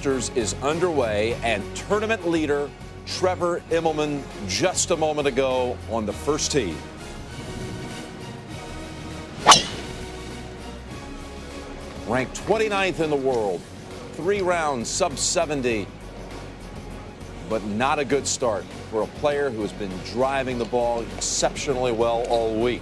Is underway and tournament leader Trevor Immelman just a moment ago on the first tee. Ranked 29th in the world, three rounds, sub 70, but not a good start for a player who has been driving the ball exceptionally well all week.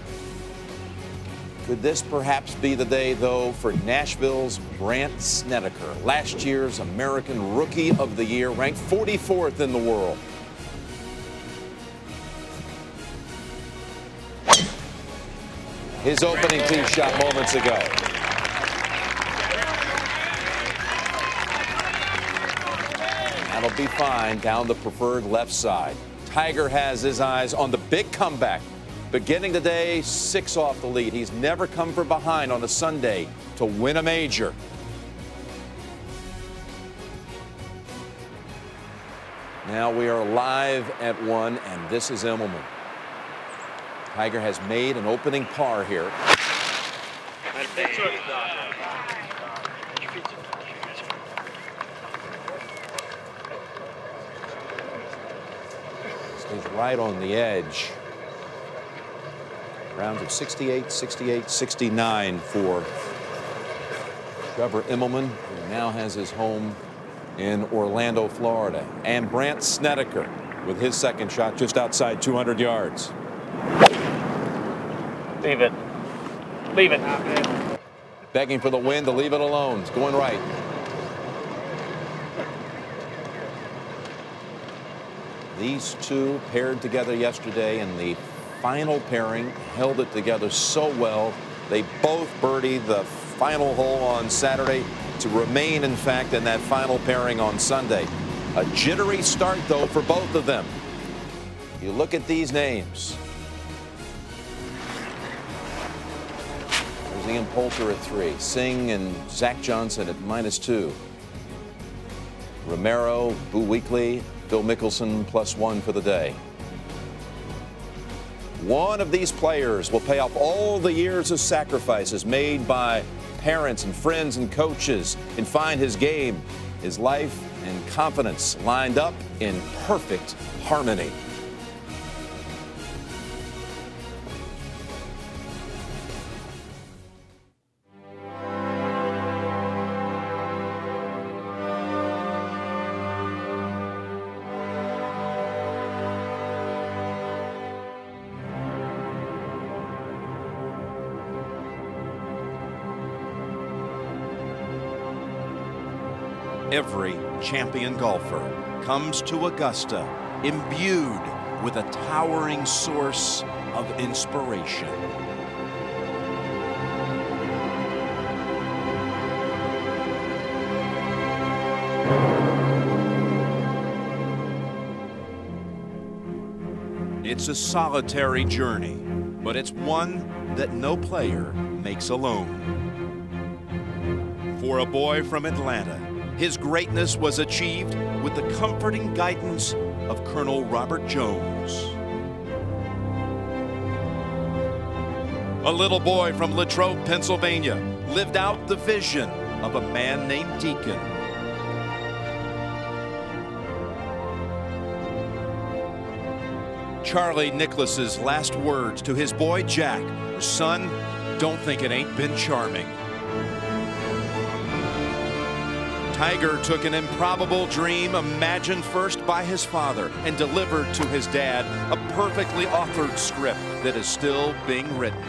Could this perhaps be the day, though, for Nashville's Brandt Snedeker, last year's American Rookie of the Year, ranked 44th in the world? His opening tee shot moments ago. That'll be fine down the preferred left side. Tiger has his eyes on the big comeback. Beginning today, six off the lead. He's never come from behind on a Sunday to win a major. Now we are live at one, and this is Immelman. Tiger has made an opening par here. Stays right on the edge. Rounds of 68, 68, 69 for Trevor Immelman, who now has his home in Orlando, Florida. And Brandt Snedeker with his second shot just outside 200 yards. Leave it. Leave it. Begging for the win to leave it alone. It's going right. These two paired together yesterday in the final pairing, held it together so well. They both birdied the final hole on Saturday to remain, in fact, in that final pairing on Sunday. A jittery start, though, for both of them. You look at these names. There's Ian Poulter at three. Singh and Zach Johnson at minus two. Romero, Boo Weekley, Phil Mickelson plus one for the day. One of these players will pay off all the years of sacrifices made by parents and friends and coaches and find his game, his life, and confidence lined up in perfect harmony. Champion golfer comes to Augusta imbued with a towering source of inspiration. It's a solitary journey, but it's one that no player makes alone. For a boy from Atlanta, his greatness was achieved with the comforting guidance of Colonel Robert Jones. A little boy from Latrobe, Pennsylvania, lived out the vision of a man named Deacon. Charlie Nicklaus's last words to his boy Jack son, don't think it ain't been charming. Tiger took an improbable dream imagined first by his father and delivered to his dad a perfectly authored script that is still being written.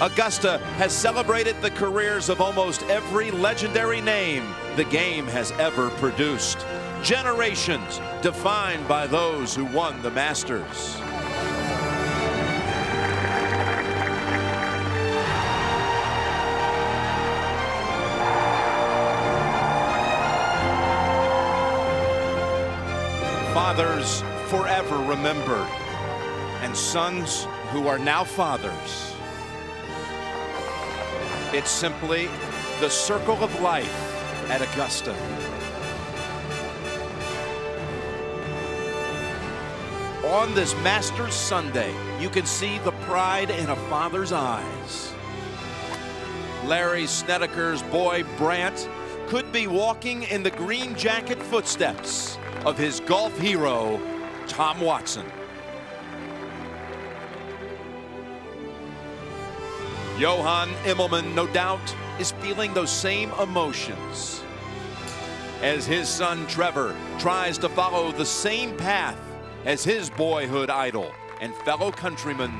Augusta has celebrated the careers of almost every legendary name the game has ever produced. Generations defined by those who won the Masters. Forever remembered, and sons who are now fathers. It's simply the circle of life at Augusta. On this Masters Sunday, you can see the pride in a father's eyes. Larry Snedeker's boy Brandt could be walking in the green jacket footsteps of his golf hero, Tom Watson. Johan Immelman, no doubt, is feeling those same emotions as his son Trevor tries to follow the same path as his boyhood idol and fellow countryman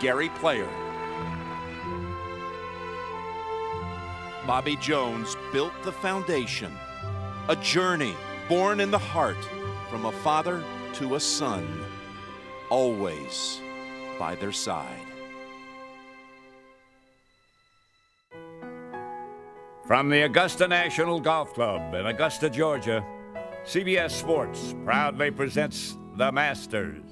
Gary Player. Bobby Jones built the foundation, a journey born in the heart from a father to a son, always by their side. From the Augusta National Golf Club in Augusta, Georgia, CBS Sports proudly presents the Masters.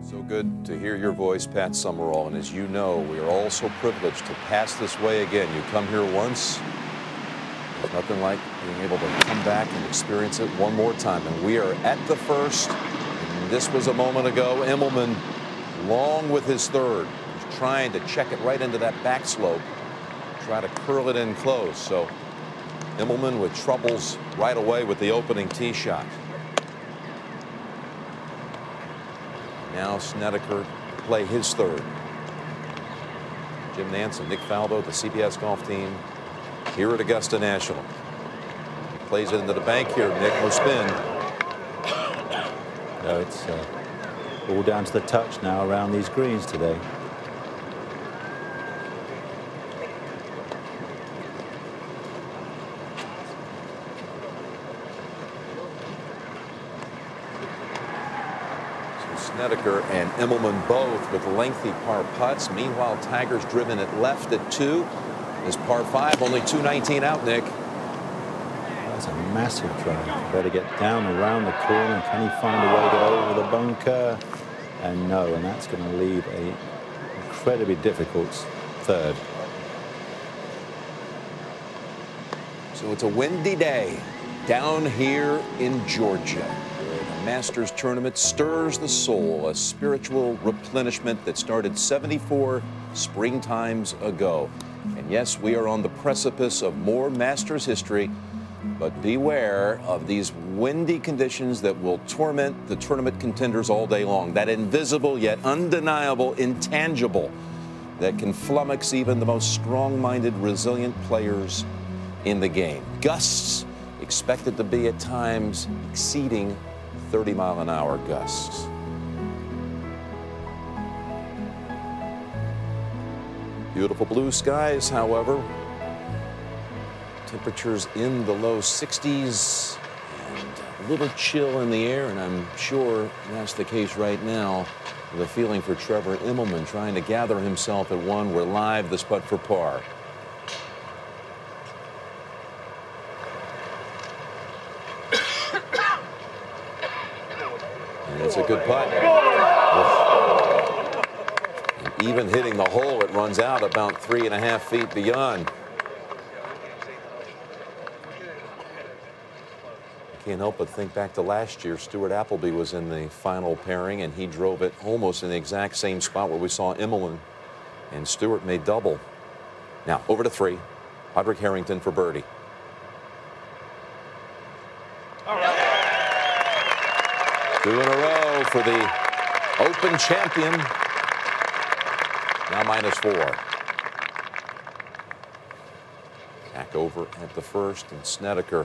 So good to hear your voice, Pat Summerall. And as you know, we are all so privileged to pass this way again. You come here once, nothing like being able to come back and experience it one more time. And we are at the first. And this was a moment ago. Immelman, long with his third trying to check it right into that back slope, try to curl it in close. So Immelman with troubles right away with the opening tee shot. Now Snedeker play his third. Jim Nantz and Nick Faldo, the CBS golf team, here at Augusta National. Plays it into the bank here. Nick will spin. No, it's uh, all down to the touch now around these greens today. Snedeker and Immelman both with lengthy par putts. Meanwhile, Tiger's driven it left at two. His par five, only 219 out, Nick. That's a massive drive. Better get down around the corner. Can he find a way to get over the bunker? And no, and that's going to leave a incredibly difficult third. So it's a windy day down here in Georgia. The Masters tournament stirs the soul, a spiritual replenishment that started 74 springtimes ago. And yes, we are on the precipice of more Masters history, but beware of these windy conditions that will torment the tournament contenders all day long. That invisible yet undeniable intangible that can flummox even the most strong minded, resilient players in the game. Gusts expected to be at times exceeding 30 mile an hour gusts. Beautiful blue skies, however. Temperatures in the low 60s and a little chill in the air, and I'm sure that's the case right now. The feeling for Trevor Immelman trying to gather himself at one. We're live, the putt for par. It's a good putt. Even hitting the hole, it runs out about three and a half feet beyond. Can't help but think back to last year. Stuart Appleby was in the final pairing, and he drove it almost in the exact same spot where we saw Immelman. And Stuart made double. Now, over to three. Padraig Harrington for birdie. Two in a row for the Open champion. Now minus four. Back over at the first, and Snedeker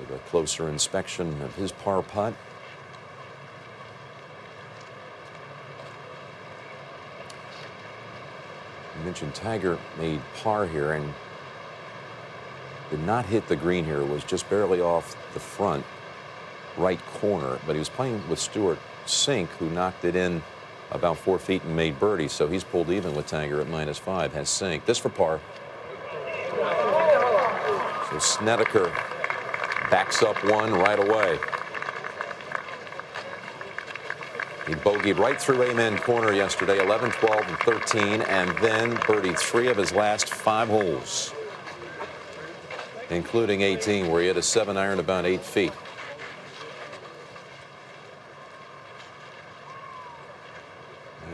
with a closer inspection of his par putt. You mentioned Tiger made par here and did not hit the green here. Was just barely off the front right corner, but he was playing with Stewart Cink, who knocked it in about four feet and made birdie, so he's pulled even with Tiger at minus five, has Cink. This for par. So Snedeker backs up one right away. He bogeyed right through Amen Corner yesterday, 11, 12, and 13, and then birdied three of his last five holes, including 18, where he had a seven iron about eight feet.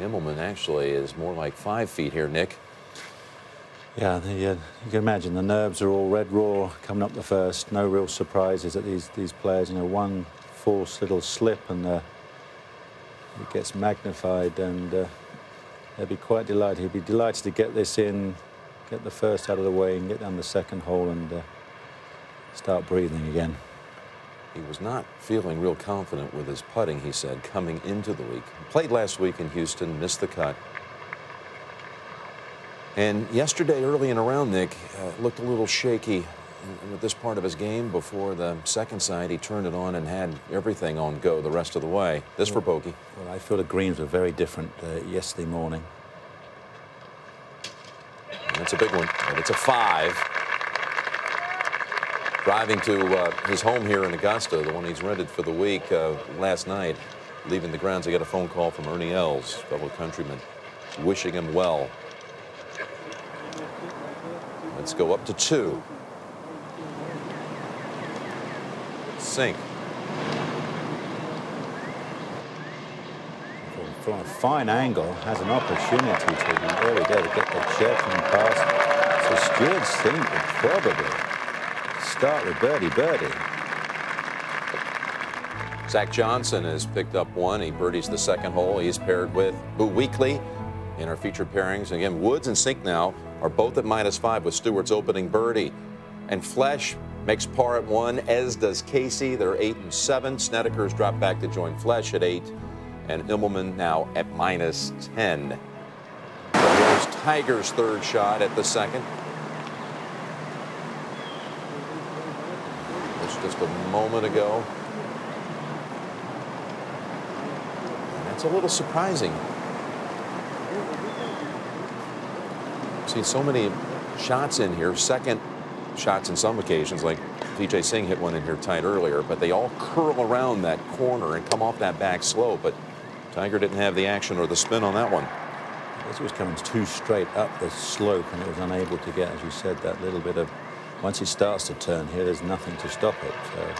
Immelman actually is more like five feet here, Nick. Yeah, the, uh, you can imagine the nerves are all red raw coming up the first. No real surprises at these these players. You know, one false little slip and uh, it gets magnified, and uh, they'll be quite delighted. He'll be delighted to get this in, get the first out of the way, and get down the second hole and uh, start breathing again. He was not feeling real confident with his putting, he said, coming into the week. Played last week in Houston, missed the cut. And yesterday, early in a round, Nick uh, looked a little shaky with this part of his game. Before the second side, he turned it on and had everything on go the rest of the way. This for bogey. Well, I feel the greens were very different uh, yesterday morning. That's a big one. And it's a five. Driving to uh, his home here in Augusta, the one he's rented for the week uh, last night, leaving the grounds, I got a phone call from Ernie Els, fellow countryman, wishing him well. Let's go up to two. Cink. From a fine angle, has an opportunity to go to get the checking pass. So Stewart Cink probably start with birdie birdie. Zach Johnson has picked up one. He birdies the second hole. He's paired with Boo Weekley in our featured pairings. Again, Woods and Cink now are both at minus five with Stewart's opening birdie. And Flesch makes par at one, as does Casey. They're eight and seven. Snedeker's dropped back to join Flesch at eight. And Immelman now at minus 10. There's Tiger's third shot at the second. just a moment ago. That's a little surprising. Seen so many shots in here, second shots in some occasions, like Vijay Singh hit one in here tight earlier, but they all curl around that corner and come off that back slope. But Tiger didn't have the action or the spin on that one. This was coming too straight up the slope and it was unable to get, as you said, that little bit of once it starts to turn here, there's nothing to stop it. So.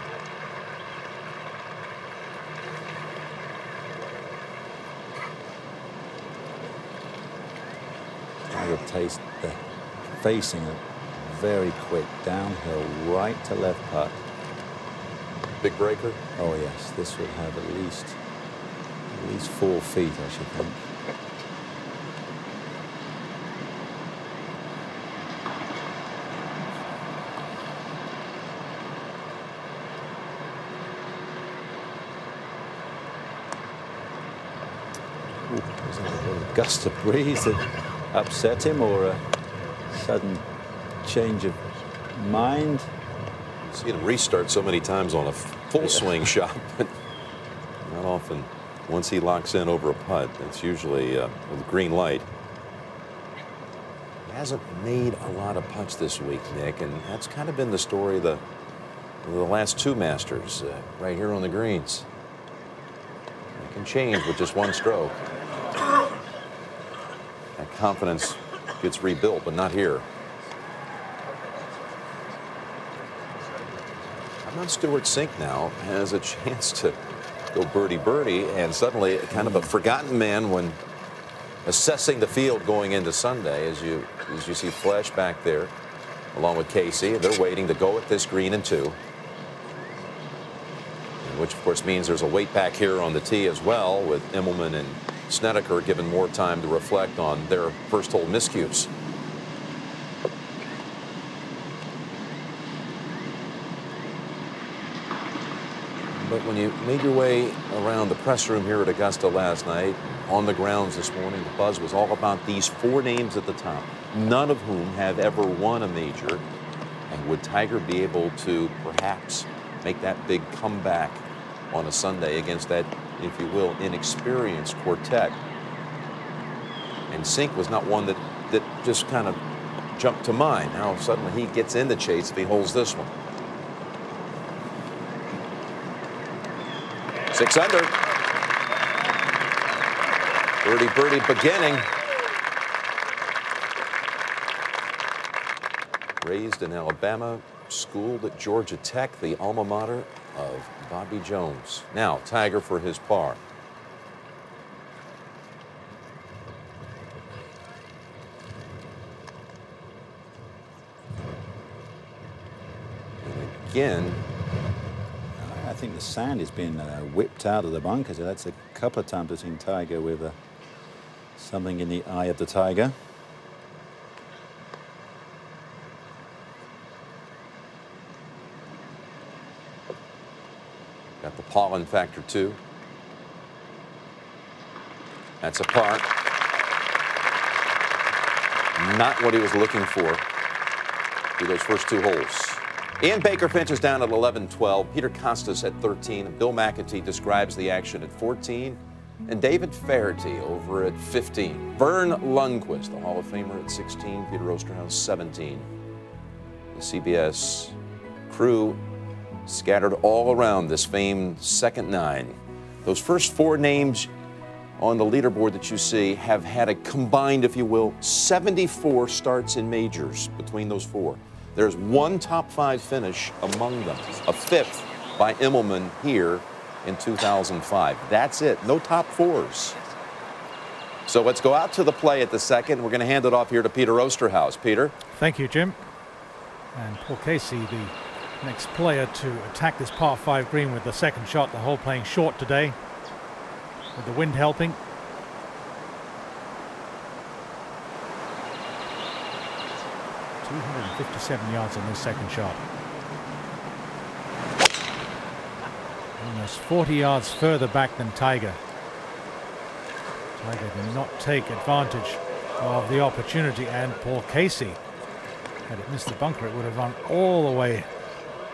I would taste the facing a very quick downhill right to left putt. Big breaker? Oh yes, this would have at least at least four feet, I should think. Gust of breeze that upset him or a sudden change of mind. You've seen him restart so many times on a full yeah. swing shot, but not often. Once he locks in over a putt, it's usually uh, with green light. He hasn't made a lot of putts this week, Nick, and that's kind of been the story of the, the last two Masters uh, right here on the greens. It can change with just one stroke confidence gets rebuilt, but not here. I'm on Stewart Cink now has a chance to go birdie birdie and suddenly kind of a hmm. forgotten man when assessing the field going into Sunday as you as you see Flesch back there along with Casey. They're waiting to go at this green and two. Which of course means there's a weight back here on the tee as well with Immelman and Snedeker given more time to reflect on their first hole miscues. But when you made your way around the press room here at Augusta last night, on the grounds this morning, the buzz was all about these four names at the top, none of whom have ever won a major. And would Tiger be able to perhaps make that big comeback on a Sunday against that if you will, inexperienced quartet. And Cink was not one that, that just kind of jumped to mind. Now suddenly he gets in the chase if he holds this one. Six under. Birdie, birdie beginning. Raised in Alabama, schooled at Georgia Tech, the alma mater of Bobby Jones. Now, Tiger for his par. And again, I think the sand has been uh, whipped out of the bunker. So that's a couple of times I've seen Tiger with uh, something in the eye of the tiger. Pollen factor two. That's a par. Not what he was looking for through those first two holes. Ian Baker-Finch is down at 11-12. Peter Kostis at 13. Bill McAtee describes the action at 14. And David Feherty over at 15. Verne Lundquist, the Hall of Famer at 16. Peter Oosterhuis 17. The CBS crew scattered all around this famed second nine. Those first four names on the leaderboard that you see have had a combined, if you will, 74 starts in majors between those four. There's one top five finish among them, a fifth by Immelman here in 2005. That's it, no top fours. So let's go out to the play at the second. We're going to hand it off here to Peter Oosterhuis. Peter? Thank you, Jim. And Paul Casey, the next player to attack this par 5 green with the second shot, the hole playing short today with the wind helping. Two hundred and fifty-seven yards on this second shot. Almost 40 yards further back than Tiger. Tiger did not take advantage of the opportunity, and Paul Casey, had it missed the bunker, it would have run all the way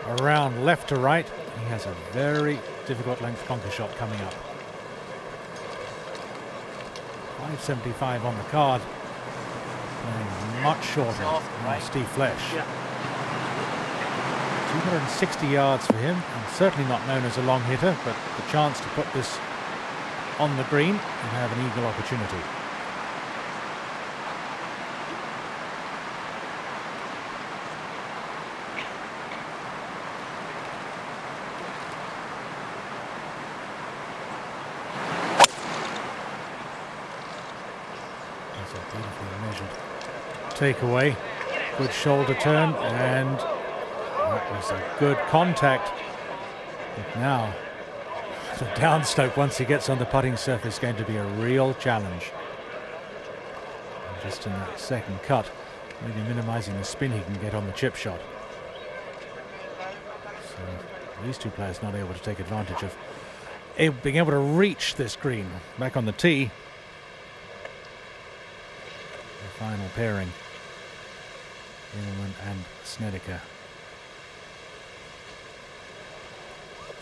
around left to right. He has a very difficult length bunker shot coming up. 575 on the card. Playing much shorter than Steve Flesch. 260 yards for him, and certainly not known as a long hitter, but the chance to put this on the green and have an eagle opportunity. That's a beautifully measured takeaway. Good shoulder turn, and that was a good contact. But now, the downstroke, once he gets on the putting surface, is going to be a real challenge. And just in that second cut, maybe minimizing the spin he can get on the chip shot. So these two players not able to take advantage of being able to reach this green. Back on the tee. The final pairing. And Snedeker.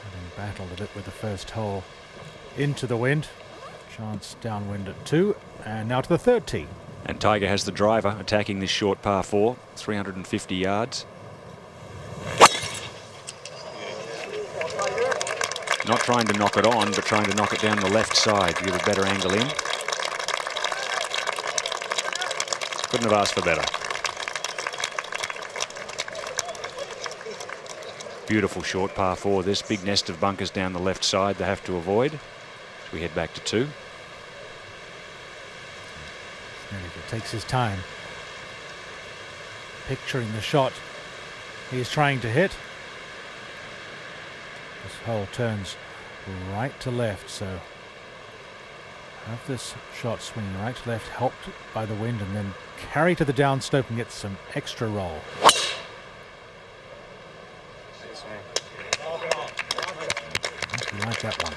Having battled a bit with the first hole into the wind. Chance downwind at two. And now to the third tee. And Tiger has the driver attacking this short par four, 350 yards. Not trying to knock it on, but trying to knock it down the left side to give a better angle in. Couldn't have asked for better. Beautiful short par four. This big nest of bunkers down the left side they have to avoid. We head back to two. Takes his time. Picturing the shot he's trying to hit. This hole turns right to left, so have this shot swinging right to left, helped by the wind, and then carry to the downslope and get some extra roll. You like that one.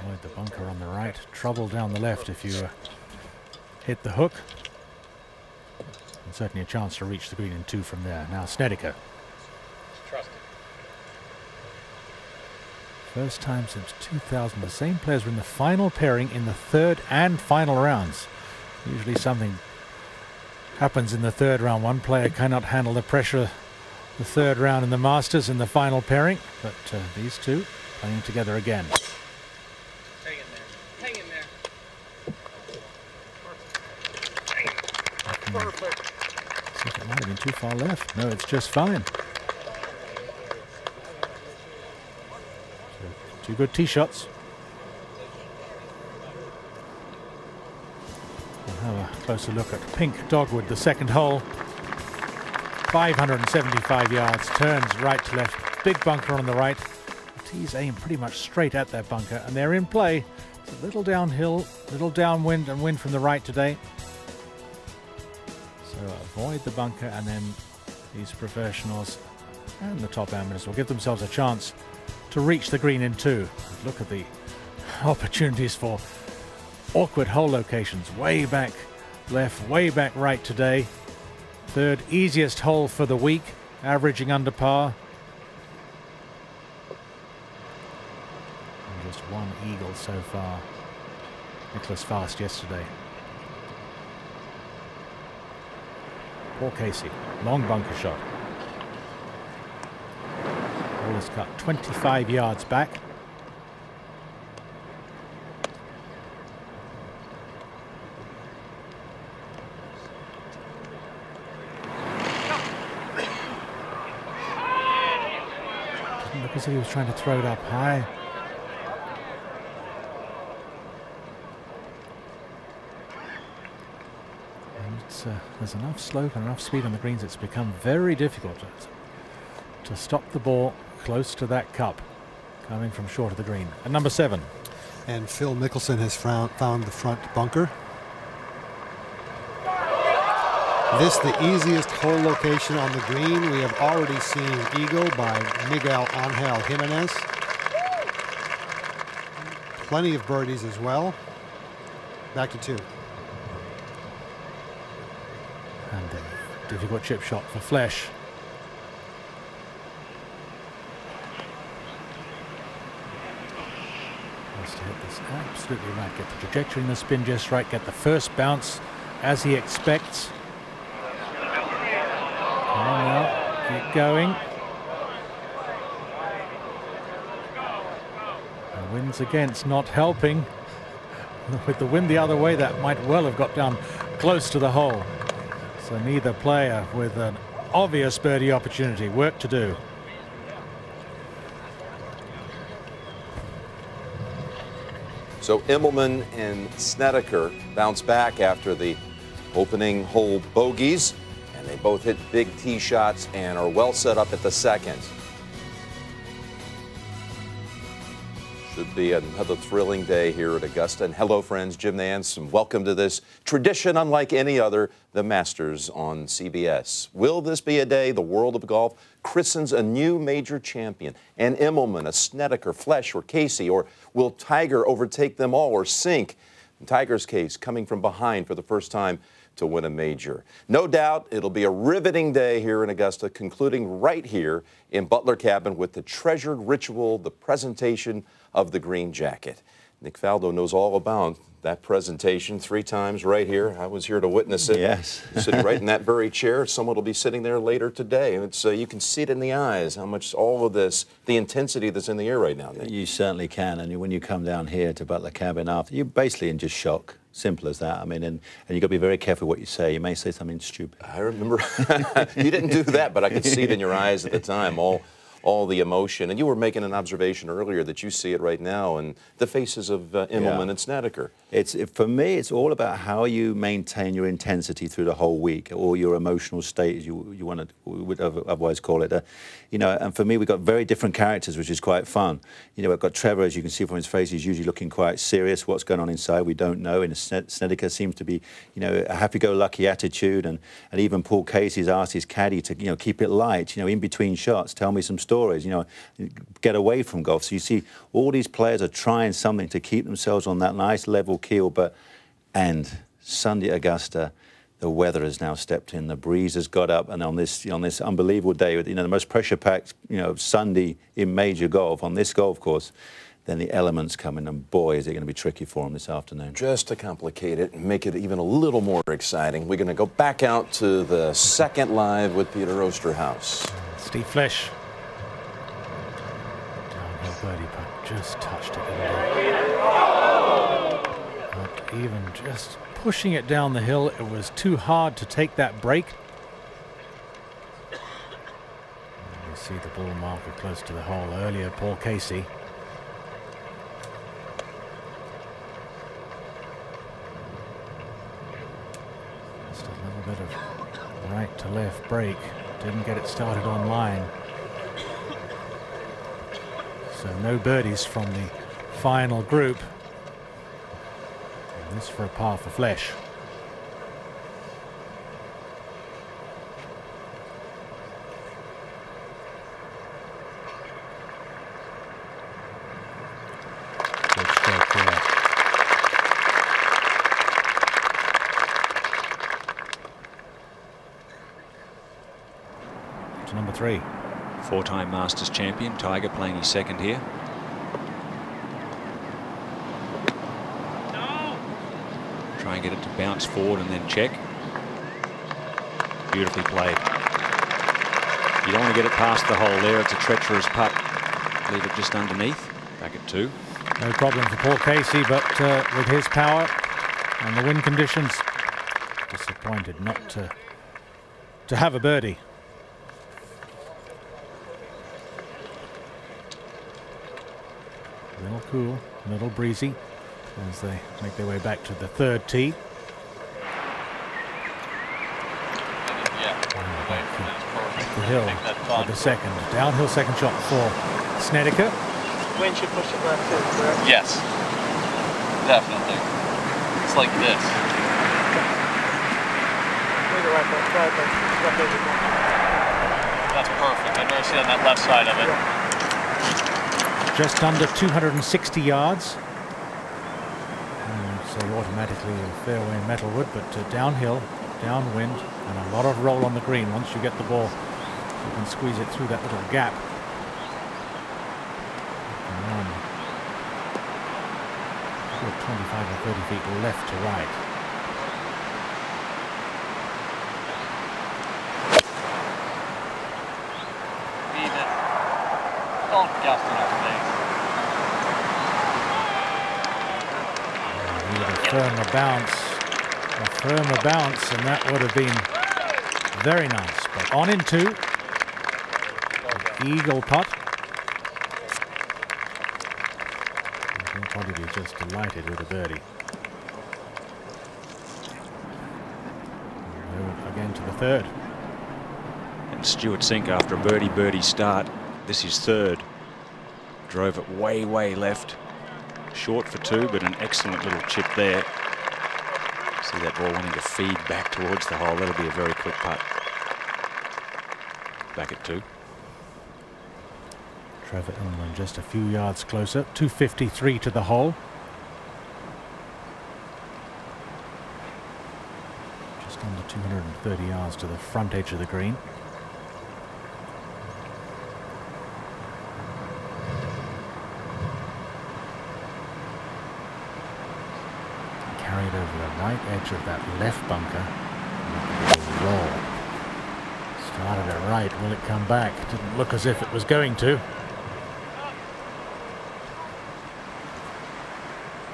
Avoid the bunker on the right, trouble down the left if you uh, hit the hook. And certainly a chance to reach the green in two from there. Now Snedeker. First time since 2000, the same players were in the final pairing in the third and final rounds. Usually something happens in the third round. One player cannot handle the pressure the third round in the Masters in the final pairing, but uh, these two playing together again. Hang in there. Hang in there. If it might have been too far left. No, it's just fine. So, two good tee shots. We'll have a closer look at Pink Dogwood, the second hole. 575 yards, turns right to left, big bunker on the right. The tees aim pretty much straight at that bunker, and they're in play. It's a little downhill, little downwind, and wind from the right today. So avoid the bunker, and then these professionals and the top amateurs will give themselves a chance to reach the green in two. Look at the opportunities for awkward hole locations. Way back left, way back right today. Third easiest hole for the week, averaging under par. And just one eagle so far. Niclas Fasth yesterday. Paul Casey, long bunker shot. Ball is cut 25 yards back. Didn't look as if he was trying to throw it up high. Uh, there's enough slope and enough speed on the greens, it's become very difficult to, to stop the ball close to that cup coming from short of the green. And number seven. And Phil Mickelson has found the front bunker. This the easiest hole location on the green. We have already seen Eagle by Miguel Angel Jimenez. Plenty of birdies as well. Back to two. And a difficult chip shot for Flesch. To hit this absolutely right. Get the trajectory and the spin just right. Get the first bounce as he expects. Come on now. Keep going. The winds against not helping. With the wind the other way, that might well have got down close to the hole. So neither player with an obvious birdie opportunity. Work to do. So Immelman and Snedeker bounce back after the opening hole bogeys, they both hit big tee shots and are well set up at the second. Should be another thrilling day here at Augusta. And hello, friends, Jim Nantz, and welcome to this tradition unlike any other, the Masters on CBS. Will this be a day the world of golf christens a new major champion? An Immelman, a Snedeker, Flesch, or Casey? Or will Tiger overtake them all or sink? In Tiger's case, coming from behind for the first time to win a major. No doubt it'll be a riveting day here in Augusta, concluding right here in Butler Cabin with the treasured ritual, the presentation of the green jacket. Nick Faldo knows all about that presentation three times right here. I was here to witness it. Yes. sitting right in that very chair. Someone will be sitting there later today. And it's, uh, you can see it in the eyes, how much all of this, the intensity that's in the air right now. Nick. You certainly can. And when you come down here to Butler Cabin after, you're basically in just shock. Simple as that. I mean, and, and you've got to be very careful what you say. You may say something stupid. I remember you didn't do that, but I could see it in your eyes at the time. All all the emotion. And you were making an observation earlier that you see it right now in the faces of uh, Immelman Yeah. and Snedeker. It's it, for me. It's all about how you maintain your intensity through the whole week, or your emotional state, as you you want to would otherwise call it. Uh, you know, and for me, we've got very different characters, which is quite fun. You know, we've got Trevor, as you can see from his face, he's usually looking quite serious. What's going on inside, we don't know. And Snedeker seems to be, you know, a happy-go-lucky attitude, and and even Paul Casey's asked his caddy to, you know, keep it light. You know, in between shots, tell me some stories. You know, get away from golf. So you see, all these players are trying something to keep themselves on that nice level keel, but and Sunday Augusta, the weather has now stepped in. The breeze has got up, and on this on this unbelievable day, with you know the most pressure-packed you know Sunday in major golf on this golf course, then the elements come in, and boy, is it going to be tricky for them this afternoon. Just to complicate it and make it even a little more exciting, we're going to go back out to the second live with Peter Oosterhuis. Steve Flesch. Birdie putt, just touched it. But even just pushing it down the hill, it was too hard to take that break. You see the ball marker close to the hole earlier, Paul Casey. Just a little bit of right to left break. didn't get it started online. So no birdies from the final group. And this for a par for Flesch. Number three. Four-time Masters champion, Tiger playing his second here. Try and get it to bounce forward and then check. Beautifully played. You don't want to get it past the hole there. It's a treacherous putt. Leave it just underneath. Back at two. No problem for Paul Casey, but uh, with his power and the wind conditions, disappointed not to to have a birdie. A little cool, a little breezy as they make their way back to the third tee. And back to the hill for the second. Downhill second shot for Snedeker. Wind should push it left too, correct? Yes, definitely. It's like this. Maybe right there, right there. Left over there. That's perfect. I'd rather see it on that left side of it. Just under 260 yards. And so automatically a fairway metalwood, but uh, downhill, downwind, and a lot of roll on the green. Once you get the ball, you can squeeze it through that little gap. And run 25 or 30 feet left to right. Don't gust in our face. Need a firmer bounce, a firmer bounce, and that would have been very nice. But on in two, eagle putt. Probably just delighted with a birdie. Again to the third. And Stewart Cink after a birdie birdie start. This is third. Drove it way, way left. Short for two, but an excellent little chip there. See that ball wanting to feed back towards the hole. That'll be a very quick putt. Back at two. Trevor Immelman just a few yards closer. 253 to the hole. Just under 230 yards to the front edge of the green. The right edge of that left bunker. Roll. Started it right. Will it come back? Didn't look as if it was going to.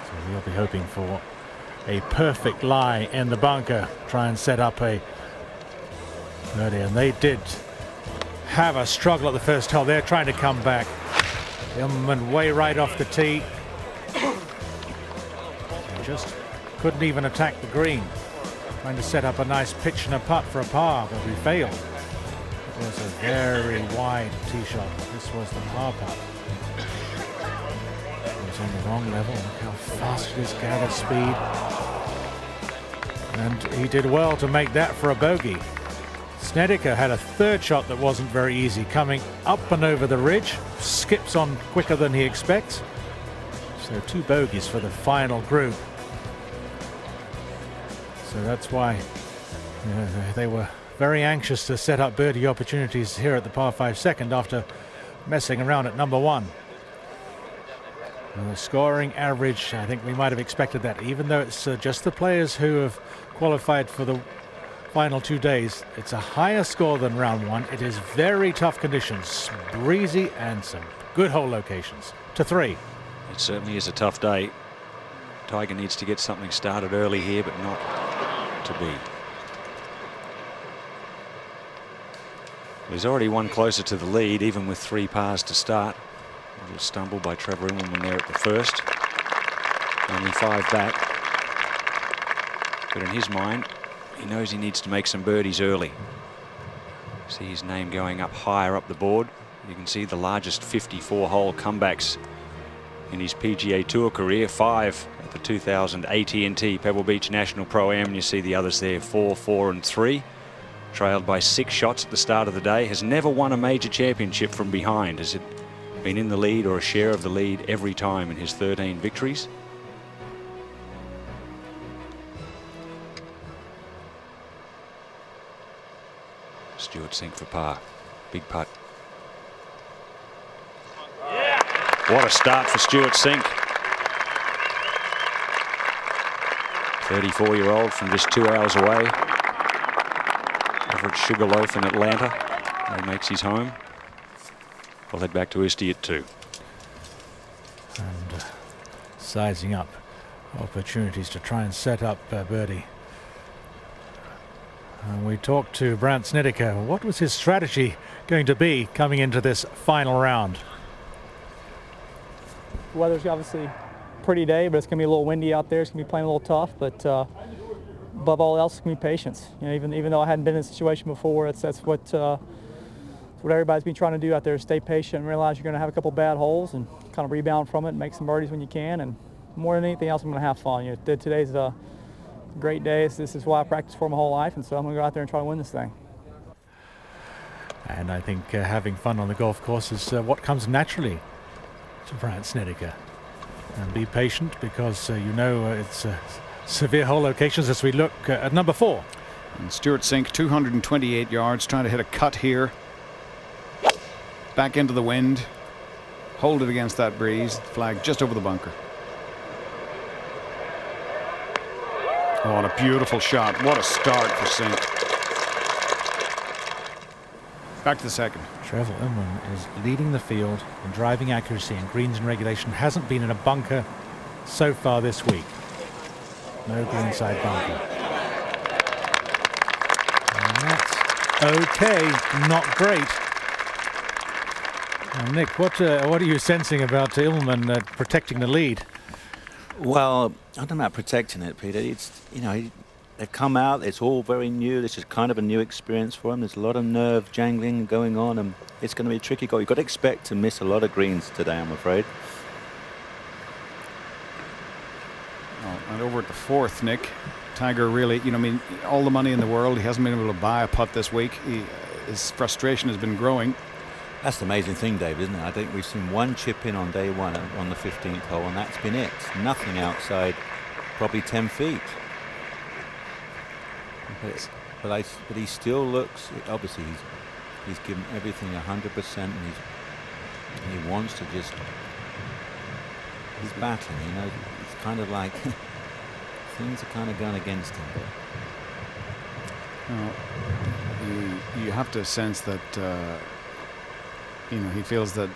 So we'll be hoping for a perfect lie in the bunker. Try and set up a birdie. And they did have a struggle at the first hole. They're trying to come back. Immelman way right off the tee. And just couldn't even attack the green. Trying to set up a nice pitch and a putt for a par, but we failed. It was a very wide tee shot. This was the par putt. It was on the wrong level. Look how fast it is, gathered speed. And he did well to make that for a bogey. Snedeker had a third shot that wasn't very easy, coming up and over the ridge, skips on quicker than he expects. So two bogeys for the final group. So that's why know, they were very anxious to set up birdie opportunities here at the par 5 second after messing around at number one. And the scoring average, I think we might have expected that, even though it's uh, just the players who have qualified for the final two days. It's a higher score than round one. It is very tough conditions, breezy and some good hole locations. To three. It certainly is a tough day. Tiger needs to get something started early here, but not to be. He's already one closer to the lead, even with three pars to start. A little stumble by Trevor Immelman there at the first. Only five back. But in his mind, he knows he needs to make some birdies early. See his name going up higher up the board. You can see the largest 54 hole comebacks in his PGA Tour career, five at the 2000 AT&T Pebble Beach National Pro-Am, and you see the others there, four, four and three. Trailed by six shots at the start of the day, has never won a major championship from behind. Has it been in the lead or a share of the lead every time in his 13 victories? Stewart Cink for par. Big putt. What a start for Stewart Cink. 34-year-old from just two hours away. Over at Sugarloaf in Atlanta, he makes his home. We'll head back to Usti at two. And uh, sizing up opportunities to try and set up uh, birdie. And we talked to Brandt Snedeker. What was his strategy going to be coming into this final round? The weather's obviously pretty day, but it's going to be a little windy out there. It's going to be playing a little tough, but uh, above all else, it's going to be patience. You know, even even though I hadn't been in a situation before, that's that's what uh, what everybody's been trying to do out there: stay patient and realize you're going to have a couple bad holes and kind of rebound from it and make some birdies when you can. And more than anything else, I'm going to have fun. You know, today's a great day. This is why I practice for my whole life, and so I'm going to go out there and try to win this thing. And I think uh, having fun on the golf course is uh, what comes naturally to Brandt Snedeker. And be patient because uh, you know uh, it's uh, severe hole locations as we look uh, at number four. And Stewart Cink, 228 yards, trying to hit a cut here. Back into the wind. Hold it against that breeze. Flag just over the bunker. Oh, what a beautiful shot. What a start for Cink. Back to the second. Trevor Immelman is leading the field in driving accuracy and greens and regulation. Hasn't been in a bunker so far this week. No greenside bunker. And that's okay, not great. Now, Nick, what uh, what are you sensing about Immelman uh, protecting the lead? Well, I don't know about protecting it, Peter. It's you know they've come out. It's all very new. This is kind of a new experience for them. There's a lot of nerve jangling going on, and it's going to be a tricky goal. You've got to expect to miss a lot of greens today, I'm afraid. And over at the fourth, Nick, Tiger really, you know, I mean, all the money in the world. He hasn't been able to buy a putt this week. He, his frustration has been growing. That's the amazing thing, Dave, isn't it? I think we've seen one chip in on day one on the 15th hole, and that's been it. Nothing outside probably 10 feet. But, but, I, but he still looks, obviously, he's, he's given everything 100%, and, he wants to just, he's battling, you know, it's kind of like things are kind of going against him. Well, you, you have to sense that. Uh, you know, he feels that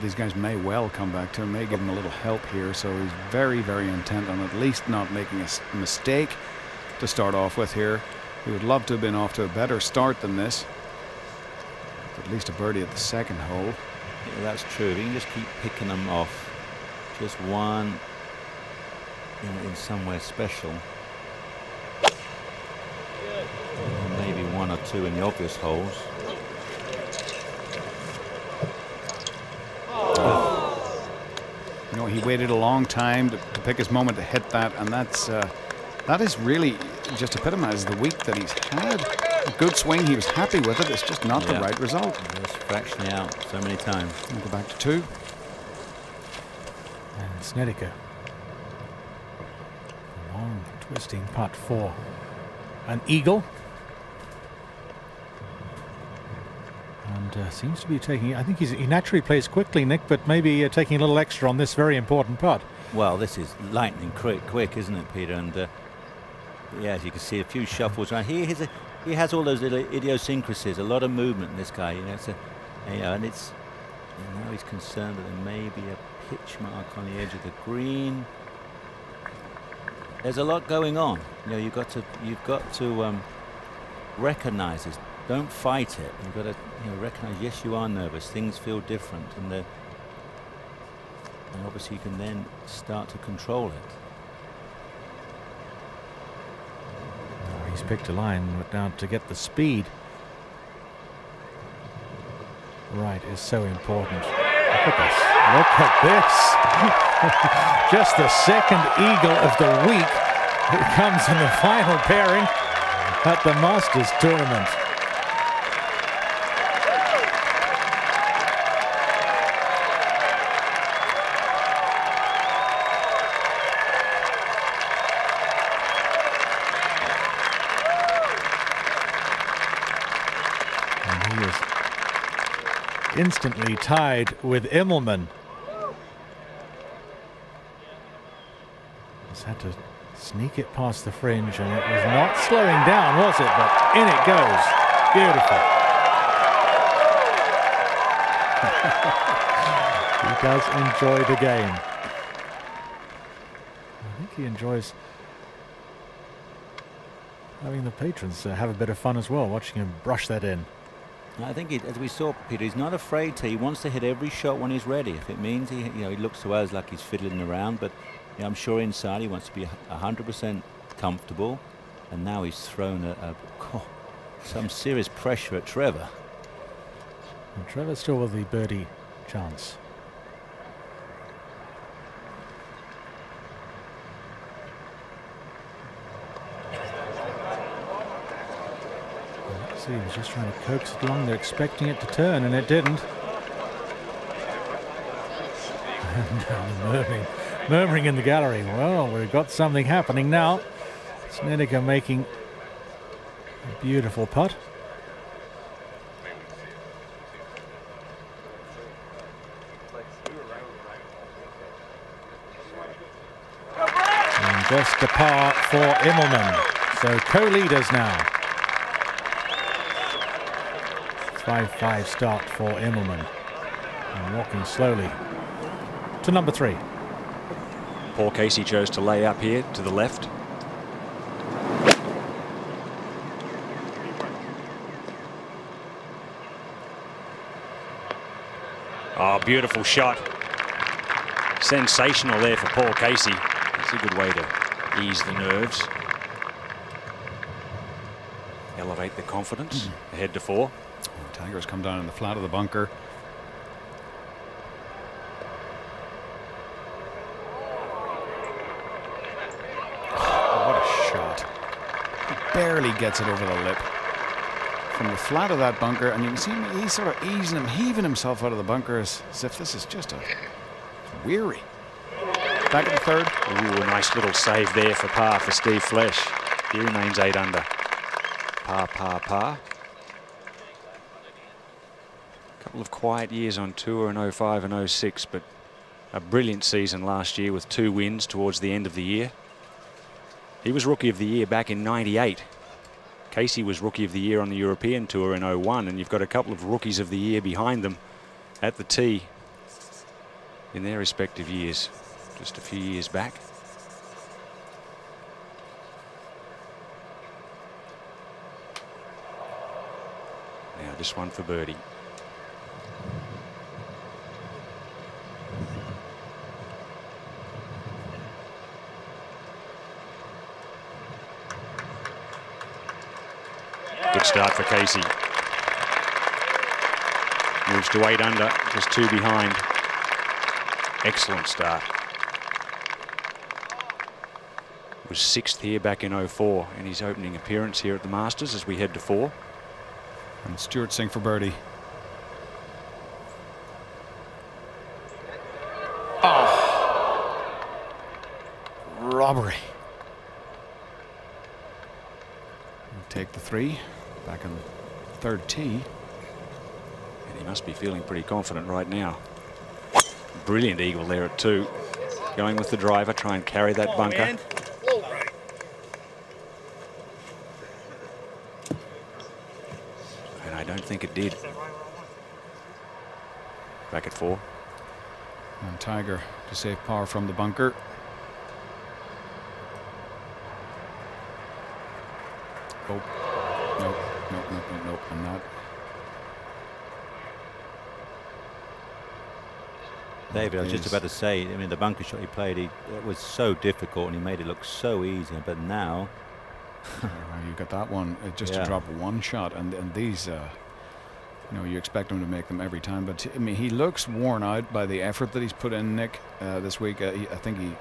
these guys may well come back to him, may give him a little help here. So he's very, very intent on at least not making a mistake to start off with here. He would love to have been off to a better start than this. At least a birdie at the second hole. Yeah, that's true. If you can just keep picking them off, just one in, in somewhere special. maybe one or two in the obvious holes. You know, he waited a long time to, to, pick his moment to hit that, and that's uh, that is really just epitomizes the week that he's had. A good swing, he was happy with it. It's just not yeah. the right result. Just fractionally out so many times. We'll go back to two. And Snedeker. Long twisting putt four. An eagle. and uh, seems to be taking. I think he naturally plays quickly, Nick, but maybe uh, taking a little extra on this very important putt. Well, this is lightning quick, quick, isn't it, Peter? And uh, yeah, as you can see, a few shuffles around. He a, he has all those little idiosyncrasies, a lot of movement. In this guy, you know, it's a, you know, and it's and now he's concerned that there may be a pitch mark on the edge of the green. There's a lot going on. You know, you've got to you've got to um, recognise this don't fight it. You've got to you know, recognize, yes, you are nervous. Things feel different. And, and obviously you can then start to control it. Oh, he's picked a line now to get the speed. right is so important. Look at this. Look at this. Just the second eagle of the week. It comes in the final pairing at the Masters tournament. Instantly tied with Immelman. Just had to sneak it past the fringe and it was not slowing down, was it? But in it goes. Beautiful. he does enjoy the game. I think he enjoys having the patrons uh, have a bit of fun as well, watching him brush that in. I think, as we saw, Peter, he's not afraid to. He wants to hit every shot when he's ready. If it means he, you know, he looks to us like he's fiddling around, but you know, I'm sure inside he wants to be 100% comfortable. And now he's thrown a, a oh, some serious pressure at Trevor. And Trevor still with the birdie chance. See, he was just trying to coax it along. They're expecting it to turn, and it didn't. Uh, murmuring, murmuring in the gallery. Well, we've got something happening now. Snedeker making a beautiful putt. And just a par for Immelman. So co-leaders now. 5-5 start for Immelman. And walking slowly to number three. Paul Casey chose to lay up here to the left. Oh, beautiful shot. Sensational there for Paul Casey. It's a good way to ease the nerves. Elevate the confidence mm -hmm. ahead to four. Tiger's come down in the flat of the bunker. Oh, what a shot. He barely gets it over the lip. From the flat of that bunker, and you can see him, he's sort of easing him, heaving himself out of the bunker as, as if this is just a weary. Back at the third. Ooh, a nice little save there for par for Steve Flesch He remains eight under. Par, par, par couple of quiet years on tour in 05 and 06, but a brilliant season last year with two wins towards the end of the year. He was Rookie of the Year back in 98. Casey was Rookie of the Year on the European Tour in 01, and you've got a couple of Rookies of the Year behind them at the tee in their respective years, just a few years back. Now this one for birdie. Good start for Casey. Moves to eight under, just two behind. Excellent start. Was sixth here back in 04 in his opening appearance here at the Masters as we head to four. And Stewart Cink for birdie. Oh. Robbery. take the three. Back on the third tee. And he must be feeling pretty confident right now. Brilliant eagle there at two. Going with the driver, try and carry that bunker. And I don't think it did. Back at four. And Tiger to save par from the bunker. Oh, nope, nope, nope, nope, nope, I'm not. David, I was just about to say, I mean, the bunker shot he played, he, it was so difficult and he made it look so easy, but now... you got that one, uh, just yeah. to drop one shot, and, and these... Uh, you know, you expect him to make them every time. But I mean, he looks worn out by the effort that he's put in, Nick, uh, this week. Uh, he, I think he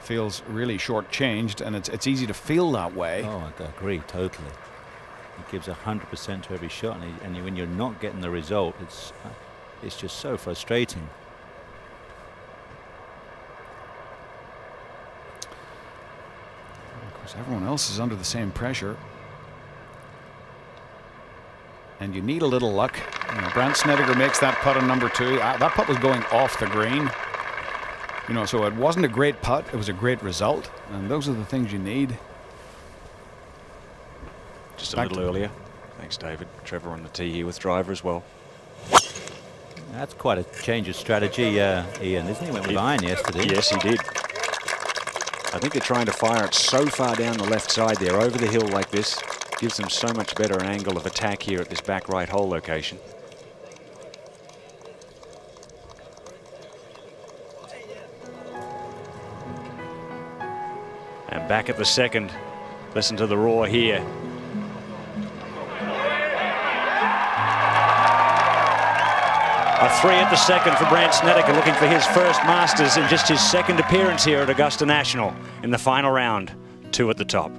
feels really shortchanged, and it's it's easy to feel that way. Oh, I agree totally. Gives hundred percent to every shot, and, he, and when you're not getting the result, it's uh, it's just so frustrating. Of course, everyone else is under the same pressure and you need a little luck. You know, Brandt Snedeker makes that putt on number two. Uh, that putt was going off the green. You know, so it wasn't a great putt. It was a great result, and those are the things you need. Just a Back little earlier. Thanks, David. Trevor on the tee here with driver as well. That's quite a change of strategy, uh, Ian, isn't he? Went with iron yesterday. Yes, he did. I think they're trying to fire it so far down the left side there, over the hill like this, gives them so much better an angle of attack here at this back right hole location. And back at the second, listen to the roar here. A three at the second for Brandt Snedeker looking for his first Masters in just his second appearance here at Augusta National in the final round. Two at the top.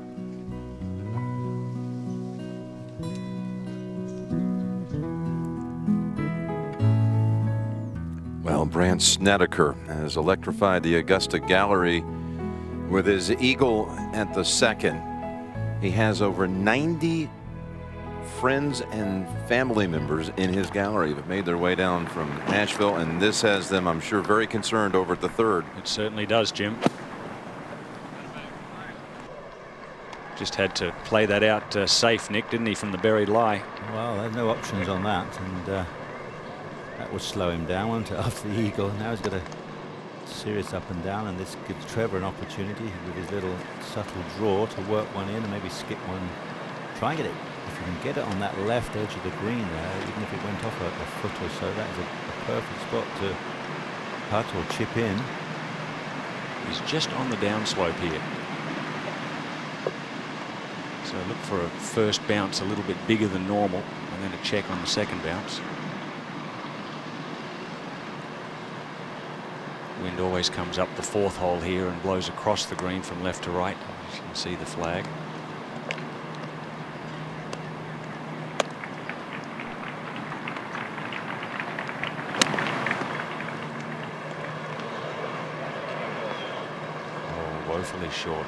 Brandt Snedeker has electrified the Augusta Gallery with his eagle at the second. He has over 90 friends and family members in his gallery have made their way down from Nashville, and this has them, I'm sure, very concerned over at the third. It certainly does, Jim. Just had to play that out uh, safe, Nick, didn't he, from the buried lie? Well, there's no options on that, and uh, that would slow him down, won't it, after the eagle. Now he's got a serious up and down, and this gives Trevor an opportunity with his little subtle draw to work one in and maybe skip one. Try and get it. You can get it on that left edge of the green there, even if it went off a, a foot or so, that is a, a perfect spot to putt or chip in. He's just on the downslope here. So look for a first bounce a little bit bigger than normal and then a check on the second bounce. Wind always comes up the fourth hole here and blows across the green from left to right. As you can see the flag. Oh, woefully short.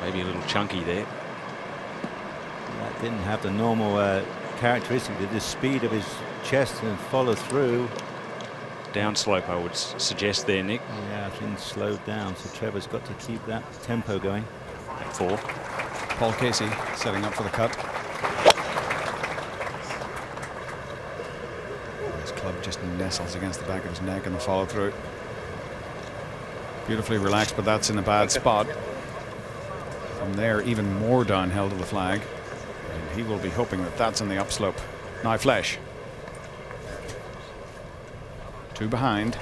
Maybe a little chunky there. That didn't have the normal uh, characteristic, the speed of his chest and follow through downslope, I would suggest there, Nick. Yeah, things slowed down, so Trevor's got to keep that tempo going. Four. Paul Casey setting up for the cut. His club just nestles against the back of his neck in the follow through. Beautifully relaxed, but that's in a bad spot. From there, even more downhill to the flag. And he will be hoping that that's in the upslope. Now Flesch. Two behind.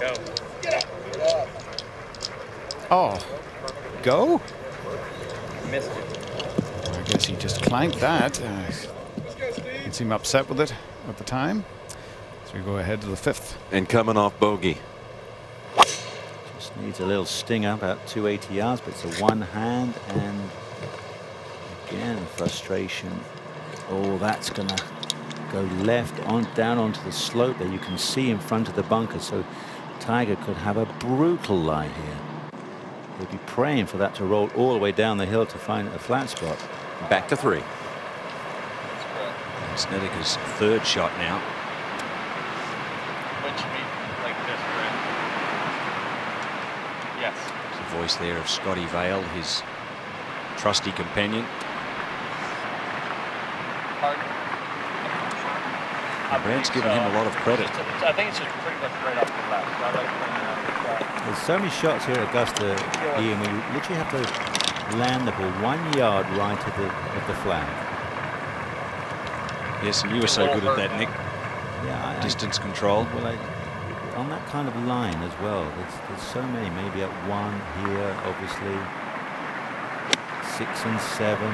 Go. Oh. Go? Missed it. I guess clanked that. Uh, didn't seem upset with it at the time. So we go ahead to the fifth. And coming off bogey. Just needs a little stinger, about 280 yards, but it's a one hand and Again, frustration. Oh, that's going to go left on down onto the slope there. You can see in front of the bunker, so Tiger could have a brutal lie here. He'll be praying for that to roll all the way down the hill to find a flat spot. Back to three. Snedeker's third shot now. Which like this, Yes. There's a voice there of Scotty Vail, his trusty companion. Uh, Brandt's giving him a lot of credit. I think it's just pretty much right off the left. There's so many shots here at Augusta, Ian, where you literally have to land the ball one yard right of the, of the flag. Yes, and you were so good at that, Nick. Yeah, Distance control. Well, I, on that kind of line as well. There's, there's so many, maybe at one here, obviously. Six and seven.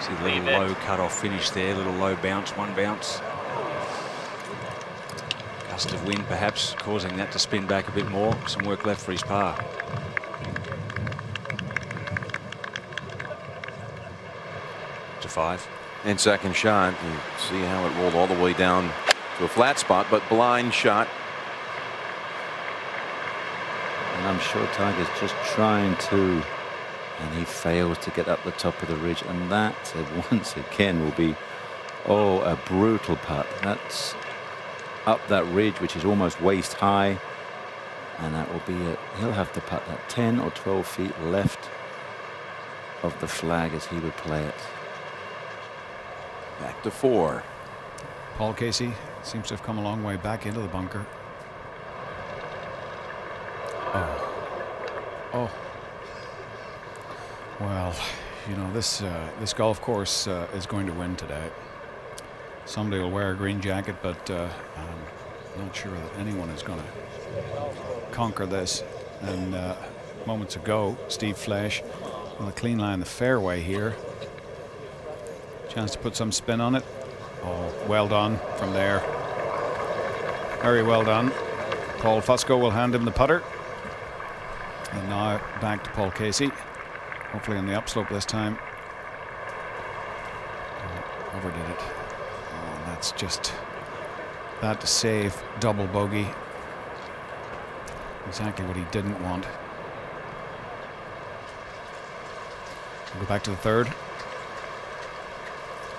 See a little low cut-off finish there, little low bounce, one bounce. Gust of wind perhaps causing that to spin back a bit more. Some work left for his par. Five. And second shot, you see how it rolled all the way down to a flat spot, but blind shot. And I'm sure Tiger's just trying to, and he fails to get up the top of the ridge. And that, uh, once again, will be, oh, a brutal putt. That's up that ridge, which is almost waist high. And that will be it. He'll have to putt that 10 or 12 feet left of the flag as he would play it. Back to four. Paul Casey seems to have come a long way back into the bunker. Oh. Oh. Well, you know, this uh, this golf course uh, is going to win today. Somebody will wear a green jacket, but uh, I'm not sure that anyone is going to conquer this. And uh, moments ago, Steve Flesch on a clean line the fairway here. Chance to put some spin on it. Oh, well done from there. Very well done. Paul Fusco will hand him the putter. And now back to Paul Casey. Hopefully on the upslope this time. Oh, overdid it. Oh, that's just that to save double bogey. Exactly what he didn't want. We'll go back to the third.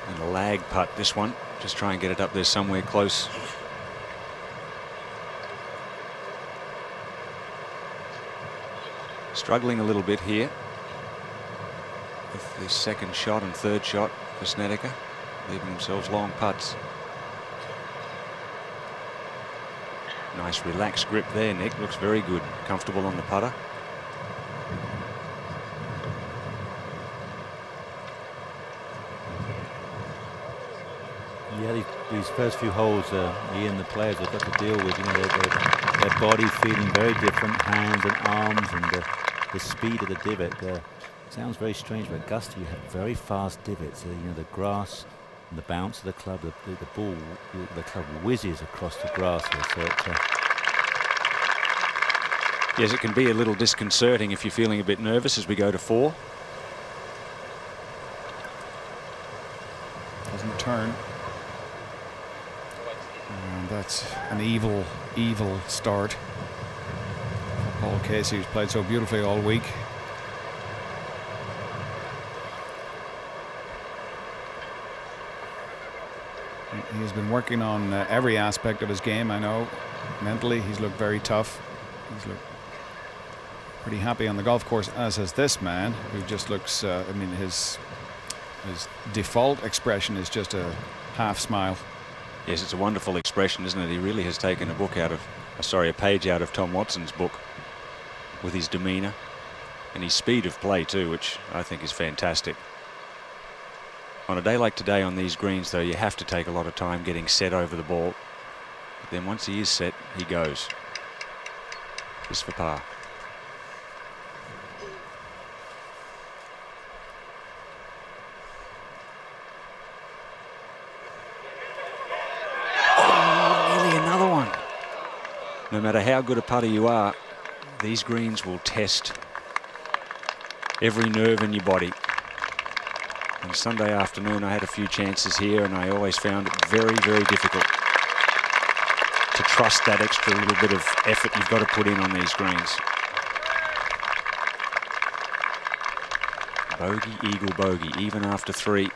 And a lag putt this one. Just try and get it up there somewhere close. Struggling a little bit here with the second shot and third shot for Snedeker, leaving themselves long putts. Nice relaxed grip there, Nick. Looks very good. Comfortable on the putter. Yeah, these, these first few holes, uh, he and the players have got to deal with, you know, their, their, their body feeling very different, hands and arms, and the, the speed of the divot. Uh, sounds very strange, but Augusta, you have very fast divots. Uh, you know, the grass and the bounce of the club, the, the, the ball, the, the, club whizzes across the grass here. So it, uh, Yes, it can be a little disconcerting if you're feeling a bit nervous as we go to four. Doesn't turn. And that's an evil, evil start. Paul Casey, who's played so beautifully all week. He has been working on uh, every aspect of his game, I know. Mentally, he's looked very tough. He's looked pretty happy on the golf course, as has this man, who just looks, uh, I mean, his, his default expression is just a half smile. Yes, it's a wonderful expression, isn't it? He really has taken a book out of, uh, sorry, a page out of Tom Watson's book with his demeanour and his speed of play too, which I think is fantastic. On a day like today on these greens, though, you have to take a lot of time getting set over the ball. But then once he is set, he goes. Just for par. No matter how good a putter you are, these greens will test every nerve in your body. And Sunday afternoon, I had a few chances here, and I always found it very, very difficult to trust that extra little bit of effort you've got to put in on these greens. Bogey, eagle, bogey, even after three.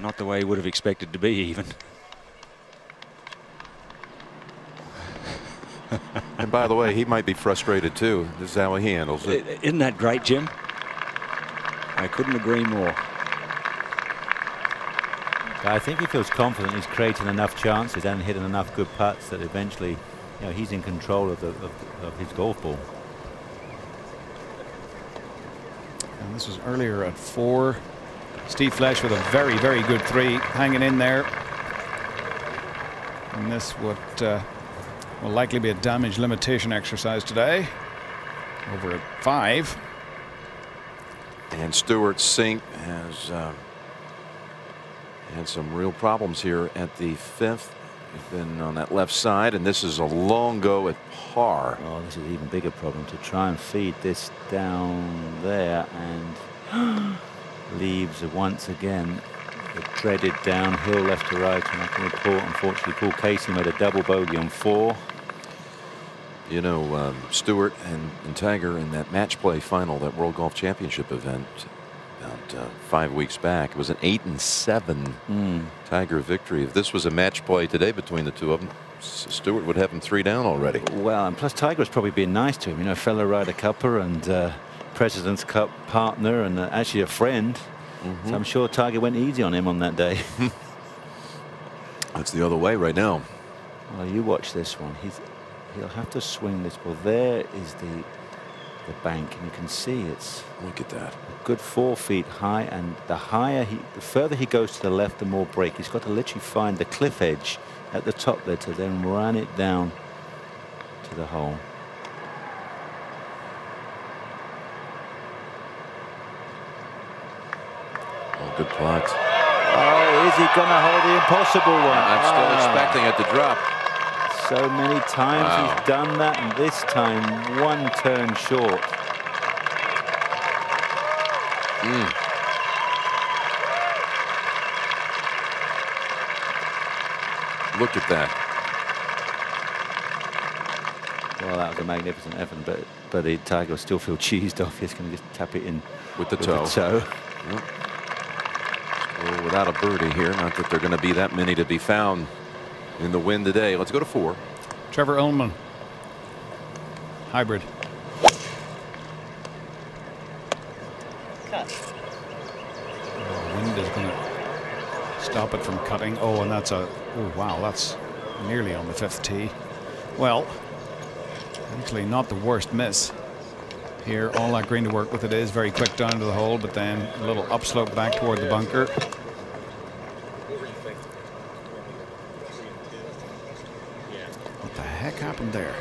Not the way he would have expected to be even. And by the way, he might be frustrated too. This is how he handles it. Isn't that great, Jim? I couldn't agree more. I think he feels confident he's creating enough chances and hitting enough good putts that eventually, you know, he's in control of, the, of, of his golf ball. And this was earlier at four. Steve Flesch with a very, very good three, hanging in there. And this what uh, Will likely be a damage limitation exercise today. Over at five. And Stewart Cink has uh, had some real problems here at the fifth. He's been on that left side, and this is a long go at par. Oh, this is an even bigger problem to try and feed this down there and leaves once again the dreaded downhill left to right. And I can report, unfortunately, Paul Casey made a double bogey on four. You know, um, Stewart and, and Tiger in that match play final, that World Golf Championship event, about uh, five weeks back. It was an eight and seven Mm. Tiger victory. If this was a match play today between the two of them, Stewart would have him three down already. Well, and plus Tiger was probably being nice to him. You know, fellow Ryder Cupper and uh, President's Cup partner and uh, actually a friend. So I'm sure Tiger went easy on him on that day. That's the other way right now. Well, you watch this one. He's he'll have to swing this ball. There is the the bank, and you can see it's look at that. A good four feet high, and the higher he, the further he goes to the left, the more break. He's got to literally find the cliff edge at the top there to then run it down to the hole. Good putt. Oh, is he going to hold the impossible one? I'm still Ah. expecting it to drop. So many times Wow. he's done that, and this time one turn short. Mm. Look at that. Well, that was a magnificent effort, but but the Tiger will still feel cheesed off. He's going to just tap it in With the toe. toe. Yep. Well, without a birdie here, not that there are going to be that many to be found in the wind today. Let's go to four. Trevor Immelman. Hybrid. Cut. The wind is going to stop it from cutting. Oh, and that's a. Oh, wow. That's nearly on the fifth tee. Well, actually, not the worst miss. Here, all that green to work with it is very quick down to the hole, but then a little upslope back toward the bunker. What the heck happened there?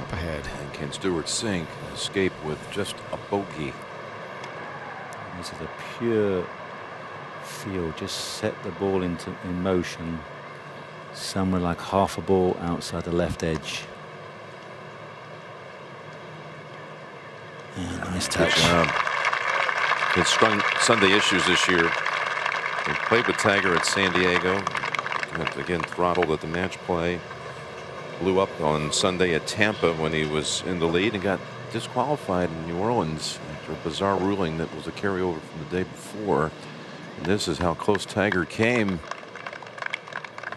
Up ahead. And can Stewart Cink escape with just a bogey? This is a pure feel. Just set the ball into in motion somewhere like half a ball outside the left edge. Yeah, nice touch. Um, his strong Sunday issues this year. He played with Tiger at San Diego. Got, again, throttled at the match play. Blew up on Sunday at Tampa when he was in the lead and got disqualified in New Orleans after a bizarre ruling that was a carryover from the day before. And this is how close Tiger came.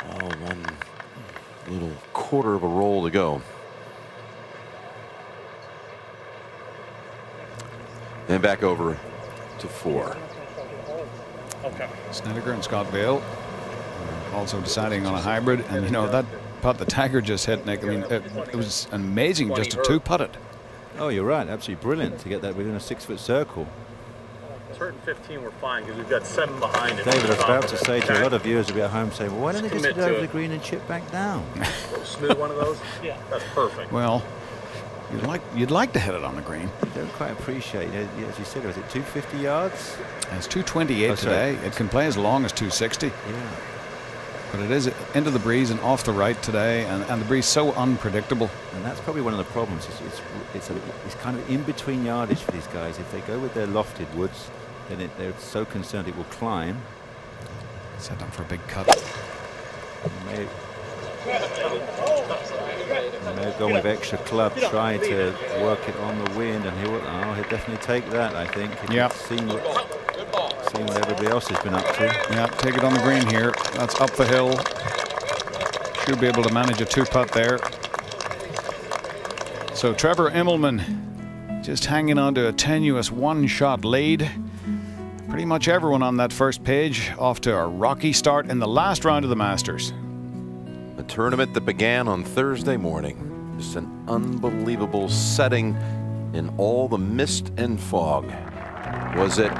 Oh, one little quarter of a roll to go. And back over to four. Okay. Snedeker and Scott Vail also deciding on a hybrid. And, you know, that putt the Tiger just hit, Nick, I mean, it, it was amazing just to two putt it. Oh, you're right. Absolutely brilliant to get that within a six-foot circle. Third and 15 we're fine because we've got seven behind it. David, I was about to say to a lot of viewers will be at home saying, well, why don't they just Commit get to over the green and chip back down? Smooth one of those? Yeah. That's perfect. Well, you'd like you'd like to hit it on the green. I don't quite appreciate it. As you said, was it 250 yards? It's 228 Oh, today. It can play as long as 260. Yeah. But it is into the breeze and off the right today, and, and the breeze so unpredictable. And that's probably one of the problems. It's, it's, it's, a, it's kind of in between yardage for these guys. If they go with their lofted woods, then it, they're so concerned it will climb. Set up for a big cut. They may have gone with extra club, trying to work it on the wind, and he'll, oh, he'll definitely take that, I think. He's Seen what, seen what everybody else has been up to. Yeah, take it on the green here. That's up the hill. Should be able to manage a two putt there. So Trevor Immelman just hanging on to a tenuous one shot lead. Pretty much everyone on that first page off to a rocky start in the last round of the Masters. A tournament that began on Thursday morning. Just an unbelievable setting in all the mist and fog. Was it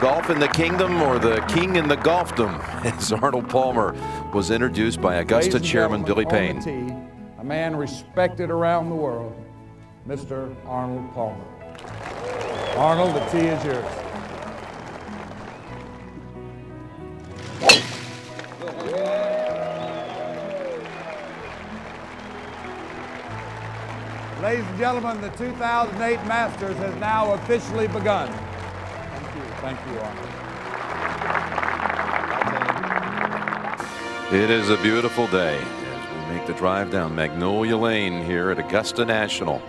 golf in the kingdom or the king in the golfdom? As Arnold Palmer was introduced by Augusta Chairman Billy Payne. tee, man respected around the world, Mr. Arnold Palmer. Arnold, the tee is yours. Ladies and gentlemen, the 2008 Masters has now officially begun. Thank you. Thank you, Arnold. It is a beautiful day as we make the drive down Magnolia Lane here at Augusta National.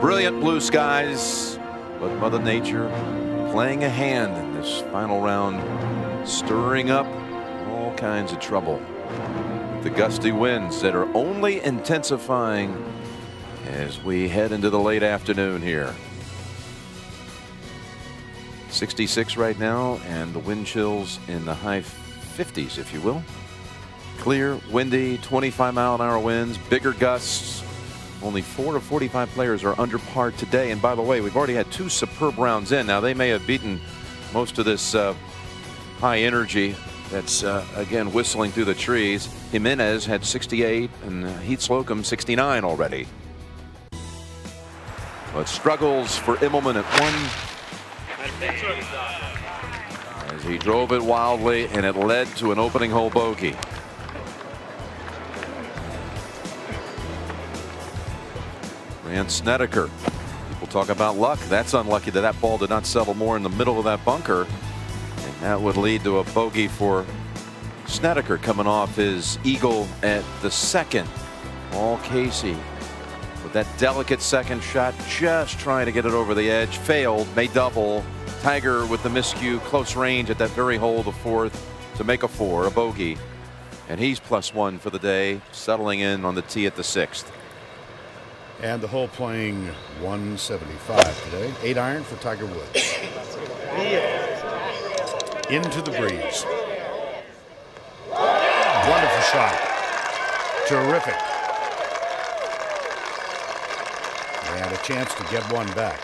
Brilliant blue skies, but Mother Nature playing a hand in this final round, stirring up all kinds of trouble. The gusty winds that are only intensifying as we head into the late afternoon here. 66 right now, and the wind chills in the high 50s, if you will. Clear, windy, 25 mile an hour winds, bigger gusts. Only four of 45 players are under par today. And by the way, we've already had two superb rounds in. Now, they may have beaten most of this uh, high energy that's uh, again whistling through the trees. Jimenez had 68 and uh, Heath Slocum 69 already. But struggles for Immelman at one as he drove it wildly and it led to an opening hole bogey. Brandt Snedeker. People talk about luck. That's unlucky that that ball did not settle more in the middle of that bunker. And that would lead to a bogey for Snedeker coming off his eagle at the second. Paul Casey with that delicate second shot just trying to get it over the edge. Failed, may double. Tiger with the miscue close range at that very hole, the fourth, to make a four, a bogey. And he's plus one for the day, settling in on the tee at the sixth. And the hole playing 175 today. Eight iron for Tiger Woods. Into the breeze. Wonderful shot. Terrific. And a chance to get one back.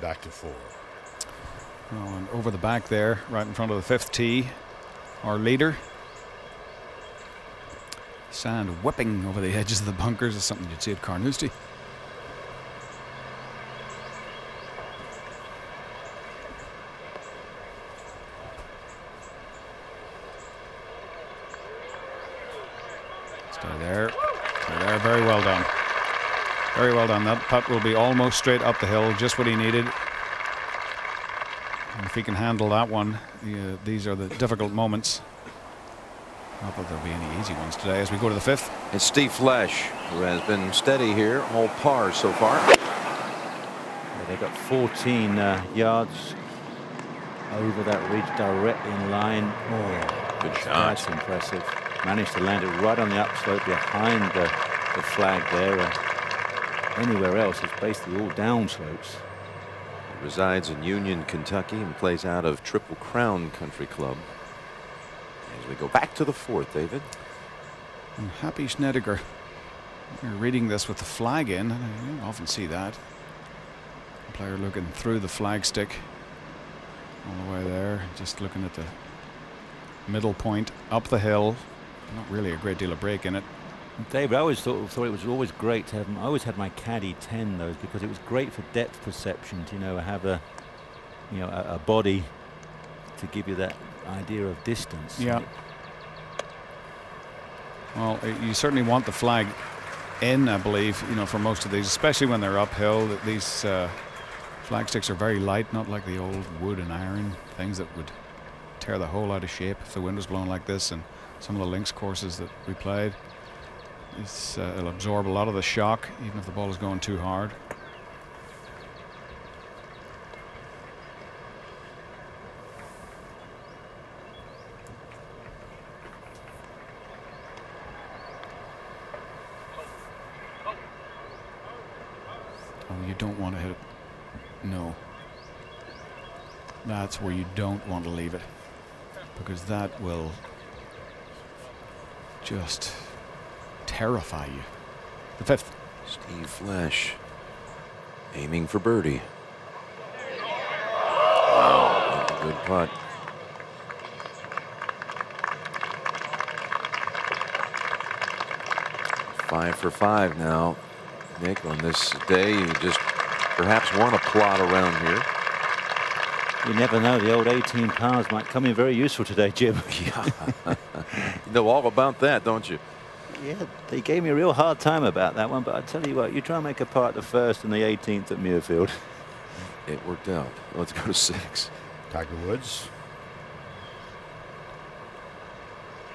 Back to four. And over the back there, right in front of the fifth tee, our leader. Sand whipping over the edges of the bunkers is something you'd see at Carnoustie. Stay there. Stay there. Very well done. Very well done. That putt will be almost straight up the hill, just what he needed. And if he can handle that one, uh, these are the difficult moments. Not that there'll be any easy ones today as we go to the fifth. It's Steve Flesch who has been steady here, all par so far. Yeah, they got 14 uh, yards over that ridge directly in line. Oh, good shot. That's impressive. Managed to land it right on the upslope behind the, the flag there. Uh, anywhere else, it's basically all downslopes. He resides in Union, Kentucky, and plays out of Triple Crown Country Club. As we go back to the fourth, David. And Happy Snedeker. You're reading this with the flag in. You don't often see that. player looking through the flag stick all the way there, just looking at the middle point up the hill. Not really a great deal of break in it. David, I always thought, thought it was always great to have. I always had my caddy ten those because it was great for depth perception. To, you know, have a, you know, a, a body to give you that idea of distance. Yeah. Well, uh, you certainly want the flag in, I believe, you know, for most of these, especially when they're uphill. These uh, flag sticks are very light, not like the old wood and iron things that would tear the hole out of shape if the wind was blowing like this. And some of the links courses that we played, it's, uh, it'll absorb a lot of the shock, even if the ball is going too hard. Oh, you don't want to hit it. No. That's where you don't want to leave it. Because that will just terrify you. The fifth. Steve Flesch aiming for birdie. Wow, good putt. Five for five now. Nick, on this day, you just perhaps want to plot around here. You never know. The old 18 pounds might come in very useful today, Jim. yeah. you know all about that, don't you? Yeah, they gave me a real hard time about that one, but I tell you what, you try and make a part the first and the 18th at Muirfield. It worked out. Let's go to six. Tiger Woods.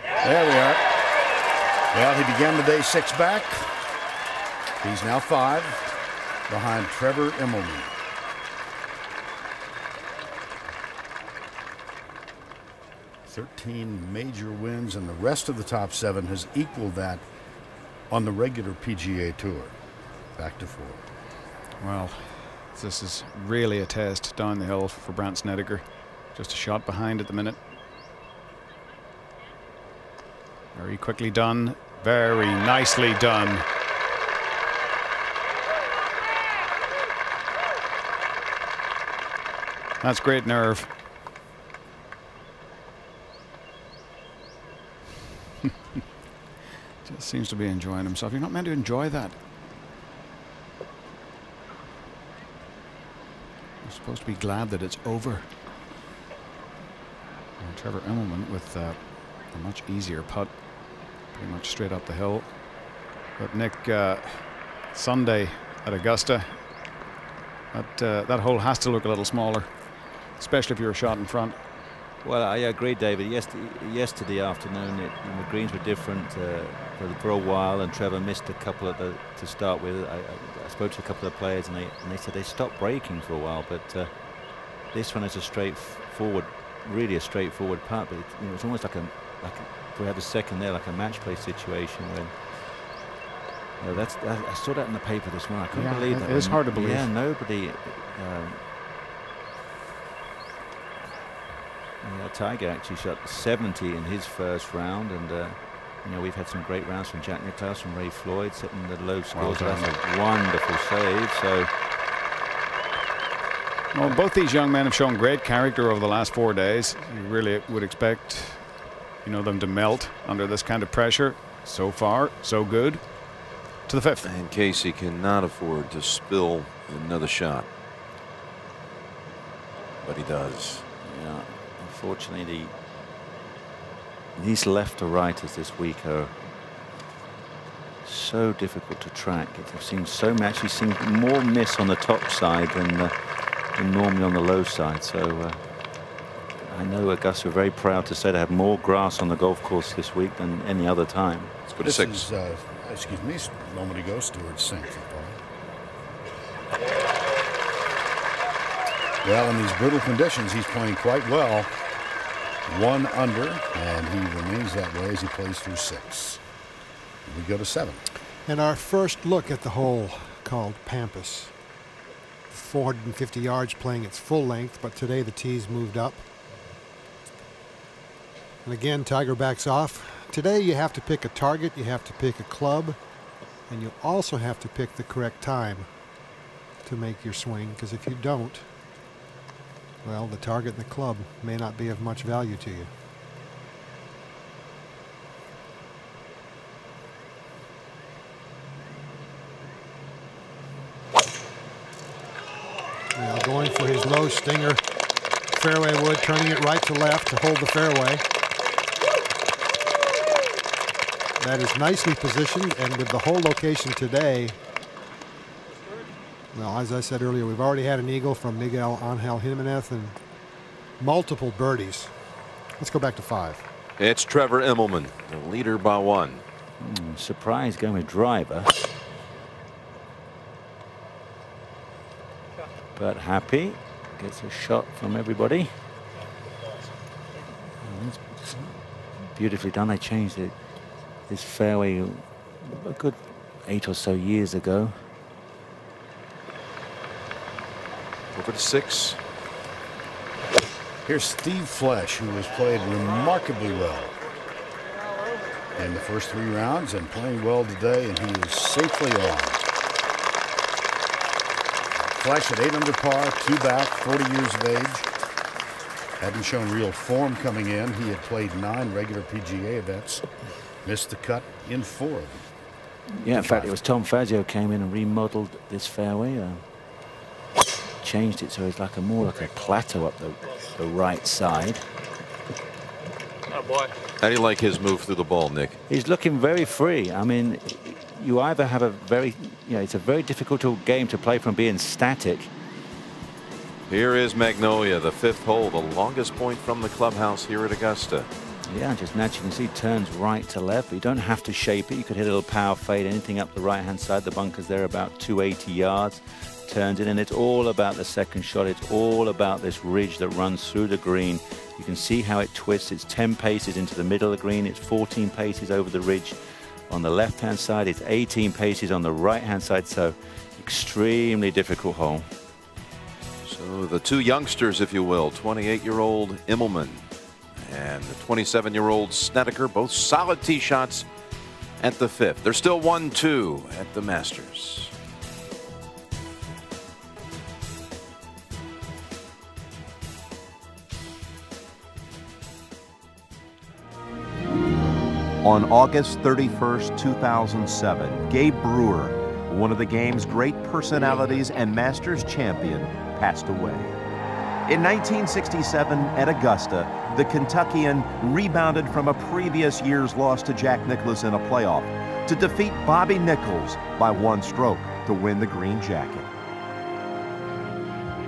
There we are. Well, he began the day six back. He's now five behind Trevor Immelman. Thirteen major wins, and the rest of the top seven has equaled that on the regular PGA Tour. Back to four. Well, this is really a test down the hill for Brandt Snedeker. Just a shot behind at the minute. Very quickly done. Very nicely done. That's great nerve. Just seems to be enjoying himself. You're not meant to enjoy that. You're supposed to be glad that it's over. And Trevor Immelman with uh, a much easier putt, pretty much straight up the hill. But Nick, uh, Sunday at Augusta, that, uh, that hole has to look a little smaller, especially if you're a shot in front. Well, I agree, David. Yesterday, yesterday afternoon, it, the greens were different uh, for, for, a while, and Trevor missed a couple of the, to start with. I, I, I, spoke to a couple of players, and they, and they said they stopped breaking for a while, but uh, this one is a straightforward, really a straightforward putt. But it, you know, it's almost like a, like a, we have a second there, like a match play situation when. You know, that's that, I saw that in the paper this morning. I couldn't yeah, believe that. It is hard to believe. Yeah, nobody. Um, Yeah, Tiger actually shot 70 in his first round, and uh, you know we've had some great rounds from Jack Nicklaus and Ray Floyd setting the low scores. Well that's a wonderful save. So. Well, both these young men have shown great character over the last four days. You really would expect, you know, them to melt under this kind of pressure. So far, so good. To the fifth. And Casey cannot afford to spill another shot. But he does. Yeah unfortunately, the, these left to righters this week are so difficult to track. It seems so much. You've seen more miss on the top side than, uh, than normally on the low side. So uh, I know Augusta are very proud to say they have more grass on the golf course this week than any other time. Let's go to this six. Is, uh, excuse me, a moment ago, Stewart Cink. Well, in these brutal conditions, he's playing quite well one under, and he remains that way as he plays through six. We go to seven. And our first look at the hole called Pampas. 450 yards playing its full length, but today the tees moved up. And again, Tiger backs off. Today you have to pick a target, you have to pick a club, and you also have to pick the correct time to make your swing, because if you don't, well, the target and the club may not be of much value to you. Now going for his low stinger fairway wood, turning it right to left to hold the fairway. That is nicely positioned, and with the hole location today, well, as I said earlier, we've already had an eagle from Miguel Angel Jimenez and multiple birdies. Let's go back to five. It's Trevor Immelman, the leader by one. Mm, surprise going with driver. But happy. Gets a shot from everybody. Beautifully done. They changed it. This fairway a good eight or so years ago. Over to six. Here's Steve Flesch, who has played remarkably well in the first three rounds and playing well today, and he is safely on. Flesch at eight under par, two back, 40 years of age. Hadn't shown real form coming in. He had played nine regular PGA events, missed the cut in four of them. Yeah, in fact, it was Tom Fazio came in and remodeled this fairway. Uh, changed it so it's like a more like a plateau up the, the right side. Oh boy. How do you like his move through the ball, Nick? He's looking very free. I mean, you either have a very, you know, it's a very difficult game to play from being static. Here is Magnolia, the fifth hole, the longest point from the clubhouse here at Augusta. Yeah, just naturally, you can see turns right to left, but you don't have to shape it. You could hit a little power fade, anything up the right-hand side. The bunker's there about 280 yards. Turns in, and it's all about the second shot. It's all about this ridge that runs through the green. You can see how it twists. It's 10 paces into the middle of the green. It's 14 paces over the ridge on the left-hand side. It's 18 paces on the right-hand side. So extremely difficult hole. So the two youngsters, if you will, 28-year-old Immelman and the 27-year-old Snedeker, both solid tee shots at the fifth. They're still 1-2 at the Masters. On August 31st, 2007, Gay Brewer, one of the game's great personalities and Masters champion, passed away. In 1967 at Augusta, the Kentuckian rebounded from a previous year's loss to Jack Nicklaus in a playoff to defeat Bobby Nichols by one stroke to win the green jacket.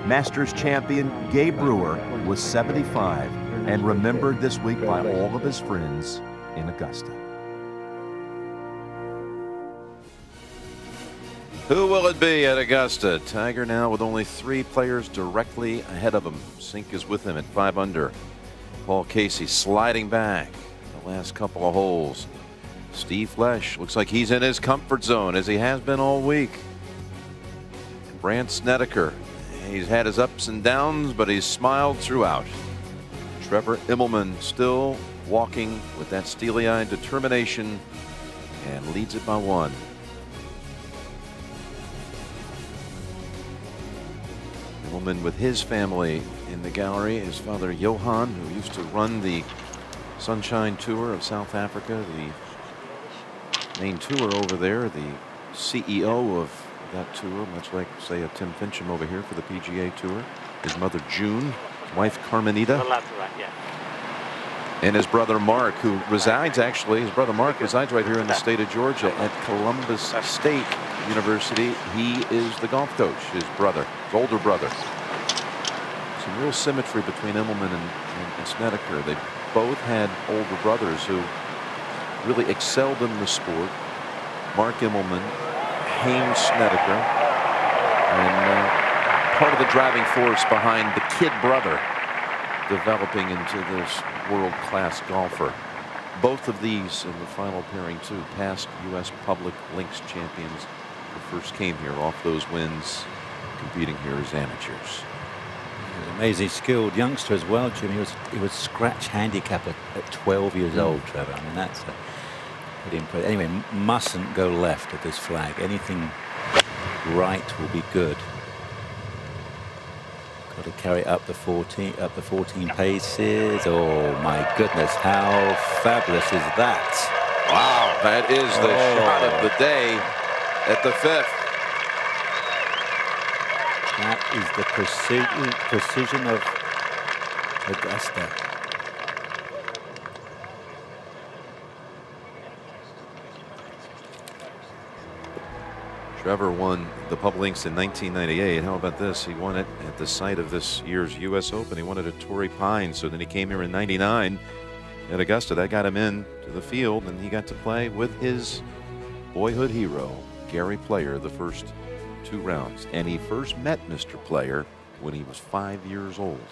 Masters champion Gay Brewer was 75 and remembered this week by all of his friends in Augusta. Who will it be at Augusta? Tiger now with only three players directly ahead of him. Cink is with him at five under. Paul Casey sliding back the last couple of holes. Steve Flesch looks like he's in his comfort zone as he has been all week. Brandt Snedeker, he's had his ups and downs, but he's smiled throughout. Trevor Immelman still walking with that steely-eyed determination and leads it by one. Immelman with his family in the gallery, his father Johan, who used to run the Sunshine Tour of South Africa, the main tour over there, the CEO of that tour, much like, say, a Tim Finchem over here for the PGA Tour. His mother, June, wife, Carminita. And his brother Mark, who resides actually, his brother Mark resides right here in the state of Georgia at Columbus State University. He is the golf coach, his brother, his older brother. Some real symmetry between Immelman and, and, and Snedeker. They both had older brothers who really excelled in the sport. Mark Immelman, Haynes Snedeker, and uh, part of the driving force behind the kid brother developing into this world-class golfer. Both of these in the final pairing too, past U.S. Public Links champions who first came here off those wins, competing here as amateurs. Amazing skilled youngster as well, Jim. He was he was scratch handicap at, at 12 years Hmm. old, Trevor. I mean that's a, pretty impressive. Anyway, mustn't go left at this flag. Anything right will be good. Got to carry up the 14 up the 14 paces. Oh my goodness, how fabulous is that? Wow, that is the Oh. shot of the day at the fifth. That is the precision precision of Augusta. Trevor won the Public Links in 1998. How about this? He won it at the site of this year's U.S. Open. He won it at Torrey Pines. So then he came here in 99 at Augusta. That got him in to the field, and he got to play with his boyhood hero, Gary Player, the first two rounds. And he first met Mr. Player when he was five years old.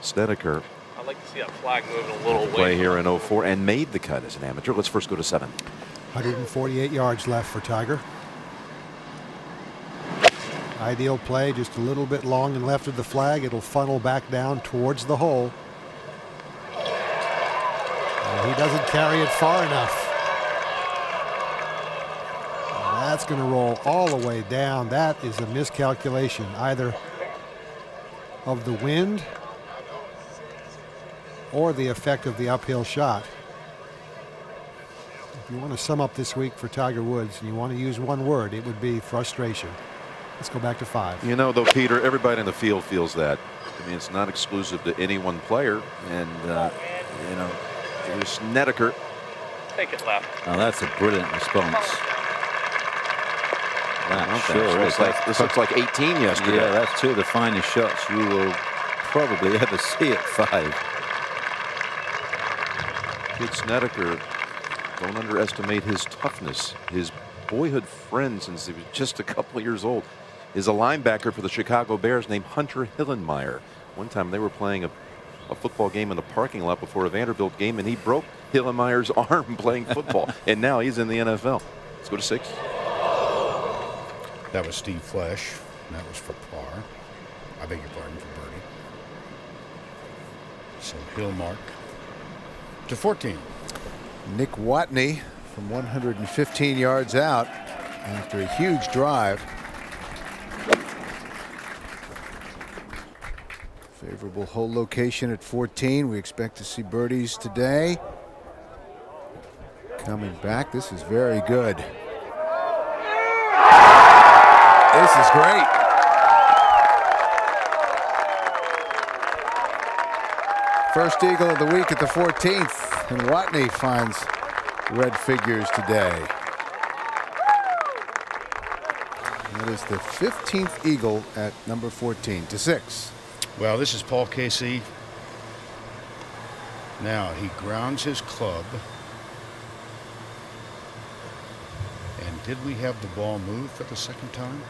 Snedeker I'd like to see that flag moving a little play here in 04 and made the cut as an amateur. Let's first go to seven. 148 yards left for Tiger. Ideal play, just a little bit long and left of the flag. It'll funnel back down towards the hole. And he doesn't carry it far enough. That's going to roll all the way down. That is a miscalculation, either of the wind or the effect of the uphill shot. If you want to sum up this week for Tiger Woods and you want to use one word, it would be frustration. Let's go back to five. You know, though, Peter, everybody in the field feels that. I mean, it's not exclusive to any one player. And, uh, you know, here's Snedeker. Take it left. Oh, that's a brilliant response. That Not sure bad. Looks like- this looks like 18 yesterday. Yeah, that's two of the finest shots you will probably ever see at five. Kid Snedeker, don't underestimate his toughness. His boyhood friend since he was just a couple years old is a linebacker for the Chicago Bears named Hunter Hillenmeyer. One time they were playing a, a football game in the parking lot before a Vanderbilt game, and he broke Hillenmeyer's arm playing football, and now he's in the NFL. Let's go to six. That was Steve Flesch. That was for par. I beg your pardon for birdie. So Hillmark to 14. Nick Watney from 115 yards out after a huge drive. Favorable hole location at 14. We expect to see birdies today. Coming back, this is very good. This is great. First eagle of the week at the 14th, and Watney finds red figures today. That is the 15th eagle at number 14 to 6. Well, this is Paul Casey. Now he grounds his club. And did we have the ball move for the second time?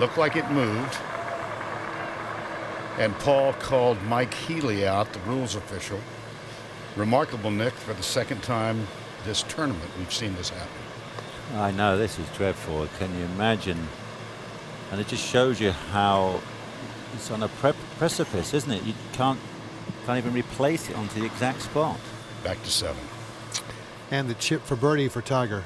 Looked like it moved. And Paul called Mike Healy out, the rules official. Remarkable, Nick, for the second time this tournament we've seen this happen. I know this is dreadful. Can you imagine? And it just shows you how it's on a pre precipice, isn't it? You can't can't even replace it onto the exact spot. Back to seven. And the chip for birdie for Tiger.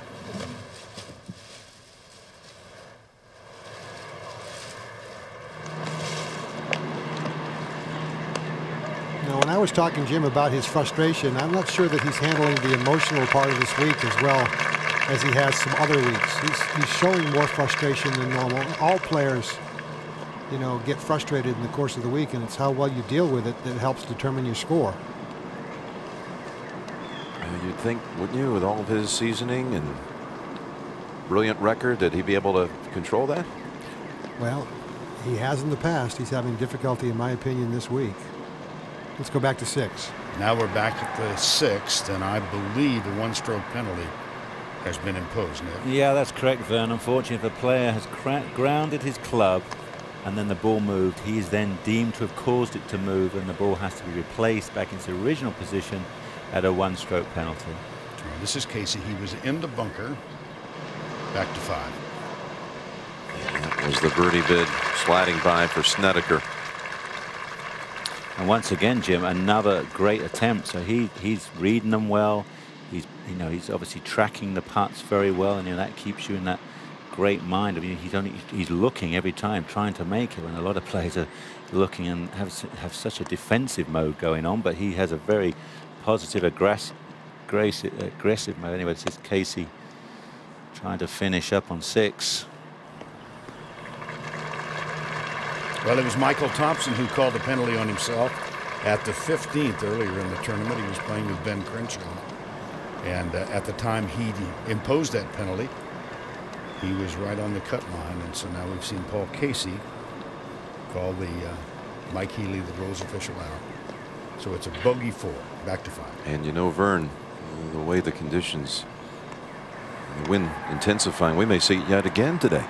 Now, when I was talking Jim about his frustration, I'm not sure that he's handling the emotional part of this week as well as he has some other weeks. He's, he's showing more frustration than normal. All players, you know, get frustrated in the course of the week, and it's how well you deal with it that helps determine your score. You'd think, wouldn't you, with all of his seasoning and brilliant record, that he'd be able to control that? Well, he has in the past. He's having difficulty, in my opinion, this week. Let's go back to six. Now we're back at the sixth, and I believe the one-stroke penalty has been imposed, Nick. Yeah, that's correct, Vern. Unfortunately, if a player has grounded his club and then the ball moved, he is then deemed to have caused it to move, and the ball has to be replaced back into its original position at a one-stroke penalty. This is Casey. He was in the bunker. Back to five. That was the birdie bid sliding by for Snedeker. And once again, Jim, another great attempt. So he he's reading them well. He's you know he's obviously tracking the putts very well, and you know that keeps you in that great mind. I mean, he's only he's looking every time, trying to make it. When a lot of players are looking and have have such a defensive mode going on, but he has a very positive, aggressive, aggressive mode. Anyway, this is Casey trying to finish up on six. Well, it was Michael Thompson who called the penalty on himself at the 15th earlier in the tournament. He was playing with Ben Crenshaw. And uh, at the time he imposed that penalty, he was right on the cut line. And so now we've seen Paul Casey call the uh, Mike Healy, the rules official, out. So it's a bogey four, back to five. And you know, Vern, the way the conditions, the wind intensifying, we may see it yet again today.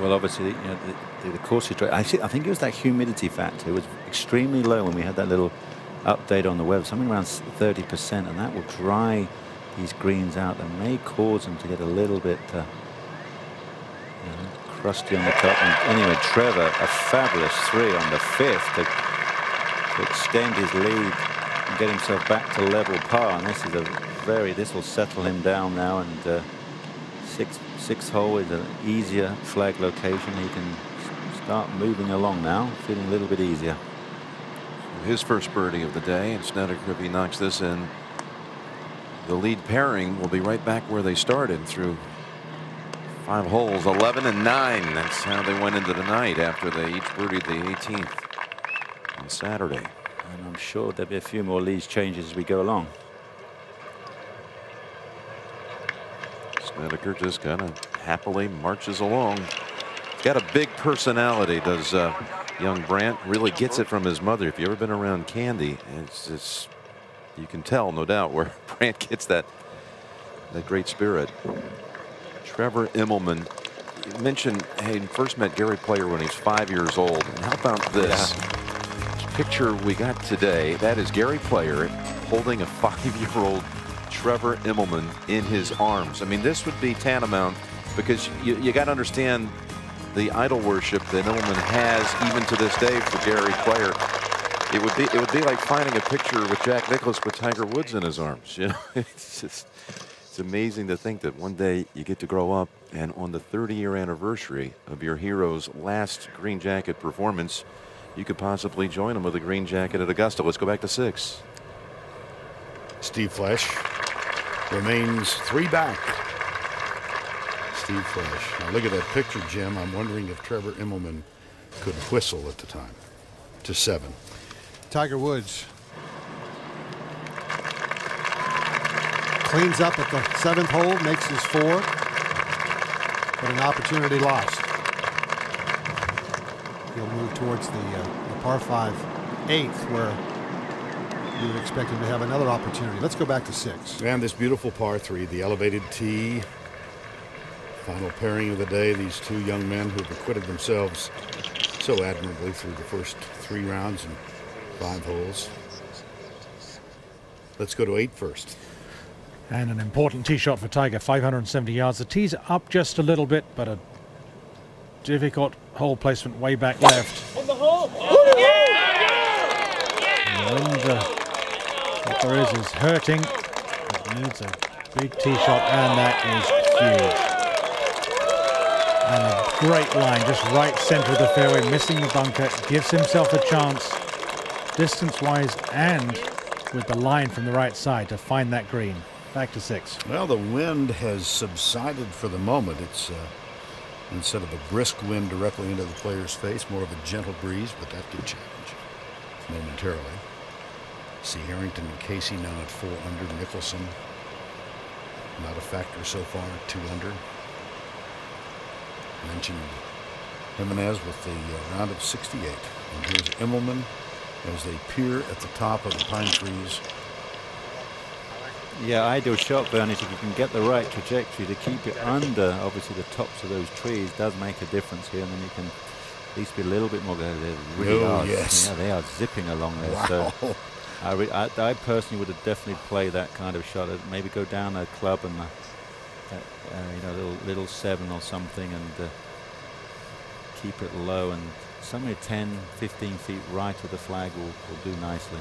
Well, obviously, you know, the, the course is dry. I, thi- I think it was that humidity factor. It was extremely low when we had that little update on the web, something around 30%, and that will dry these greens out. That may cause them to get a little bit uh, you know, crusty on the top. And anyway, Trevor, a fabulous three on the fifth to, to extend his lead and get himself back to level par. And this is a very, this will settle him down now. And uh, six sixth hole is an easier flag location. He can start moving along now, feeling a little bit easier. his first birdie of the day. And Snedeker, if he knocks this in, the lead pairing will be right back where they started through five holes, 11 and 9. That's how they went into the night after they each birdied the 18th on Saturday. And I'm sure there'll be a few more leads changes as we go along. Snedeker just kind of happily marches along. He's got a big personality, does uh, young Brandt. Really gets it from his mother. If you've ever been around Candy, it's just, you can tell, no doubt, where Brandt gets that, that great spirit. Trevor Immelman you mentioned, hey, first met Gary Player when he was five years old. And how about this? Yeah. Picture we got today, that is Gary Player holding a five-year-old Trevor Immelman in his arms. I mean, this would be tantamount because you, you got to understand the idol worship that Immelman has even to this day for Gary Player. It would be it would be like finding a picture with Jack Nicklaus with Tiger Woods in his arms. You know, it's just it's amazing to think that one day you get to grow up and on the 30 year anniversary of your hero's last green jacket performance, you could possibly join him with a green jacket at Augusta. Let's go back to six. Steve Flesch remains three back. Steve Flesch. Now look at that picture, Jim. I'm wondering if Trevor Immelman could whistle at the time to seven. Tiger Woods Cleans up at the seventh hole, makes his four, but an opportunity lost. He'll move towards the, uh, the par five eighth, where you would expect him to have another opportunity. Let's go back to six. And this beautiful par three, the elevated tee. Final pairing of the day. These two young men who have acquitted themselves so admirably through the first three rounds and five holes. Let's go to eight first. And an important tee shot for Tiger, 570 yards. The tee's up just a little bit, but a difficult hole placement way back left. On the hole. And uh, is is hurting. It needs a big tee shot, and that is huge. And a great line, just right center of the fairway, missing the bunker, gives himself a chance, distance-wise and with the line from the right side to find that green. Back to six. Well, the wind has subsided for the moment. It's uh, instead of a brisk wind directly into the player's face, more of a gentle breeze, but that could change momentarily. See Harrington and Casey now at four under. Mickelson not a factor so far, two under. Mentioned Jimenez with the uh, round of 68. And here's Immelman as they peer at the top of the pine trees yeah, ideal shot, Bernie, if you can get the right trajectory to keep it under, obviously the tops of those trees does make a difference here, and then you can at least be a little bit more. They're really oh, are, yes. Yeah, they are zipping along there. Wow. So I, I, I, personally would have definitely played that kind of shot. Maybe go down a club and, uh, uh, you know, little, little seven or something, and uh, keep it low, and somewhere 10, 15 feet right of the flag will, will do nicely.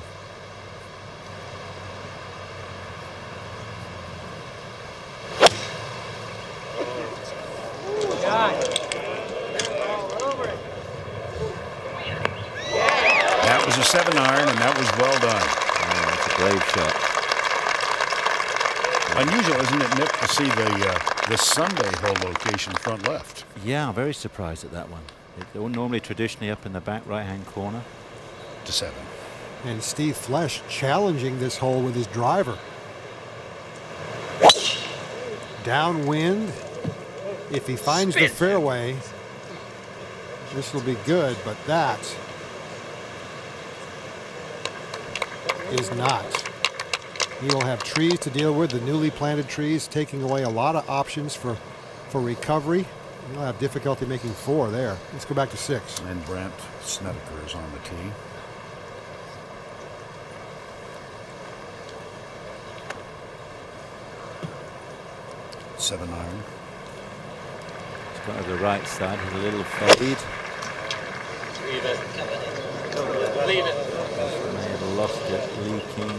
Was a seven iron, and that was well done. Yeah, that's a brave shot. Unusual, isn't it, Nick, to see the uh, the Sunday hole location front left? Yeah, I'm very surprised at that one. They're normally traditionally up in the back right-hand corner. To seven. And Steve Flesch challenging this hole with his driver. Downwind. If he finds the fairway, this will be good, but that is not. He will have trees to deal with, the newly planted trees, taking away a lot of options for, for recovery. He'll have difficulty making four there. Let's go back to six. And Brandt Snedeker is on the tee. Seven iron. It's got to the right side, with a little fade. Leave it. Leave it. Lost it, leaking.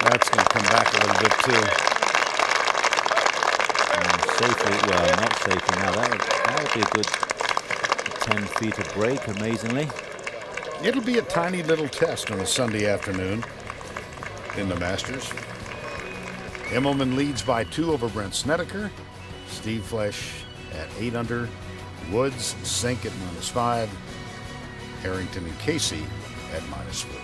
That's going to come back a little bit too. And safely, well, not safely now. That would, that would be a good 10 feet of break, amazingly. It'll be a tiny little test on a Sunday afternoon in the Masters. Immelman leads by two over Brandt Snedeker. Steve Flesch at eight under. Woods, Cink at minus five. Harrington and Casey at minus four.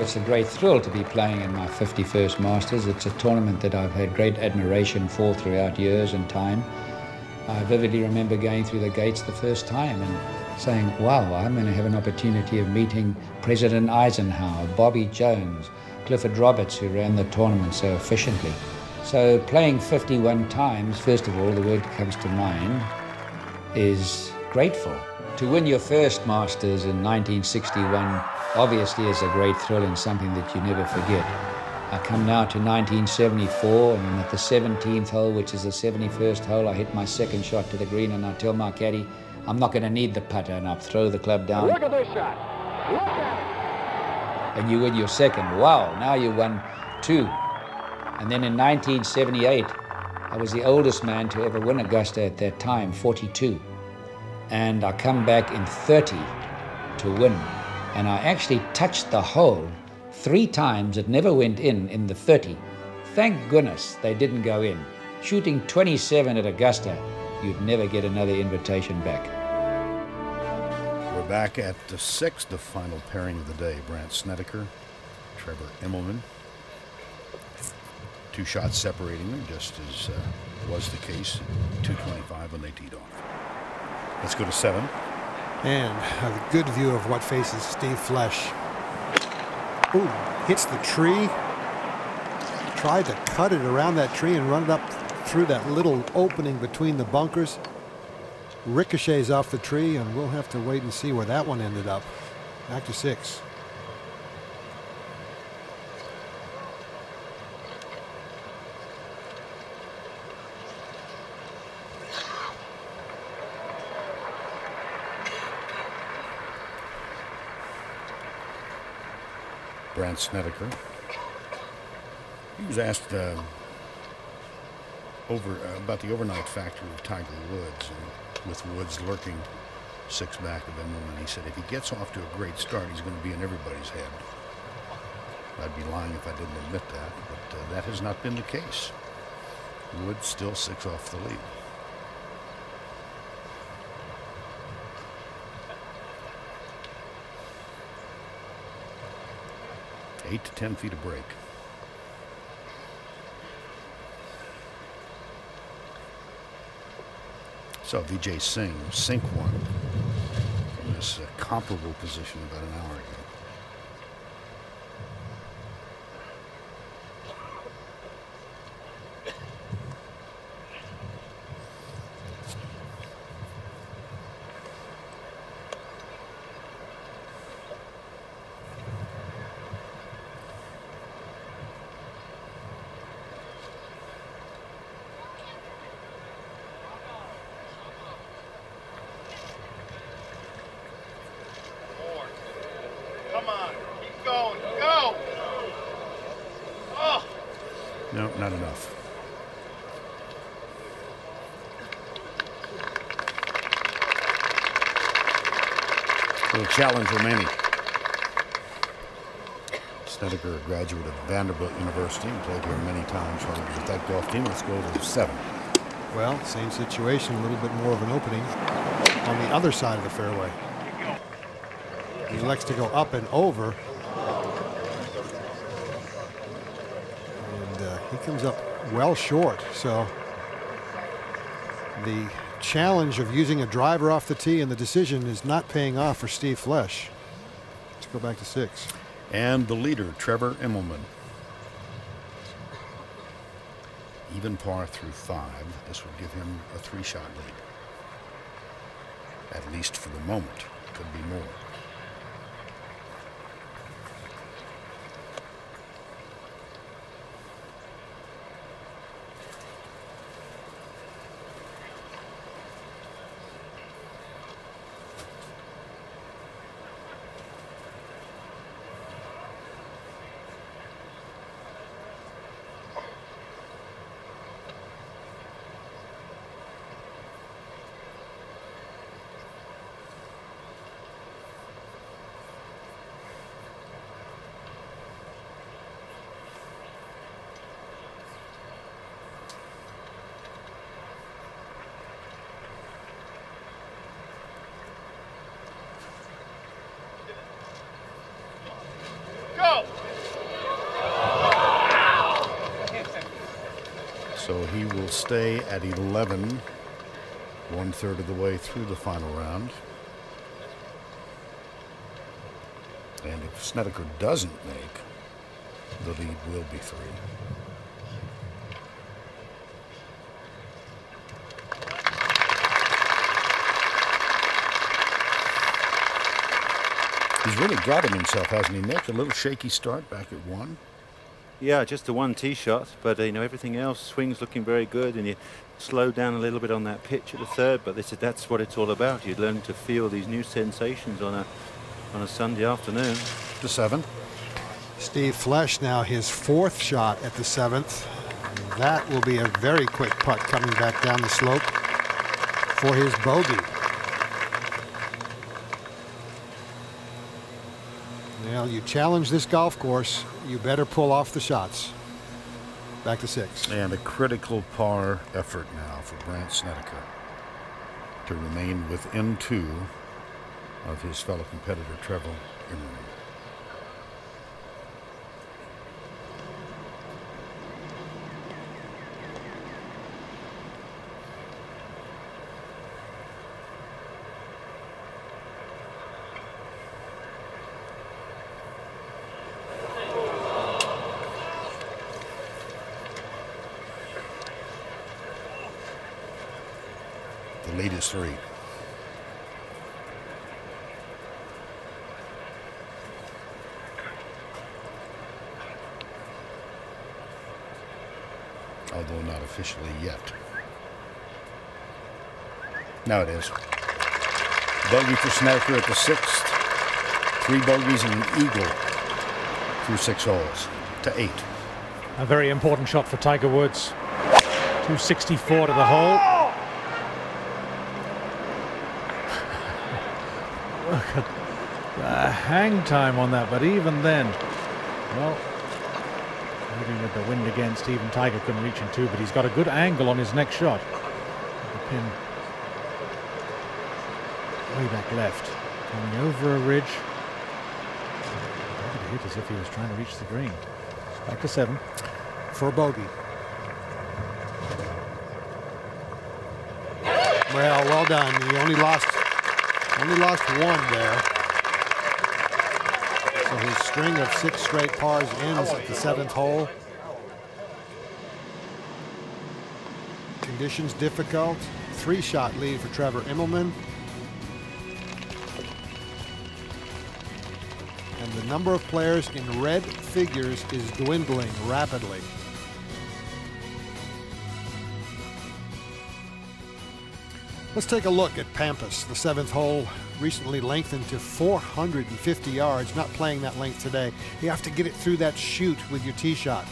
It's a great thrill to be playing in my 51st Masters. It's a tournament that I've had great admiration for throughout years and time. I vividly remember going through the gates the first time and saying, wow, I'm going to have an opportunity of meeting President Eisenhower, Bobby Jones, Clifford Roberts, who ran the tournament so efficiently. So playing 51 times, first of all, the word that comes to mind is grateful. To win your first Masters in 1961 obviously is a great thrill and something that you never forget. I come now to 1974 and at the 17th hole, which is the 71st hole, I hit my second shot to the green and I tell my caddy, I'm not going to need the putter and I throw the club down. Look at this shot. Look at And you win your second. Wow, now you won two. And then in 1978, I was the oldest man to ever win Augusta at that time, 42. And I come back in 30 to win and I actually touched the hole three times. It never went in in the 30. Thank goodness they didn't go in. Shooting 27 at Augusta, you'd never get another invitation back. We're back at the sixth, the final pairing of the day. Brandt Snedeker, Trevor Immelman. Two shots separating them, just as uh, was the case at 225 when they teed off. Let's go to seven. And a good view of what faces Steve Flesch. Ooh, hits the tree. Tried to cut it around that tree and run it up through that little opening between the bunkers. Ricochets off the tree, and we'll have to wait and see where that one ended up. Back to six. Brandt Snedeker. He was asked uh, over uh, about the overnight factor of Tiger Woods, and with Woods lurking six back of him, and he said if he gets off to a great start, he's going to be in everybody's head. I'd be lying if I didn't admit that, but uh, that has not been the case. Woods still six off the lead. Eight to ten feet of break. So Vijay Singh, Cink one from this uh, comparable position about an hour ago. Come on. Keep going. Go. Oh. No, not enough. Little challenge remaining. Snedeker, a graduate of Vanderbilt University, and played here many times with that golf team. Let's go to seven. Well, same situation, a little bit more of an opening on the other side of the fairway. He elects to go up and over. And uh, he comes up well short. So the challenge of using a driver off the tee and the decision is not paying off for Steve Flesch. Let's go back to six. And the leader, Trevor Immelman. Even par through five. This would give him a three-shot lead. At least for the moment. Could be more. Stay at 11, one third of the way through the final round. And if Snedeker doesn't make, the lead will be three. He's really him himself, hasn't he, Nick? A little shaky start back at one. Yeah, just the one tee shot, but uh, you know everything else. Swing's looking very good, and you slow down a little bit on that pitch at the third. But this is that's what it's all about. You learn to feel these new sensations on a on a Sunday afternoon. The seven. Steve Flesch now his fourth shot at the seventh. That will be a very quick putt coming back down the slope for his bogey. Well, you challenge this golf course, you better pull off the shots. Back to six. And a critical par effort now for Brandt Snedeker to remain within two of his fellow competitor Trevor Immelman. Is three. Although not officially yet. Now it is. Bogey for Snedeker at the sixth. Three bogeys and an eagle through six holes to eight. A very important shot for Tiger Woods. 264 to the hole. Look at the hang time on that, but even then, well, maybe with the wind against, even Tiger couldn't reach in too, but he's got a good angle on his next shot. The pin way back left, coming over a ridge. He hit as if he was trying to reach the green. Back to seven. For bogey. Well, well done. He only lost only lost one there. So his string of six straight pars ends at the seventh hole. Conditions difficult. Three shot lead for Trevor Immelman. And the number of players in red figures is dwindling rapidly. Let's take a look at Pampas, the seventh hole, recently lengthened to 450 yards. Not playing that length today. You have to get it through that chute with your tee shot.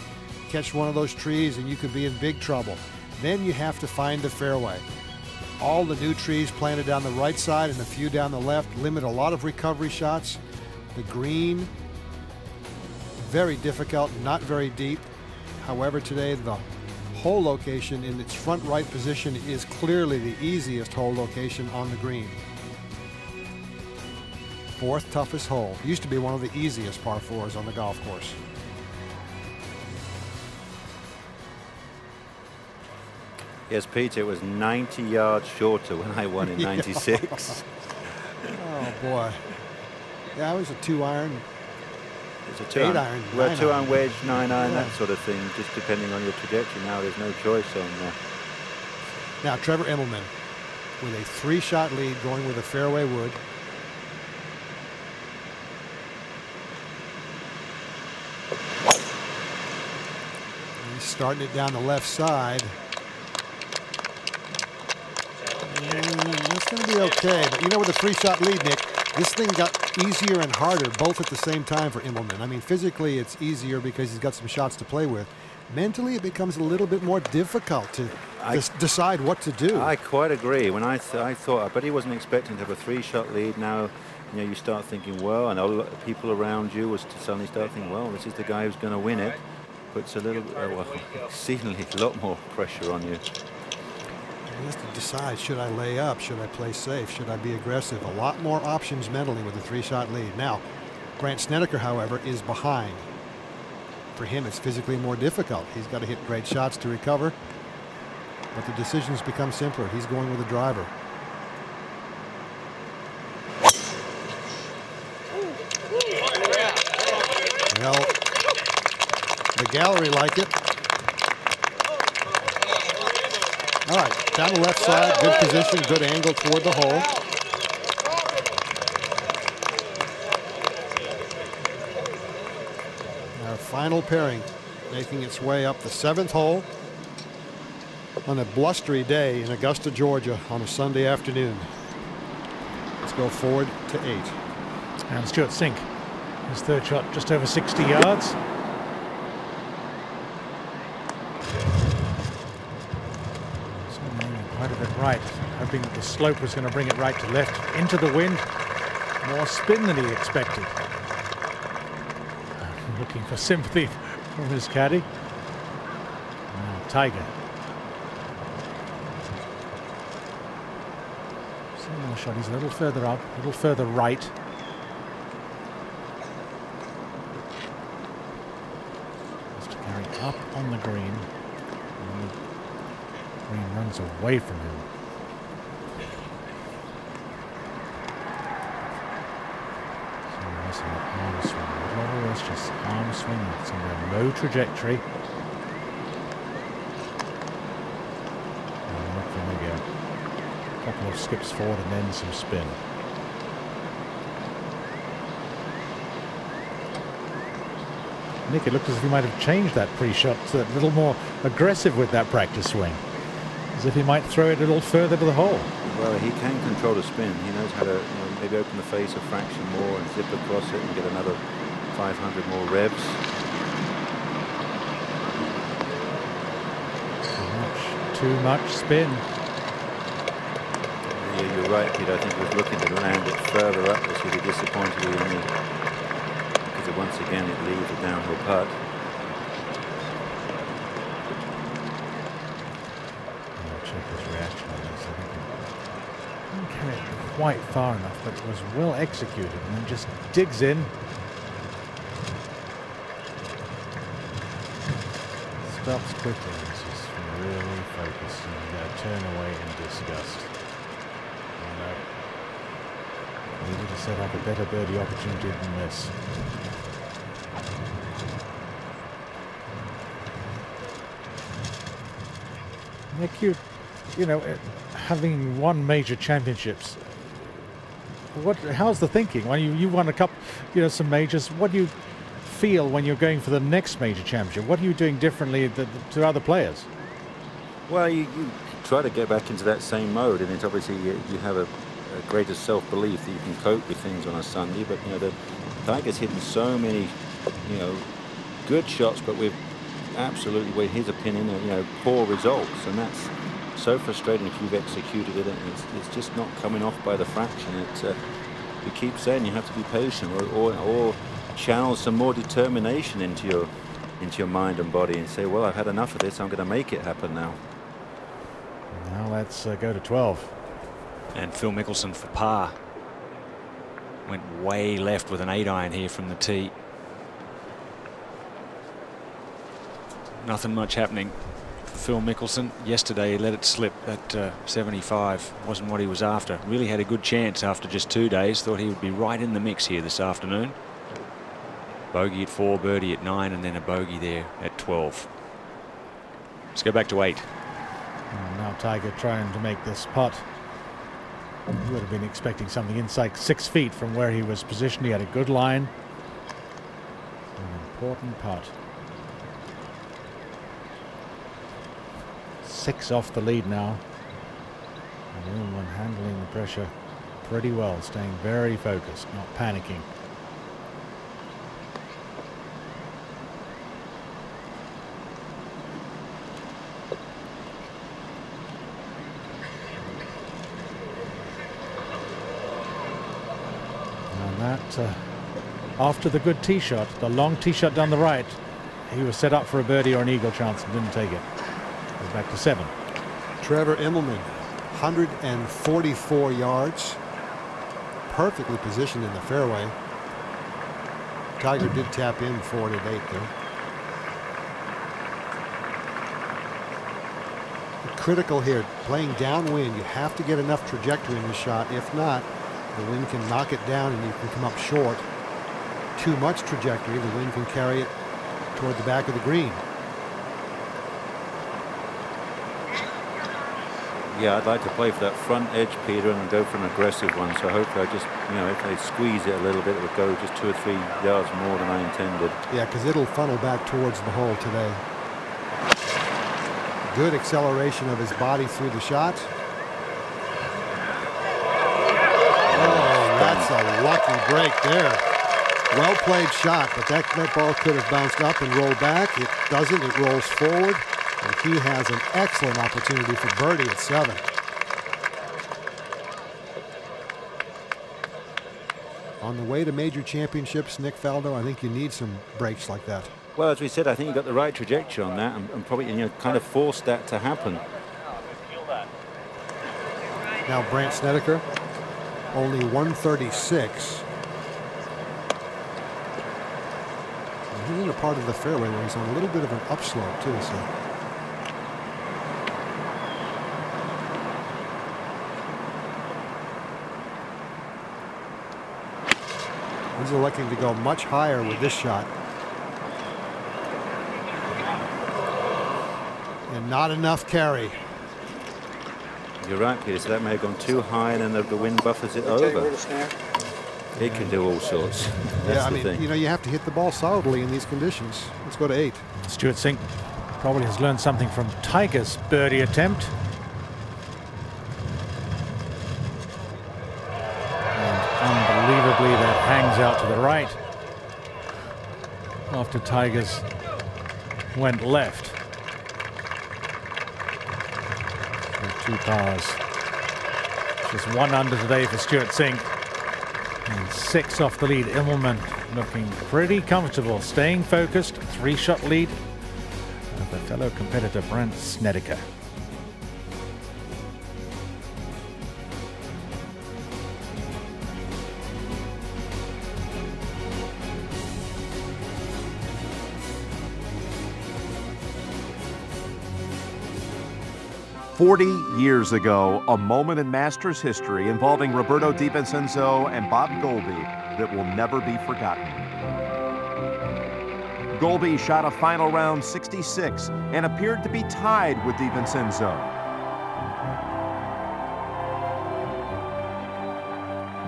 Catch one of those trees and you could be in big trouble. Then you have to find the fairway. All the new trees planted down the right side and a few down the left limit a lot of recovery shots. The green, very difficult, not very deep. However, today the hole location in its front right position is clearly the easiest hole location on the green. Fourth toughest hole. Used to be one of the easiest par fours on the golf course. Yes, Peter, it was 90 yards shorter when I won in 96. Oh boy. Yeah, it was a two iron. It's a two Eight iron, iron, well, two iron. wedge, nine iron, Yeah. that sort of thing, just depending on your trajectory. Now there's no choice on uh, Now Trevor Immelman with a three shot lead going with a fairway wood. He's starting it down the left side. Mm, It's going to be okay, but you know, with a three-shot lead, Nick, this thing got easier and harder both at the same time for Immelman. I mean, physically, it's easier because he's got some shots to play with. Mentally, it becomes a little bit more difficult to I- decide what to do. I quite agree. When I, th I thought, I bet he wasn't expecting to have a three-shot lead. Now, you know, you start thinking, well, and all the people around you was to suddenly start thinking, well, this is the guy who's going to win it. Puts a little, uh, well, exceedingly a lot more pressure on you. He has to decide, should I lay up? Should I play safe? Should I be aggressive? A lot more options mentally with a three-shot lead. Now, Brandt Snedeker, however, is behind. For him, it's physically more difficult. He's got to hit great shots to recover. But the decisions become simpler. He's going with a driver. Well, gallery like it. All right, down the left side, good position, good angle toward the hole. Our final pairing making its way up the seventh hole on a blustery day in Augusta, Georgia on a Sunday afternoon. Let's go forward to eight. And Stewart Cink, his third shot just over 60 yards. So aiming quite a bit right, hoping that the slope was going to bring it right to left into the wind. More spin than he expected. Looking for sympathy from his caddy. Now Tiger. Similar shot. He's a little further up, a little further right. Just to carry up on the green. And the green runs away from him. Trajectory. And for maybe a couple of skips forward and then some spin. Nick, it looked as if he might have changed that pre-shot to a little more aggressive with that practice swing. As if he might throw it a little further to the hole. Well, he can control the spin. He knows how to you know, maybe open the face a fraction more and zip across it and get another 500 more revs. Too much, too much spin. Yeah, you're right, Peter. I think he was looking to land it further up, which would be disappointed with me. Because once again, it leaves a downhill putt. Check his reaction on this. I think he didn't carry it quite far enough, but it was well executed and then just digs in. Stops quickly. Uh, turn away in disgust. And, uh, needed to set up a better birdie opportunity than this. Nick, you, you know, uh, having won major championships, what? How's the thinking? When you you won a cup, you know, some majors. What do you feel when you're going for the next major championship? What are you doing differently th- to other players? Well, you, you try to get back into that same mode, and it's obviously you, you have a, a greater self-belief that you can cope with things on a Sunday. But you know, the Tiger's hitting so many, you know, good shots, but with absolutely, with his opinion, you know, poor results, and that's so frustrating if you've executed it and it's, it's just not coming off by the fraction. It's, uh, you keep saying you have to be patient, or, or, or channel some more determination into your into your mind and body, and say, well, I've had enough of this. I'm going to make it happen now. Let's uh, go to 12. And Phil Mickelson for par. Went way left with an 8 iron here from the tee. Nothing much happening for Phil Mickelson. Yesterday he let it slip at uh, 75. Wasn't what he was after. Really had a good chance after just two days. Thought he would be right in the mix here this afternoon. Bogey at 4, birdie at 9 and then a bogey there at 12. Let's go back to 8. Now Tiger trying to make this putt. He would have been expecting something inside six feet from where he was positioned. He had a good line. An important putt. Six off the lead now. And Immelman handling the pressure pretty well, staying very focused, not panicking. And that, after the good tee shot, the long tee shot down the right, he was set up for a birdie or an eagle chance and didn't take it. Goes back to seven. Trevor Immelman, 144 yards, perfectly positioned in the fairway. Tiger did tap in forward at eight there. critical here. Playing downwind, you have to get enough trajectory in the shot. If not, the wind can knock it down and you can come up short. Too much trajectory, the wind can carry it toward the back of the green. Yeah, I'd like to play for that front edge, Peter, and go for an aggressive one. So hopefully I just, you know, if they squeeze it a little bit, it would go just two or three yards more than I intended. Yeah, because it'll funnel back towards the hole today. Good acceleration of his body through the shot. Oh, that's a lucky break there. Well played shot, but that, that ball could have bounced up and rolled back. It doesn't, it rolls forward. And he has an excellent opportunity for birdie at seven. On the way to major championships, Nick Faldo, I think you need some breaks like that. Well, as we said, I think you got the right trajectory on that and, and probably you know kind of forced that to happen. Now Brandt Snedeker, only 136. And he's in a part of the fairway where he's on a little bit of an upslope too, so. He's electing to go much higher with this shot. And not enough carry. You're right, Peter. So that may have gone too high, and then the, the wind buffers it over. It can do all sorts. That's yeah, I the mean, thing. you know, you have to hit the ball solidly in these conditions. Let's go to eight. Stewart Cink probably has learned something from Tiger's birdie attempt. And unbelievably, that hangs out to the right after Tigers went left. So two pars. Just one under today for Stewart Cink. And six off the lead. Immelman looking pretty comfortable, staying focused. Three shot lead the fellow competitor Brandt Snedeker. Forty years ago, a moment in Masters history involving Roberto De Vicenzo and Bob Goalby that will never be forgotten. Goalby shot a final round 66 and appeared to be tied with De Vicenzo.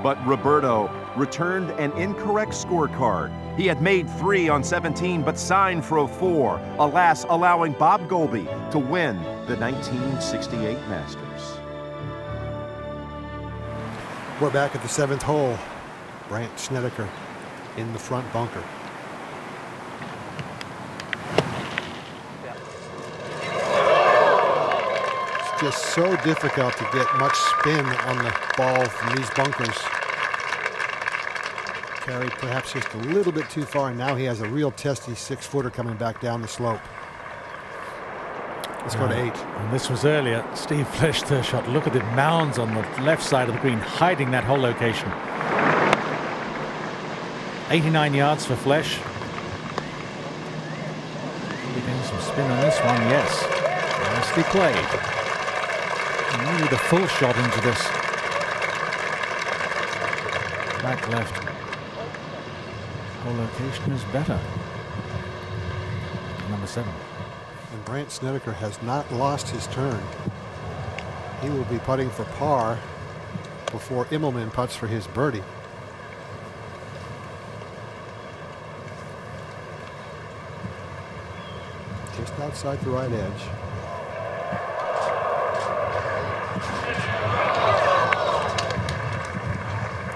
But Roberto returned an incorrect scorecard. He had made three on 17, but signed for a four, alas, allowing Bob Goalby to win the 1968 Masters. We're back at the seventh hole. Brandt Snedeker in the front bunker. It's just so difficult to get much spin on the ball from these bunkers. Carried perhaps just a little bit too far, and now he has a real testy six footer coming back down the slope. Let's go to Uh, eight. And this was earlier. Steve Flesch third shot. Look at the mounds on the left side of the green, hiding that hole location. 89 yards for Flesch. Getting some spin on this one, yes. Nicely played. And Maybe the full shot into this. Back left. Hole location is better. Number seven. And Brandt Snedeker has not lost his turn. He will be putting for par before Immelman puts for his birdie. Just outside the right edge.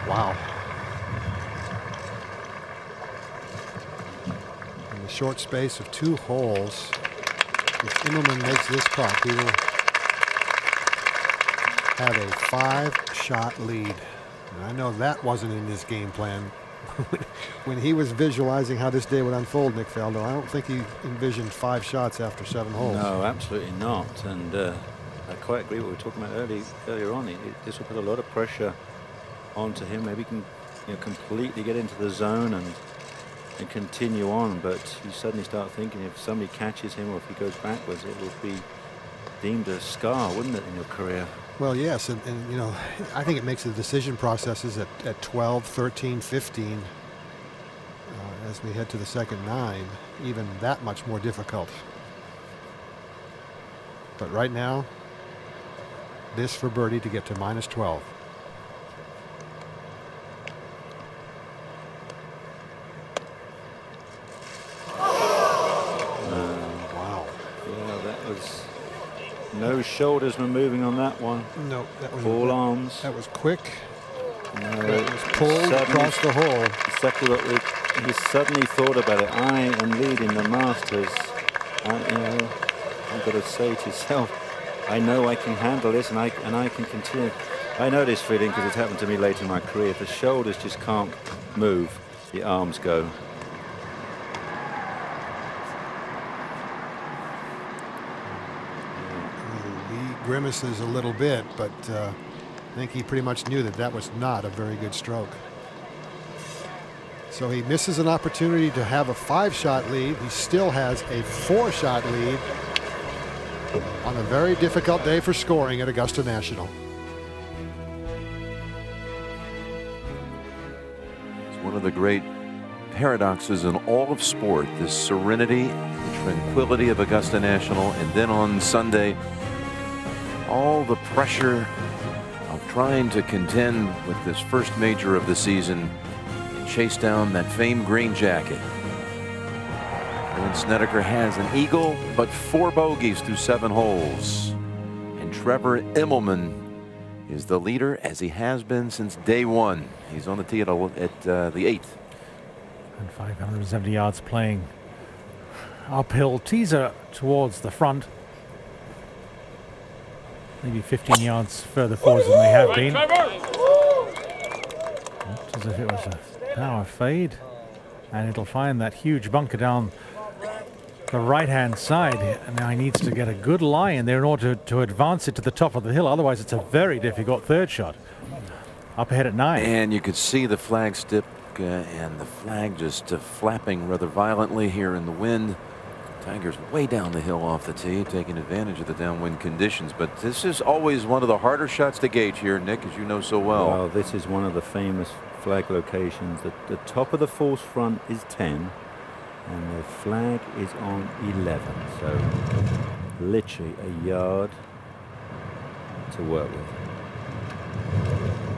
Wow. In the short space of two holes, Immelman makes this putt, he will have a five-shot lead. And I know that wasn't in his game plan. when he was visualizing how this day would unfold, Nick Faldo, I don't think he envisioned five shots after seven holes. No, absolutely not. And uh, I quite agree with what we were talking about early, earlier on. It, it- this will put a lot of pressure onto him. Maybe he can you know, completely get into the zone and and continue on. But you suddenly start thinking if somebody catches him or if he goes backwards, it will be deemed a scar, wouldn't it, in your career? Well, yes, and, and, you know, I think it makes the decision processes at, at 12, 13, 15, uh, as we head to the second nine, even that much more difficult. But right now, this for birdie to get to minus 12. wow. Yeah, that was no shoulders were moving on that one. No, that was all arms. That was quick. No, That was pulled across the what we, he suddenly thought about it. I am leading the Masters. I, you know, you've got to say to yourself, I know I can handle this and I, and I can continue. I know this feeling because it's happened to me later in my career. The shoulders just can't move, the arms go. He grimaces a little bit, but uh, I think he pretty much knew that that was not a very good stroke. So he misses an opportunity to have a five-shot lead. He still has a four-shot lead on a very difficult day for scoring at Augusta National. It's one of the great paradoxes in all of sport this serenity, the tranquility of Augusta National, and then on Sunday, all the pressure of trying to contend with this first major of the season and chase down that famed green jacket. Aaron Snedeker has an eagle, but four bogeys through seven holes. And Trevor Immelman is the leader as he has been since day one. He's on the tee at, at uh, the eighth. And 570 yards playing uphill. Teaser towards the front. Maybe 15 yards further forward than they have been. Looked as if it was a power fade. And it'll find that huge bunker down the right-hand side. And now he needs to get a good lie in there in order to, to advance it to the top of the hill. Otherwise, it's a very difficult third shot. Up ahead at nine. And you could see the flag stick uh, and the flag just uh, flapping rather violently here in the wind. Tiger's way down the hill off the tee, taking advantage of the downwind conditions. But this is always one of the harder shots to gauge here, Nick, as you know so well. Well, this is one of the famous flag locations. The, the top of the false front is 10, and the flag is on 11. So literally a yard to work with.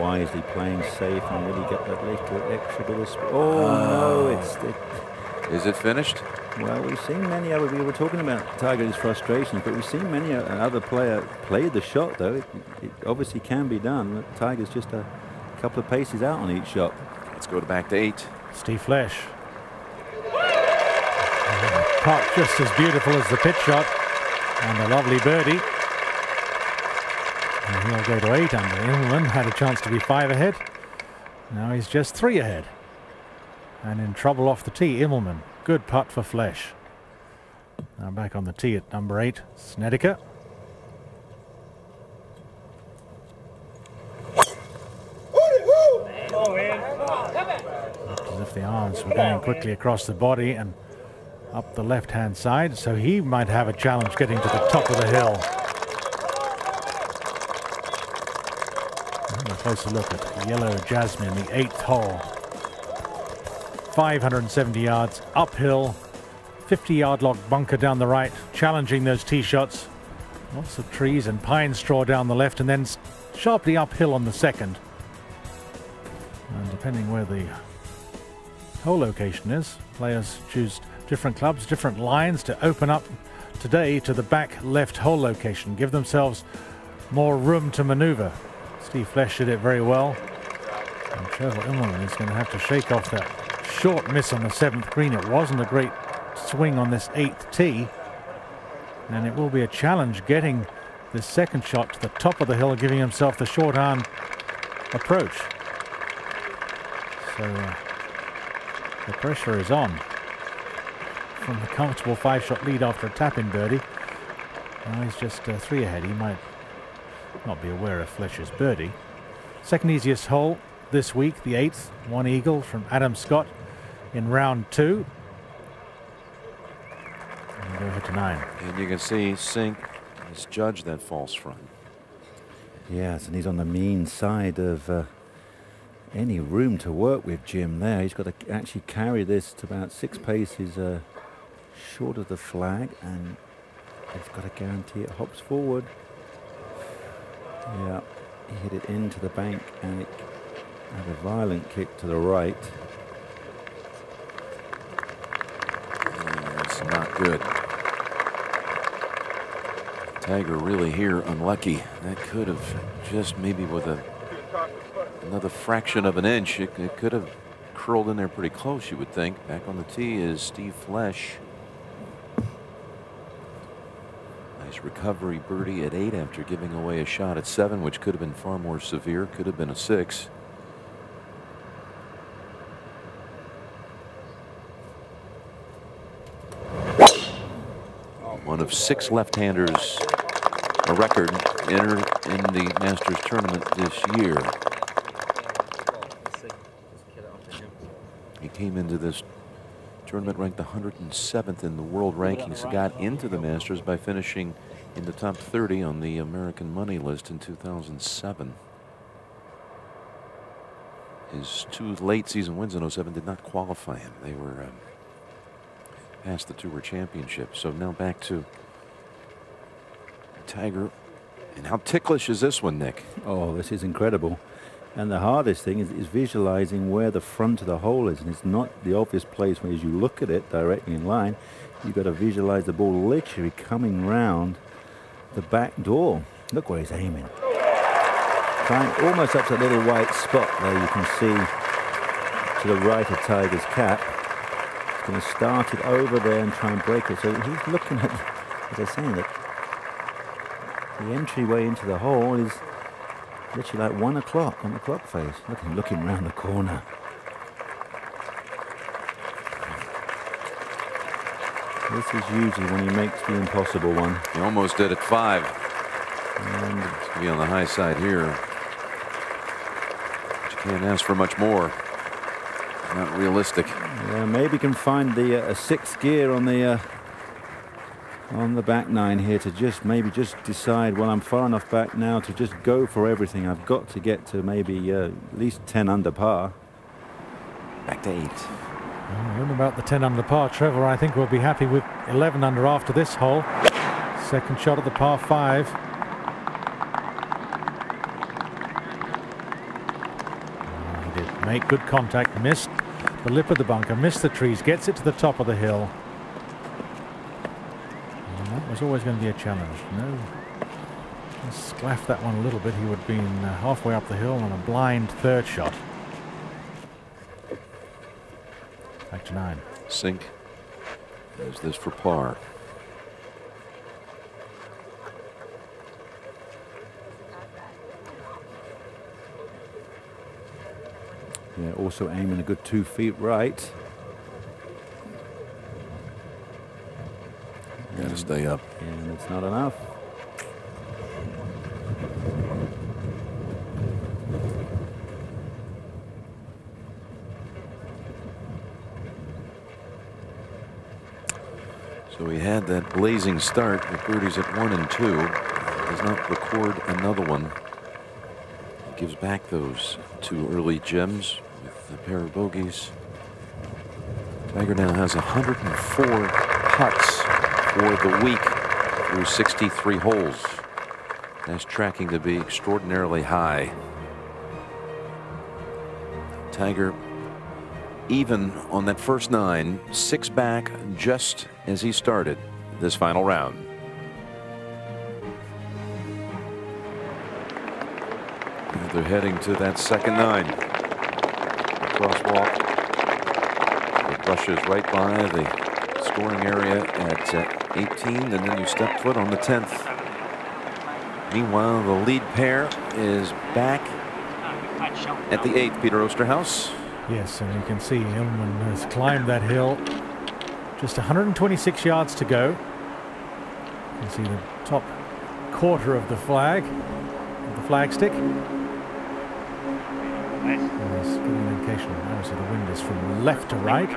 And why is he playing safe and will he get that little extra bit of speed? Oh, no, it's... It, is it finished? Well, we've seen many other. We were talking about Tiger's frustrations, but we've seen many other player play the shot. Though it, it obviously can be done. Tiger's just a couple of paces out on each shot. Let's go to back to eight. Steve Flesch. Putt just as beautiful as the pitch shot. And a lovely birdie. And he'll go to eight under. Immelman had a chance to be five ahead. Now he's just three ahead. And in trouble off the tee, Immelman. Good putt for Flesch. Now back on the tee at number eight, Snedeker. As if the arms were going quickly across the body and up the left-hand side, so he might have a challenge getting to the top of the hill. And a closer look at Yellow Jasmine, the eighth hole. 570 yards uphill, 50 yard log bunker down the right, challenging those tee shots. Lots of trees and pine straw down the left, and then sharply uphill on the second. And depending where the hole location is, players choose different clubs, different lines to open up today to the back left hole location, give themselves more room to maneuver. Steve Flesch did it very well. And Trevor Immelman is going to have to shake off that short miss on the seventh green. It wasn't a great swing on this eighth tee. And it will be a challenge getting this second shot to the top of the hill, giving himself the short arm approach. So uh, the pressure is on from the comfortable five-shot lead after a tap-in birdie. Now he's just uh, three ahead. He might not be aware of Flesch's birdie. Second easiest hole this week, the eighth, one eagle from Adam Scott in round two. And go ahead to to nine. And you can see Cink has judged that false front. Yes, and he's on the mean side of uh, any room to work with Jim there. He's got to actually carry this to about six paces uh, short of the flag, and he's got to guarantee it hops forward. Yeah, he hit it into the bank, and it had a violent kick to the right. It's not good. Tiger really here unlucky. That could have just maybe with a another fraction of an inch, it, it could have curled in there pretty close, you would think. Back on the tee is Steve Flesch. Nice recovery birdie at eight after giving away a shot at seven, which could have been far more severe, could have been a six. One of six left-handers, a record, enter in the Masters tournament this year. He came into this tournament ranked 107th in the world rankings. Got into the Masters by finishing in the top 30 on the American money list in 2007. His two late season wins in 07 did not qualify him. They were um, past the Tour Championship. So now back to Tiger. And how ticklish is this one, Nick? Oh, this is incredible. And the hardest thing is, is visualizing where the front of the hole is. And it's not the obvious place where as you look at it directly in line, you've got to visualize the ball literally coming round the back door. Look where he's aiming. Trying almost up to that little white spot there you can see to the right of Tiger's cap. He's going to start it over there and try and break it. So he's looking at, as I say, that the entryway into the hole is literally like one o'clock on the clock face. Look him looking around the corner. This is usually when he makes the impossible one. He almost did at five. And it's going to be on the high side here. But you can't ask for much more. Not realistic. Yeah, maybe can find the uh, a sixth gear on the uh, on the back nine here to just maybe just decide. Well, I'm far enough back now to just go for everything. I've got to get to maybe uh, at least 10 under par. Back to eight. I don't about the 10 under par. Trevor, I think we'll be happy with 11 under after this hole. Second shot at the par five. He did make good contact, missed the lip of the bunker, missed the trees, gets it to the top of the hill. And was always going to be a challenge. No, sclaffed that one a little bit. He would have been uh, halfway up the hill on a blind third shot. Back to nine. Cink. Is this for par? Yeah, also aiming a good two feet right. Up. And it's not enough. So he had that blazing start with birdies at one and two. Does not record another one. He gives back those two early gems with a pair of bogeys. Tiger now has 104 putts for the week through 63 holes. That's tracking to be extraordinarily high. Tiger even on that first nine, six back just as he started this final round. They're heading to that second nine. Crosswalk. It brushes right by the scoring area at uh, 18, and then you step foot on the 10th. Meanwhile, the lead pair is back at the eighth, Peter Oosterhuis. Yes, and you can see Immelman has climbed that hill. Just 126 yards to go. You can see the top quarter of the flag, of the flagstick. There's good indication, obviously the wind is from left to right.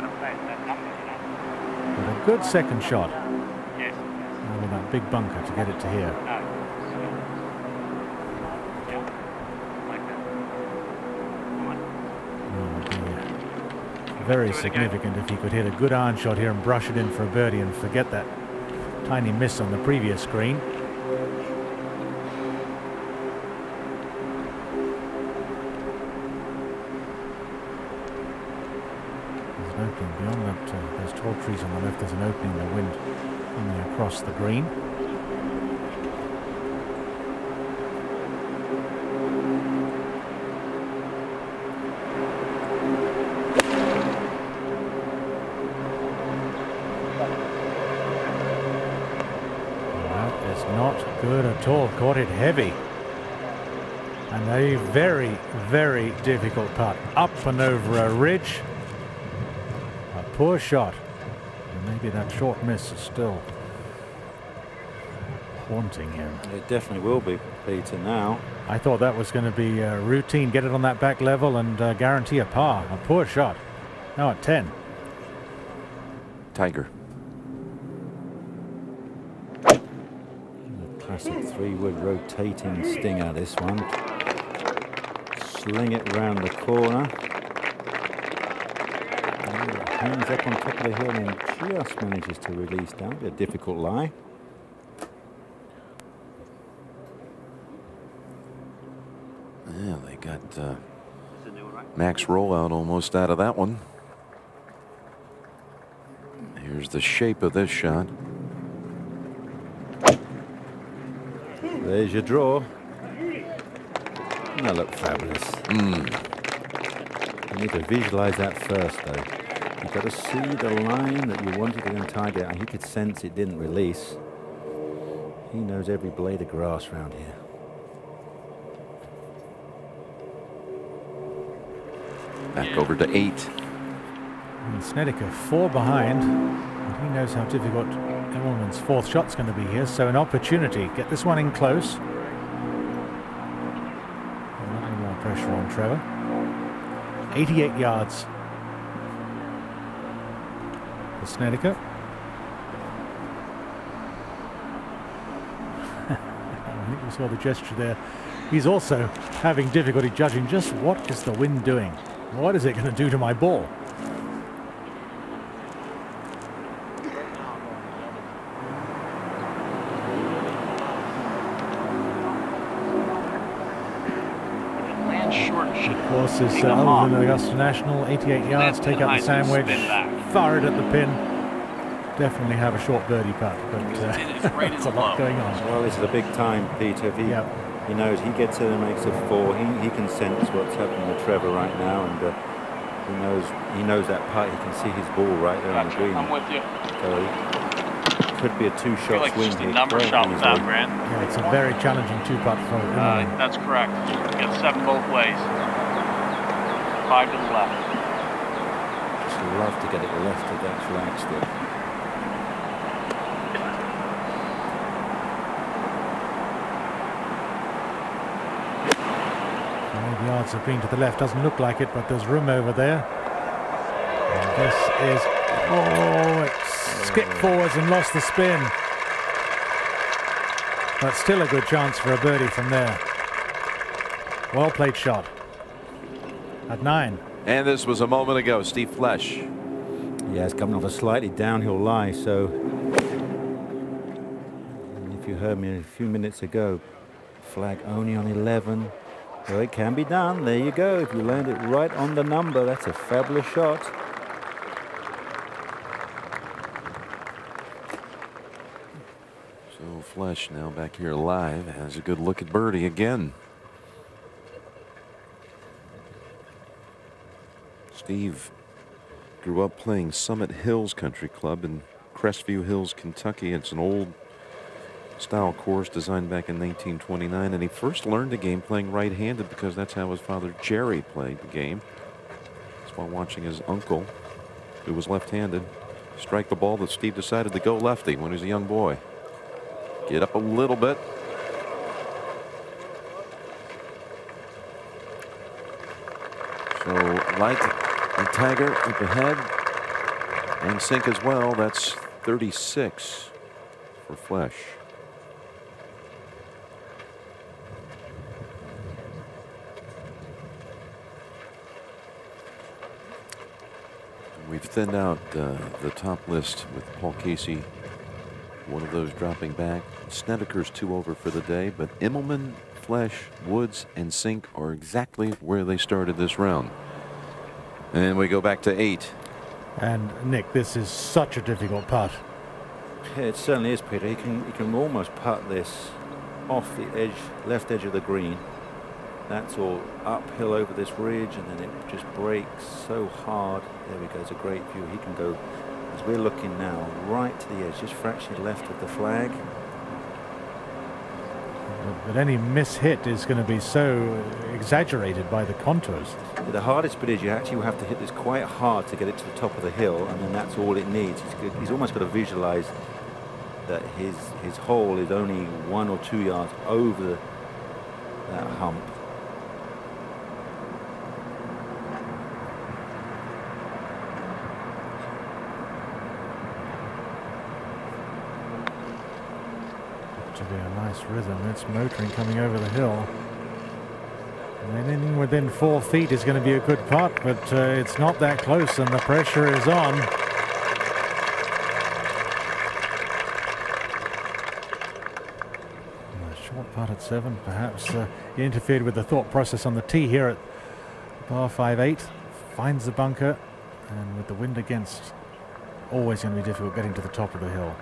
But a good second shot. Big bunker to get it to here. very significant if he could hit a good iron shot here and brush it in for a birdie and forget that tiny miss on the previous screen. There's an opening beyond that, uh, those tall trees on the left, there's an opening, the wind coming across the green. Heavy. And a very, very difficult putt. Up and over a ridge. A poor shot. And maybe that short miss is still haunting him. It definitely will be, Peter, now. I thought that was going to be a routine. Get it on that back level and uh, guarantee a par. A poor shot. Now at 10. Tiger. Classic three-wood rotating stinger, this one. Sling it round the corner. Hands up on top of the hill and just manages to release down. A difficult lie. Yeah, they got uh, max rollout almost out of that one. Here's the shape of this shot. There's your draw. That looked fabulous. Mm. You need to visualize that first, though. You've got to see the line that you wanted to Tiger, and he could sense it didn't release. He knows every blade of grass around here. Back over to eight. And Snedeker four behind. And he knows how difficult Immelman's fourth shot's going to be here, so an opportunity. Get this one in close. A little more pressure on Trevor. 88 yards for Snedeker. I think we saw the gesture there. He's also having difficulty judging just what is the wind doing? What is it going to do to my ball? Course, is uh, other than Augusta National. 88 yards, take out the sandwich, fire it at the pin. Definitely have a short birdie putt, but uh, it's a lot going on. Well, this is a big time, Peter. If he, yep. he knows he gets in and makes a four, he, he can sense what's happening with Trevor right now, and uh, he knows he knows that putt. He can see his ball right there gotcha. on the green. I'm with you. So he could be a two-shot like swing. Just a number shot with that, Grant. Yeah, it's a very challenging two-putt for him. Uh, that's correct. Get seven both ways five to the left. Just love to get it left of that flag stick. Five yards have been to the left. Doesn't look like it, but there's room over there. And this is oh, it skipped forwards and lost the spin. But still a good chance for a birdie from there. Well played shot at nine. And this was a moment ago, Steve Flesch. Yeah, it's coming off a slightly downhill lie, so if you heard me a few minutes ago, flag only on 11. So it can be done. There you go. If you land it right on the number, that's a fabulous shot. So Flesch now back here live has a good look at birdie again. Steve grew up playing Summit Hills Country Club in Crestview Hills, Kentucky. It's an old style course designed back in 1929, and he first learned the game playing right-handed because that's how his father Jerry played the game. It's while watching his uncle, who was left-handed, strike the ball that Steve decided to go lefty when he was a young boy. Get up a little bit. So like and Tiger up ahead and Cink as well. That's 36 for Flesch. We've thinned out uh, the top list with Paul Casey, one of those dropping back. Snedeker's two over for the day, but Immelman, Flesch, Woods, and Cink are exactly where they started this round. And we go back to eight. And Nick, this is such a difficult putt. Yeah, it certainly is, Peter. He can, he can almost putt this off the edge, left edge of the green. That's all uphill over this ridge, and then it just breaks so hard. There we go. It's a great view. He can go, as we're looking now, right to the edge, just fractionally left of the flag. But any miss hit is going to be so exaggerated by the contours. The hardest bit is you actually have to hit this quite hard to get it to the top of the hill, and then that's all it needs. He's. He's almost got to visualize that his his hole is only one or two yards over that hump. To be a nice rhythm. It's motoring coming over the hill. And anything within four feet is going to be a good putt, but uh, it's not that close, and the pressure is on. A short putt at seven, perhaps uh, interfered with the thought process on the tee here at par 5-8. Finds the bunker, and with the wind against, always going to be difficult getting to the top of the hill.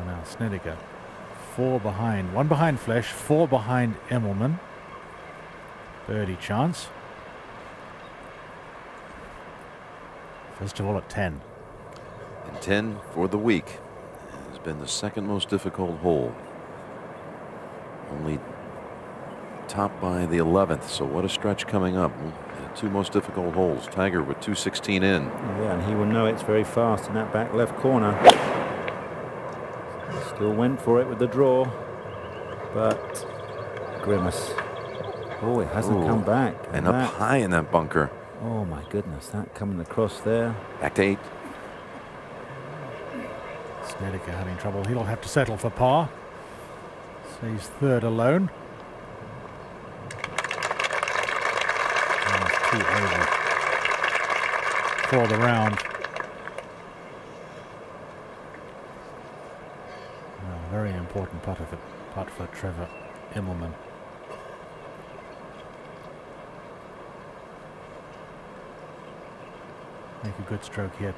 So now Snedeker, four behind, one behind Flesch, four behind Immelman. Birdie chance. First of all at 10. And 10 for the week It has been the second most difficult hole. Only topped by the 11th. So what a stretch coming up. The two most difficult holes. Tiger with 216 in. Yeah, and he will know it's very fast in that back left corner. Still went for it with the draw, but Grimace. Oh, it hasn't Ooh, come back. And up that- high in that bunker. Oh my goodness, that coming across there. Back to eight. Snedeker having trouble. He'll have to settle for par. So he's third alone. And it's two over for the round. A very important part of it, part for Trevor Immelman. Make a good stroke here.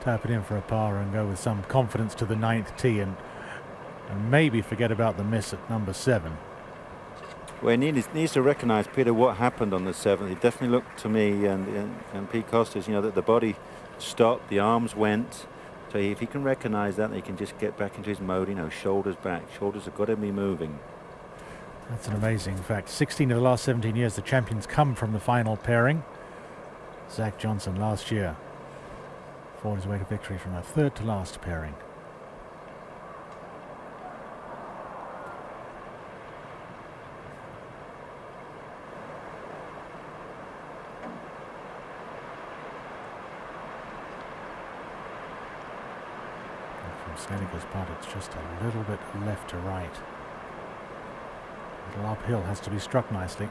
Tap it in for a par and go with some confidence to the ninth tee and, and maybe forget about the miss at number seven. Well, he needs, needs to recognise, Peter, what happened on the seventh. It definitely looked to me and, and, and Pete Kostis, you know, that the body stopped, the arms went. So if he can recognise that, he can just get back into his mode, you know, shoulders back. Shoulders have got to be moving. That's an amazing fact. 16 of the last 17 years, the champions come from the final pairing. Zach Johnson last year fought his way to victory from a third to last pairing. And Putt, it's just a little bit left to right. Little uphill has to be struck nicely.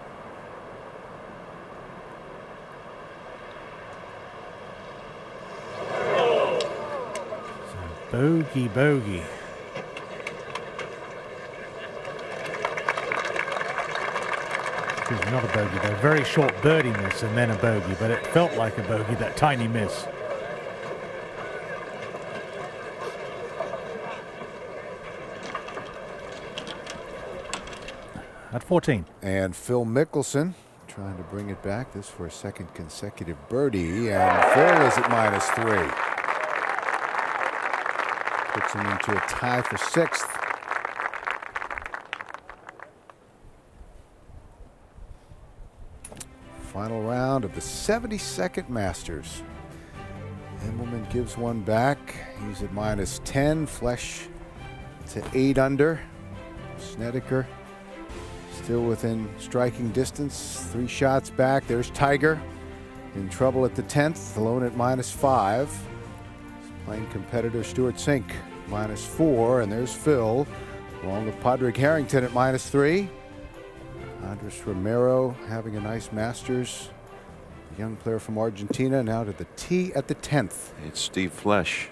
So bogey, bogey. Excuse me, not a bogey, though. Very short birdie miss and then a bogey, but it felt like a bogey, that tiny miss. At 14. And Phil Mickelson trying to bring it back. This for a second consecutive birdie. And Phil is at minus three. Puts him into a tie for sixth. Final round of the 72nd Masters. Immelman gives one back. He's at minus 10. Flesch to eight under. Snedeker still within striking distance. Three shots back. There's Tiger in trouble at the 10th, alone at minus five. Playing competitor Stewart Cink minus four, and there's Phil along with Padraig Harrington at minus three. Andres Romero having a nice Masters A young player from Argentina, now to the tee at the 10th. It's Steve Flesch.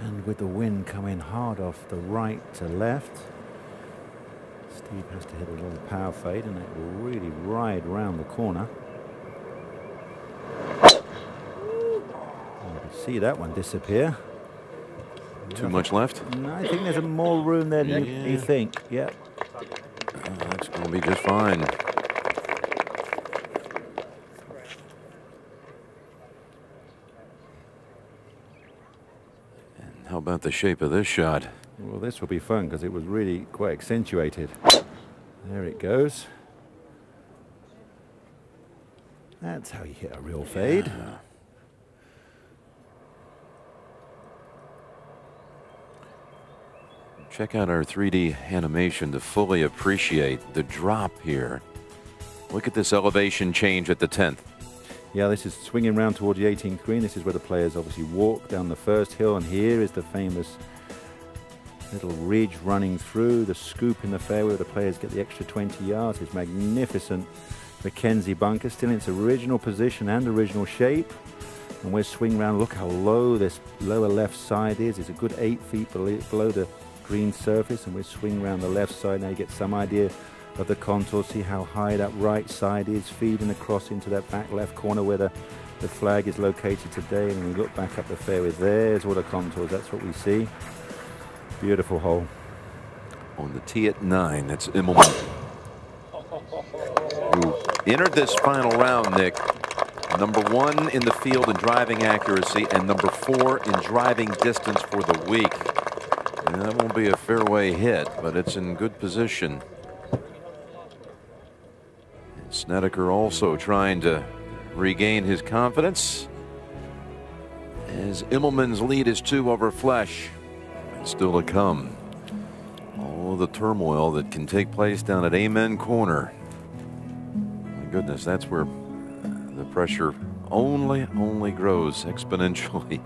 And with the wind coming hard off the right to left, Steve has to hit a little power fade and it will really ride round the corner. You can see that one disappear. Too much left? No, I think there's more room there than you, you think. Yeah. Oh, that's going to be just fine. And how about the shape of this shot? Well, this will be fun because it was really quite accentuated. There it goes. That's how you hit a real fade. Yeah. Check out our 3D animation to fully appreciate the drop here. Look at this elevation change at the 10th. Yeah, this is swinging round towards the 18th green. This is where the players obviously walk down the first hill, and here is the famous little ridge running through, the scoop in the fairway where the players get the extra 20 yards. It's magnificent Mackenzie bunker, still in its original position and original shape. And we're swing round, look how low this lower left side is. It's a good eight feet below the green surface, and we're swing around the left side. Now you get some idea of the contour. See how high that right side is, feeding across into that back left corner where the, the flag is located today. And we look back up the fairway. There's all the contours. That's what we see. Beautiful hole. On the tee at nine, that's Immelman. Who entered this final round, Nick, number one in the field in driving accuracy and number four in driving distance for the week. And that won't be a fairway hit, but it's in good position. And Snedeker also trying to regain his confidence as Immelman's lead is two over Flesch. Still to come. All the turmoil that can take place down at Amen Corner. My goodness, that's where the pressure only, only grows exponentially.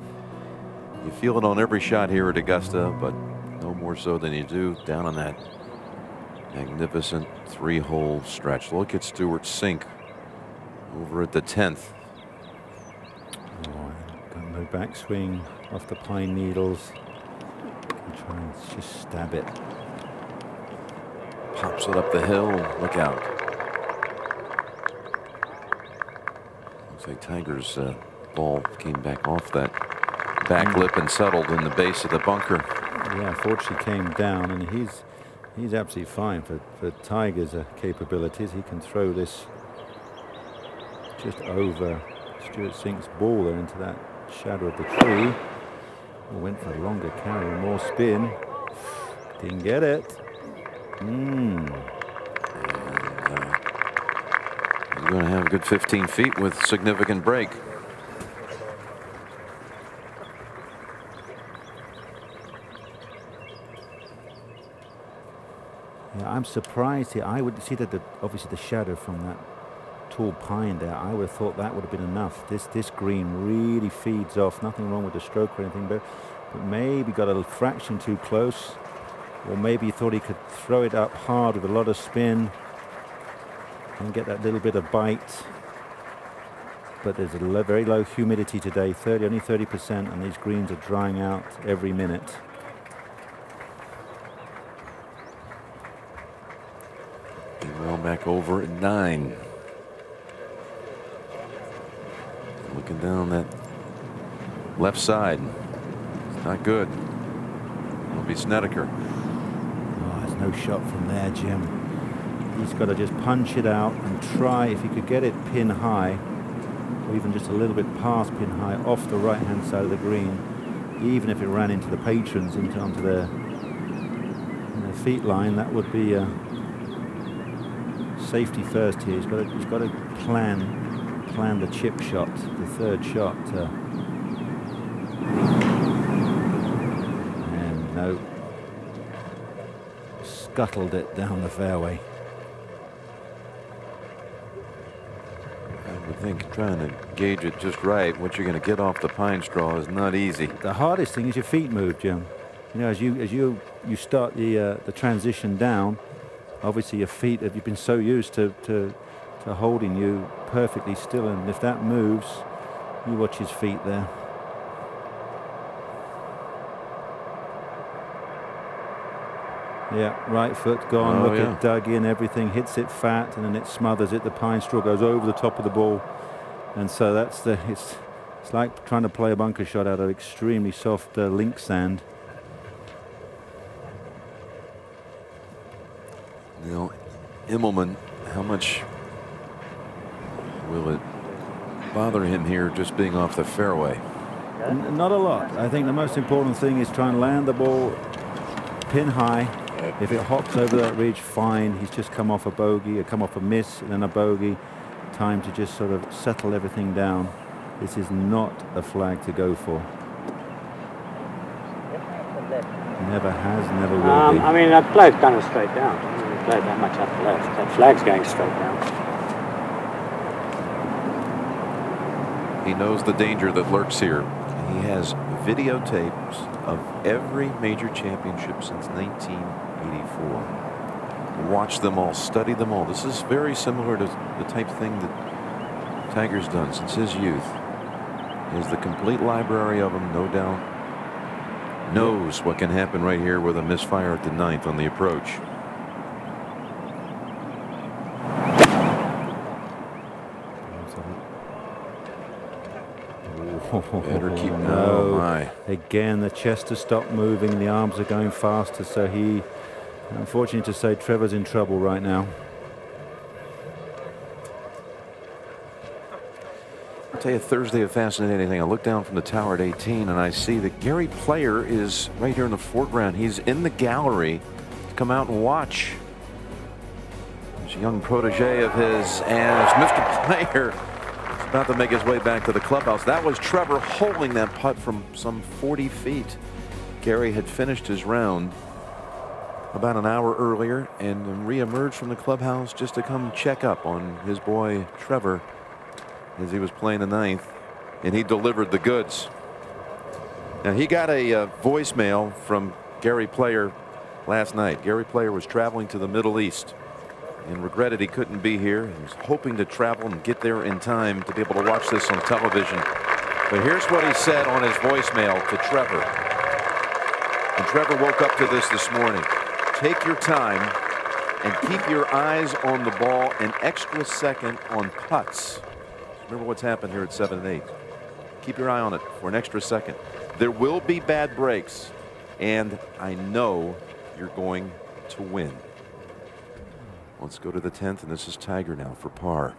You feel it on every shot here at Augusta, but no more so than you do down on that magnificent three-hole stretch. Look at Stewart Cink over at the 10th. Oh, got no backswing off the pine needles. Try and just stab it. Pops it up the hill. Look out. Looks like Tiger's uh, ball came back off that back lip and settled in the base of the bunker. Yeah, fortunately came down, and he's he's absolutely fine for, for Tiger's uh, capabilities. He can throw this just over Stewart Cink's ball there into that shadow of the tree. Went for a longer carry, more spin. Didn't get it. Mm. He's going to have a good 15 feet with significant break. Yeah, I'm surprised here. I would see that the, obviously the shadow from that tall pine there. I would have thought that would have been enough. This this green really feeds off. Nothing wrong with the stroke or anything, but, but maybe got a fraction too close. Or maybe he thought he could throw it up hard with a lot of spin and get that little bit of bite. But there's a very low humidity today, 30, only 30%, and these greens are drying out every minute. Well back over at nine. Looking down that left side. Not good. It'll be Snedeker. Oh, there's no shot from there, Jim. He's got to just punch it out and try, if he could get it pin high, or even just a little bit past pin high, off the right-hand side of the green, even if it ran into the patrons, into onto their, their feet line, that would be a safety first here. He's got to, he's got to plan plan the chip shot, the third shot. Uh, and no, scuttled it down the fairway. I would think trying to gauge it just right, what you're going to get off the pine straw is not easy. The hardest thing is your feet move, Jim. You know, as you as you you start the uh, the transition down, obviously your feet have you've been so used to to to holding you perfectly still. And if that moves, you watch his feet there. Yeah, right foot gone. Oh, Look yeah. at dug in, everything hits it fat, and then it smothers it. The pine straw goes over the top of the ball, and so that's the. It's it's like trying to play a bunker shot out of extremely soft uh, link sand. Now, Immelman, how much will it bother him here just being off the fairway? N- not a lot. I think the most important thing is try and land the ball pin high. If it hops over that ridge, fine. He's just come off a bogey, or come off a miss, and then a bogey. Time to just sort of settle everything down. This is not a flag to go for. Never has, never will Um, be. I mean, that flag's kind of straight down. I mean, it played that much up the left. That flag's going straight down. He knows the danger that lurks here. He has videotapes of every major championship since 1984. Watch them all, study them all. This is very similar to the type of thing that Tiger's done since his youth. He has the complete library of them, no doubt. Knows what can happen right here with a misfire at the ninth on the approach. Better keep- oh, no. oh, my. Again, the chest has stopped moving. The arms are going faster. So he, unfortunately to say, Trevor's in trouble right now. I'll tell you Thursday a fascinating thing. I look down from the tower at 18 and I see that Gary Player is right here in the foreground. He's in the gallery to come out and watch. There's a young protege of his and it's Mr. Player about to make his way back to the clubhouse. That was Trevor holding that putt from some 40 feet. Gary had finished his round about an hour earlier and re-emerged from the clubhouse just to come check up on his boy Trevor as he was playing the ninth, and he delivered the goods. Now he got a uh, voicemail from Gary Player last night. Gary Player was traveling to the Middle East and regretted he couldn't be here. He was hoping to travel and get there in time to be able to watch this on television. But here's what he said on his voicemail to Trevor. And Trevor woke up to this this morning. Take your time and keep your eyes on the ball an extra second on putts. Remember what's happened here at 7 and 8. Keep your eye on it for an extra second. There will be bad breaks, and I know you're going to win. Let's go to the 10th, and this is Tiger now for par.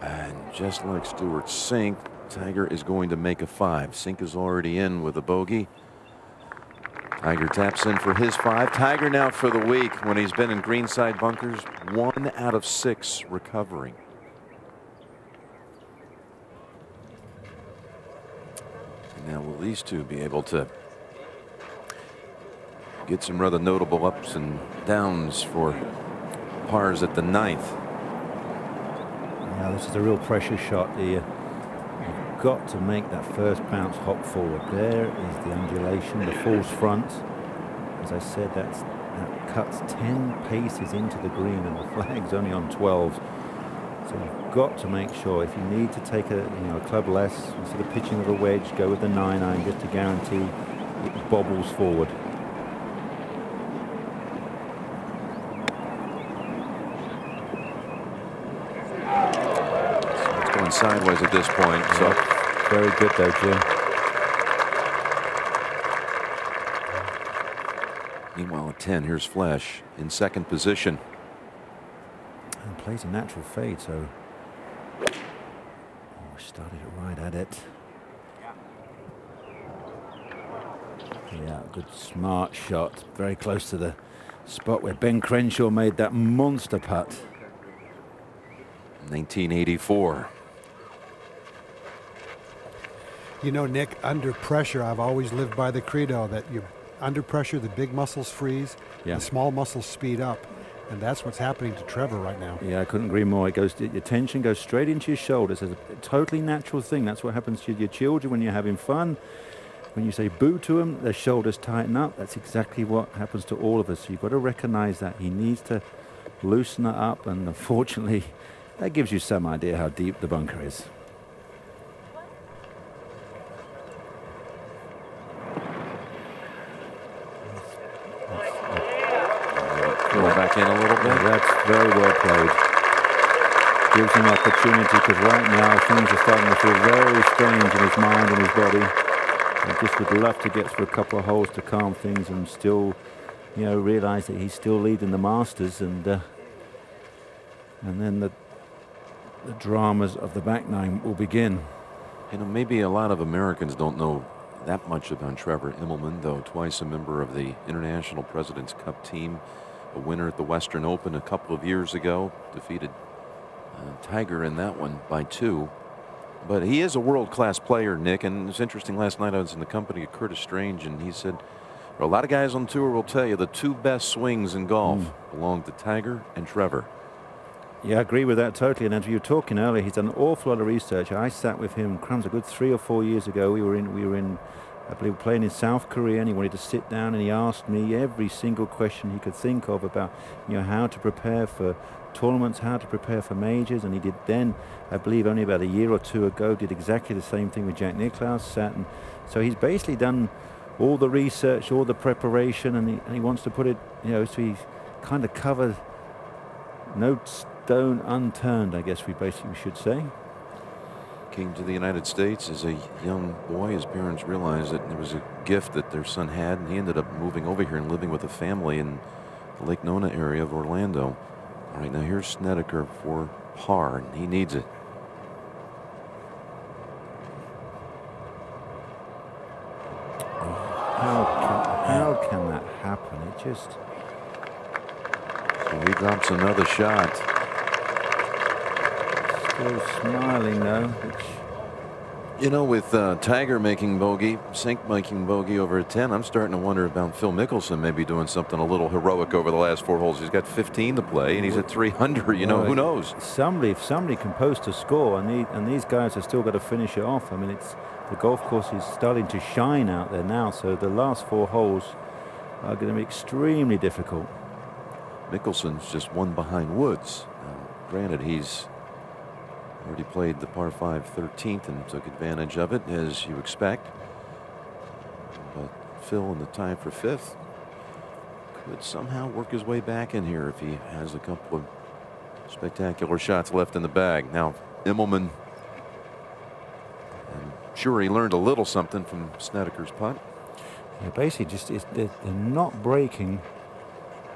And just like Stewart Cink, Tiger is going to make a five. Cink is already in with a bogey. Tiger taps in for his five. Tiger now for the week when he's been in greenside bunkers, one out of six recovering. And now will these two be able to get some rather notable ups and downs for pars at the ninth? Now this is a real pressure shot here. You've got to make that first bounce hop forward. There is the undulation, the false front. As I said, that's, that cuts 10 paces into the green and the flag's only on 12. So you've got to make sure if you need to take a you know a club less instead of pitching with a wedge, go with the nine iron just to guarantee it bobbles forward. Sideways at this point. So very good though, Jim. Meanwhile, at 10, here's Flesch in second position. And plays a natural fade, so oh, started it right at it. Yeah, good smart shot. Very close to the spot where Ben Crenshaw made that monster putt. 1984. You know, Nick, under pressure, I've always lived by the credo that you under pressure, the big muscles freeze, Yeah. the small muscles speed up. And that's what's happening to Trevor right now. Yeah, I couldn't agree more. It goes, your tension goes straight into your shoulders. It's a totally natural thing. That's what happens to your children when you're having fun. when you say boo to them, their shoulders tighten up. That's exactly what happens to all of us. So you've got to recognize that. He needs to loosen it up, and unfortunately, that gives you some idea how deep the bunker is. Pull back in a little bit. Yeah, that's very well played. Gives him opportunity because right now things are starting to feel very strange in his mind and his body. I just would love to get through a couple of holes to calm things and still, you know, realize that he's still leading the Masters and uh, and then the the dramas of the back nine will begin. You know, maybe a lot of Americans don't know that much about Trevor Immelman, though twice a member of the International President's Cup team, a winner at the Western Open a couple of years ago, defeated uh, Tiger in that one by two. But he is a world-class player, Nick, and it's interesting. Last night I was in the company of Curtis Strange, and he said a lot of guys on tour will tell you the two best swings in golf belong to Tiger and Trevor. Yeah, I agree with that totally. And as you were talking earlier, he's done an awful lot of research. I sat with him, crumbs, a good three or four years ago. We were in, we were in, I believe, playing in South Korea, and he wanted to sit down and he asked me every single question he could think of about, you know, how to prepare for tournaments, how to prepare for majors. And he did then, I believe, only about a year or two ago, did exactly the same thing with Jack Nicklaus. Sat and so he's basically done all the research, all the preparation, and he, and he wants to put it, you know, so he's kind of covered no stone unturned, I guess we basically should say. Came to the United States as a young boy. His parents realized that there was a gift that their son had, and he ended up moving over here and living with a family in the Lake Nona area of Orlando. All right, now here's Snedeker for par, and he needs it. How can, how can that happen? It just. So he drops another shot. Still smiling though, which You know, with uh, Tiger making bogey, Cink making bogey over a 10, I'm starting to wonder about Phil Mickelson maybe doing something a little heroic over the last four holes. He's got 15 to play, and he's at 300. You know, Well, who knows? Somebody, if somebody can post a score, and, the, and these guys have still got to finish it off. I mean, it's the golf course is starting to shine out there now. So the last four holes are going to be extremely difficult. Mickelson's just one behind Woods. Now, granted, he's already played the par 5 13th and took advantage of it, as you expect. But Phil in the tie for fifth could somehow work his way back in here if he has a couple of spectacular shots left in the bag. Now, Immelman, I'm sure he learned a little something from Snedeker's putt. Yeah, basically, just they're, they're not breaking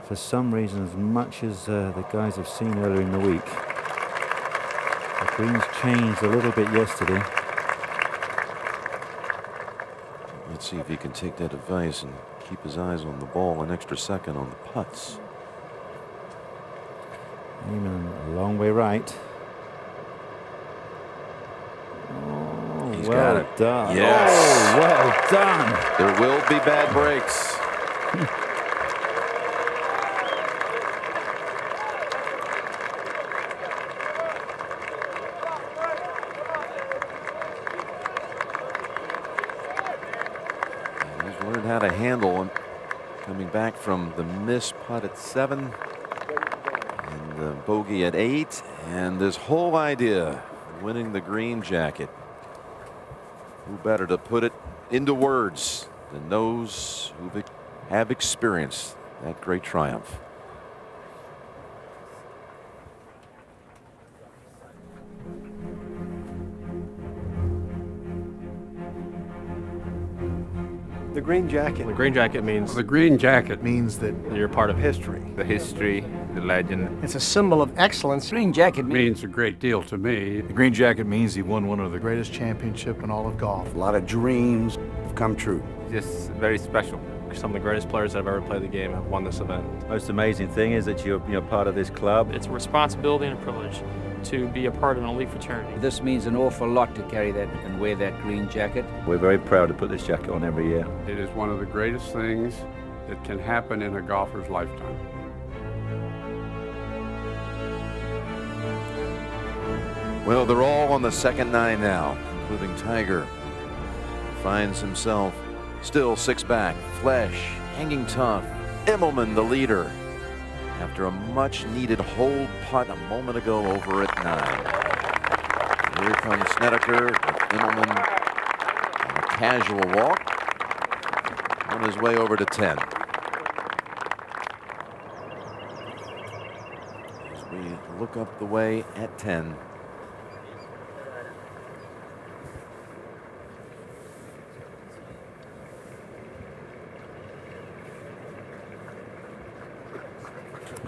for some reason as much as uh, the guys have seen earlier in the week. The greens changed a little bit yesterday. Let's see if he can take that advice and keep his eyes on the ball an extra second on the putts. Aiming a long way right. Oh, He's well got it. done. Yes. Oh, well done. There will be bad breaks. And He's learned how to handle him coming back from the miss putt at seven and the bogey at eight and this whole idea of winning the green jacket. Who better to put it into words than those who have experienced that great triumph? Green jacket. The green jacket means The green jacket means that you're part of history. The history, the legend. It's a symbol of excellence. Green jacket means a great deal to me. The green jacket means he won one of the Greatest championship in all of golf. A lot of dreams have come true. Just very special. some of the greatest players that have ever played the game have won this event. Most amazing thing is that you're, you're part of this club. It's a responsibility and a privilege to be a part of an elite fraternity. This means an awful lot to carry that and wear that green jacket. We're very proud to put this jacket on every year. It is one of the greatest things that can happen in a golfer's lifetime. Well, they're all on the second nine now, including Tiger. Finds himself Still six back. Flesch, hanging tough. Immelman the leader. After a much needed hold putt a moment ago over at nine. Here comes Snedeker with Immelman on a casual walk on his way over to 10. As we look up the way at 10.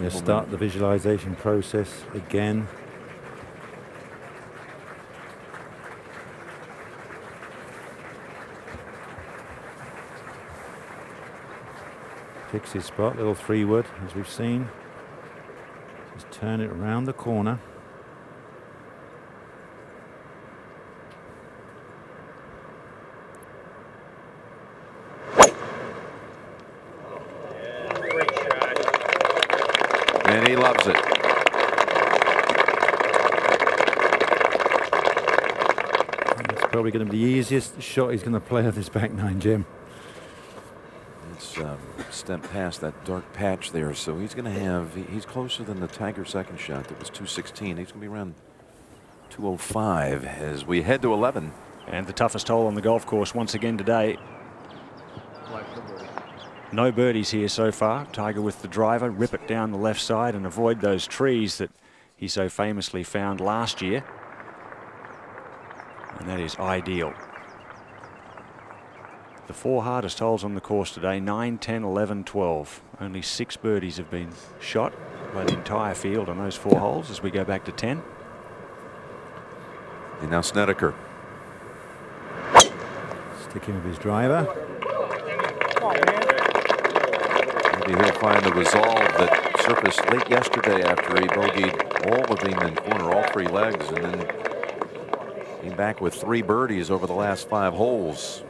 Yeah, start the visualization process again. Picks his spot, little three wood, as we've seen. Just turn it around the corner. And he loves it. It's probably going to be the easiest shot he's going to play of this back nine, Jim. It's um, stepped past that dark patch there, so he's going to have, he's closer than the Tiger second shot that was 216. He's going to be around 205 as we head to 11. And the toughest hole on the golf course once again today. No birdies here so far. Tiger with the driver, rip it down the left side and avoid those trees that he so famously found last year. And that is ideal. The four hardest holes on the course today 9, 10, 11, 12. Only six birdies have been shot by the entire field on those four holes as we go back to 10. And now Snedeker. Sticking with his driver. Maybe he'll find the resolve that surfaced late yesterday after he bogeyed all of the in corner, all three legs, and then came back with three birdies over the last five holes.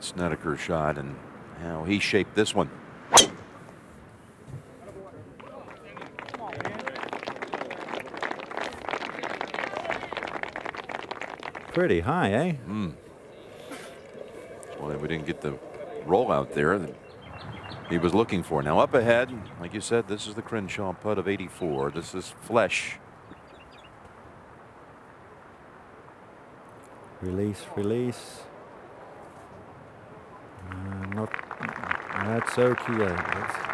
Snedeker shot and how he shaped this one. Pretty high, eh? Hmm. Well, we didn't get the rollout there he was looking for. Now up ahead, like you said, this is the Crenshaw putt of 84. This is Flesch. Release, release. Uh, not. That's okay. yeah, that's-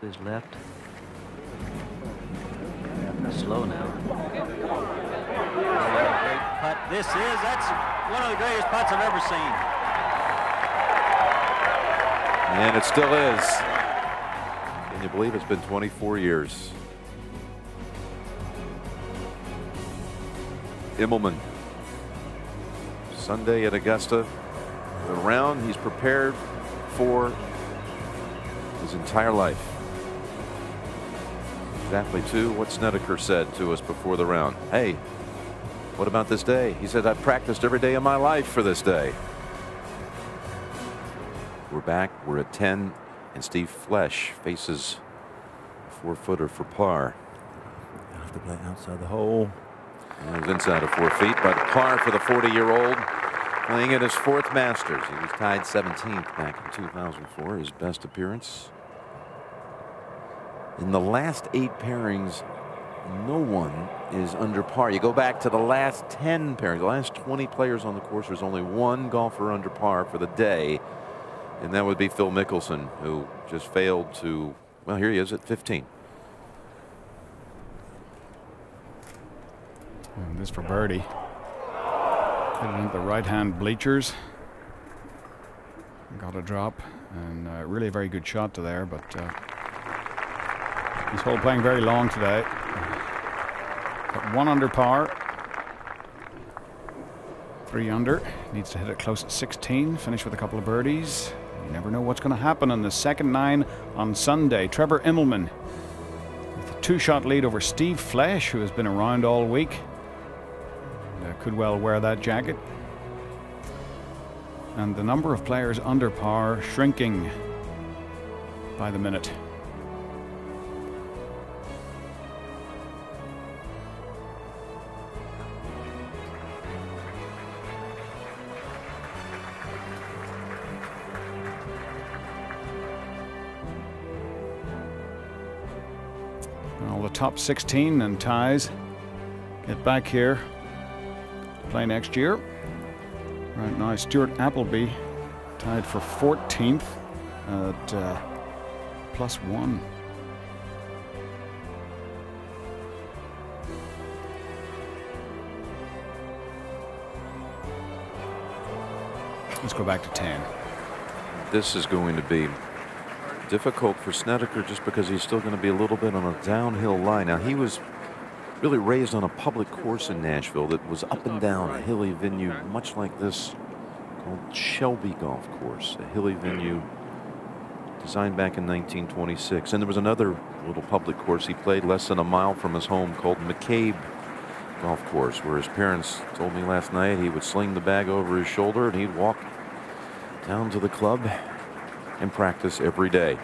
His left. Slow now. Great putt. This is, that's one of the greatest putts I've ever seen. And it still is. Can you believe it's been 24 years? Immelman. Sunday at Augusta. The round he's prepared for his entire life. Exactly to what Snedeker said to us before the round. Hey, what about this day? He said, I've practiced every day of my life for this day. We're back. We're at 10, and Steve Flesch faces a four footer for par. I Have to play outside the hole. And he's inside of four feet, but par for the 40 year old playing at his fourth Masters. He was tied 17th back in 2004, his best appearance. In the last eight pairings, no one is under par. You go back to the last 10 pairings, the last 20 players on the course, there's only one golfer under par for the day, and that would be Phil Mickelson, who just failed to, well, here he is at 15. And this for birdie. Into the right-hand bleachers. Got a drop, and uh, really a very good shot to there, but uh, this hole playing very long today. One under par. Three under. Needs to hit it close at 16. Finish with a couple of birdies. You never know what's going to happen on the second nine on Sunday. Trevor Immelman with a two-shot lead over Steve Flesch, who has been around all week. Uh, could well wear that jacket. And the number of players under par shrinking. by the minute. Top 16 and ties get back here play next year. Right now, Stuart Appleby tied for 14th at uh, plus one. Let's go back to 10. This is going to be difficult for Snedeker just because he's still going to be a little bit on a downhill line. Now, he was really raised on a public course in Nashville that was up and down, a hilly venue, much like this called Shelby Golf Course, a hilly venue designed back in 1926. And there was another little public course he played less than a mile from his home called McCabe Golf Course, where his parents told me last night he would sling the bag over his shoulder and he'd walk down to the club and practice every day.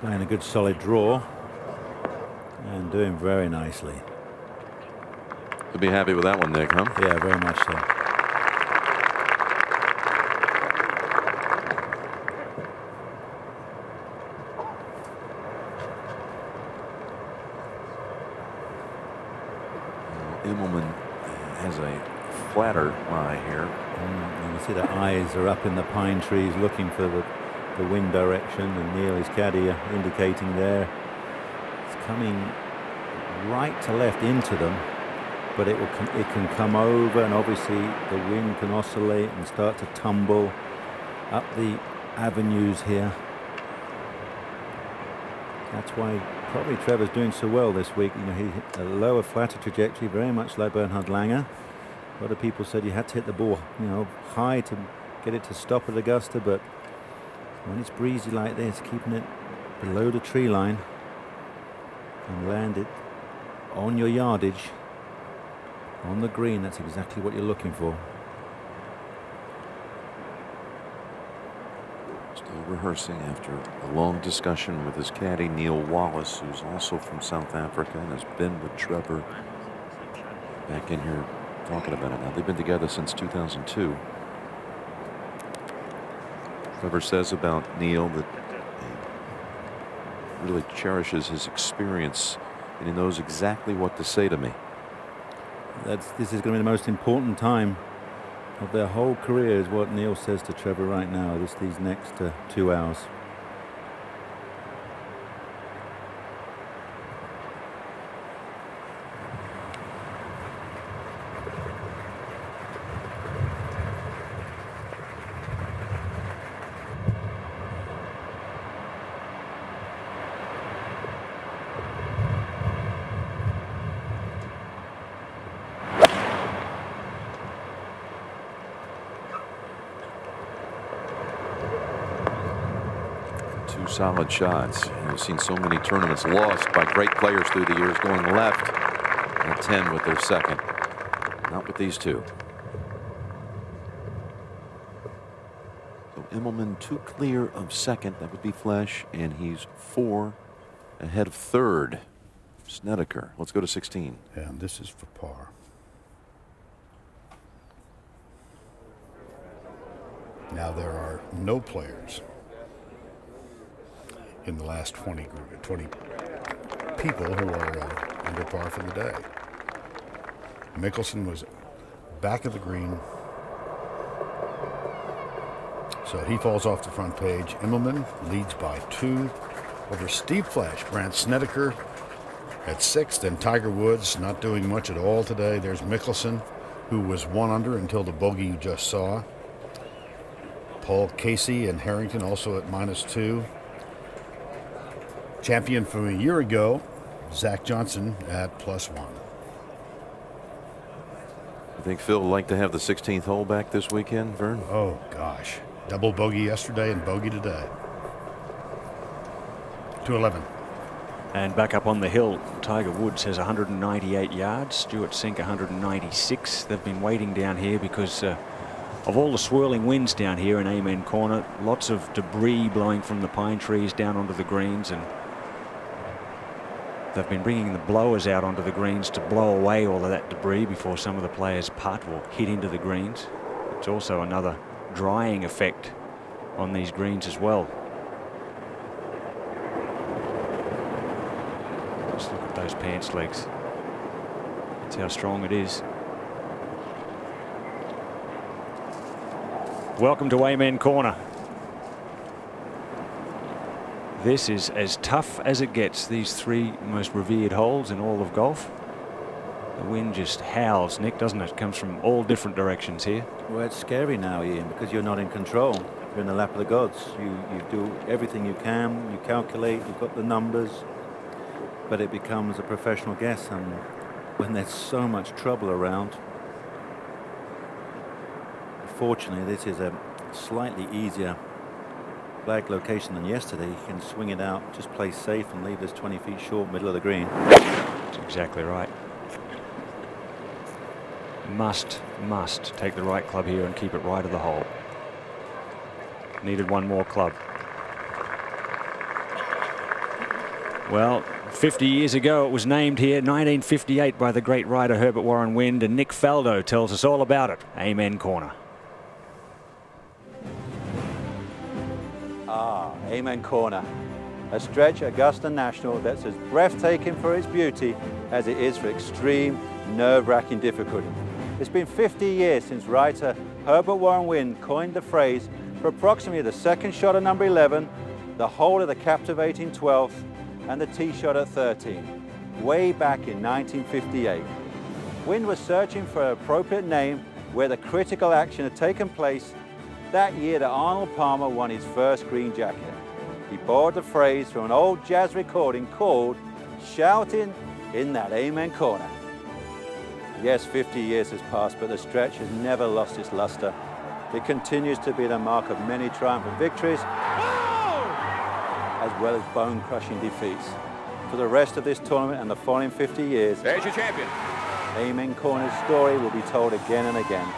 Playing a good solid draw and doing very nicely. You'll be happy with that one, Nick, huh? Yeah, very much so. Immelman has a flatter lie here. Mm, you can see the eyes are up in the pine trees looking for the, the wind direction and Neil is caddy uh, indicating there. It's coming right to left into them but it will it can come over and obviously the wind can oscillate and start to tumble up the avenues here. That's why probably Trevor's doing so well this week. You know, he hit a lower, flatter trajectory, very much like Bernhard Langer. A lot of people said you had to hit the ball, you know, high to get it to stop at Augusta, but when it's breezy like this, keeping it below the tree line and land it on your yardage on the green, that's exactly what you're looking for. Still rehearsing after a long discussion with his caddy, Neil Wallace, who's also from South Africa and has been with Trevor back in here talking about it now. They've been together since 2002. Trevor says about Neil that he really cherishes his experience and he knows exactly what to say to me. That's this is going to be the most important time of their whole career, is what Neil says to Trevor right now. This these next uh, two hours. Two solid shots. We've seen so many tournaments lost by great players through the years going left at 10 with their second. Not with these two. So Immelman two clear of second. That would be Flesch. And he's four ahead of third. Snedeker. Let's go to 16. And this is for par. Now there are no players in the last 20, 20 people who are uh, under par for the day. Mickelson was back of the green. So he falls off the front page. Immelman leads by two over Steve Flesch. Brandt Snedeker at sixth, and Tiger Woods not doing much at all today. There's Mickelson, who was one under until the bogey you just saw. Paul Casey and Harrington also at minus two. Champion from a year ago, Zach Johnson at plus one. I think Phil would like to have the 16th hole back this weekend, Verne? Oh, gosh. Double bogey yesterday and bogey today. 211. And back up on the hill, Tiger Woods has 198 yards. Stewart Cink 196. They've been waiting down here because uh, of all the swirling winds down here in Amen Corner, lots of debris blowing from the pine trees down onto the greens and they've been bringing the blowers out onto the greens to blow away all of that debris before some of the players putt or hit into the greens. It's also another drying effect on these greens as well. Just look at those pants legs. That's how strong it is. Welcome to Amen Corner. This is as tough as it gets, these three most revered holes in all of golf. The wind just howls, Nick, doesn't it? Comes from all different directions here. Well, it's scary now, Ian, because you're not in control. You're in the lap of the gods. You, you do everything you can, you calculate, you've got the numbers, but it becomes a professional guess. And when there's so much trouble around, fortunately, this is a slightly easier flag location than yesterday. You can swing it out, just play safe and leave this 20 feet short, middle of the green. That's exactly right. Must, must take the right club here and keep it right of the hole. Needed one more club. Well, 50 years ago it was named here, 1958 by the great writer Herbert Warren Wind, and Nick Faldo tells us all about it. Amen Corner. Amen Corner. A stretch Augusta National that's as breathtaking for its beauty as it is for extreme, nerve-wracking difficulty. It's been 50 years since writer Herbert Warren Wind coined the phrase for approximately the second shot at number 11, the hole of the captivating 12th, and the tee shot at 13, way back in 1958. Wind was searching for an appropriate name where the critical action had taken place that year that Arnold Palmer won his first green jacket. He borrowed the phrase from an old jazz recording called Shouting in That Amen Corner. Yes, 50 years has passed, but the stretch has never lost its luster. It continues to be the mark of many triumphant victories, as well as bone-crushing defeats. For the rest of this tournament and the following 50 years, There's your champion. Amen Corner's story will be told again and again.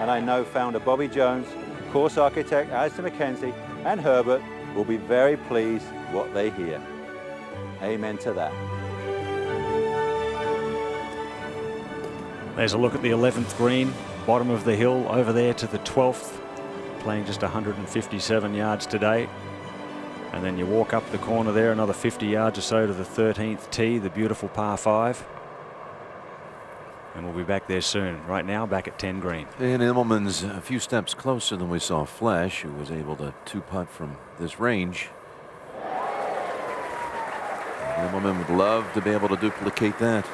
And I know founder Bobby Jones, course architect Alister MacKenzie, and Herbert will be very pleased what they hear. Amen to that. There's a look at the 11th green, bottom of the hill over there to the 12th, playing just 157 yards today. And then you walk up the corner there, another 50 yards or so to the 13th tee, the beautiful par 5. And we'll be back there soon. Right now, back at 10 green. And Immelman's a few steps closer than we saw Flesch, who was able to two putt from this range. And Immelman would love to be able to duplicate that.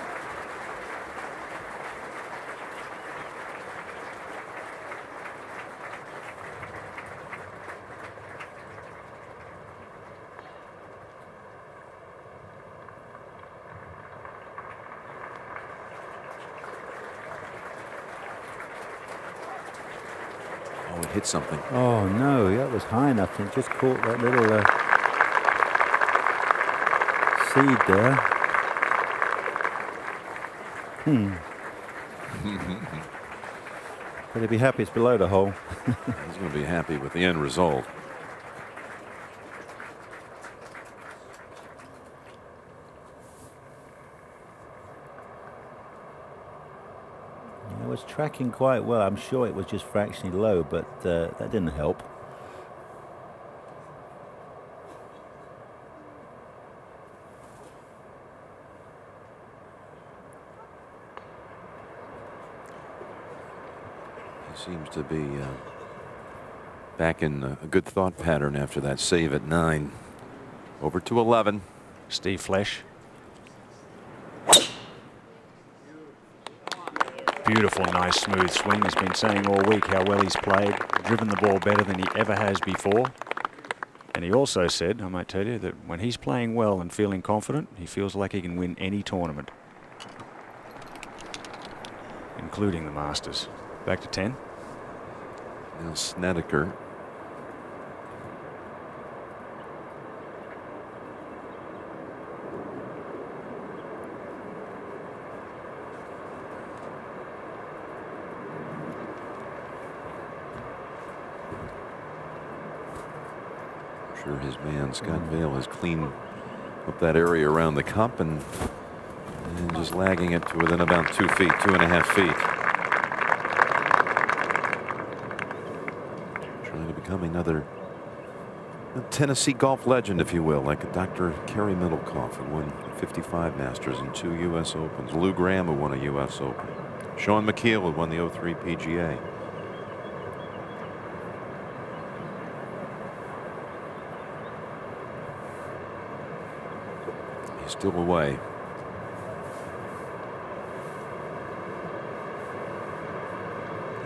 Hit something. Oh no, that was high enough. It just caught that little uh, seed there. Hmm. But he'd be happy it's below the hole. He's going to be happy with the end result. Was tracking quite well. I'm sure it was just fractionally low, but uh, that didn't help. He seems to be uh, back in a a good thought pattern after that save at nine. Over to 11. Steve Flesch. Beautiful, nice, smooth swing. He's been saying all week how well he's played, driven the ball better than he ever has before. And he also said, I might tell you, that when he's playing well and feeling confident, he feels like he can win any tournament, including the Masters. Back to 10. Now Snedeker. Sure his man Scott Vail has cleaned up that area around the cup and and just lagging it to within about two feet, two and a half feet. Trying to become another Tennessee golf legend, if you will, like a Dr. Cary Middlecoff, who won 55 Masters and two U.S. Opens. Lou Graham, who won a U.S. Open. Shaun Micheel, who won the 03 PGA. He's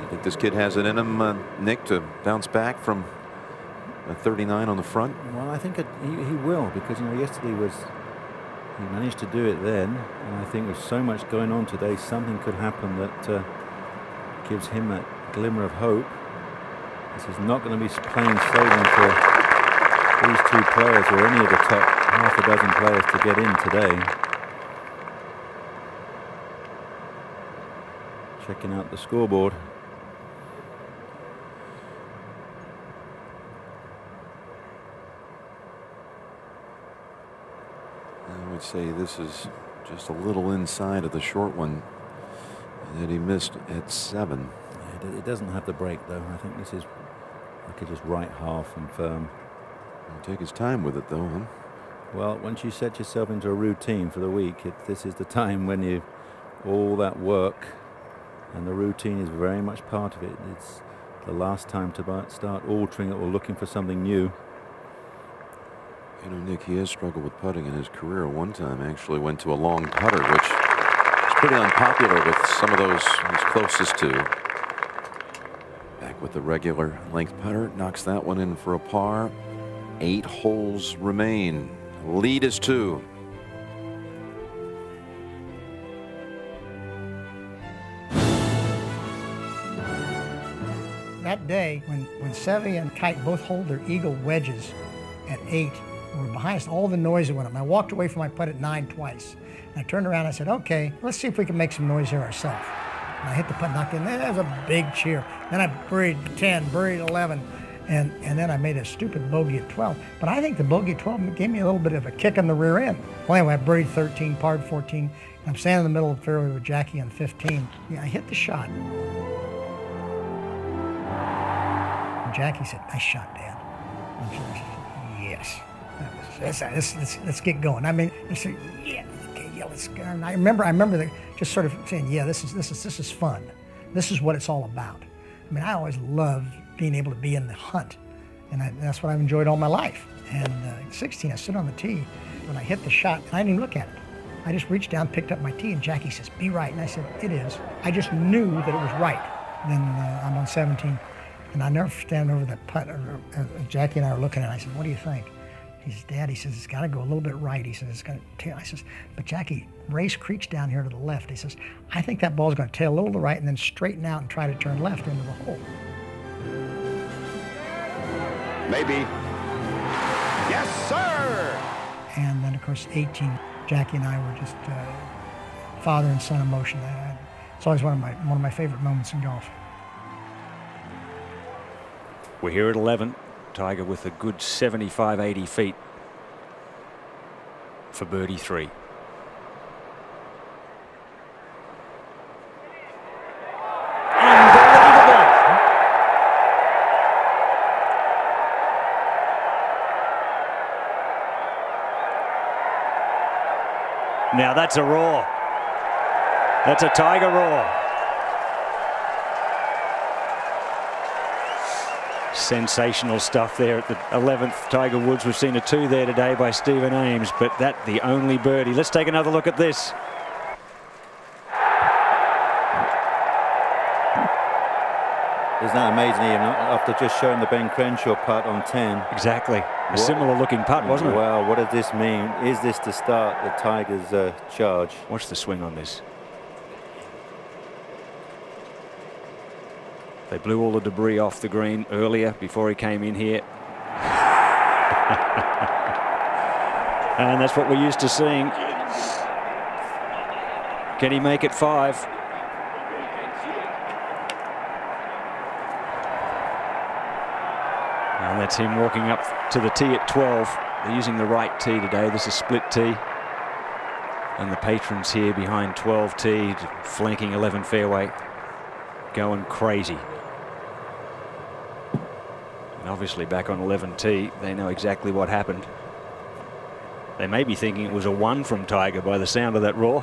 You think this kid has it in him, uh, Nick, to bounce back from a 39 on the front? Well, I think it, he, he will because you know yesterday was he managed to do it then, and I think with so much going on today, something could happen that uh, gives him that glimmer of hope. This is not going to be plain sailing for these two players or any of the top half a dozen players to get in today. Checking out the scoreboard. I would say this is just a little inside of the short one that he missed at seven. Yeah, it- doesn't have the break though. I think this is like just right half and firm. He'll take his time with it though, huh? Well, once you set yourself into a routine for the week, it, this is the time when you all that work and the routine is very much part of it. It's the last time to start altering it or looking for something new. You know, Nick, he has struggled with putting in his career. One time actually went to a long putter, which is pretty unpopular with some of those he's closest to. Back with the regular length putter, knocks that one in for a par. Eight holes remain. Lead is two. That day, when, when Seve and Kite both hold their eagle wedges at eight, we were behind us, all the noise that went up. I walked away from my putt at nine twice. And I turned around and I said, okay, let's see if we can make some noise here ourselves. And I hit the putt, knocked in. That was a big cheer. Then I buried 10, buried 11, and, and then I made a stupid bogey at 12. But I think the bogey at 12 gave me a little bit of a kick in the rear end. Well, anyway, I buried 13, parred 14. I'm standing in the middle of the fairway with Jackie on 15. Yeah, I hit the shot. And Jackie said, nice shot, Dad. And she said, yes. Let's, let's, let's, let's get going. I mean, I said, yeah, okay, yeah, let's go. And I remember, I remember the, just sort of saying, yeah, this is, this is, this is fun. This is what it's all about. I mean, I always loved being able to be in the hunt. And I, that's what I've enjoyed all my life. And uh, 16, I stood on the tee. When I hit the shot, I didn't even look at it. I just reached down, picked up my tee, and Jackie says, be right. And I said, it is. I just knew that it was right. Then uh, I'm on 17. And I never stand over that putt. Or, uh, Jackie and I were looking at it. I said, what do you think? He says, Dad, he says, it's got to go a little bit right. He says, it's going to tail. I says, but Jackie, Rae's Creek's down here to the left. He says, I think that ball's going to tail a little to the right and then straighten out and try to turn left into the hole. Maybe. Yes, sir! And then, of course, 18, Jackie and I were just uh, father and son emotion. It's always one of my one of my favorite moments in golf. We're here at 11. Tiger with a good 75, 80 feet for birdie three. Now that's a roar. That's a Tiger roar. Sensational stuff there at the 11th Tiger Woods. We've seen a two there today by Stephen Ames, but that the only birdie. Let's take another look at this. Isn't that amazing, Ian? After just showing the Ben Crenshaw putt on 10. Exactly. A similar looking putt, wasn't it? Well, what does this mean? Is this to start the Tigers' uh, charge? Watch the swing on this. They blew all the debris off the green earlier before he came in here. and that's what we're used to seeing. Can he make it five? That's him walking up to the tee at 12. They're using the right tee today. This is split tee. And the patrons here behind 12 tee, flanking 11 fairway, going crazy. And obviously back on 11 tee, they know exactly what happened. They may be thinking it was a one from Tiger by the sound of that roar.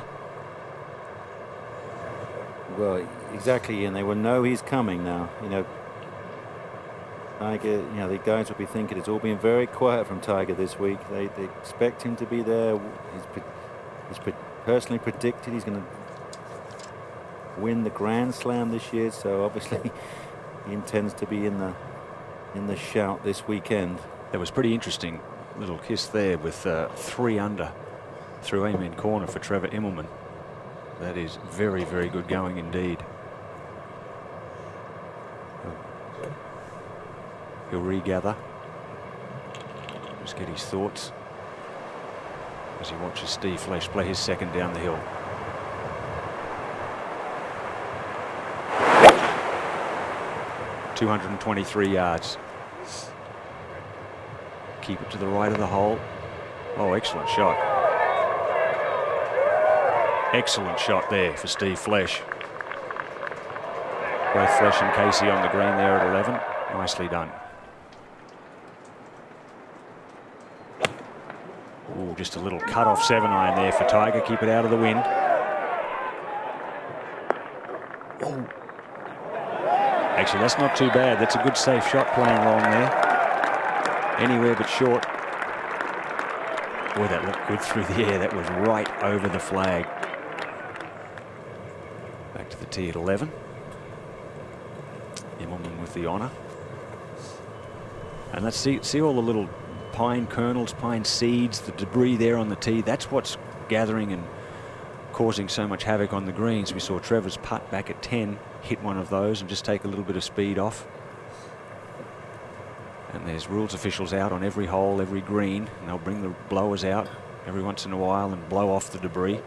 Well, exactly, and they will know he's coming now. You know, Tiger, you know, the guys will be thinking it's all been very quiet from Tiger this week. They, they expect him to be there. He's, pre he's pre personally predicted he's going to win the Grand Slam this year, so obviously he intends to be in the in the shout this weekend. That was pretty interesting. Little kiss there with uh, three under through Amen corner for Trevor Immelman. That is very, very good going indeed. He'll regather. Just get his thoughts as he watches Steve Flesch play his second down the hill. Two hundred and twenty-three yards. Keep it to the right of the hole. Oh, excellent shot. Excellent shot there for Steve Flesch. Both Flesch and Casey on the green there at 11. Nicely done. Ooh, just a little cut off seven iron there for Tiger. Keep it out of the wind. Ooh. Actually, that's not too bad. That's a good safe shot playing wrong there. Anywhere but short. Boy, that looked good through the air. That was right over the flag. Back to the tee at 11. Immelman with the honour. And let's see, see all the little pine kernels, pine seeds, the debris there on the tee. That's what's gathering and causing so much havoc on the greens. We saw Trevor's putt back at 10 hit one of those and just take a little bit of speed off. And there's rules officials out on every hole, every green, and they'll bring the blowers out every once in a while and blow off the debris.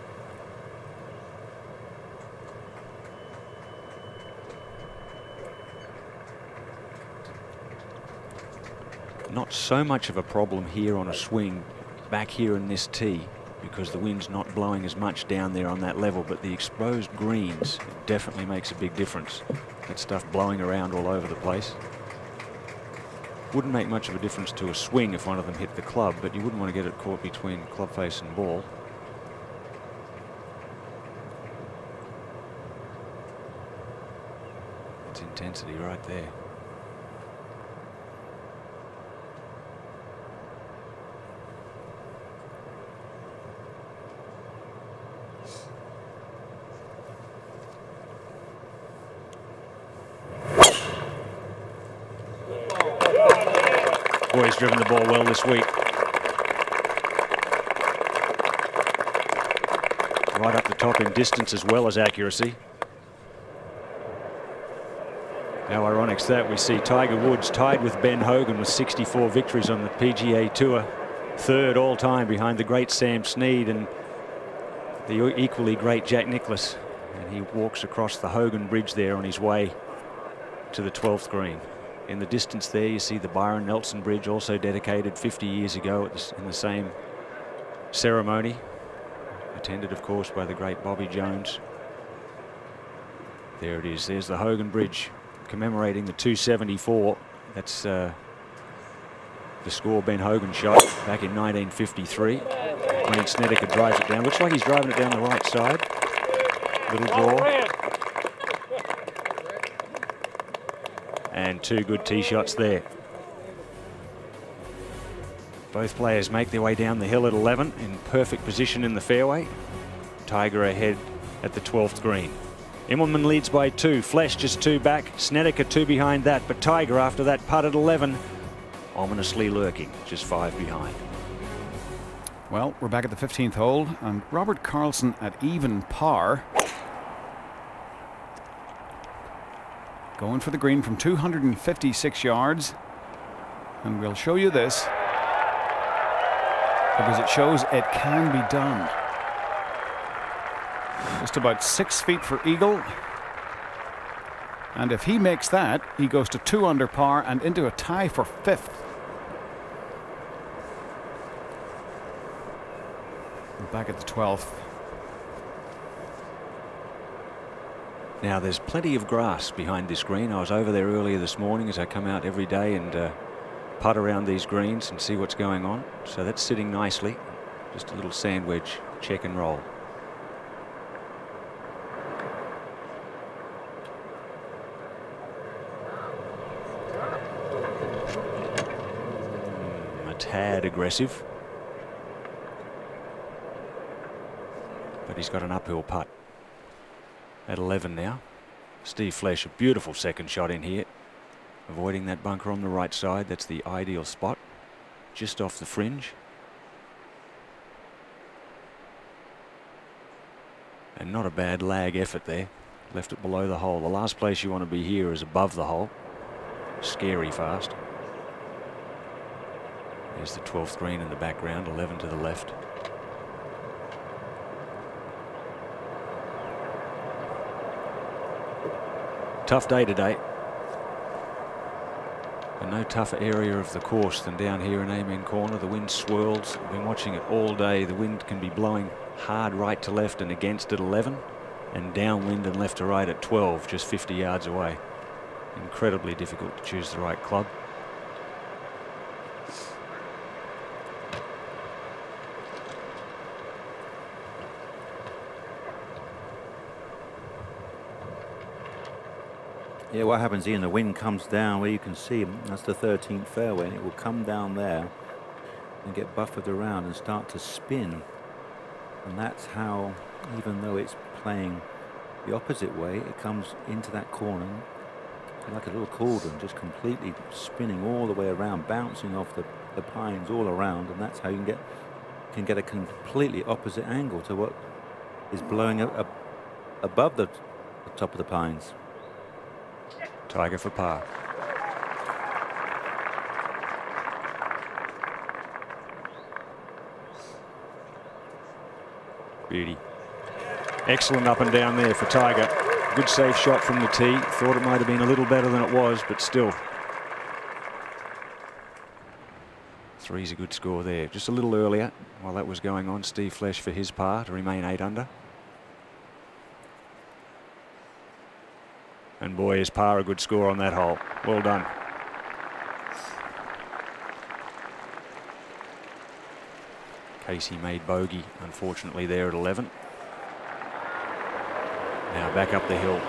Not so much of a problem here on a swing back here in this tee because the wind's not blowing as much down there on that level, but the exposed greens definitely makes a big difference. That stuff blowing around all over the place. Wouldn't make much of a difference to a swing if one of them hit the club, but you wouldn't want to get it caught between club face and ball. It's intensity right there. Boy, he's driven the ball well this week. Right up the top in distance as well as accuracy. How ironic's that we see Tiger Woods tied with Ben Hogan with 64 victories on the PGA Tour. Third all time behind the great Sam Snead and the equally great Jack Nicklaus. And he walks across the Hogan Bridge there on his way to the 12th green. In the distance there, you see the Byron Nelson Bridge, also dedicated 50 years ago in the same ceremony. Attended, of course, by the great Bobby Jones. There it is. There's the Hogan Bridge commemorating the 274. That's uh, the score Ben Hogan shot back in 1953. Wayne Snedeker drives it down. Looks like he's driving it down the right side. Little draw. And two good tee shots there. Both players make their way down the hill at 11 in perfect position in the fairway. Tiger ahead at the 12th green. Immelman leads by two. Flesch just two back. Snedeker two behind that. But Tiger after that putt at 11, ominously lurking, just five behind. Well, we're back at the 15th hole, and Robert Karlsson at even par. Going for the green from 256 yards. And we'll show you this because it shows it can be done. Just about six feet for eagle. And if he makes that, he goes to two under par and into a tie for fifth. Back at the 12th. Now there's plenty of grass behind this green. I was over there earlier this morning as I come out every day and uh, putt around these greens and see what's going on. So that's sitting nicely. Just a little sand wedge check and roll. Mm, a tad aggressive. But he's got an uphill putt at 11 now. Steve Flesch, a beautiful second shot in here. Avoiding that bunker on the right side. That's the ideal spot. Just off the fringe. And not a bad lag effort there. Left it below the hole. The last place you want to be here is above the hole. Scary fast. There's the 12th green in the background, 11 to the left. Tough day today. And no tougher area of the course than down here in Amen Corner. The wind swirls. I've been watching it all day. The wind can be blowing hard right to left and against at 11 and downwind and left to right at 12 just 50 yards away. Incredibly difficult to choose the right club. Yeah, what happens here, the wind comes down where you can see, that's the 13th fairway, and it will come down there and get buffered around and start to spin. And that's how, even though it's playing the opposite way, it comes into that corner like a little cauldron, just completely spinning all the way around, bouncing off the, the pines all around, and that's how you can get can get a completely opposite angle to what is blowing up, above the, the top of the pines. Tiger for par. Beauty. Excellent up and down there for Tiger. Good safe shot from the tee. Thought it might have been a little better than it was, but still. Three's a good score there. Just a little earlier, while that was going on, Steve Flesch for his par to remain eight under. And boy, is par a good score on that hole. Well done. Casey made bogey, unfortunately, there at 11. Now back up the hill.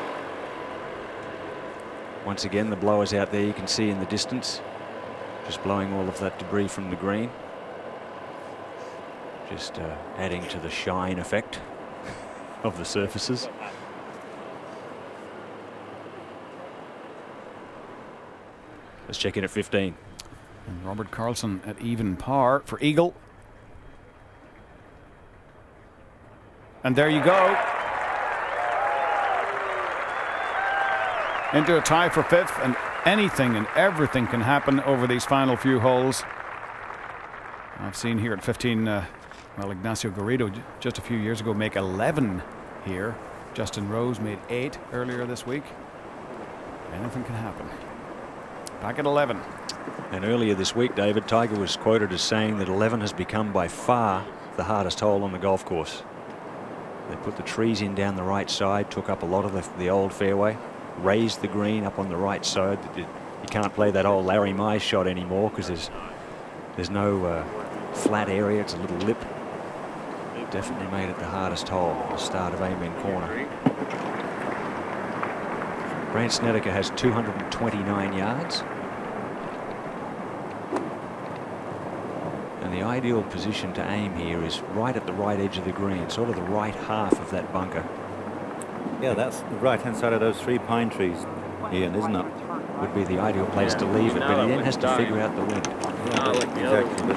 Once again, the blowers out there you can see in the distance. Just blowing all of that debris from the green. Just uh, adding to the shine effect of the surfaces. Let's check in at 15. And Robert Karlsson at even par for Eagle. And there you go. Into a tie for fifth, and anything and everything can happen over these final few holes. I've seen here at 15, uh, well, Ignacio Garrido just a few years ago make 11 here. Justin Rose made eight earlier this week. Anything can happen. Back at 11. And earlier this week, David, Tiger was quoted as saying that 11 has become by far the hardest hole on the golf course. They put the trees in down the right side, took up a lot of the, the old fairway, raised the green up on the right side. You can't play that old Larry Mize shot anymore because there's there's no uh, flat area. It's a little lip. Definitely made it the hardest hole at the start of Amen Corner. Brandt Snedeker has 229 yards. The ideal position to aim here is right at the right edge of the green, sort of the right half of that bunker. Yeah, that's the right-hand side of those three pine trees, Ian, isn't it? Would be the ideal place to leave it, but he then has to figure out the wind. Yeah, exactly, but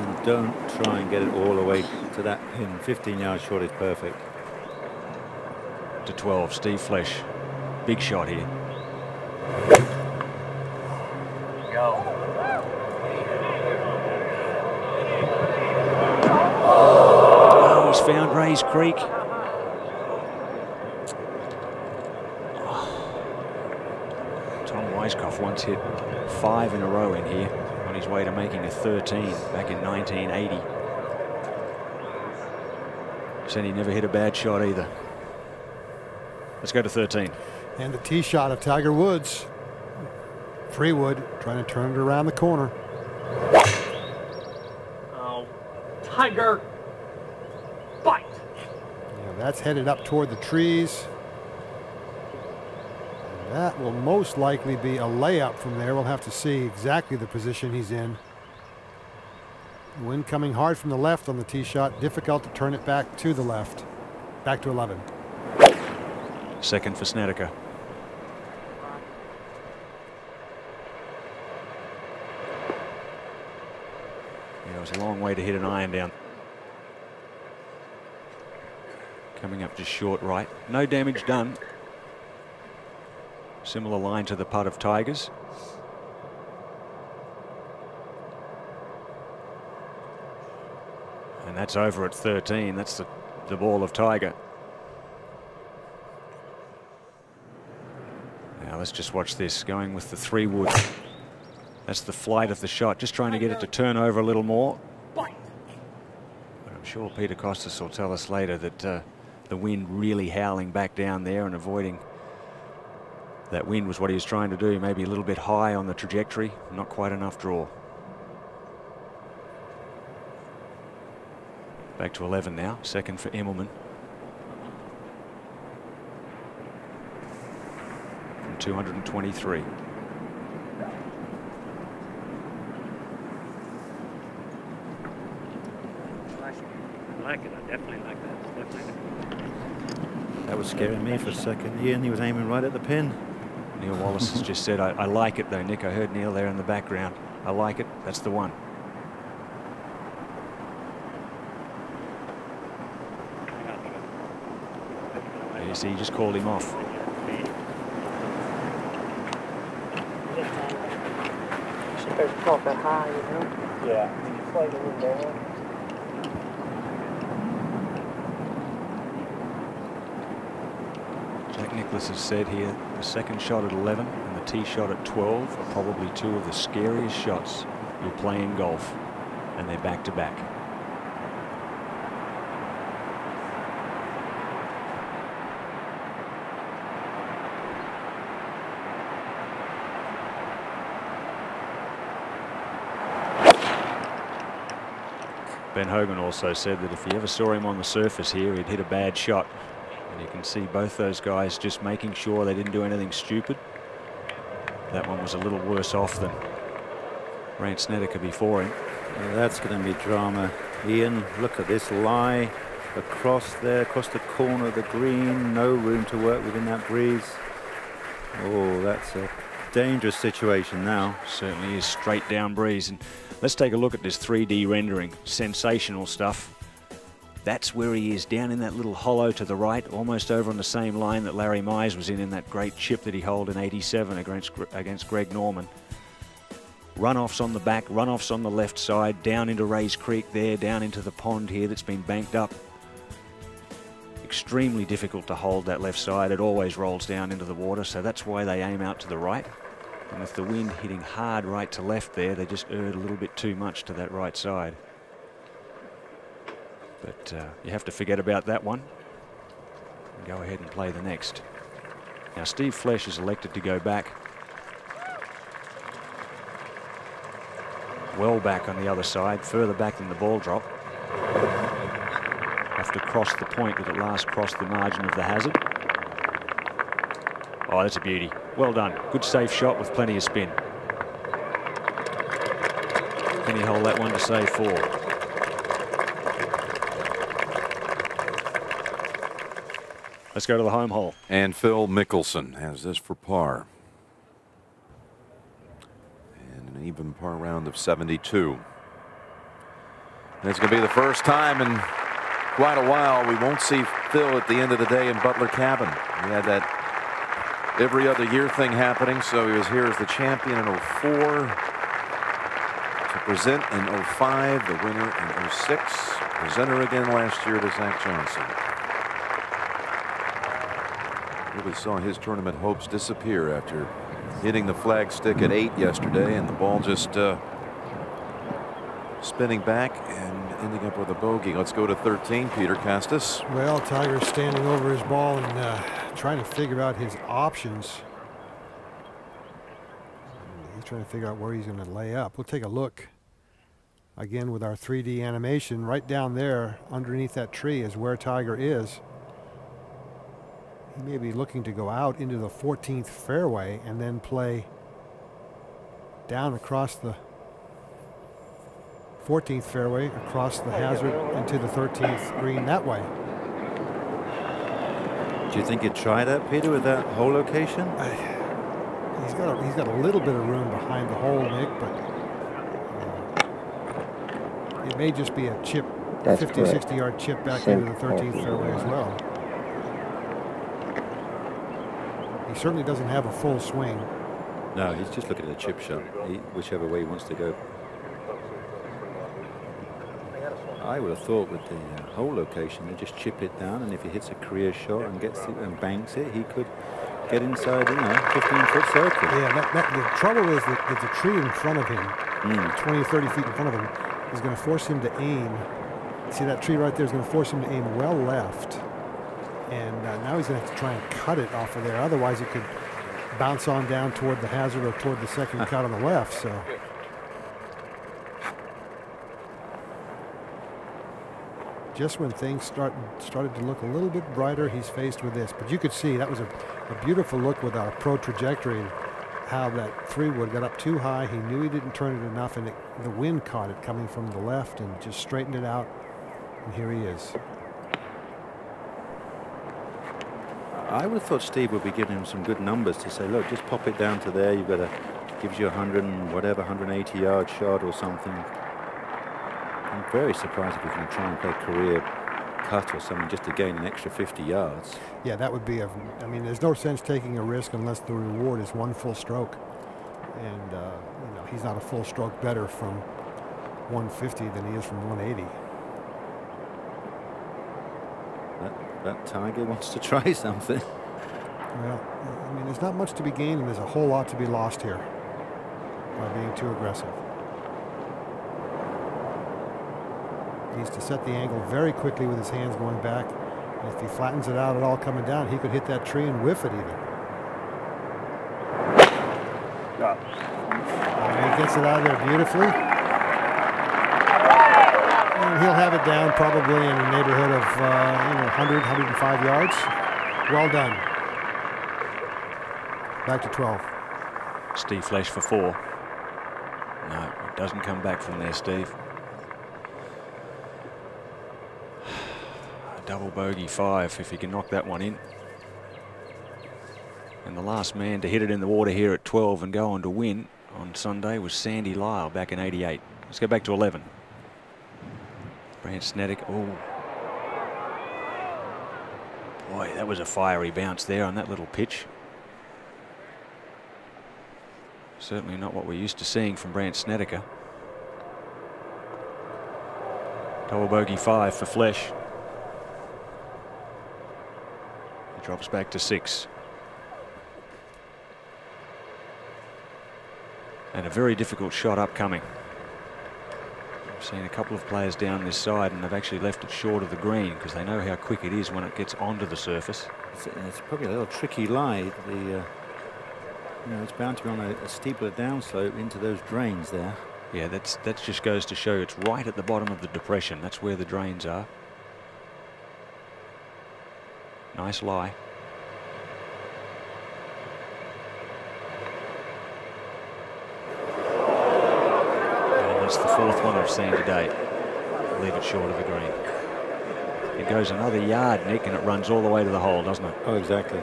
and don't try and get it all the way to that pin. 15 yards short is perfect. To 12, Steve Flesch. Big shot here. Go. Oh, he's found Rae's Creek. Tom Weiskopf once hit five in a row in here on his way to making a 13 back in 1980. Said he never hit a bad shot either. Let's go to 13. And the tee shot of Tiger Woods. Three wood trying to turn it around the corner. Oh, Tiger. That's headed up toward the trees. That will most likely be a layup from there. We'll have to see exactly the position he's in. Wind coming hard from the left on the tee shot. Difficult to turn it back to the left. Back to 11. Second for Snedeker. It was a long way to hit an iron down. Coming up just short right. No damage done. Similar line to the putt of Tigers. And that's over at 13. That's the, the ball of Tiger. Now let's just watch this. Going with the three wood. That's the flight of the shot. Just trying to get it to turn over a little more. But I'm sure Peter Kostis will tell us later that uh, the wind really howling back down there and avoiding that wind was what he was trying to do. Maybe a little bit high on the trajectory. Not quite enough draw. Back to 11 now. Second for Immelman. From 223. I like it. I definitely like that. Definitely. That was scaring me for a second. Ian, he was aiming right at the pin. Neil Wallace has just said, I, I like it though, Nick. I heard Neil there in the background. I like it. That's the one. You see, he just called him off. Supposed to talk that high, you know? Yeah. Nicklaus has said here the second shot at 11 and the tee shot at 12 are probably two of the scariest shots you'll play in golf. And they're back to back. Ben Hogan also said that if he ever saw him on the surface here, he'd hit a bad shot. Can see both those guys just making sure they didn't do anything stupid. That one was a little worse off than Brandt Snedeker before him. That's going to be drama. Ian, look at this lie across there, across the corner of the green. No room to work within that breeze. Oh, that's a dangerous situation now. Certainly is straight down breeze. And let's take a look at this 3D rendering. Sensational stuff. That's where he is, down in that little hollow to the right, almost over on the same line that Larry Mize was in in that great chip that he held in 87 against, against Greg Norman. Runoffs on the back, runoffs on the left side, down into Rae's Creek there, down into the pond here that's been banked up. Extremely difficult to hold that left side. It always rolls down into the water, so that's why they aim out to the right. And with the wind hitting hard right to left there, they just erred a little bit too much to that right side. But uh, you have to forget about that one. And go ahead and play the next. Now Steve Flesch is elected to go back. Well back on the other side, further back than the ball drop. Have to cross the point that at last crossed the margin of the hazard. Oh, that's a beauty. Well done. Good safe shot with plenty of spin. Can you hold that one to save four? Let's go to the home hole. And Phil Mickelson has this for par. And an even par round of 72. And it's going to be the first time in quite a while we won't see Phil at the end of the day in Butler Cabin. He had that every other year thing happening, so he was here as the champion in 04 to present in 05, the winner in 06, presenter again last year to Zach Johnson. Really saw his tournament hopes disappear after hitting the flag stick at eight yesterday, and the ball just uh, spinning back and ending up with a bogey. Let's go to 13, Peter Kostis. Well, Tiger's standing over his ball and uh, trying to figure out his options. He's trying to figure out where he's going to lay up. We'll take a look again with our 3D animation. Right down there underneath that tree is where Tiger is. He may be looking to go out into the 14th fairway and then play down across the 14th fairway, across the hazard into the 13th green that way. Do you think he'd try that, Peter, with that hole location? He's got a, he's got a little bit of room behind the hole, Nick, but uh, it may just be a chip, That's 50, correct. 60 yard chip back Same into the 13th fairway as well. He certainly doesn't have a full swing. No, he's just looking at a chip shot, he, whichever way he wants to go. I would have thought with the uh, hole location, they just chip it down, and if he hits a career shot and gets it and banks it, he could get inside, you know, 15 foot circle. Yeah, that, that, the trouble is that, that the tree in front of him, Mm. 20 or 30 feet in front of him, is going to force him to aim. See that tree right there is going to force him to aim well left. And uh, now he's going to have to try and cut it off of there. Otherwise, it could bounce on down toward the hazard or toward the second cut on the left. So just when things start started to look a little bit brighter, he's faced with this. But you could see that was a, a beautiful look with our pro trajectory and how that three wood got up too high. He knew he didn't turn it enough, and it, the wind caught it coming from the left and just straightened it out. And here he is. I would have thought Steve would be giving him some good numbers to say, look, just pop it down to there. You've got a gives you a hundred and whatever, 180 yard shot or something. I'm very surprised if he's going to try and play career cut or something just to gain an extra 50 yards. Yeah, that would be a. I mean, there's no sense taking a risk unless the reward is one full stroke, and uh, you know he's not a full stroke better from 150 than he is from 180. That, that Tiger wants to try something. Well, I mean, there's not much to be gained, and there's a whole lot to be lost here by being too aggressive. He needs to set the angle very quickly with his hands going back. And if he flattens it out at all coming down, he could hit that tree and whiff it even. And he gets it out of there beautifully. And he'll have it down probably in the neighborhood of uh, you know 100, 105 yards. Well done. Back to 12. Steve Flesch for four. No, it doesn't come back from there, Steve. Double bogey five if he can knock that one in. And the last man to hit it in the water here at 12 and go on to win on Sunday was Sandy Lyle back in 88. Let's go back to 11. Brandt Snedeck. Oh. Boy, that was a fiery bounce there on that little pitch. Certainly not what we're used to seeing from Brandt Snedeker. Double bogey five for Flesch. He drops back to six. And a very difficult shot upcoming. I've seen a couple of players down this side and they've actually left it short of the green because they know how quick it is when it gets onto the surface. It's, it's probably a little tricky lie. The uh, you know, it's bound to be on a, a steeper downslope into those drains there. Yeah, that's that just goes to show it's right at the bottom of the depression. That's where the drains are. Nice lie. And that's the fourth one I've seen today. Leave it short of the green. It goes another yard, Nick, and it runs all the way to the hole, doesn't it? Oh, exactly.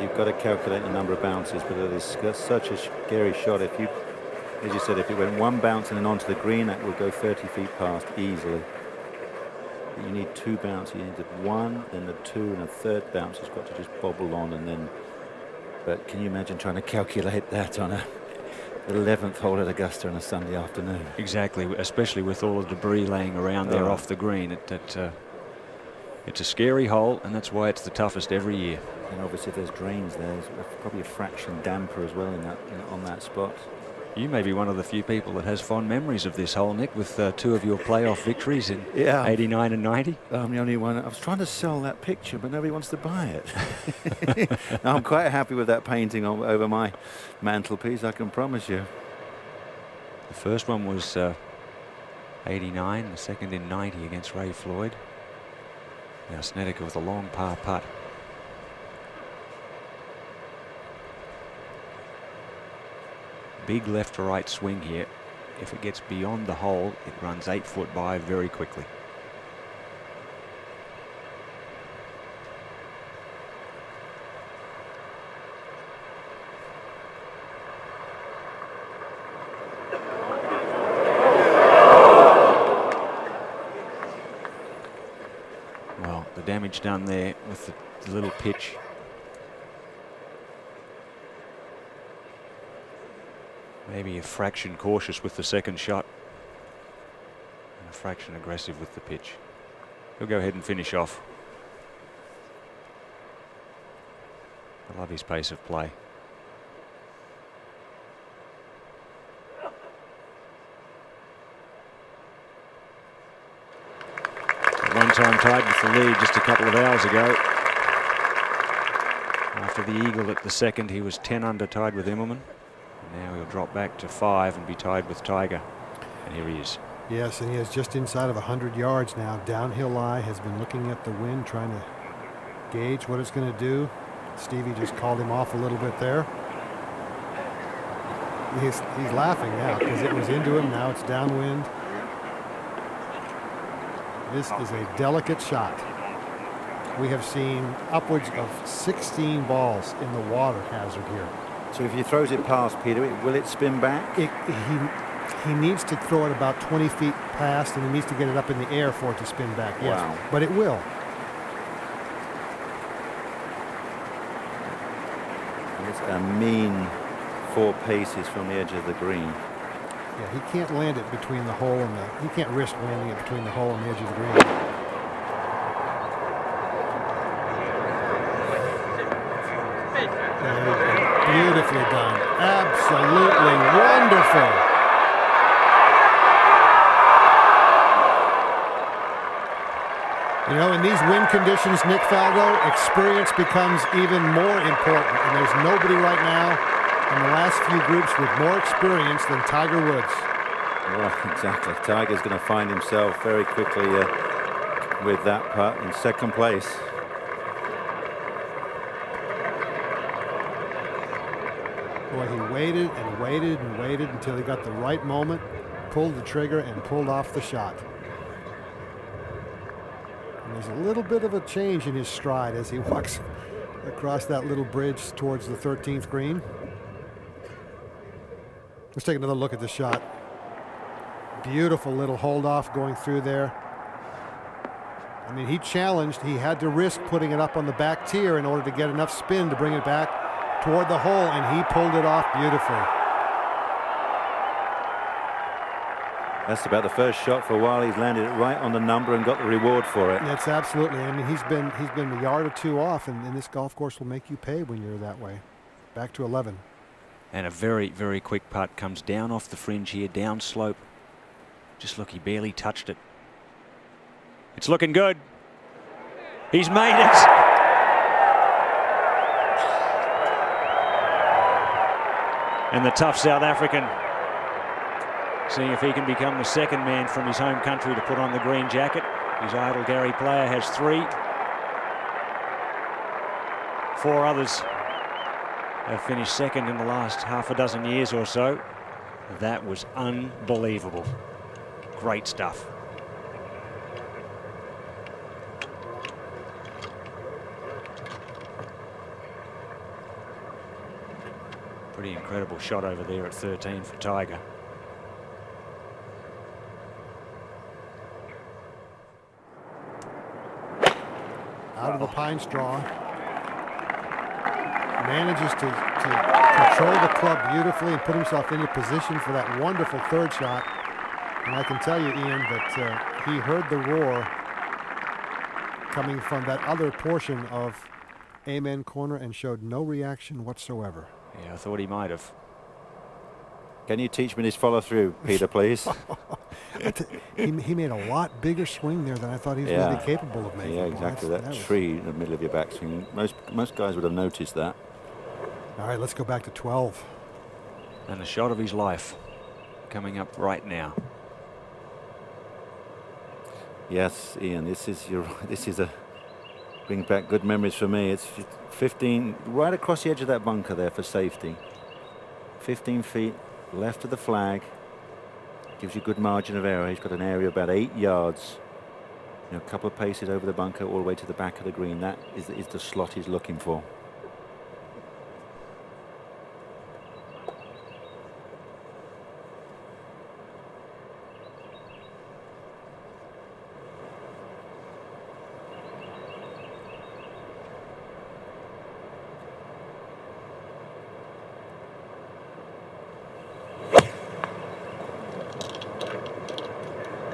You've got to calculate the number of bounces, but it is such a scary shot. If you, as you said, if it went one bounce and then onto the green, that would go 30 feet past easily. But you need two bounces. You need one, then the two, and a third bounce has got to just bobble on, and then. But can you imagine trying to calculate that on a 11th hole at Augusta on a Sunday afternoon? Exactly, especially with all the debris laying around there Oh. off the green. It, it uh, It's a scary hole, and that's why it's the toughest every year. And obviously, there's drains there, there's probably a fraction damper as well in that in, on that spot. You may be one of the few people that has fond memories of this hole, Nick, with uh, two of your playoff victories in Yeah. 89 and 90. I'm the only one. I was trying to sell that picture, but nobody wants to buy it. I'm quite happy with that painting on, over my mantelpiece, I can promise you. The first one was uh, 89, the second in 90 against Ray Floyd. Now Snedeker with a long par putt. Big left to right swing here. If it gets beyond the hole, it runs eight foot by very quickly. Well, the damage done there with the, the little pitch. Maybe a fraction cautious with the second shot. And a fraction aggressive with the pitch. He'll go ahead and finish off. I love his pace of play. One time tied with the lead just a couple of hours ago. After the eagle at the second, he was 10 under tied with Immelman. Now he'll drop back to five and be tied with Tiger. And here he is. Yes, and he is just inside of 100 yards now. Downhill lie has been looking at the wind, trying to gauge what it's going to do. Stevie just called him off a little bit there. He's, he's laughing now because it was into him. Now it's downwind. This is a delicate shot. We have seen upwards of 16 balls in the water hazard here. So if he throws it past Peter, it, will it spin back? It, he, he needs to throw it about 20 feet past and he needs to get it up in the air for it to spin back. Yes, Wow. but it will. It's a mean four paces from the edge of the green. Yeah, he can't land it between the hole and the. He can't risk landing it between the hole and the edge of the green. Done. Absolutely wonderful. You know, in these wind conditions, Nick Faldo, experience becomes even more important. And there's nobody right now in the last few groups with more experience than Tiger Woods. Well, exactly. Tiger's going to find himself very quickly uh, with that putt in second place. Boy, he waited and waited until he got the right moment, pulled the trigger, and pulled off the shot. And there's a little bit of a change in his stride as he walks across that little bridge towards the 13th green. Let's take another look at the shot. Beautiful little hold off going through there. I mean, he challenged. He had to risk putting it up on the back tier in order to get enough spin to bring it back toward the hole, and he pulled it off beautifully. That's about the first shot for a while. He's landed it right on the number and got the reward for it. That's absolutely. I mean, he's been he's been a yard or two off, and, and this golf course will make you pay when you're that way. Back to 11. And a very, very quick putt comes down off the fringe here, down slope. Just look, he barely touched it. It's looking good. He's made it. And the tough South African seeing if he can become the second man from his home country to put on the green jacket. His idol Gary Player has three. Four others have finished second in the last half a dozen years or so. That was unbelievable. Great stuff. Pretty incredible shot over there at 13 for Tiger. Of the pine straw. Manages to, to control the club beautifully and put himself into position for that wonderful third shot. And I can tell you, Ian, that uh, he heard the roar coming from that other portion of Amen Corner and showed no reaction whatsoever. Yeah, I thought he might have. Can you teach me this follow through, Peter, please? he, he made a lot bigger swing there than I thought he was going to be capable of making. Yeah, exactly. that's- That, that was- tree in the middle of your backswing. Most most guys would have noticed that. All right, let's go back to 12. And the shot of his life coming up right now. Yes, Ian. This is your. This is a brings back good memories for me. It's 15 right across the edge of that bunker there for safety. 15 feet left of the flag. Gives you a good margin of error. He's got an area about eight yards. You know, a couple of paces over the bunker, all the way to the back of the green. That is, is the slot he's looking for.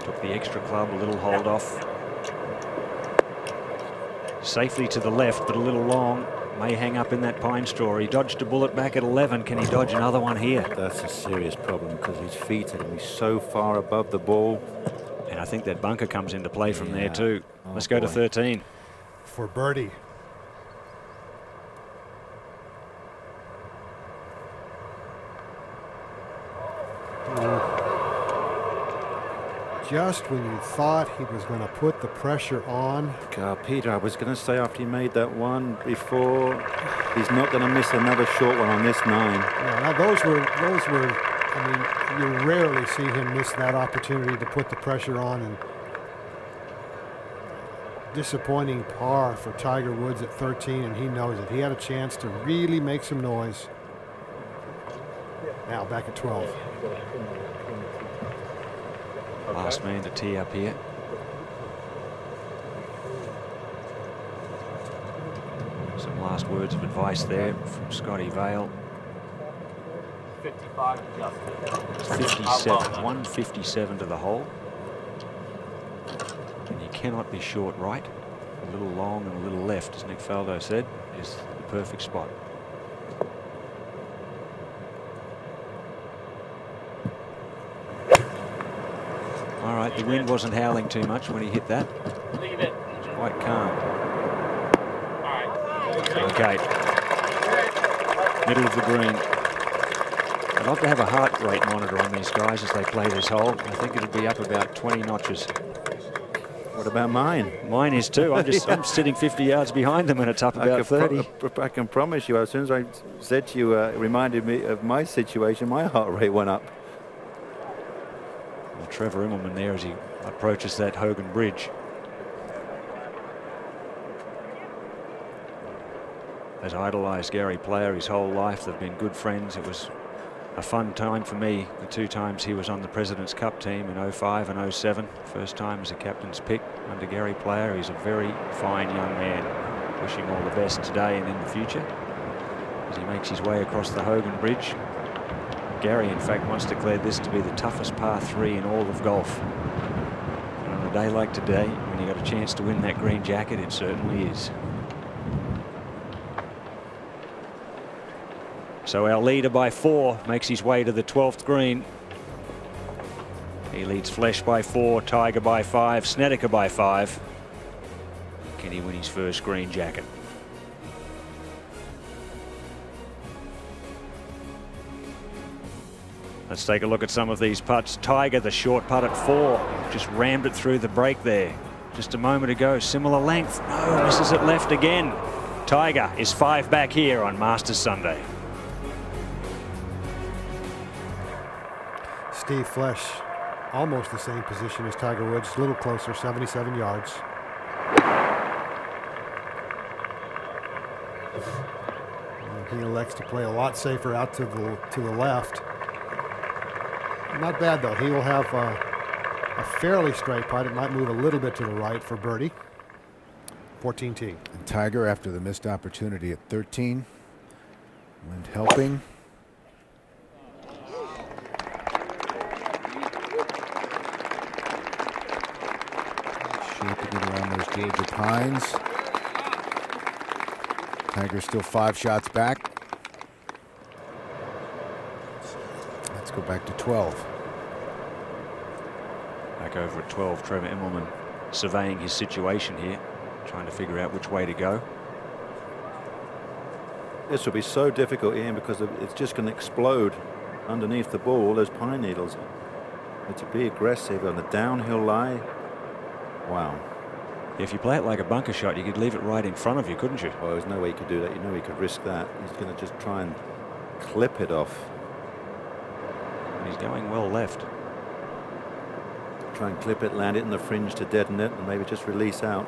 Took the extra club, a little hold off. Safely to the left, but a little long. May hang up in that pine straw. He dodged a bullet back at 11. Can he dodge another one here? That's a serious problem because his feet are going to be so far above the ball. And I think that bunker comes into play from there too. Oh, Let's go to 13. For birdie. Just when you thought he was going to put the pressure on, God, Peter, I was going to say after he made that one before, he's not going to miss another short one on this nine. Yeah, now those were those were. I mean, you rarely see him miss that opportunity to put the pressure on, and disappointing par for Tiger Woods at 13, and he knows it. He had a chance to really make some noise. Now back at 12. Last man to tee up here. Some last words of advice there from Scotty Vail. 55 adjusted. 57, 157 to the hole. And you cannot be short right. A little long and a little left, as Nick Faldo said, is the perfect spot. The wind wasn't howling too much when he hit that. Quite calm. Okay. Middle of the green. I'd love to have a heart rate monitor on these guys as they play this hole. I think it'll be up about 20 notches. What about mine? Mine is too. I'm just I'm sitting 50 yards behind them and it's up I about pro- 30. I can promise you, as soon as I said to you, uh, it reminded me of my situation, my heart rate went up. Trevor Immelman there as he approaches that Hogan Bridge. Has idolised Gary Player his whole life. They've been good friends. It was a fun time for me the two times he was on the President's Cup team in 05 and 07. First time as a captain's pick under Gary Player. He's a very fine young man. Wishing all the best today and in the future as he makes his way across the Hogan Bridge. Gary, in fact, once declared this to be the toughest par three in all of golf. And on a day like today, when you got a chance to win that green jacket, it certainly is. So our leader by four makes his way to the 12th green. He leads Flesch by four, Tiger by five, Snedeker by five. Can he win his first green jacket? Let's take a look at some of these putts. Tiger, the short putt at four, just rammed it through the break there. Just a moment ago, similar length. No, misses it left again. Tiger is five back here on Masters Sunday. Steve Flesch, almost the same position as Tiger Woods, a little closer, 77 yards. And he elects to play a lot safer out to the to the left. Not bad though. He will have uh, a fairly straight putt. It might move a little bit to the right for birdie. 14 tee. And Tiger, after the missed opportunity at 13, wind helping. Shaping it around those Georgia pines. Tiger still five shots back. Go back to 12. Back over at 12, Trevor Immelman surveying his situation here, trying to figure out which way to go. This will be so difficult, Ian, because it's just going to explode underneath the ball, those pine needles. But to be aggressive on the downhill lie, wow. If you play it like a bunker shot, you could leave it right in front of you, couldn't you? Well, there's no way you could do that. You know he could risk that. He's going to just try and clip it off. And he's going well left. Try and clip it, land it in the fringe to deaden it, and maybe just release out.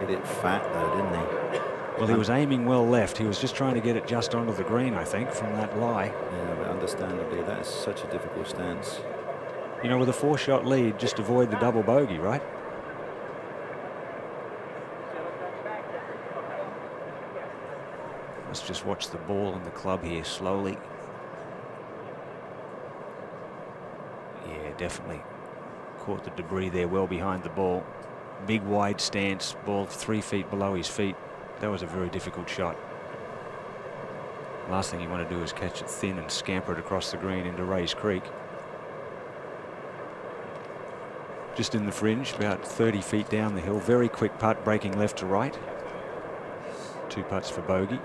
Hit it fat though, didn't he? Well, he was aiming well left. He was just trying to get it just onto the green, I think, from that lie. Yeah, but understandably, that is such a difficult stance. You know, with a four-shot lead, just avoid the double bogey, right? Let's just watch the ball and the club here slowly. Yeah, definitely caught the debris there well behind the ball. Big wide stance, ball three feet below his feet. That was a very difficult shot. Last thing you want to do is catch it thin and scamper it across the green into Rae's Creek. Just in the fringe, about 30 feet down the hill. Very quick putt, breaking left to right. Two putts for bogey.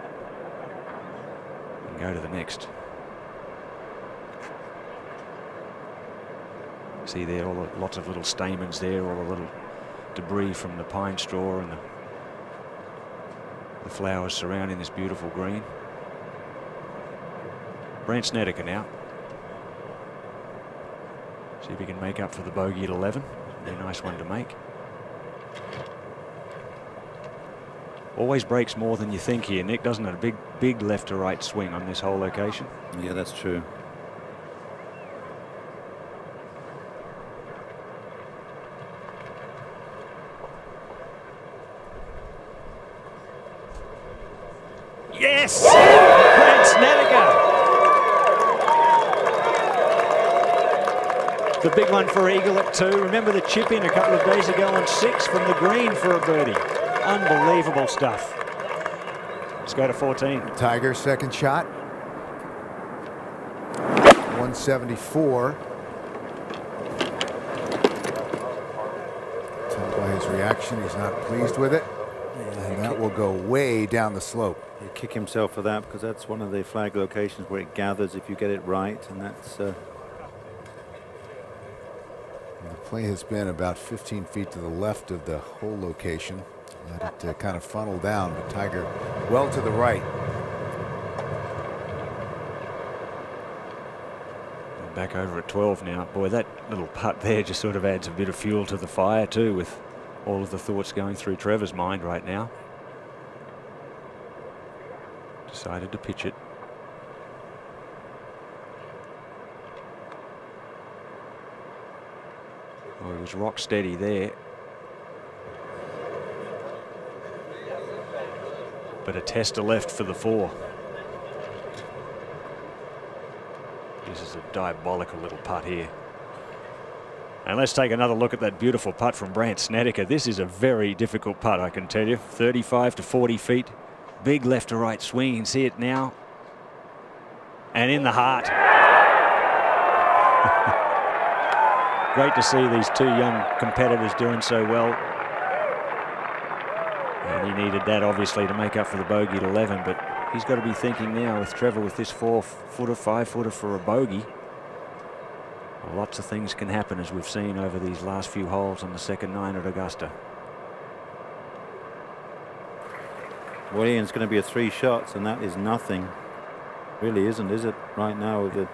Go to the next. See there, all the, lots of little stamens there, all the little debris from the pine straw and the, the flowers surrounding this beautiful green. Brandt Snedeker now. See if he can make up for the bogey at 11. Be a nice one to make. Always breaks more than you think here, Nick, doesn't it? A big, big left to right swing on this whole location. Yeah, that's true. Yes! Brandt Snedeker. The big one for Eagle at two. Remember the chip in a couple of days ago on six from the green for a birdie. Unbelievable stuff. Let's go to 14. Tiger second shot. 174. Tell by his reaction, he's not pleased with it. And that will go way down the slope. He kick himself for that because that's one of the flag locations where it gathers if you get it right, and that's. Uh... The play has been about 15 feet to the left of the hole location. Let it uh, kind of funnel down, but Tiger well to the right. Back over at 12 now. Boy, that little putt there just sort of adds a bit of fuel to the fire too with all of the thoughts going through Trevor's mind right now. Decided to pitch it. Oh, he was rock steady there. But a tester left for the four. This is a diabolical little putt here. And let's take another look at that beautiful putt from Brandt Snedeker. This is a very difficult putt, I can tell you. 35 to 40 feet. Big left to right swing. You can see it now. And in the heart. Great to see these two young competitors doing so well. Needed that, obviously, to make up for the bogey at 11. But he's got to be thinking now with Trevor with this four-footer, five-footer for a bogey. Lots of things can happen, as we've seen over these last few holes on the second nine at Augusta. Well, Ian's going to be a three shots, and that is nothing. Really isn't, is it? Right now, with the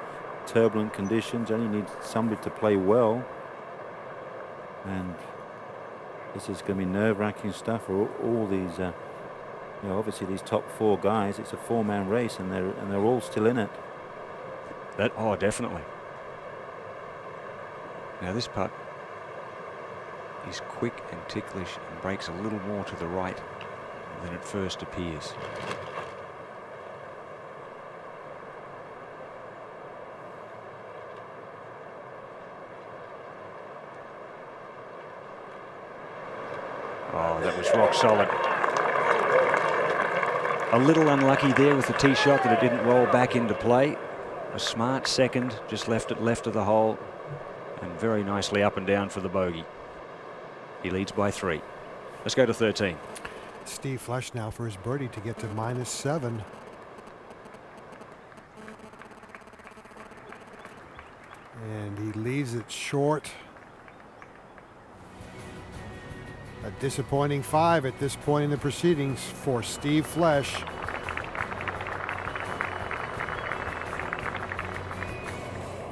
turbulent conditions, only need somebody to play well. And this is going to be nerve-wracking stuff for all, these. Uh, you know, obviously these top four guys. It's a four-man race, and they're and they're all still in it. That oh, definitely. Now this putt is quick and ticklish and breaks a little more to the right than it first appears. Rock solid. A little unlucky there with the tee shot that it didn't roll back into play. A smart second, just left it left of the hole, and very nicely up and down for the bogey. He leads by three. Let's go to 13. Steve Flesch now for his birdie to get to minus seven. And he leaves it short. Disappointing five at this point in the proceedings for Steve Flesch.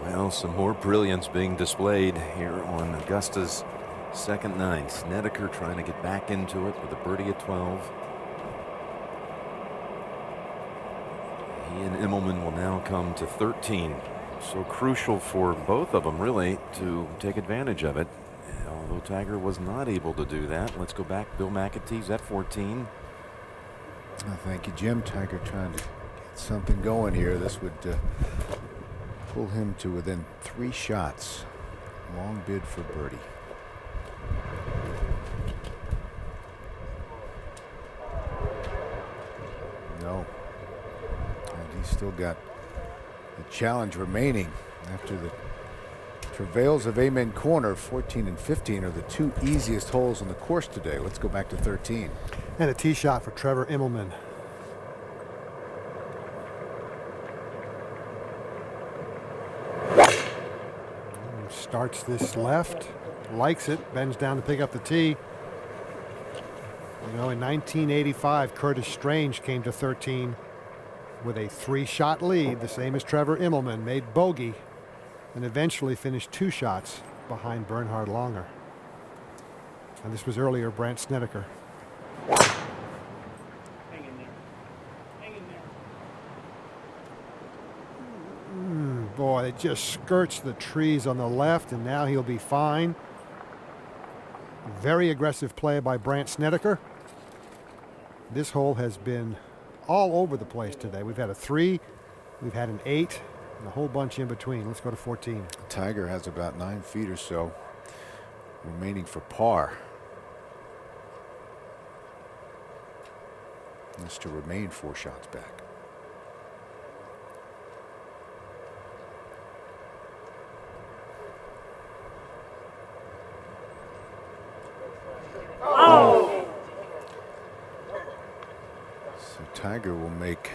Well, some more brilliance being displayed here on Augusta's second nine. Snedeker trying to get back into it with a birdie at 12. He and Immelman will now come to 13. So crucial for both of them, really, to take advantage of it. Tiger was not able to do that. Let's go back. Bill Macatee's at 14. Oh, thank you, Jim. Tiger trying to get something going here. This would uh, pull him to within three shots. Long bid for birdie. No. And he's still got the challenge remaining after the travails of Amen Corner. 14 and 15 are the two easiest holes on the course today. Let's go back to 13. And a tee shot for Trevor Immelman. Starts this left, likes it, bends down to pick up the tee. You know, in 1985, Curtis Strange came to 13 with a three-shot lead, the same as Trevor Immelman, made bogey, and eventually finished two shots behind Bernhard Langer. And this was earlier Brandt Snedeker. Mm, boy, it just skirts the trees on the left, and now he'll be fine. Very aggressive play by Brandt Snedeker. This hole has been all over the place today. We've had a three, we've had an eight, and a whole bunch in between. Let's go to 14. Tiger has about nine feet or so remaining for par. That's to remain four shots back. Oh! So Tiger will make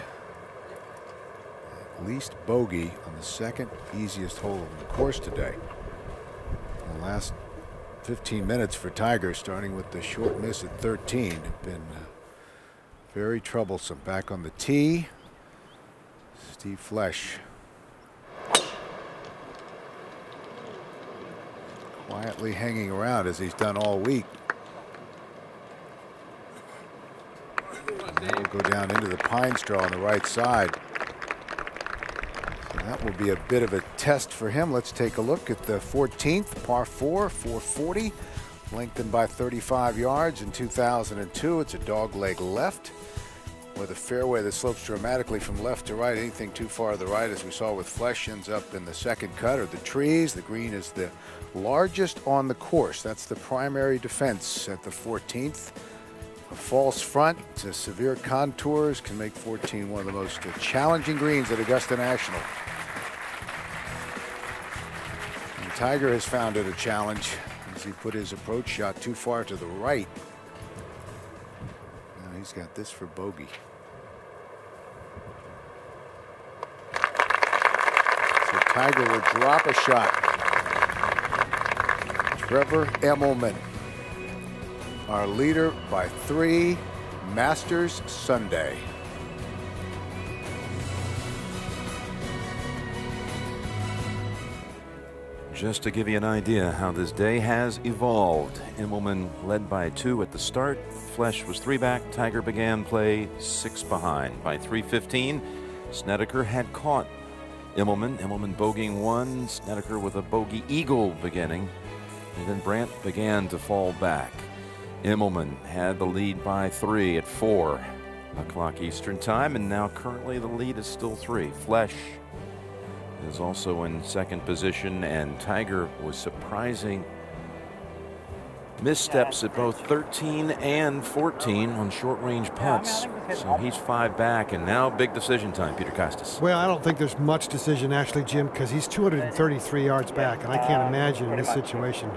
at least bogey on the second easiest hole of the course today. The last 15 minutes for Tiger, starting with the short miss at 13, have been uh, very troublesome. Back on the tee, Steve Flesch. Quietly hanging around as he's done all week. And that will go down into the pine straw on the right side. Will be a bit of a test for him. Let's take a look at the 14th, par 4, 440. Lengthened by 35 yards in 2002. It's a dog leg left with a fairway that slopes dramatically from left to right. Anything too far to the right, as we saw with Flesch, ends up in the second cut or the trees. The green is the largest on the course. That's the primary defense at the 14th. A false front severe contours can make 14 one of the most challenging greens at Augusta National. Tiger has found it a challenge as he put his approach shot too far to the right. Now he's got this for bogey. So Tiger will drop a shot. Trevor Immelman, our leader by three, Masters Sunday. Just to give you an idea how this day has evolved. Immelman led by two at the start. Flesch was three back. Tiger began play six behind. By 3.15, Snedeker had caught Immelman. Immelman bogeying one. Snedeker with a bogey eagle beginning. And then Brandt began to fall back. Immelman had the lead by three at four o'clock Eastern time, and now currently the lead is still three. Flesch is also in second position, and Tiger was surprising missteps at both 13 and 14 on short-range putts. So he's five back, and now big decision time, Peter Kostis. Well, I don't think there's much decision actually, Jim, because he's 233 yards back, and I can't imagine in this situation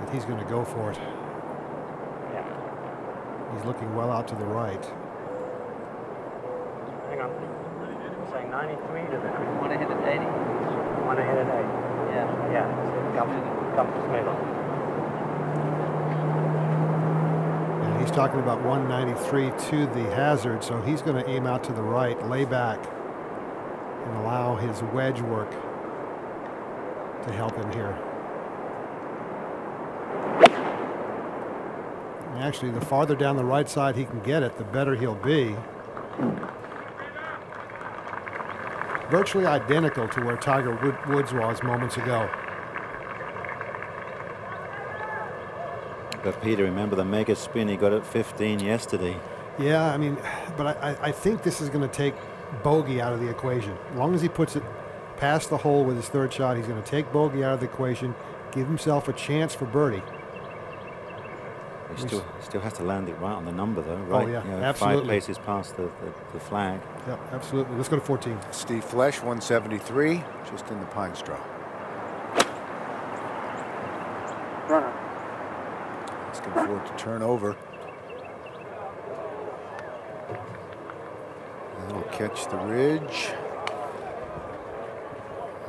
that he's going to go for it. He's looking well out to the right. Hang on. Saying 93 to the creek. Want to hit at 80? Want to hit at 80. Yeah. Yeah. Come, come to Smith. And he's talking about 193 to the hazard, so he's going to aim out to the right, lay back, and allow his wedge work to help him here. And actually, the farther down the right side he can get it, the better he'll be. Virtually identical to where Tiger Woods was moments ago. But Peter, remember the mega spin he got at 15 yesterday. Yeah, I mean, but I, I think this is going to take bogey out of the equation. As long as he puts it past the hole with his third shot, he's going to take bogey out of the equation, give himself a chance for birdie. He still, still has to land it right on the number, though, oh, right? Oh, yeah, You know, absolutely. Five paces past the, the, the flag. Yep, absolutely. Let's go to 14. Steve Flesch, 173, just in the pine straw. Runner. Asking for it to turn over. That'll catch the ridge.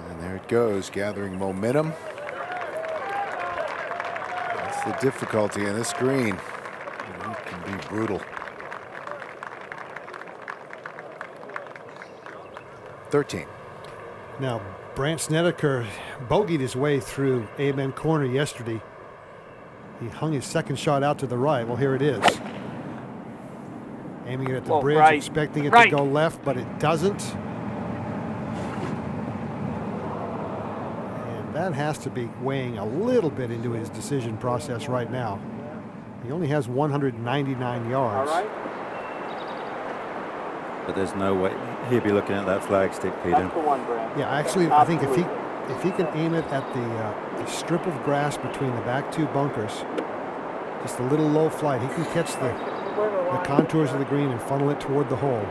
And there it goes, gathering momentum. That's the difficulty in this green. It can be brutal. 13. Now, Brandt Snedeker bogeyed his way through Amen Corner yesterday. He hung his second shot out to the right. Well, here it is. Aiming it at the Well, bridge, right. expecting it Right. to go left, but it doesn't. And that has to be weighing a little bit into his decision process right now. He only has 199 yards. All right. But there's no way he'd be looking at that flag stick, Peter. One, Yeah, actually, I think if he if he can aim it at the, uh, the strip of grass between the back two bunkers, just a little low flight, he can catch the the contours of the green and funnel it toward the hole.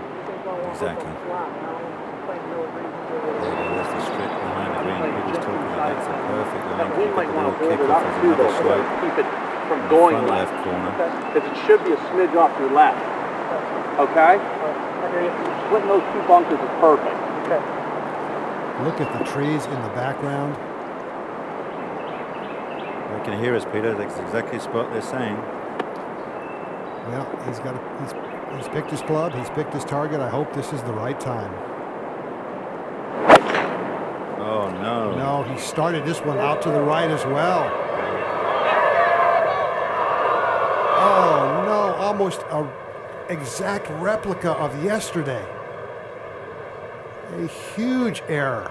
Exactly. There's the strip behind the green. He was talking about that's a perfect line. We might want to build kick it off up as too, another though, slope. to keep it from going left. left corner. Because it should be a smidge off your left. Okay? Splitting those two bunkers is perfect. Okay. Look at the trees in the background. You can hear us, Peter. That's exactly the spot they're saying. Well, he's got a, he's, he's picked his club, he's picked his target. I hope this is the right time. Oh, no. No, he started this one out to the right as well. Oh no, almost a exact replica of yesterday. A huge error.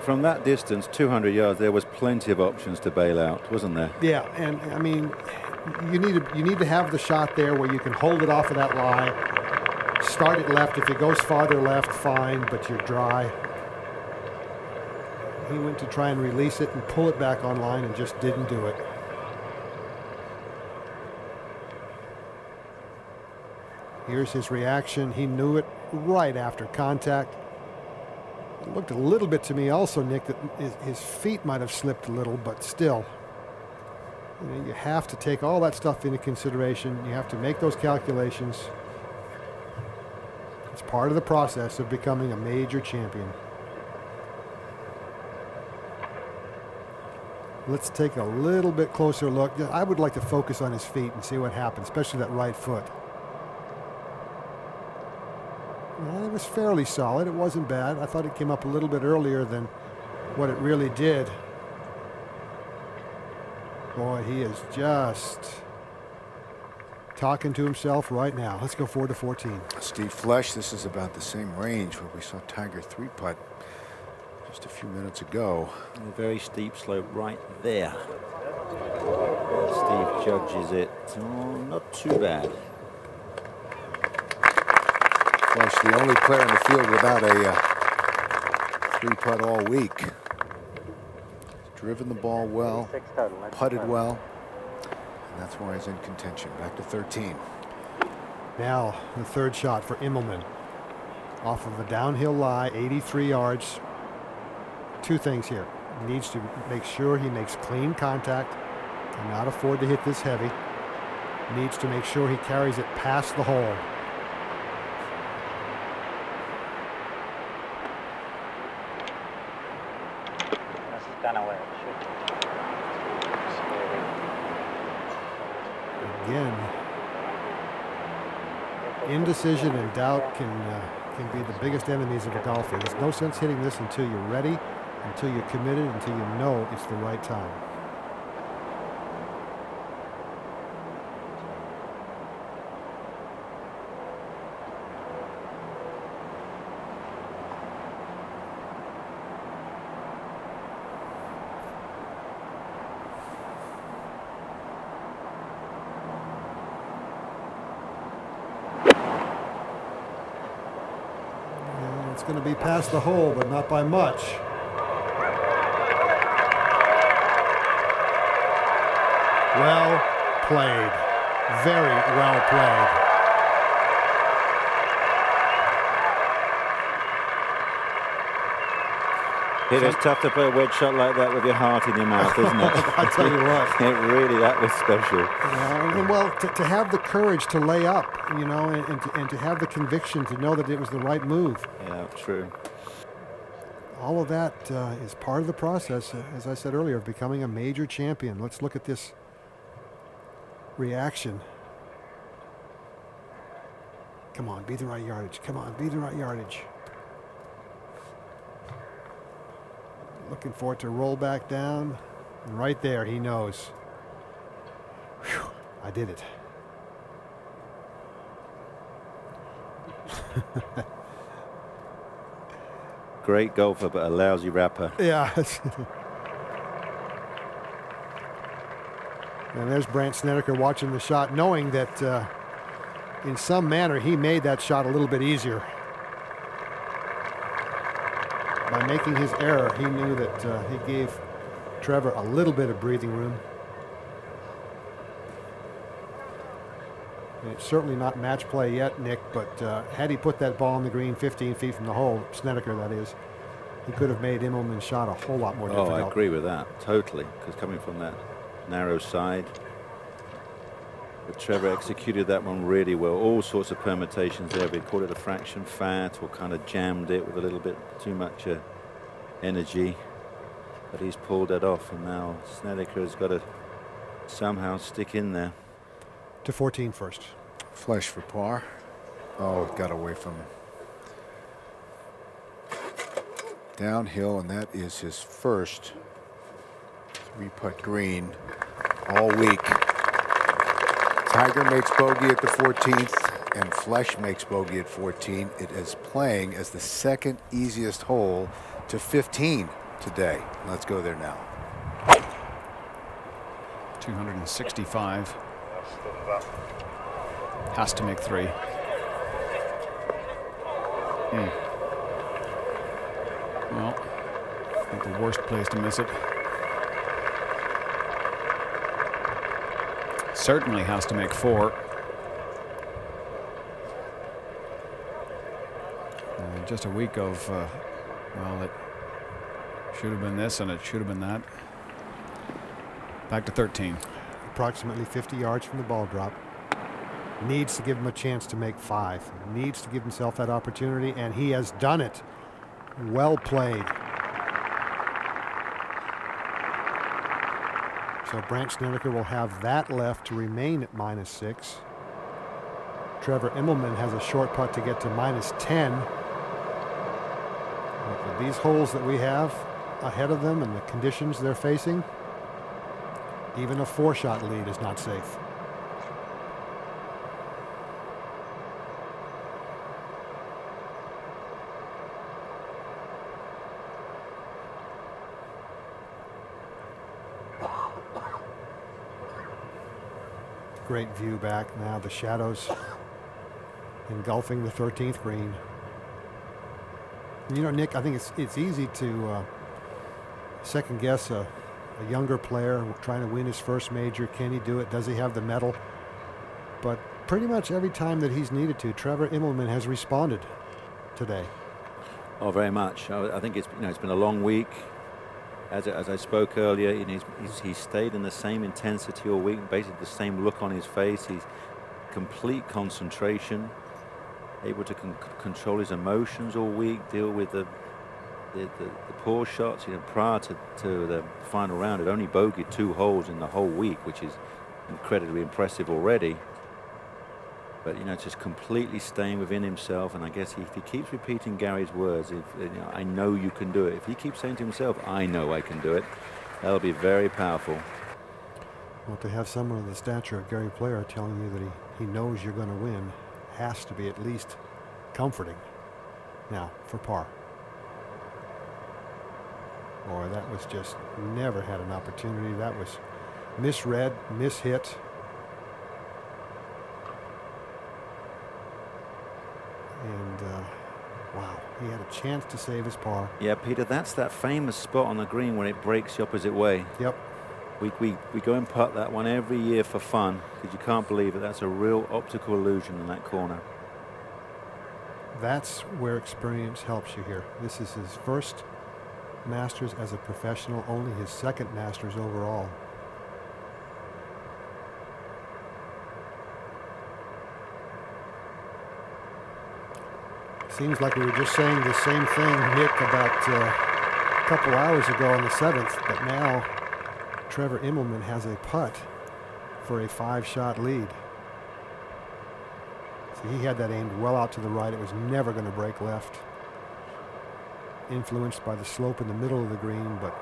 From that distance, 200 yards, there was plenty of options to bail out, wasn't there? Yeah, and I mean, you need to you need to have the shot there where you can hold it off of that lie. Start it left. If it goes farther left, fine, but you're dry. He went to try and release it and pull it back online and just didn't do it. Here's his reaction. He knew it right after contact. It looked a little bit to me also, Nick, that his, feet might have slipped a little, but still. You, know, you have to take all that stuff into consideration. You have to make those calculations. It's part of the process of becoming a major champion. Let's take a little bit closer look. I would like to focus on his feet and see what happens, especially that right foot. Well, it was fairly solid. It wasn't bad. I thought it came up a little bit earlier than what it really did. Boy, he is just talking to himself right now. Let's go forward to 14. Steve Flesch, this is about the same range where we saw Tiger three putt just a few minutes ago. A very steep slope right there. Steve judges it. Oh, not too bad. Flesch, the only player in the field without a uh, three putt all week. driven the ball well, putted well, and that's why he's in contention. Back to 13. Now the third shot for Immelman. Off of a downhill lie, 83 yards. Two things here. He needs to make sure he makes clean contact, cannot afford to hit this heavy. Needs to make sure he carries it past the hole. That's kind of where it Again, indecision and doubt can uh, can be the biggest enemies of a golfer. There's no sense hitting this until you're ready, until you're committed, until you know it's the right time. It's going to be past the hole, but not by much. Well played. Very well played. It is tough to play a wedge shot like that with your heart in your mouth, isn't it? I tell you what. it really, that was special. Yeah, and well, to, to have the courage to lay up, you know, and, and, to, and to have the conviction to know that it was the right move. Yeah, true. All of that uh, is part of the process, as I said earlier, of becoming a major champion. Let's look at this reaction. Come on, be the right yardage. Come on, be the right yardage. Looking for it to roll back down. And right there, he knows. Whew, I did it. Great golfer, but a lousy rapper. Yeah. and there's Brandt Snedeker watching the shot, knowing that uh, in some manner he made that shot a little bit easier. By making his error, he knew that uh, he gave Trevor a little bit of breathing room. And it's certainly not match play yet, Nick, but uh, had he put that ball in the green 15 feet from the hole, Snedeker that is, he could have made Immelman's shot a whole lot more difficult. Oh, difficult. I agree with that, totally. Because coming from that narrow side, but Trevor executed that one really well. All sorts of permutations there. We called it a fraction fat or kind of jammed it with a little bit too much uh, energy. But he's pulled that off, and now Snedeker has got to somehow stick in there. To 14 first. Flesch for par. Oh, it got away from him. Downhill, and that is his first three putt green all week. Tiger makes bogey at the 14th, and Flesch makes bogey at 14. It is playing as the second easiest hole to 15 today. Let's go there now. 265. Has to make three. Hmm. Well, the worst place to miss it. Certainly has to make four. Uh, just a week of, uh, well, it should have been this and it should have been that. Back to 13. Approximately 50 yards from the ball drop. Needs to give him a chance to make five. Needs to give himself that opportunity, and he has done it. Well played. So Brandt Snedeker will have that left to remain at minus six. Trevor Immelman has a short putt to get to minus 10. But with these holes that we have ahead of them and the conditions they're facing, even a four-shot lead is not safe. Great view back now, the shadows engulfing the 13th green. You know, Nick, I think it's it's easy to uh, second guess a a younger player trying to win his first major. Can he do it? Does he have the mettle? But pretty much every time that he's needed to, Trevor Immelman has responded today. Oh, very much. I, I think it's you know it's been a long week. As, as I spoke earlier, you know, he's, he's, stayed in the same intensity all week, basically the same look on his face. He's complete concentration, able to con control his emotions all week, deal with the the, the, the, poor shots. You know, prior to, to the final round, had only bogeyed two holes in the whole week, which is incredibly impressive already. But you know, just completely staying within himself. And I guess if he keeps repeating Gary's words, if you know, I know you can do it. If he keeps saying to himself, I know I can do it, that'll be very powerful. Well, to have someone of the stature of Gary Player telling you that he, he knows you're going to win has to be at least comforting. Now, for par. Boy, that was just never had an opportunity. That was misread, mishit. And uh, wow, he had a chance to save his par. Yeah, Peter, that's that famous spot on the green when it breaks the opposite way. Yep. We, we, we go and putt that one every year for fun because you can't believe it. That's a real optical illusion in that corner. That's where experience helps you here. This is his first Masters as a professional, only his second Masters overall. Seems like we were just saying the same thing, Nick, about uh, a couple hours ago on the seventh, but now Trevor Immelman has a putt for a five-shot lead. He had that aimed well out to the right. It was never going to break left influenced by the slope in the middle of the green, but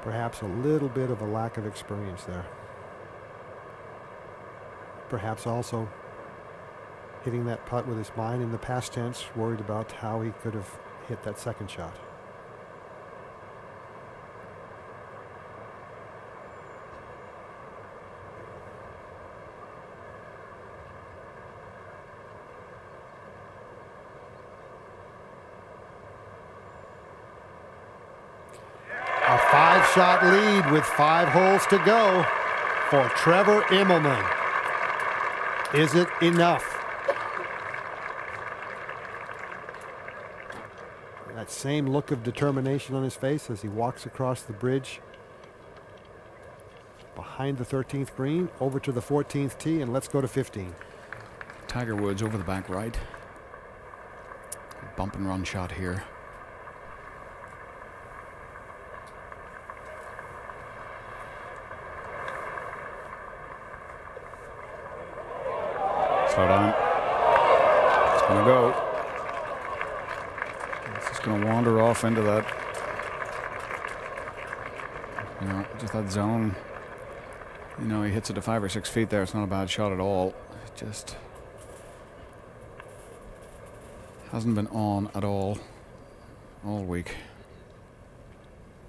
perhaps a little bit of a lack of experience there. Perhaps also hitting that putt with his mind in the past tense, worried about how he could have hit that second shot. A five-shot lead with five holes to go for Trevor Immelman. Is it enough? That same look of determination on his face as he walks across the bridge behind the 13th green over to the 14th tee and let's go to 15. Tiger Woods over the back right. Bump and run shot here. Slow down. It's going to go. Going to wander off into that, you know, just that zone. You know, he hits it to five or six feet there. It's not a bad shot at all. It just hasn't been on at all all week.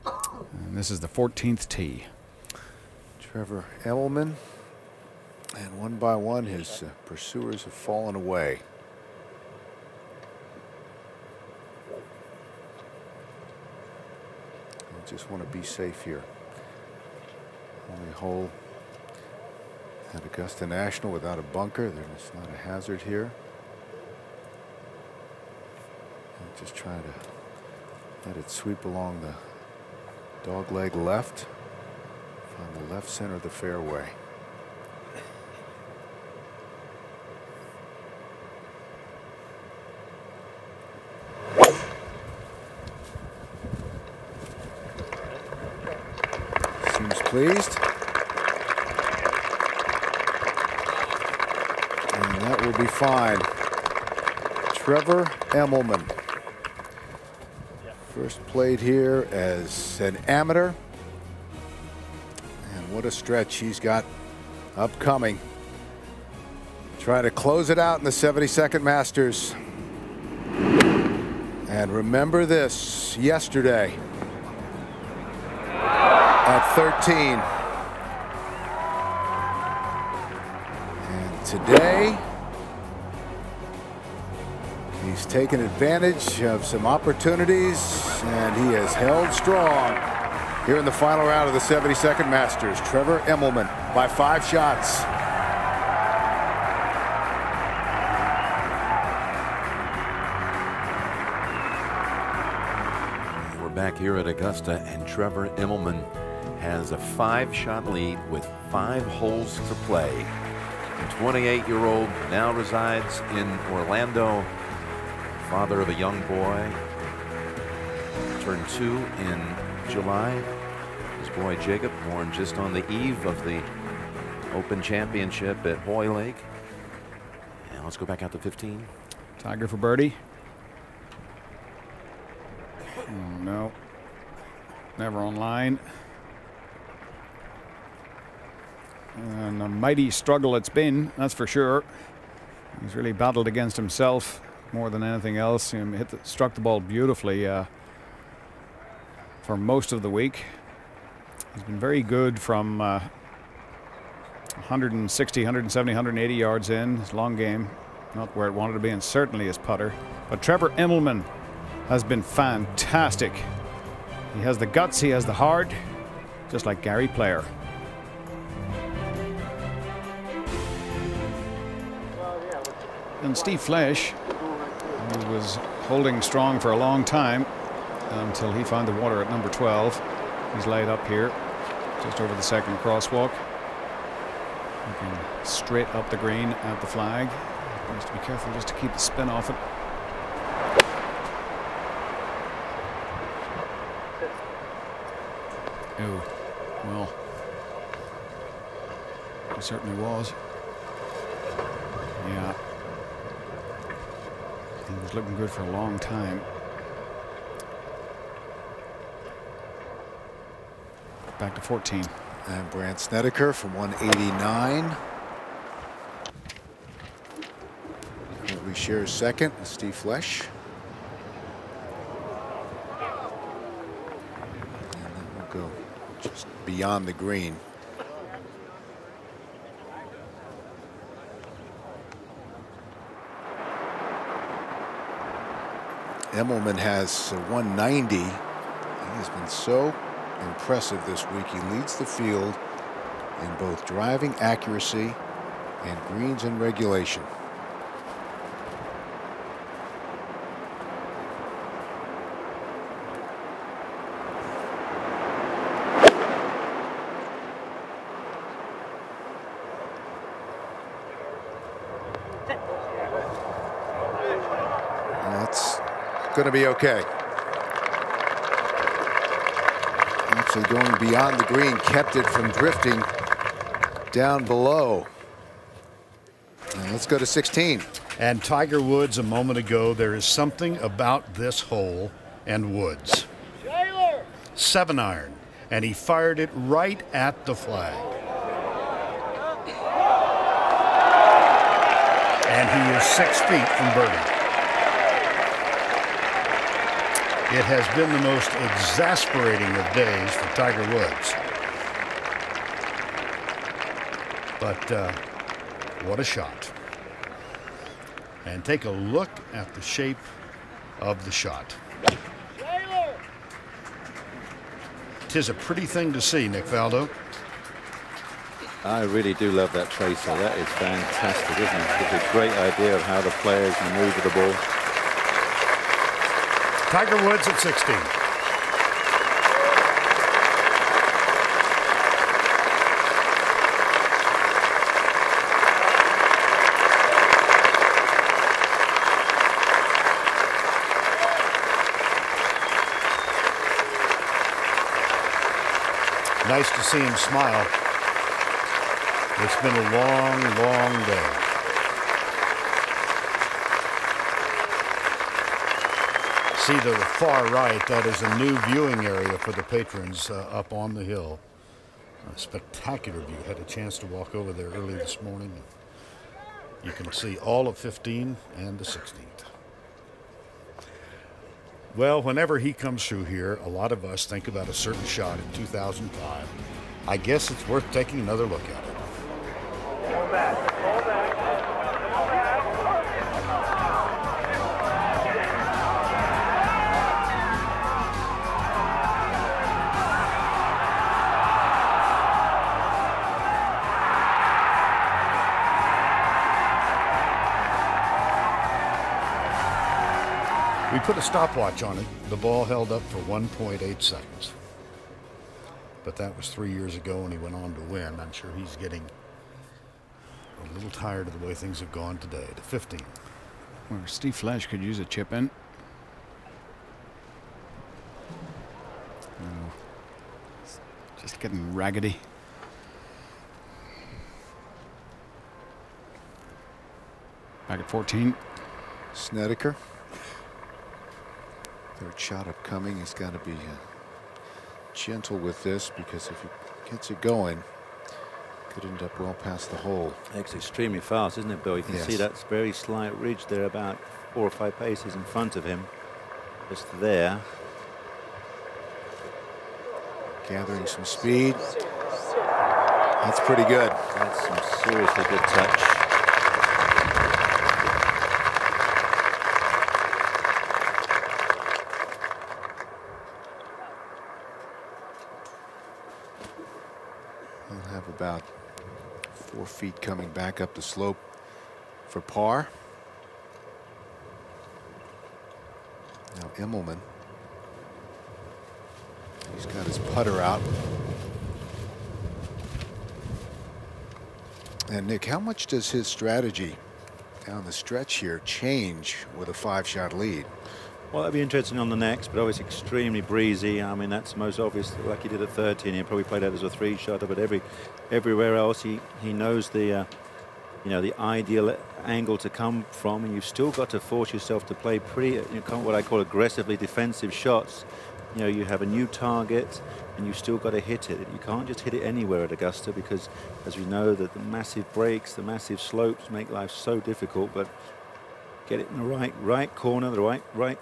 And this is the 14th tee. Trevor Immelman. And one by one, his uh, pursuers have fallen away. Just want to be safe here. Only hole at Augusta National without a bunker. There's not a hazard here. Just try to let it sweep along the dog leg left. Find the left center of the fairway. Seems pleased. And that will be fine. Trevor Immelman. First played here as an amateur. And what a stretch he's got upcoming. Trying to close it out in the 72nd Masters. And remember this, yesterday 13. And today, he's taken advantage of some opportunities and he has held strong. Here in the final round of the 72nd Masters, Trevor Immelman by five shots. We're back here at Augusta, and Trevor Immelman has a five-shot lead with five holes to play. The 28-year-old now resides in Orlando, father of a young boy, turned two in July. His boy Jacob, born just on the eve of the Open Championship at Hoylake. And let's go back out to 15. Tiger for birdie. Oh, no. Never on And a mighty struggle it's been, that's for sure. He's really battled against himself more than anything else. He hit the, struck the ball beautifully uh, for most of the week. He's been very good from uh, 160, 170, 180 yards in. His long game, not where it wanted to be, and certainly his putter. But Trevor Immelman has been fantastic. He has the guts, he has the heart, just like Gary Player. And Steve Flesch, who was holding strong for a long time until he found the water at number 12. He's laid up here, just over the second crosswalk. Looking straight up the green at the flag. Needs to be careful just to keep the spin off it. Oh, well, it certainly was. Yeah. He was looking good for a long time. Back to 14. And Brandt Snedeker from 189. We share second with Steve Flesch. And then we'll go just beyond the green. Immelman has 190. He has been so impressive this week. He leads the field in both driving accuracy and greens and regulation. That's going to be okay. Actually going beyond the green, kept it from drifting down below. And let's go to 16. And Tiger Woods a moment ago, there is something about this hole and Woods. Seven iron, and he fired it right at the flag. And he is six feet from birdie. It has been the most exasperating of days for Tiger Woods. But uh, what a shot. And take a look at the shape of the shot. Tis a pretty thing to see, Nick Faldo. I really do love that tracer. That is fantastic, isn't it? It's a great idea of how the players maneuver the ball. Tiger Woods at 16. Nice to see him smile. It's been a long, long day. See to the far right, that is a new viewing area for the patrons uh, up on the hill. A spectacular view. Had a chance to walk over there early this morning. You can see all of 15 and the 16th. Well, whenever he comes through here, a lot of us think about a certain shot in 2005. I guess it's worth taking another look at it. Put a stopwatch on it. The ball held up for 1.8 seconds. But that was three years ago and he went on to win. I'm sure he's getting a little tired of the way things have gone today. To 15. Well, Steve Flesch could use a chip in. Oh, just getting raggedy. Back at 14. Snedeker. Third shot upcoming. He's got to be uh, gentle with this because if he gets it going, could end up well past the hole. It's extremely fast, isn't it, Bill? You can Yes. see that very slight ridge there about four or five paces in front of him. Just there. Gathering some speed. That's pretty good. That's some seriously good touch. He'll have about four feet coming back up the slope for par. Now Immelman. He's got his putter out. And Nick, how much does his strategy down the stretch here change with a five-shot lead? Well, that'd be interesting on the next, but always extremely breezy. I mean, that's most obvious. Like he did at 13, he probably played that as a three-shotter, but every everywhere else, he he knows the uh, you know the ideal angle to come from, and you've still got to force yourself to play pretty you know, what I call aggressively defensive shots. You know, you have a new target, and you've still got to hit it. You can't just hit it anywhere at Augusta because, as we know, that the massive breaks, the massive slopes make life so difficult. But get it in the right right corner, the right right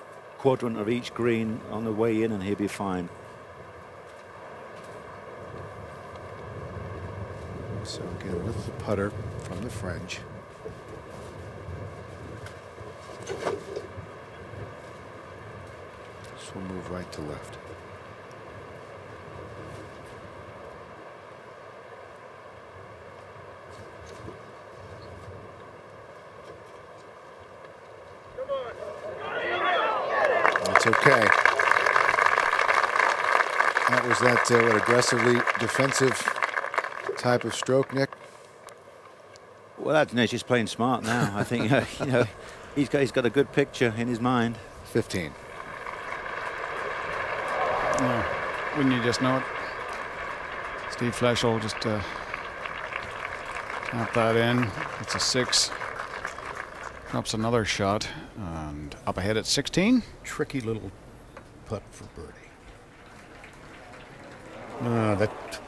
quadrant of each green on the way in, and he'll be fine. So again, with the putter from the French. Will move right to left. That's okay. That was uh, what, aggressively defensive type of stroke, Nick. Well, that's no, he's playing smart now. I think uh, you know he's got he's got a good picture in his mind. 15. Yeah, wouldn't you just know it? Steve Flesch will just uh, tap that in. It's a six. Drops another shot and up ahead at 16. Tricky little putt for birdie. Uh, that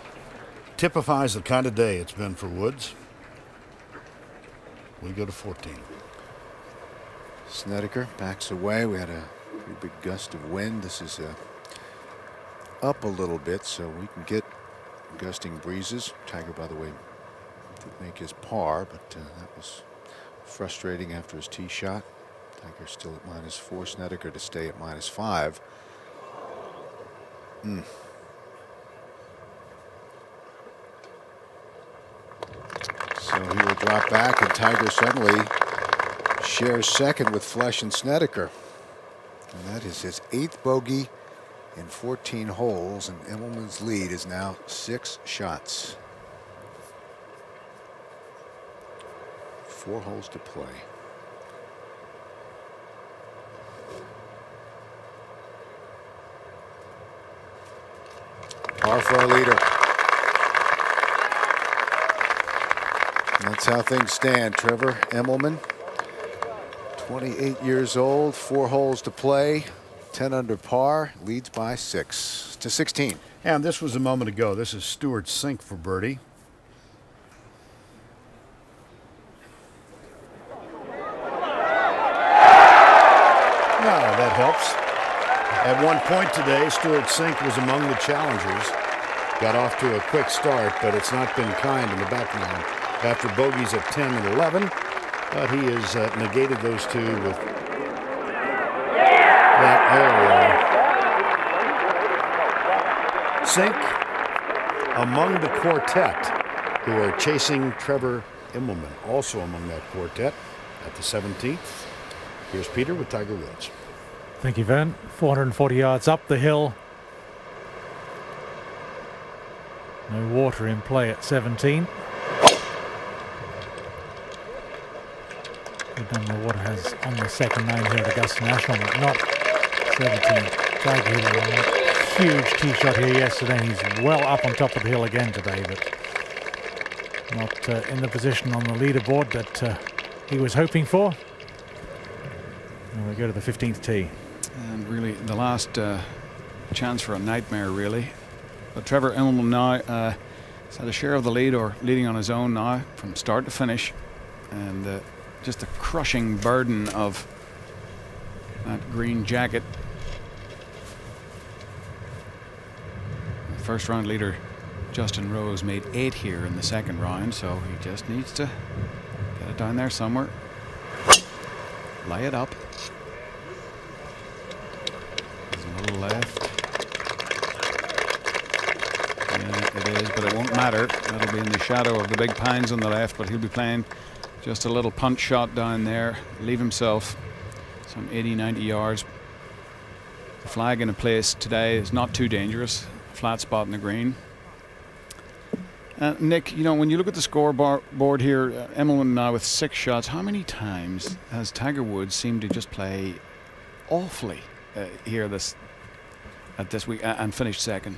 typifies the kind of day it's been for Woods. We go to 14. Snedeker backs away. We had a pretty big gust of wind. This is uh, up a little bit, so we can get gusting breezes. Tiger, by the way, did make his par, but uh, that was frustrating after his tee shot. Tiger still at minus four. Snedeker to stay at minus five. Hmm. So he will drop back, and Tiger suddenly shares second with Flesch and Snedeker. And that is his eighth bogey in 14 holes, and Immelman's lead is now six shots. Four holes to play. Par for our leader. How things stand. Trevor Immelman, 28 years old, four holes to play, 10 under par, leads by six to 16. And this was a moment ago. This is Stewart Cink for birdie. That helps. At one point today, Stewart Cink was among the challengers. Got off to a quick start, but it's not been kind in the back after bogeys at 10 and 11. But he has uh, negated those two with that. area. Cink among the quartet who are chasing Trevor Immelman, also among that quartet at the 17th. Here's Peter with Tiger Woods. Thank you, Van. 440 yards up the hill. No water in play at 17. Good has on the second nine here at Augusta National, but not 17. Tiger hit a huge tee shot here yesterday. He's well up on top of the hill again today, but not uh, in the position on the leaderboard that uh, he was hoping for. And we go to the 15th tee. And really, the last uh, chance for a nightmare, really. But Trevor Immelman now uh, has had a share of the lead, or leading on his own now from start to finish. And uh, just a crushing burden of that green jacket. First round leader, Justin Rose, made eight here in the second round, so he just needs to get it down there somewhere. Lay it up. There's a little left. Yeah, it is, but it won't matter. That'll be in the shadow of the big pines on the left, but he'll be playing just a little punch shot down there. Leave himself some 80, 90 yards. The flag in a place today is not too dangerous. Flat spot in the green. Uh, Nick, you know, when you look at the scoreboard here, uh, Immelman now with six shots, how many times has Tiger Woods seemed to just play awfully uh, here this at this week uh, and finished second?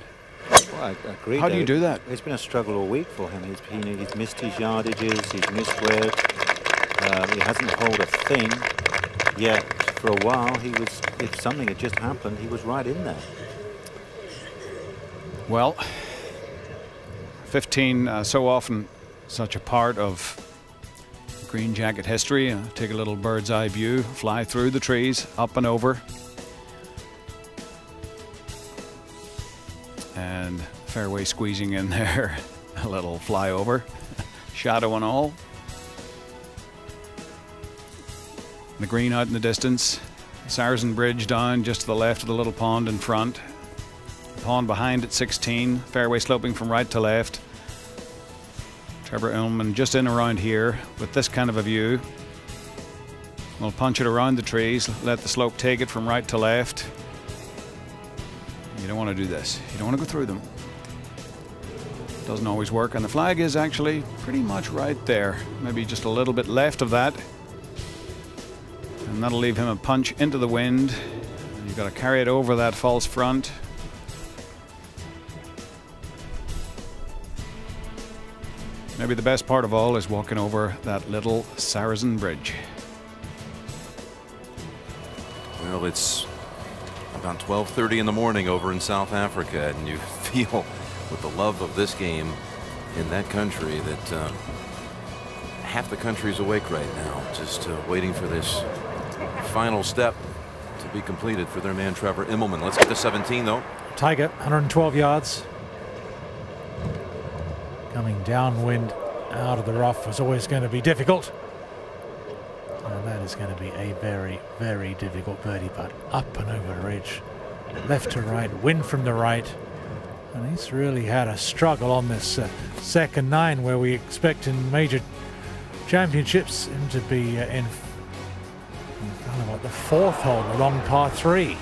Well, I agree. How do you do that? It's been a struggle all week for him. He's, he, he's missed his yardages, he's misread. Um, he hasn't hold a thing yet. For a while, he was. If something had just happened, he was right in there. Well, 15, uh, so often such a part of green jacket history. Uh, take a little bird's eye view, fly through the trees, up and over. And fairway squeezing in there, a little flyover, shadow and all. The green out in the distance, Sarazen Bridge down just to the left of the little pond in front. Pond behind at 16, fairway sloping from right to left. Trevor Immelman just in around here with this kind of a view. We'll punch it around the trees, let the slope take it from right to left. You don't want to do this. You don't want to go through them. Doesn't always work, and the flag is actually pretty much right there. Maybe just a little bit left of that. And that'll leave him a punch into the wind. You've got to carry it over that false front. Maybe the best part of all is walking over that little Sarazen Bridge. Well, it's about 12:30 in the morning over in South Africa, and you feel, with the love of this game in that country, that uh, half the country's awake right now, just uh, waiting for this final step to be completed for their man Trevor Immelman. Let's get to 17, though. Tiger, 112 yards. Coming downwind out of the rough was always going to be difficult. And that is going to be a very, very difficult birdie putt. Up and over the ridge. Left to right, wind from the right. And he's really had a struggle on this uh, second nine where we expect in major championships him to be uh, in, the fourth hole, long par three.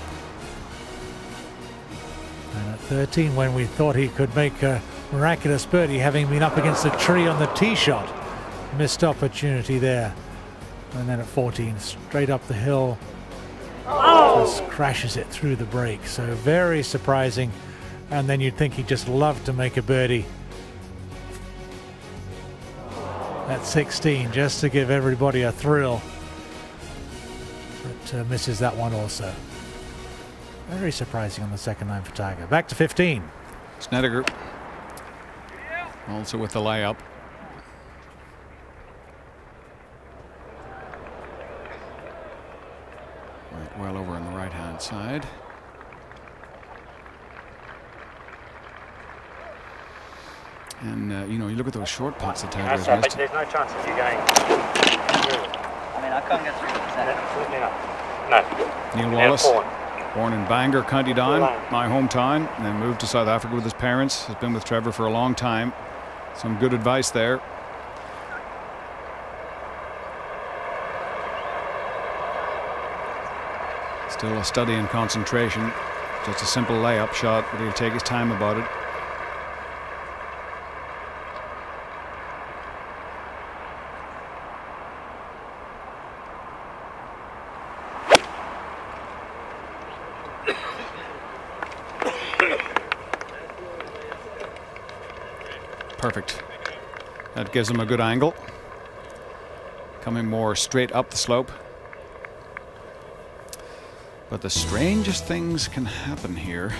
And at 13, when we thought he could make a miraculous birdie, having been up against a tree on the tee shot, missed opportunity there. And then at 14, straight up the hill, just crashes it through the break. So very surprising. And then you'd think he'd just love to make a birdie at 16, just to give everybody a thrill. But uh, misses that one also. Very surprising on the second line for Tiger. Back to 15. Snedeker also with the layup. Right, well over on the right hand side. And uh, you know, you look at those short putts that Tiger has sorry, missed. there's no chance of you going. I mean, I can't get through this. No. Neil Wallace, born in Bangor, County Down, my hometown, and then moved to South Africa with his parents. Has been with Trevor for a long time. Some good advice there. Still a study in concentration. Just a simple layup shot, but he'll take his time about it. Perfect. That gives him a good angle. Coming more straight up the slope. But the strangest things can happen here.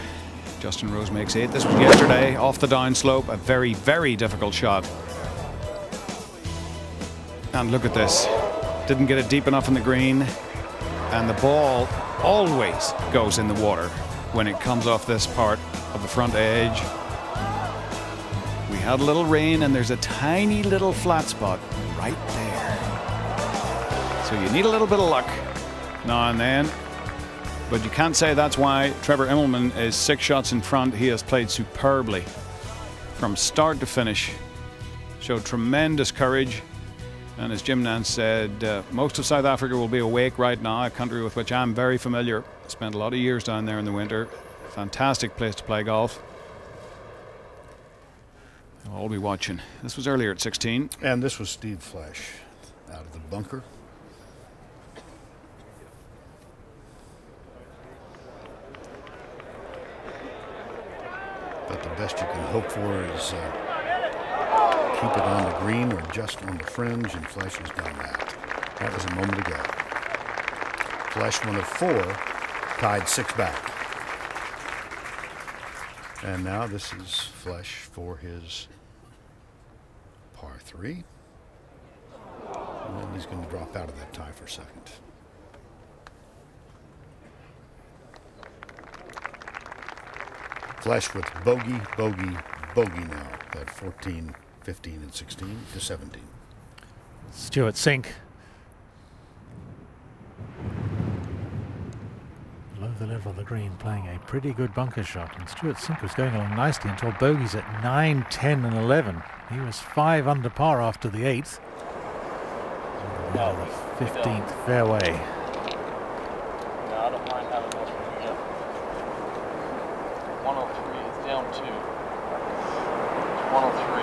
Justin Rose makes eight. This was yesterday off the down slope. A very, very difficult shot. And look at this. Didn't get it deep enough in the green. And the ball always goes in the water when it comes off this part of the front edge. Had a little rain and there's a tiny little flat spot right there. So you need a little bit of luck now and then. But you can't say that's why Trevor Immelman is six shots in front. He has played superbly from start to finish. Showed tremendous courage. And as Jim Nantz said, uh, most of South Africa will be awake right now, a country with which I'm very familiar. Spent a lot of years down there in the winter. Fantastic place to play golf. All be watching. This was earlier at 16. And this was Steve Flesch out of the bunker. But the best you can hope for is uh, keep it on the green or just on the fringe, and Flesch has done that. That was a moment ago. Flesch, one of four, tied six back. And now this is Flesch for his par three. And he's going to drop out of that tie for a second. Flesch with bogey, bogey, bogey now at 14, 15, and 16 to 17. Stewart Cink. The level of the green, playing a pretty good bunker shot. And Stewart Cink was going along nicely until bogeys at 9, 10, and 11. He was five under par after the eighth. Now the 15th fairway. No, I don't mind having one from here. 103 is down two. 103.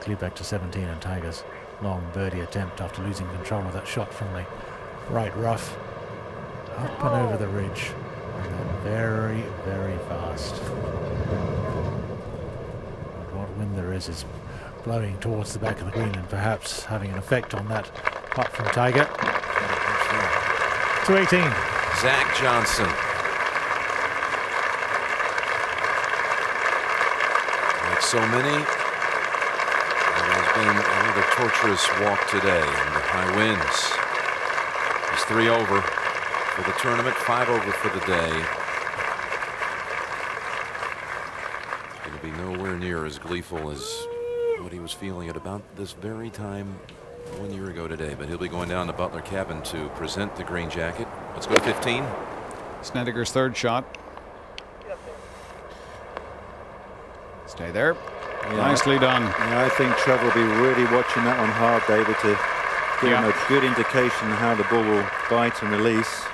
Clear back to 17 and Tiger's long birdie attempt after losing control of that shot from the right rough. Up and over the ridge. And then very, very fast. And what wind there is is blowing towards the back of the green and perhaps having an effect on that putt from Tiger. To 18. Zach Johnson. Like so many, it has been another torturous walk today and the high winds. He's three over for the tournament, five over for the day. Going to be nowhere near as gleeful as what he was feeling at about this very time one year ago today. But he'll be going down to Butler Cabin to present the green jacket. Let's go to 15. Snedeker's third shot. Stay there. Yeah. Nicely done. Yeah, I think Trevor will be really watching that one hard, David, to give him a good indication how the ball will bite and release.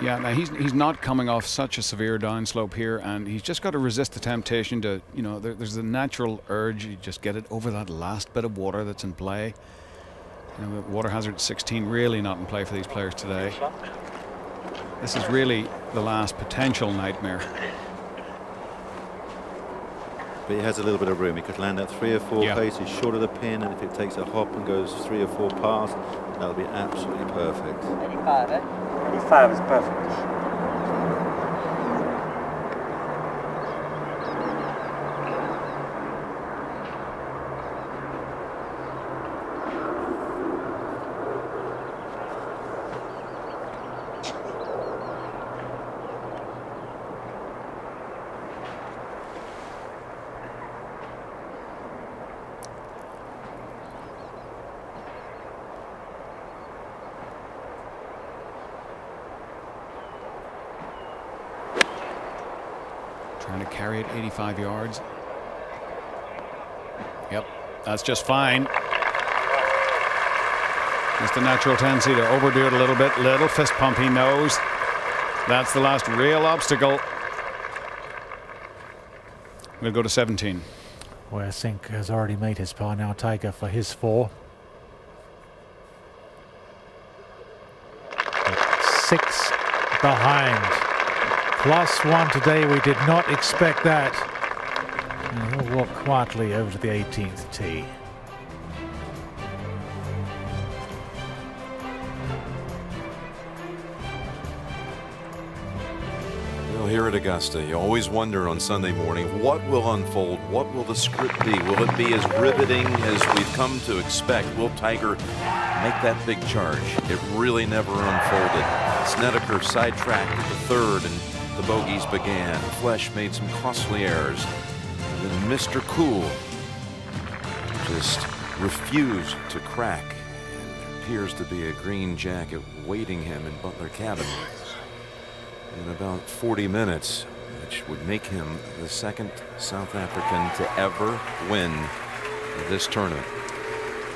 Yeah, now he's he's not coming off such a severe downslope here, and he's just got to resist the temptation to, you know, there, there's a natural urge. You just get it over that last bit of water that's in play. You know, the water hazard 16 really not in play for these players today. This is really the last potential nightmare. But he has a little bit of room. He could land at three or four Yeah. paces short of the pin, and if it takes a hop and goes three or four past, that'll be absolutely perfect. 85, eh? 85 is perfect. Trying to carry it 85 yards. Yep, that's just fine. Just a natural tendency to overdo it a little bit. Little fist pump, he knows. That's the last real obstacle. We'll go to 17. Where Cink has already made his par now, Tiger for his four. Six behind. Plus one today, we did not expect that. And he'll walk quietly over to the 18th tee. Well, here at Augusta, you always wonder on Sunday morning what will unfold? What will the script be? Will it be as riveting as we've come to expect? Will Tiger make that big charge? It really never unfolded. Snedeker sidetracked at the third, and the bogeys began. Flesch made some costly errors. And then Mr. Cool just refused to crack. And there appears to be a green jacket waiting him in Butler Cabin in about 40 minutes, which would make him the second South African to ever win this tournament.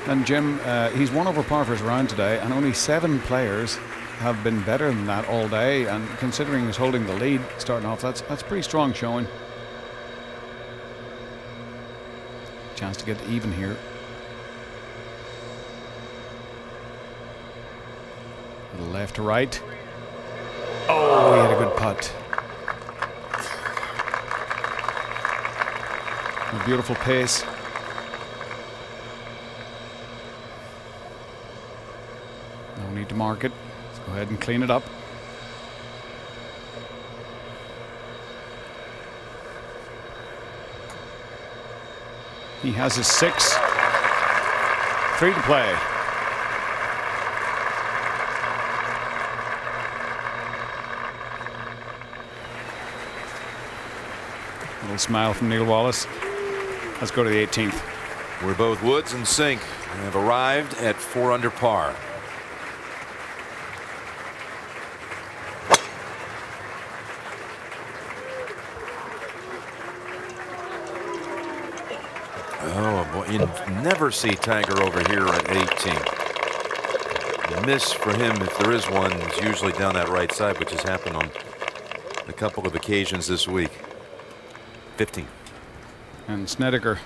And Jim, uh, he's one over par for his round today, and only seven players have been better than that all day. And considering he's holding the lead starting off, that's that's pretty strong showing. Chance to get even here. Left to right. Oh, he had a good putt. A beautiful pace. No need to mark it. Go ahead and clean it up. He has a six. Three to play. Little smile from Neil Wallace. Let's go to the 18th. We're both Woods and Cink have arrived at four under par. You never see Tiger over here at 18. The miss for him, if there is one, is usually down that right side, which has happened on a couple of occasions this week. 15. And Snedeker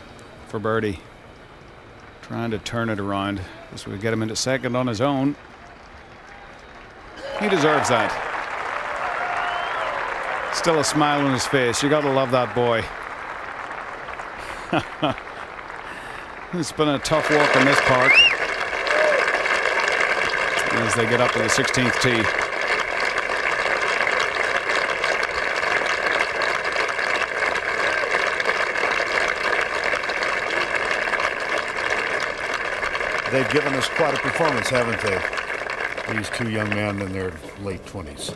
for birdie. Trying to turn it around. This would get him into second on his own. He deserves that. Still a smile on his face. You got to love that boy. it's been a tough walk in this park. As they get up to the 16th tee. They've given us quite a performance, haven't they? These two young men in their late 20s.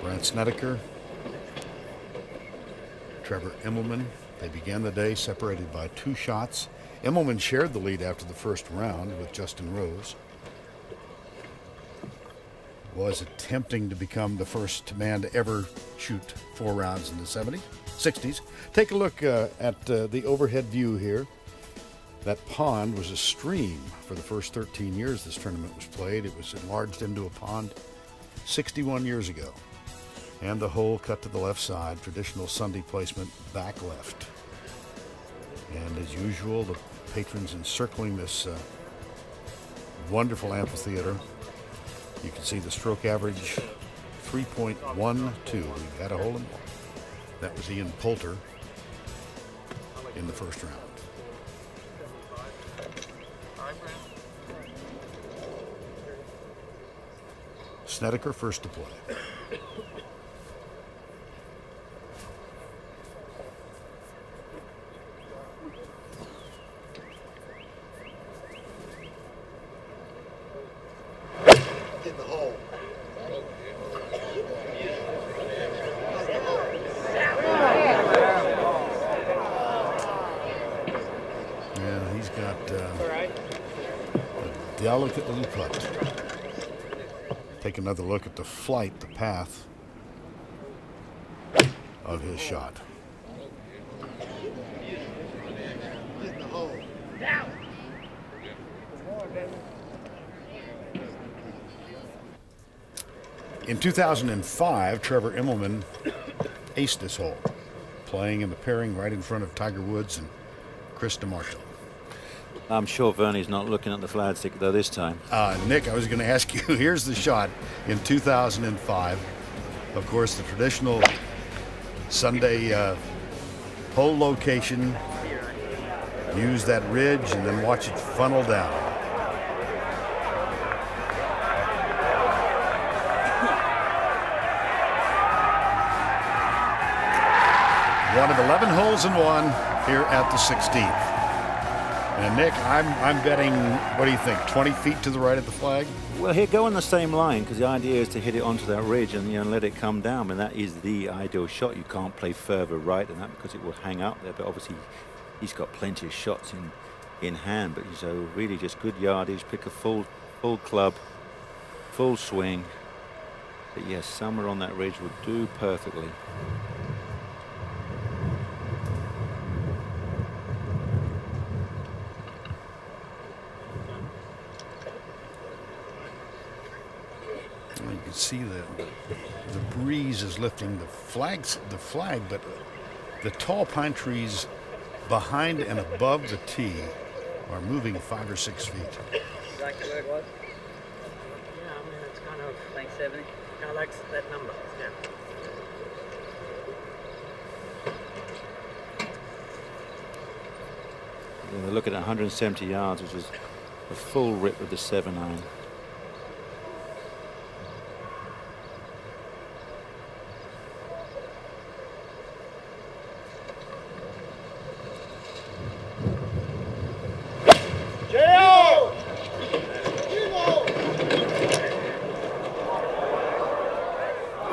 Brandt Snedeker, Trevor Immelman. They began the day separated by two shots. Immelman shared the lead after the first round with Justin Rose. Was attempting to become the first man to ever shoot four rounds in the 70s, 60s. Take a look uh, at uh, the overhead view here. That pond was a stream for the first 13 years this tournament was played. It was enlarged into a pond 61 years ago. And the hole cut to the left side, traditional Sunday placement, back left. And as usual, the patrons encircling this uh, wonderful amphitheater. You can see the stroke average 3.12. We've had a hole in one. That was Ian Poulter in the first round. Snedeker first to play. In the hole. Yeah, he's got uh, a delicate little putt. Take another look at the flight, the path of his shot. In 2005, Trevor Immelman aced this hole, playing in the pairing right in front of Tiger Woods and Chris DiMarco. I'm sure Vernie's not looking at the flag stick though this time. Uh, Nick, I was going to ask you. Here's the shot in 2005. Of course, the traditional Sunday uh, hole location. Use that ridge and then watch it funnel down. One of 11 holes in one here at the 16th. And Nick, I'm I'm betting. What do you think? 20 feet to the right of the flag. Well, here go on the same line because the idea is to hit it onto that ridge and you know let it come down, and that is the ideal shot. You can't play further right than that because it will hang up there. But obviously, he's got plenty of shots in in hand. But so really, just good yardage. Pick a full full club, full swing. But yes, somewhere on that ridge would do perfectly. Well, you can see the the breeze is lifting the flags, the flag, but the tall pine trees behind and above the tee are moving five or six feet. Exactly where it was? Yeah, I mean, it's kind of, Like 70? kind of like that number, yeah. Yeah, they're looking at 170 yards, which is a full rip with the 7 iron.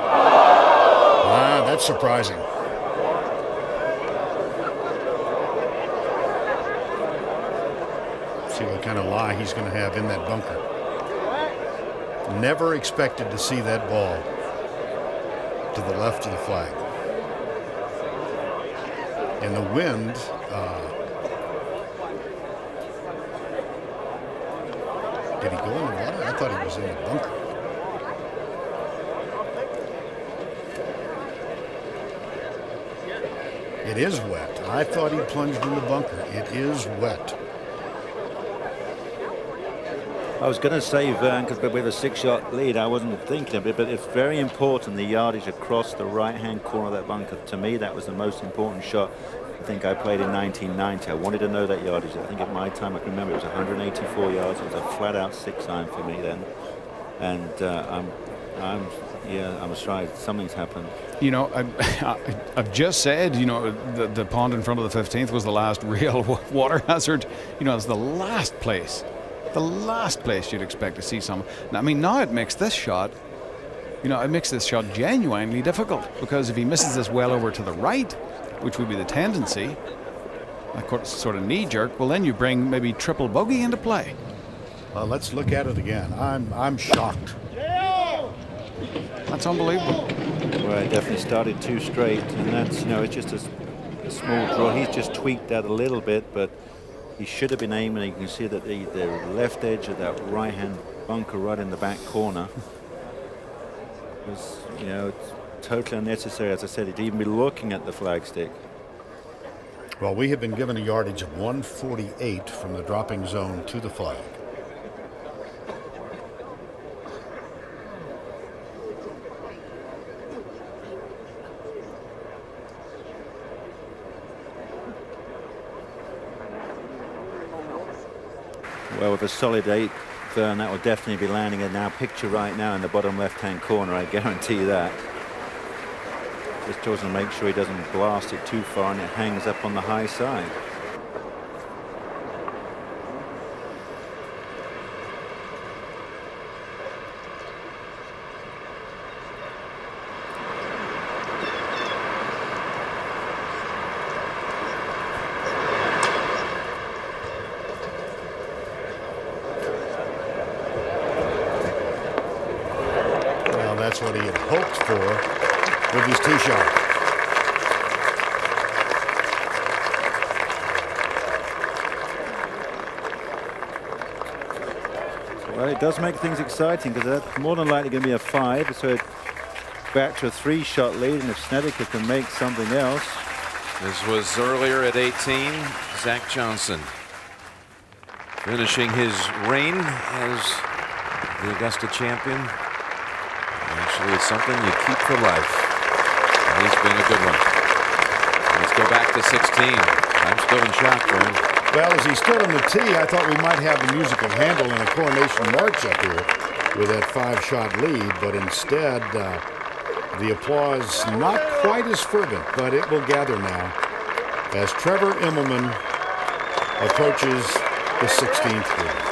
Ah, that's surprising. See what kind of lie he's going to have in that bunker. Never expected to see that ball to the left of the flag. And the wind, uh, did he go in the water? I thought he was in the bunker. It is wet. I thought he plunged in the bunker. It is wet. I was going to say, Verne, because with a six-shot lead, I wasn't thinking of it, but it's very important the yardage across the right-hand corner of that bunker. To me, that was the most important shot. I think I played in 1990. I wanted to know that yardage. I think at my time, I can remember it was 184 yards. It was a flat-out six-iron for me then, and uh, I'm, I'm, yeah, I'm sorry, something's happened. You know, I, I've just said, you know, the, the pond in front of the 15th was the last real water hazard. You know, it's the last place, the last place you'd expect to see some. Now, I mean, now it makes this shot, you know, it makes this shot genuinely difficult because if he misses this well over to the right, which would be the tendency, like what- sort of knee jerk, well, then you bring maybe triple bogey into play. Well, let's look at it again. I'm I'm shocked. That's unbelievable. Well, it definitely started too straight, and that's, you know, it's just a small draw. He's just tweaked that a little bit, but he should have been aiming. You can see that the, the left edge of that right-hand bunker right in the back corner was, you know, totally unnecessary. As I said, he'd even be looking at the flagstick. Well, we have been given a yardage of 148 from the dropping zone to the flag. Well, with a solid eight, Verne, that will definitely be landing it now. Picture right now in the bottom left-hand corner, I guarantee that. Just tries to make sure he doesn't blast it too far and it hangs up on the high side. Well, that's what he had hoped for with his tee shot. Well, it does make things exciting because that's more than likely going to be a five. So back to a three-shot lead, and if Snedeker can make something else. This was earlier at 18. Zach Johnson finishing his reign as the Augusta champion. Actually, it's something you keep for life. And he's been a good one. Let's go back to 16. I'm still in shock, Brian. Well, as he stood on the tee, I thought we might have a musical Handel and a coronation march up here with that five-shot lead, but instead, uh, the applause not quite as fervent, but it will gather now as Trevor Immelman approaches the 16th green.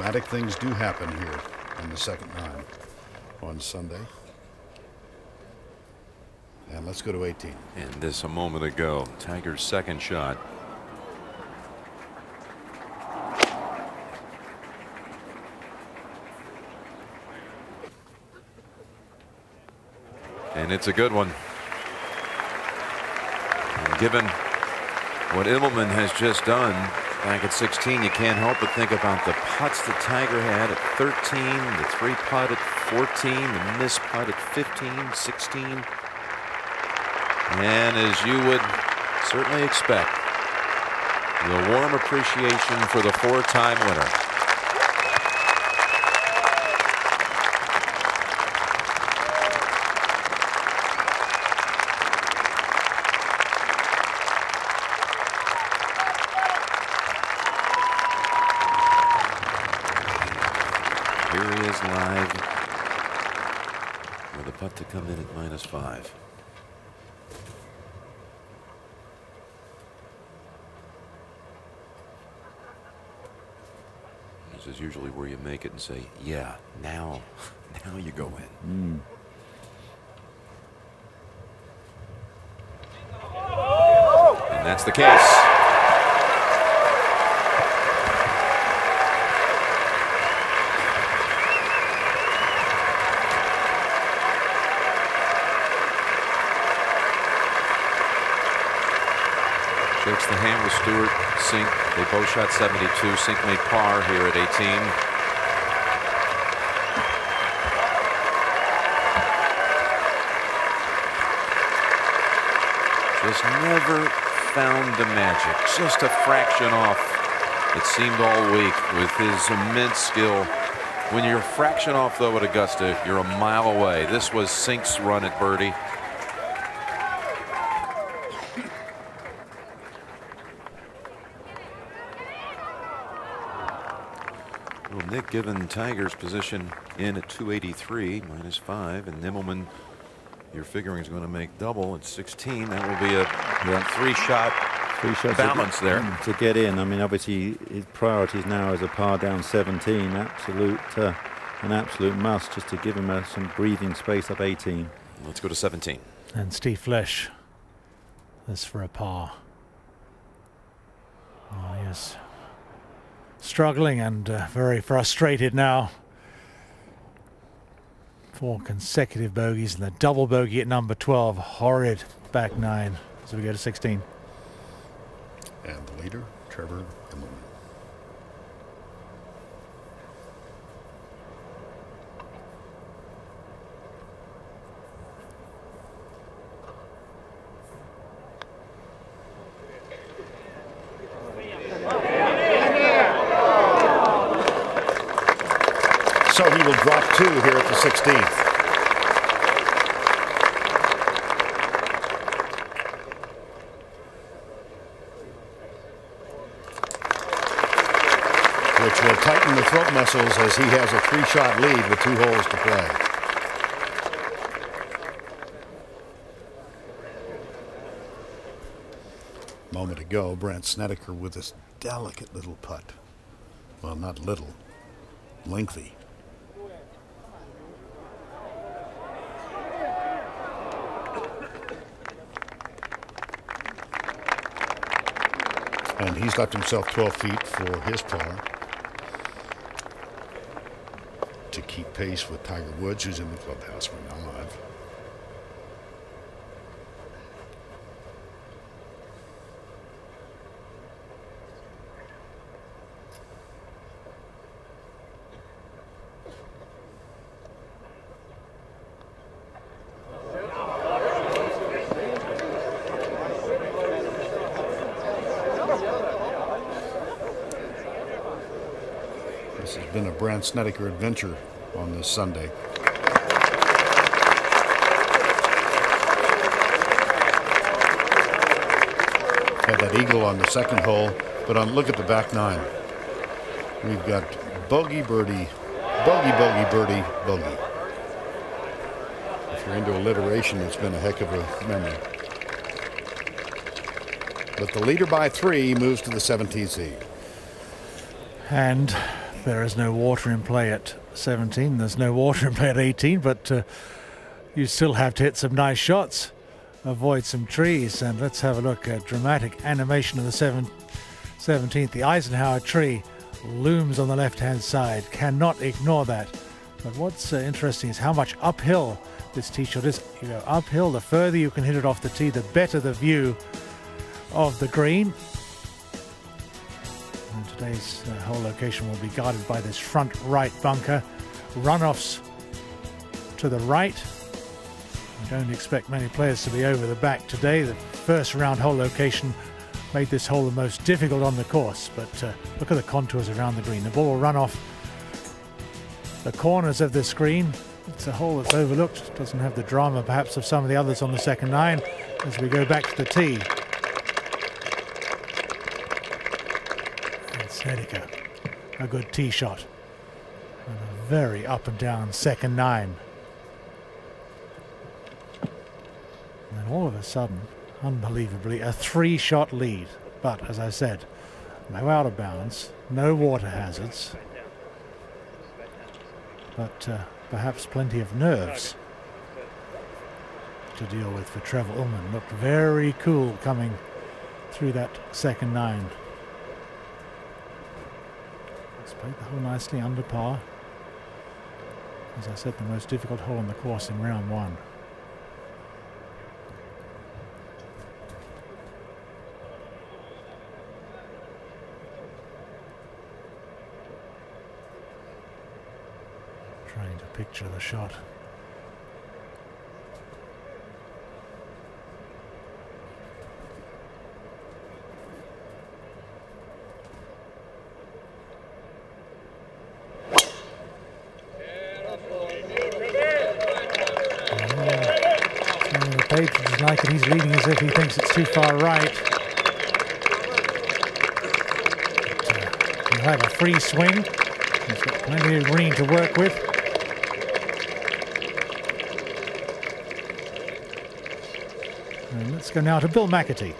Well, dramatic things do happen here in the second round on Sunday. And let's go to 18. And this a moment ago, Tiger's second shot. And it's a good one. And given what Immelman has just done back at 16, you can't help but think about the putts the Tiger had at 13, the three putt at 14, the miss putt at 15, 16. And as you would certainly expect, the warm appreciation for the four-time winner. Here he is live with a putt to come in at minus five. This is usually where you make it and say, yeah, now, now you go in. Mm. And that's the case. Shakes the hand with Stewart. Cink. They both shot 72. Cink made par here at 18. Just never found the magic. Just a fraction off. It seemed all week with his immense skill. When you're a fraction off, though, at Augusta, you're a mile away. This was Cink's run at birdie. Given Tiger's position in at 283, minus five, and Immelman, you're figuring is going to make double at 16. That will be a three-shot Three shots balance to, there. to get in. I mean, obviously, his priorities now is a par down 17. Absolute, uh, an absolute must just to give him uh, some breathing space up 18. Let's go to 17. And Steve Flesch. This for a par. Oh, yes. Struggling and uh, very frustrated now. Four consecutive bogeys and the double bogey at number 12. Horrid back nine as we go to 16. And the leader, Trevor Immelman. as he has a three shot lead with two holes to play. moment ago, Brandt Snedeker with this delicate little putt. Well, not little, lengthy. And he's left himself 12 feet for his par. Keep pace with Tiger Woods, who's in the clubhouse for nod. This has been a Brandt Snedeker adventure on this Sunday. Had that eagle on the second hole, but on look at the back nine. We've got bogey birdie, bogey bogey birdie bogey. If you're into alliteration, it's been a heck of a memory. But the leader by three moves to the 17th seed. And there is no water in play at 17. There's no water in play at 18, but uh, you still have to hit some nice shots, avoid some trees. And let's have a look at dramatic animation of the seven, 17th. The Eisenhower tree looms on the left-hand side. Cannot ignore that. But what's uh, interesting is how much uphill this tee shot is. You go uphill, the further you can hit it off the tee, the better the view of the green. Today's uh, hole location will be guarded by this front right bunker. Runoffs to the right. We don't expect many players to be over the back today. The first round hole location made this hole the most difficult on the course, but uh, look at the contours around the green. The ball will run off the corners of the screen. It's a hole that's overlooked. Doesn't have the drama perhaps of some of the others on the second nine as we go back to the tee. And Snedeker, a good tee shot. And a very up and down second nine. And then all of a sudden, unbelievably, a three shot lead. But as I said, no out of bounds, no water hazards, but uh, perhaps plenty of nerves to deal with for Trevor Immelman. Looked very cool coming through that second nine. He's played the hole nicely under par. As I said, the most difficult hole on the course in round one. Trying to picture the shot. The page is like it. He's leading as if he thinks it's too far right. But, uh, he'll have a free swing. He's got plenty of green to work with. And let's go now to Bill Macatee.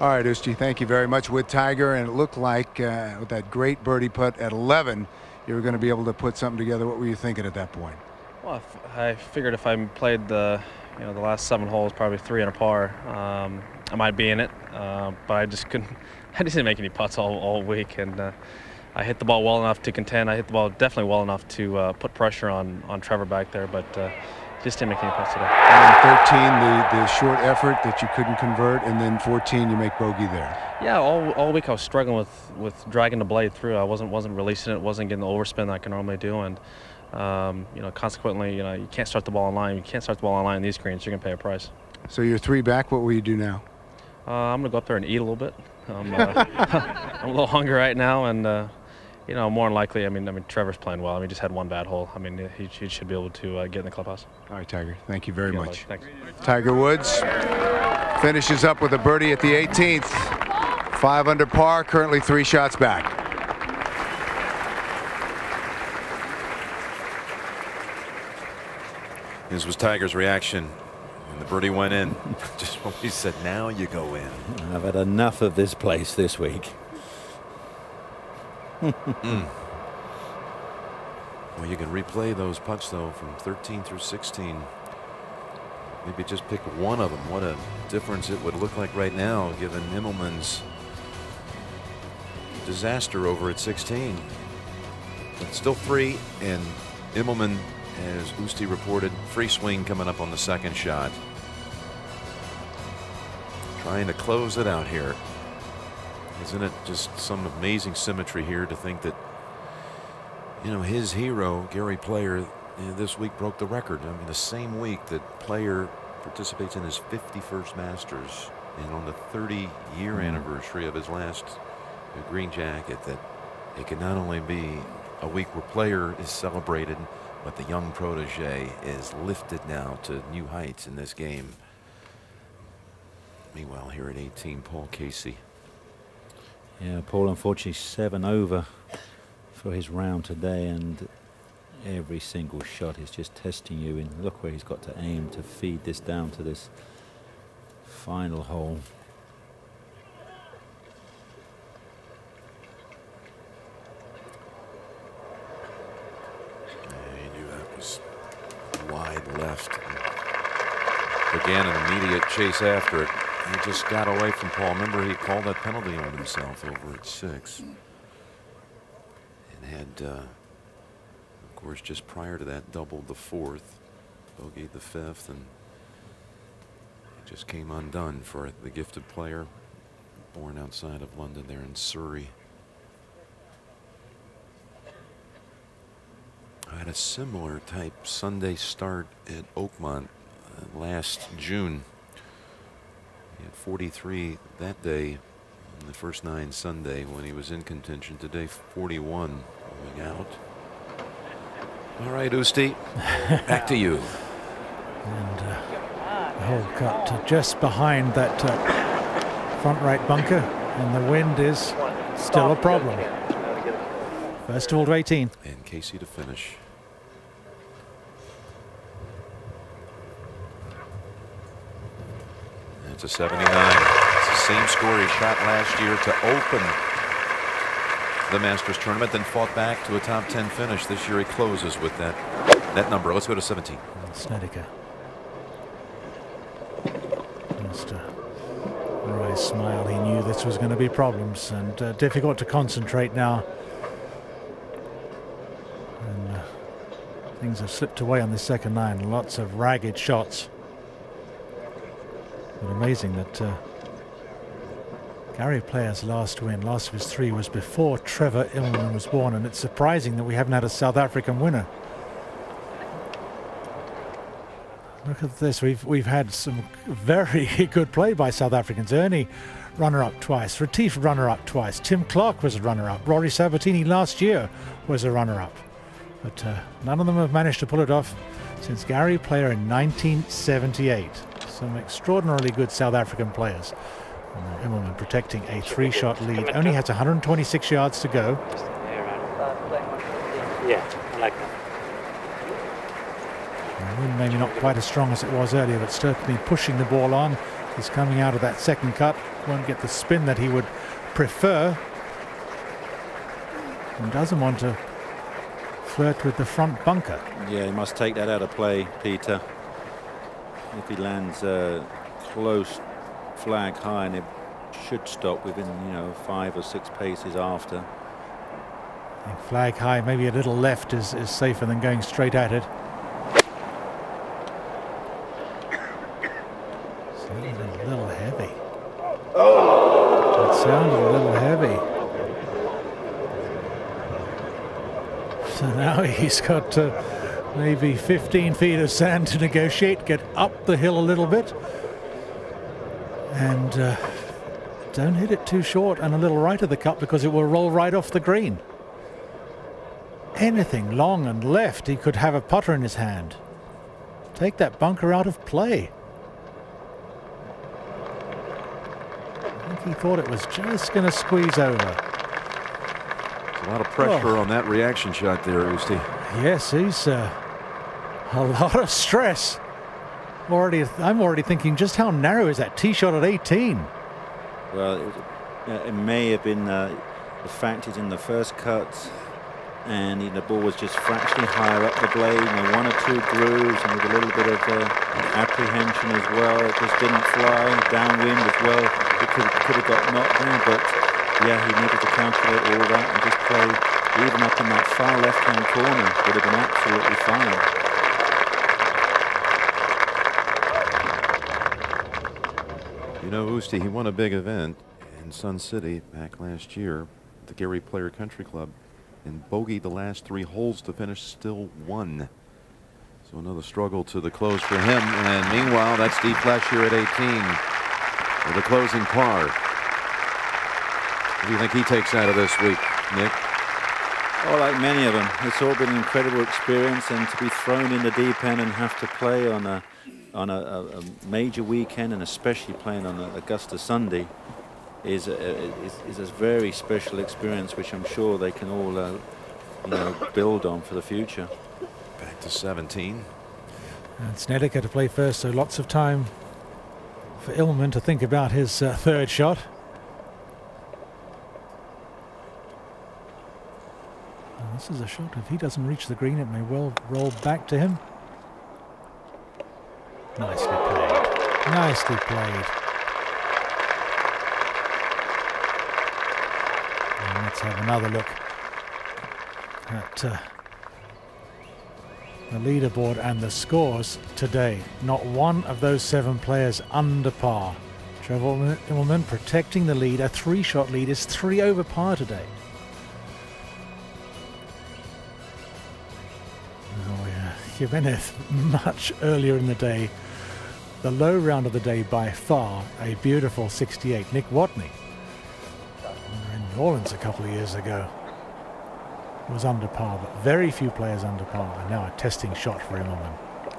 All right, Oosty, thank you very much with Tiger. And it looked like uh, with that great birdie putt at 11, you were going to be able to put something together. What were you thinking at that point? Well, if- I figured if I played the, you know, the last seven holes, probably three under par, um, I might be in it. Uh, but I just couldn't. I just didn't make any putts all, all week, and uh, I hit the ball well enough to contend. I hit the ball definitely well enough to uh, put pressure on on Trevor back there, but uh, just didn't make any putts today. And then 13, the, the short effort that you couldn't convert. And then 14, you make bogey there. Yeah, all, all week I was struggling with, with dragging the blade through. I wasn't wasn't releasing it, wasn't getting the overspin that I can normally do, and um, you know, consequently, you know, you can't start the ball on line. You can't start the ball on line in these greens. You're gonna pay a price. So you're three back. What will you do now? Uh, I'm gonna go up there and eat a little bit. I'm, uh, I'm a little hungry right now, and uh, you know, more than likely, I mean, I mean, Trevor's playing well. I mean, he just had one bad hole. I mean, he, he should be able to uh, get in the clubhouse. All right, Tiger. Thank you very much. Thanks. Tiger Woods finishes up with a birdie at the 18th. Five under par, currently three shots back. This was Tiger's reaction. And the birdie went in. Just when he said, now you go in. I've had enough of this place this week. Mm. Well, you can replay those putts, though, from 13 through 16. Maybe just pick one of them. What a difference it would look like right now, given Immelman's disaster over at 16. But still three, and Immelman, as Oosty reported, free swing coming up on the second shot. Trying to close it out here. Isn't it just some amazing symmetry here to think that, you know, his hero, Gary Player, you know, this week broke the record. I mean, the same week that Player participates in his 51st Masters and on the 30 year hmm. anniversary of his last green jacket that it can not only be a week where player is celebrated but the young protege is lifted now to new heights in this game. Meanwhile here at 18 Paul Casey. Yeah Paul unfortunately seven over for his round today and every single shot is just testing you and look where he's got to aim to feed this down to this final hole. Yeah, knew that was wide left. Began an immediate chase after it. He just got away from Paul. Remember, he called that penalty on himself over at six. And had, uh, of course, just prior to that, doubled the fourth, bogeyed the fifth, and just came undone for the gifted player born outside of London there in Surrey. I had a similar type Sunday start at Oakmont uh, last June. He had 43 that day the first nine Sunday when he was in contention. Today 41 going out. All right, Oosty, back to you. And uh, hole cut just behind that uh, front right bunker and the wind is still a problem. First of all to 18. And Casey to finish. A 79. It's the same score he shot last year to open the Masters tournament, then fought back to a top 10 finish. This year he closes with that, that number. Let's go to 17. Snedeker. Just a wry smile. He knew this was going to be problems and uh, difficult to concentrate now. And uh, things have slipped away on the second nine. Lots of ragged shots. But amazing that uh, Gary Player's last win, last of his three, was before Trevor Immelman was born. And it's surprising that we haven't had a South African winner. Look at this. We've we've had some very good play by South Africans. Ernie runner-up twice. Retief runner-up twice. Tim Clark was a runner-up. Rory Sabbatini last year was a runner-up. But uh, none of them have managed to pull it off since Gary Player in 1978. Some extraordinarily good South African players. And uh, Immelman protecting a three-shot lead. Only has 126 yards to go. Yeah, I like that. Wind maybe not quite as strong as it was earlier, but certainly pushing the ball on. He's coming out of that second cut. Won't get the spin that he would prefer. And doesn't want to flirt with the front bunker. Yeah, he must take that out of play, Peter. If he lands uh, close flag high and it should stop within, you know, five or six paces after. Flag high, maybe a little left is, is safer than going straight at it. Sounded a little heavy. It sounded a little heavy. So now he's got uh, maybe 15 feet of sand to negotiate, get up the hill a little bit. And uh, don't hit it too short and a little right of the cup because it will roll right off the green. Anything long and left, he could have a putter in his hand. Take that bunker out of play. I think he thought it was just going to squeeze over. A lot of pressure oh. on that reaction shot there, Oosty. Yes, he's uh, a lot of stress. Already, I'm already thinking just how narrow is that tee shot at 18? Well, it, uh, it may have been uh, the factors in the first cut and the ball was just fractionally higher up the blade, you know, one or two grooves and with a little bit of uh, apprehension as well. It just didn't fly downwind as well. It could, could have got knocked there, but Yeah, he needed to calculate all that and just play even up in that far left-hand corner would have been absolutely fine. Know, Oosty, he won a big event in Sun City back last year, the Gary Player Country Club, and bogeyed the last three holes to finish still one. So another struggle to the close for him. And meanwhile, that's Steve Flesch here at 18 with a closing par. What do you think he takes out of this week, Nick? Oh, like many of them, it's all been an incredible experience, and to be thrown in the deep end and have to play on a on a, a, a major weekend, and especially playing on Augusta Sunday, is a, is, is a very special experience, which I'm sure they can all uh, you know build on for the future. Back to 17. And Snedeker to play first, so lots of time for Immelman to think about his uh, third shot. And this is a shot, if he doesn't reach the green, it may well roll back to him. Nicely played. Nicely played. And let's have another look at uh, the leaderboard and the scores today. Not one of those seven players under par. Trevor Immelman protecting the lead. A three-shot lead is three over par today. Oh yeah, Jimenez much earlier in the day. The low round of the day by far, a beautiful 68. Nick Watney uh, in New Orleans a couple of years ago was under par, but very few players under par, and now a testing shot for him on them.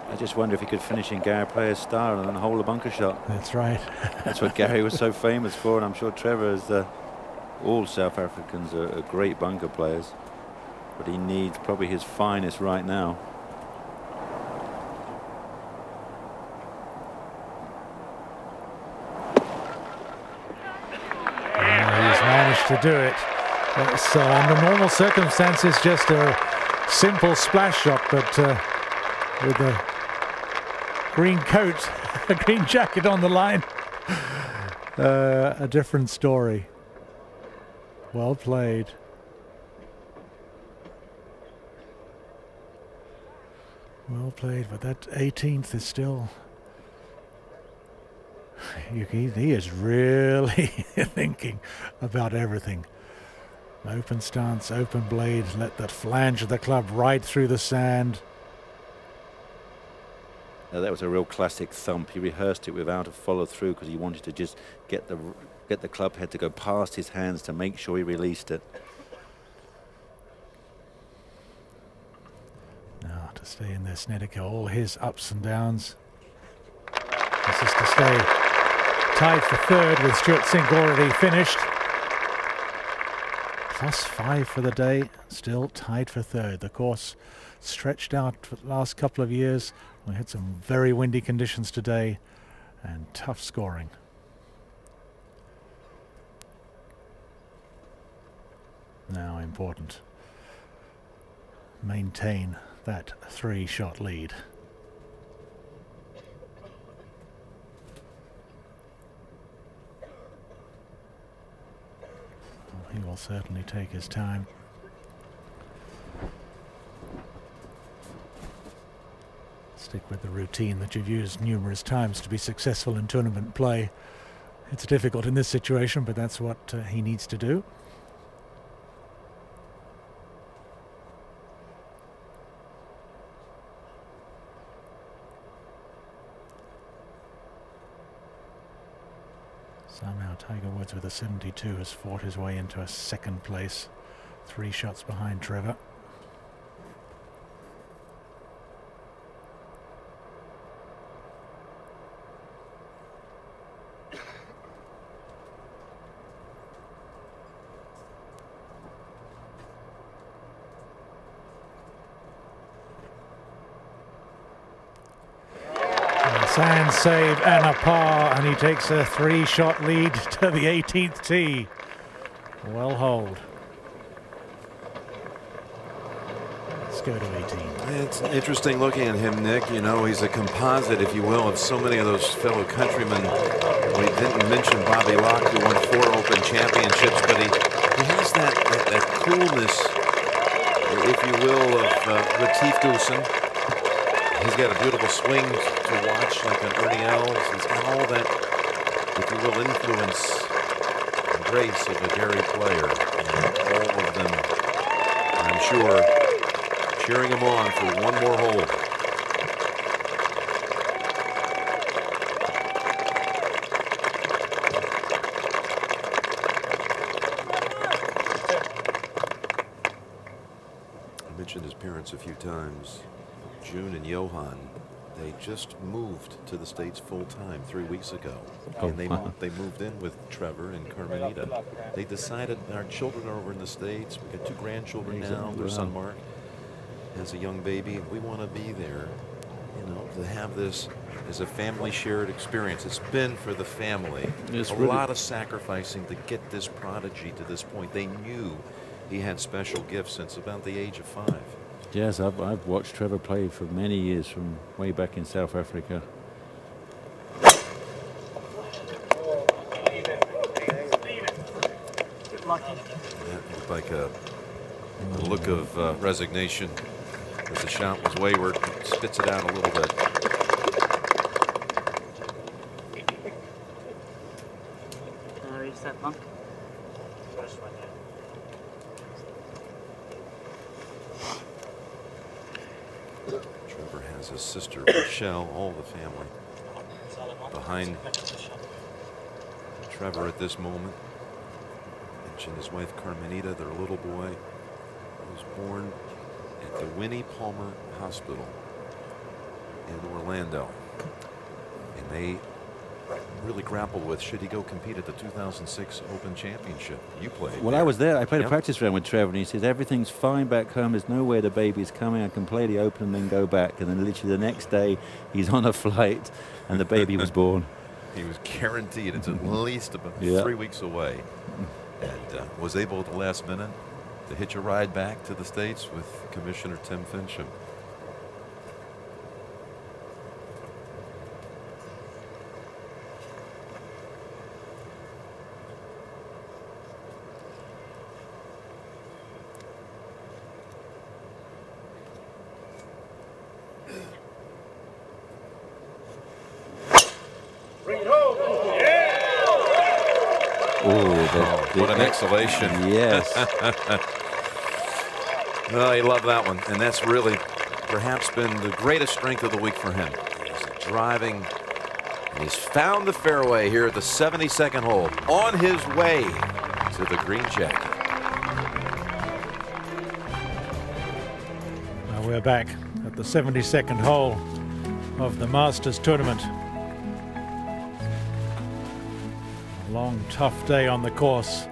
I just wonder if he could finish in Gary Player's style and then hold a bunker shot. That's right. That's what Gary was so famous for, and I'm sure Trevor is. the. all South Africans are, are great bunker players, but he needs probably his finest right now. he's managed to do it. So uh, under normal circumstances just a simple splash shot, but uh, with a green coat, a green jacket on the line, uh, a different story. Well played. Well played, but that 18th is still. He, he is really thinking about everything. Open stance, open blade, let that flange of the club right through the sand. Uh, that was a real classic thump. He rehearsed it without a follow through because he wanted to just get the get the club head to go past his hands to make sure he released it. Now to stay in there, Snedeker, all his ups and downs. This is to stay tied for third with Stewart Cink already finished. Plus five for the day, still tied for third. The course stretched out for the last couple of years. We had some very windy conditions today and tough scoring. Now important. Maintain that three-shot lead. He will certainly take his time. Stick with the routine that you've used numerous times to be successful in tournament play. It's difficult in this situation, but that's what uh, he needs to do. Somehow A 72 has fought his way into a second place. Three shots behind Trevor. Sand save and a par, and he takes a three-shot lead to the 18th tee. Well hold. It's go to 18. It's interesting looking at him, Nick. You know, he's a composite, if you will, of so many of those fellow countrymen. We didn't mention Bobby Locke, who won four Open championships, but he, he has that, that, that coolness, if you will, of uh, Retief Goosen. He's got a beautiful swing to watch, like an Ernie Els. He's got all that, if you will, influence and grace of a Gary player. And all of them, I'm sure, cheering him on for one more hole. I mentioned his parents a few times. June and Johan, they just moved to the States full time three weeks ago. Oh, and they, wow. they moved in with Trevor and Carminita. They decided our children are over in the States. We got two grandchildren now. Their son Mark has a young baby. We want to be there, you know, to have this as a family shared experience. It's been for the family. It's a really- lot of sacrificing to get this prodigy to this point. They knew he had special gifts since about the age of five. Yes, I've, I've watched Trevor play for many years from way back in South Africa. Looked like a, a look of uh, resignation as the shot was wayward. Spits it out a little bit. Can I reach that bunk? Trevor has his sister Michelle, all the family behind Trevor at this moment. Mentioned his wife Carminita, their little boy, was born at the Winnie Palmer Hospital in Orlando. And they really grappled with should he go compete at the 2006 Open Championship. You played. Well, I was there. I played Yep. a practice round with Trevor, and he says everything's fine back home. There's nowhere the baby's coming. I can play the Open and then go back. And then literally the next day, he's on a flight, and the baby was born. He was guaranteed it's at least about Yeah. three weeks away. And uh, was able at the last minute to hitch a ride back to the States with Commissioner Tim Finchem. Oh, what. Yes. oh, you love that one. And that's really perhaps been the greatest strength of the week for him. He's driving, and he's found the fairway here at the 72nd hole on his way to the green jacket. Now we're back at the 72nd hole of the Masters tournament. A long, tough day on the course.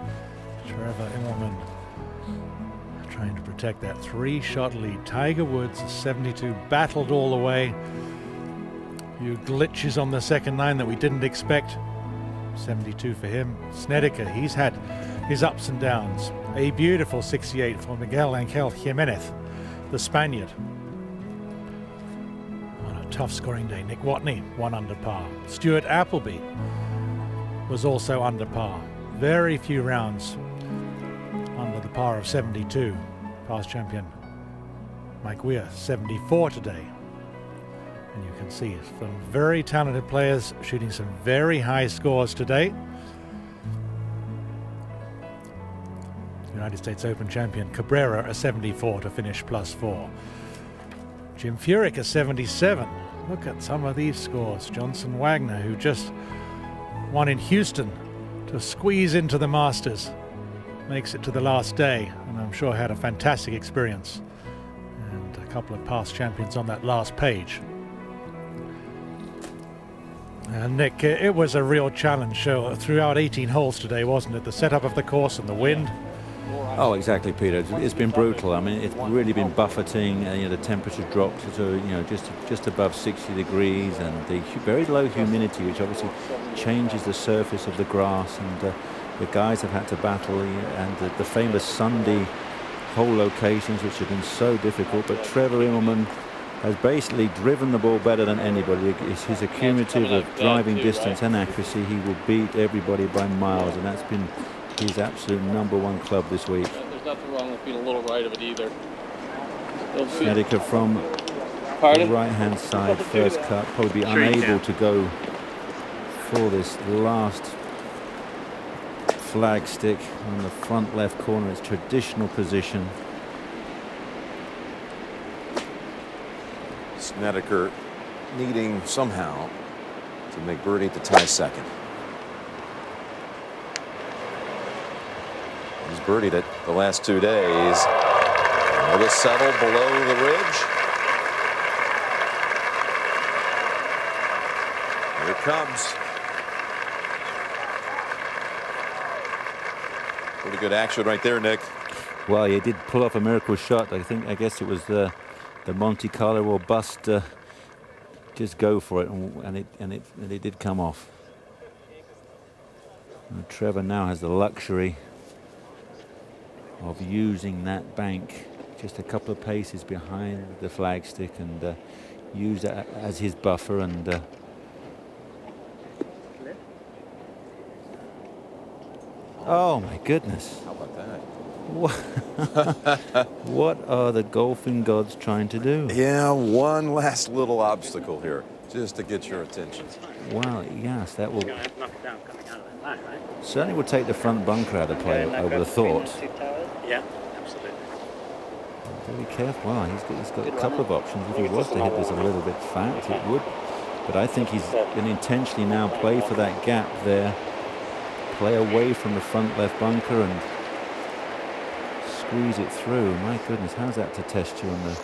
Protect that three-shot lead. Tiger Woods, 72, battled all the way. Few glitches on the second nine that we didn't expect. 72 for him. Snedeker, he's had his ups and downs. A beautiful 68 for Miguel Angel Jimenez, the Spaniard. On a tough scoring day, Nick Watney, one under par. Stuart Appleby was also under par. Very few rounds under the par of 72. Past champion Mike Weir, 74 today. And you can see some very talented players shooting some very high scores today. United States Open champion Cabrera a 74 to finish plus four. Jim Furyk a 77. Look at some of these scores. Johnson Wagner, who just won in Houston to squeeze into the Masters, makes it to the last day, and I'm sure had a fantastic experience. And a couple of past champions on that last page. And Nick, it was a real challenge throughout 18 holes today, wasn't it? The setup of the course and the wind. Oh, exactly, Peter. It's- been brutal. I mean, it's really been buffeting. And, you know, the temperature dropped to you know just just above 60 degrees, and the very low humidity, which obviously changes the surface of the grass. And uh, the guys have had to battle, and the, the famous Sunday hole locations, which have been so difficult. But Trevor Immelman has basically driven the ball better than anybody. It's his accumulative of driving distance and accuracy. He will beat everybody by miles, and that's been his absolute number one club this week. There's nothing wrong with being a little right of it either. Snedeker from Pardon? the right-hand side, first cut, probably be unable to go for this last flag stick on the front left corner, its traditional position. Snedeker needing somehow to make birdie to tie second. He's birdied it the last two days. This settle below the ridge? Here it comes. Pretty good action right there, Nick. Well, he did pull off a miracle shot. I think, I guess it was the, the Monte Carlo or bust. Uh, just go for it, and, and it and it and it did come off. And Trevor now has the luxury of using that bank just a couple of paces behind the flagstick and uh, use that as his buffer and. Uh, Oh my goodness. How about that? What, what are the golfing gods trying to do? Yeah, one last little obstacle here, just to get your attention. Well, yes, that will knock it down coming out of that line, right? certainly will take the front bunker out of play, I would have thought. Yeah, absolutely. Very careful. Well, he's got, he's got a couple of options. If he was to hit this a little bit fat, it would. But I think he's going to intentionally now play for that gap there, play away from the front left bunker and squeeze it through. My goodness, how's that to test you on the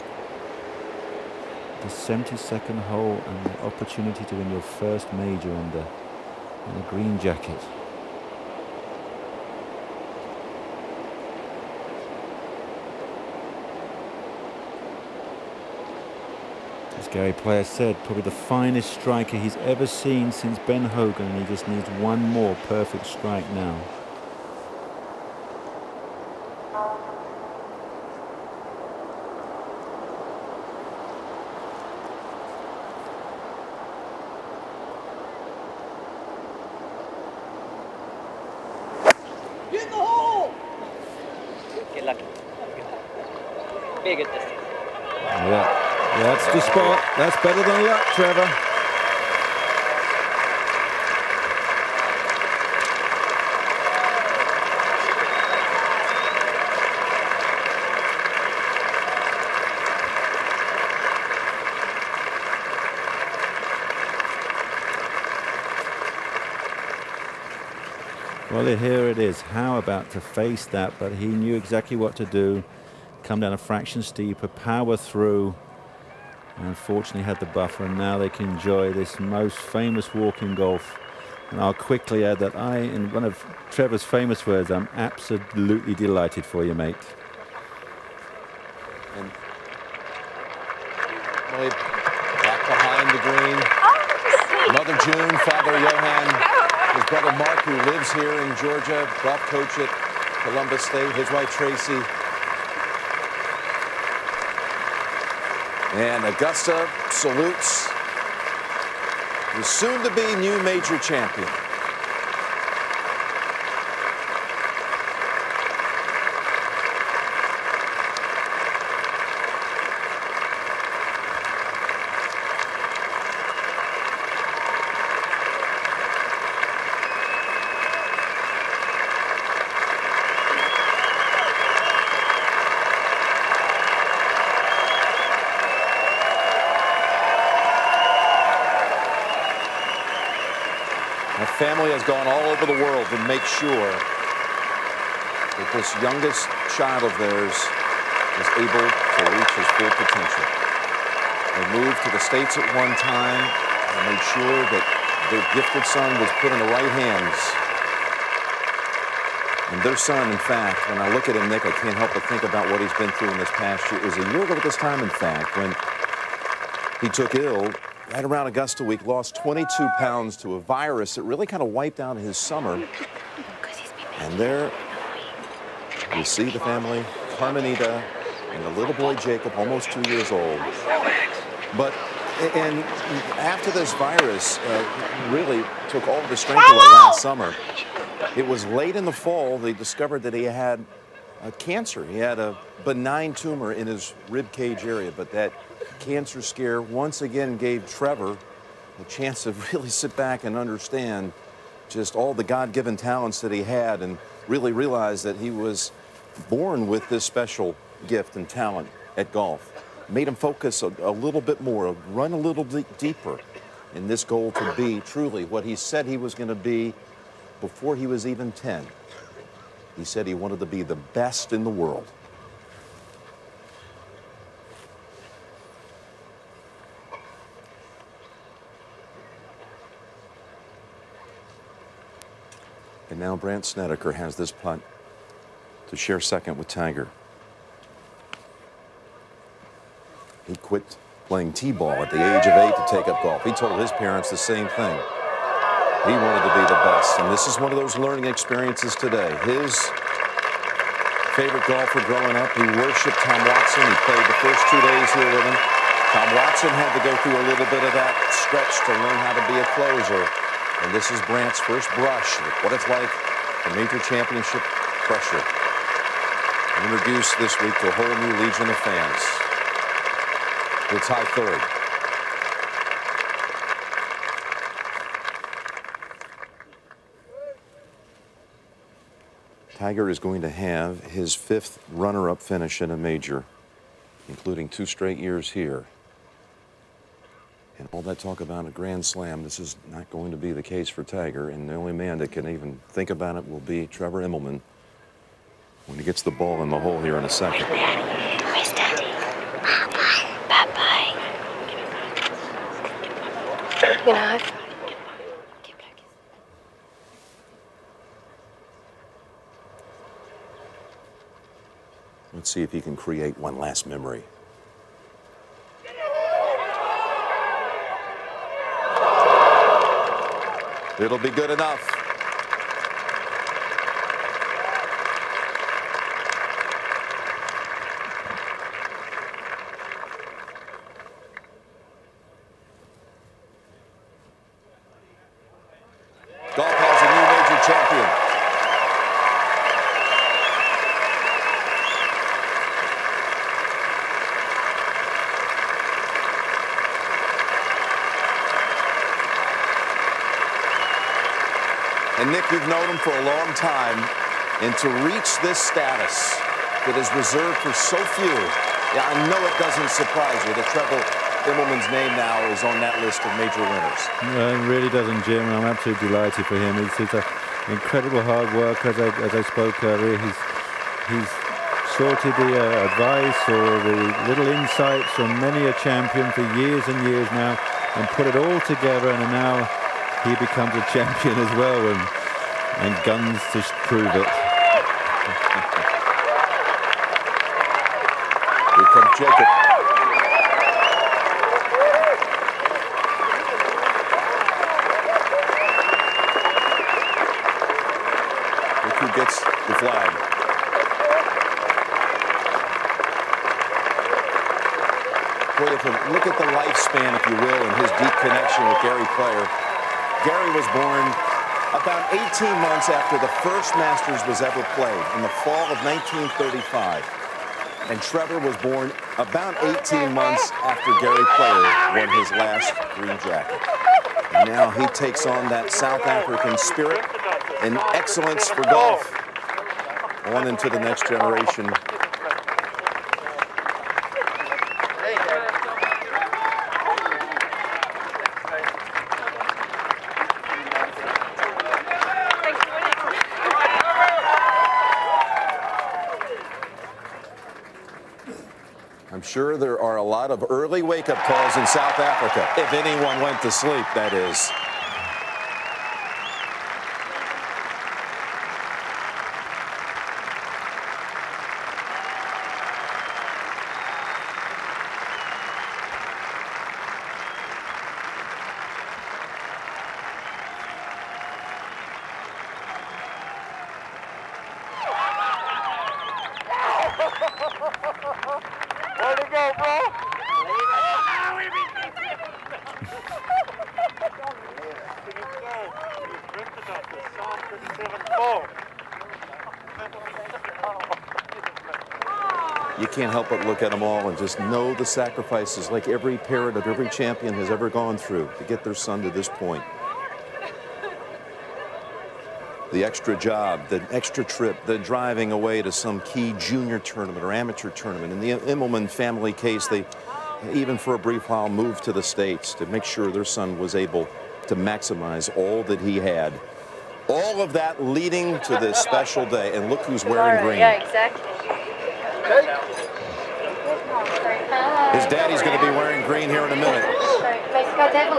the 72nd hole and the opportunity to win your first major on the on the green jacket? Gary Player said, probably the finest striker he's ever seen since Ben Hogan, and he just needs one more perfect strike now. Get in the hole! Get lucky. Big at distance. Yeah, that's the spot. That's better than luck, Trevor. Well, here it is. How about to face that? But he knew exactly what to do. Come down a fraction steeper, power through. And unfortunately had the buffer, and now they can enjoy this most famous walk in golf. And I'll quickly add that I, in one of Trevor's famous words, I'm absolutely delighted for you, mate. And Lloyd back behind the green. Oh. Mother June, Father Johan, his brother Mark, who lives here in Georgia, golf coach at Columbus State, his wife Tracy. And Augusta salutes the soon-to-be new major champion. My family has gone all over the world to make sure that this youngest child of theirs is able to reach his full potential. They moved to the States at one time and made sure that their gifted son was put in the right hands. And their son, in fact, when I look at him, Nick, I can't help but think about what he's been through in this past year. It was a year ago at this time, in fact, when he took ill right around Augusta Week, lost 22 pounds to a virus that really kind of wiped out his summer. And there you see the family Carminita and the little boy Jacob, almost two years old. But and after this virus uh, really took all of his strength away last summer, it was late in the fall they discovered that he had a cancer. He had a benign tumor in his rib cage area, but that cancer scare once again gave Trevor a chance to really sit back and understand just all the God-given talents that he had and really realize that he was born with this special gift and talent at golf. Made him focus a, a little bit more, run a little deeper in this goal to be truly what he said he was going to be before he was even 10. He said he wanted to be the best in the world. And now Brandt Snedeker has this putt to share second with Tiger. He quit playing t-ball at the age of eight to take up golf. He told his parents the same thing. He wanted to be the best, and this is one of those learning experiences today. His favorite golfer growing up, he worshiped Tom Watson. He played the first two days here with him. Tom Watson had to go through a little bit of that stretch to learn how to be a closer. And this is Brandt's first brush with what it's like, the major championship pressure. Introduced this week to a whole new legion of fans. It's high third. Tiger is going to have his fifth runner-up finish in a major, including two straight years here. And all that talk about a grand slam, this is not going to be the case for Tiger, and the only man that can even think about it will be Trevor Immelman when he gets the ball in the hole here in a second. Where's Daddy? Bye-bye. You know, Let's see if he can create one last memory. It'll be good enough. Golf has a new major champion. And Nick, you've known him for a long time, and to reach this status that is reserved for so few, yeah, I know it doesn't surprise you that Trevor Immelman's name now is on that list of major winners. It really doesn't, Jim. I'm absolutely delighted for him. He's, he's an incredible hard worker, as I, as I spoke earlier. He's, he's sorted the uh, advice or the little insights from many a champion for years and years now and put it all together and now he becomes a champion as well and, and guns to prove it. Here comes Jacob. Look who gets the flag. Boy, if you look at the lifespan, if you will, and his deep connection with Gary Player. Gary was born about 18 months after the first Masters was ever played in the fall of 1935. And Trevor was born about 18 months after Gary Player won his last green jacket. And now he takes on that South African spirit and excellence for golf on into the next generation. I'm sure there are a lot of early wake-up calls in South Africa, if anyone went to sleep, that is. Help but look at them all and just know the sacrifices like every parent of every champion has ever gone through to get their son to this point. The extra job, the extra trip, the driving away to some key junior tournament or amateur tournament. In the Immelman family case, they even for a brief while moved to the States to make sure their son was able to maximize all that he had. All of that leading to this special day. And look who's wearing green. Yeah, exactly. Daddy's going to be wearing green here in a minute. Wij ska devil.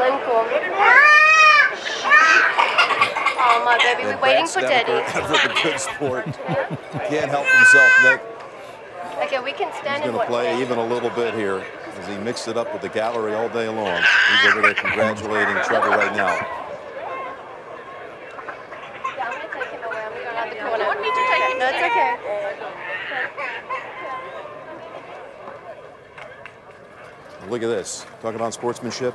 Oh, my baby, we're waiting for Daddy. Ever the good sport. Can't help himself, Nick. Okay, we can stand He's going to play even a little bit here as he mixed it up with the gallery all day long. He's over there congratulating Trevor right now. You want me to take him? No, it's okay. Look at this. Talk about sportsmanship.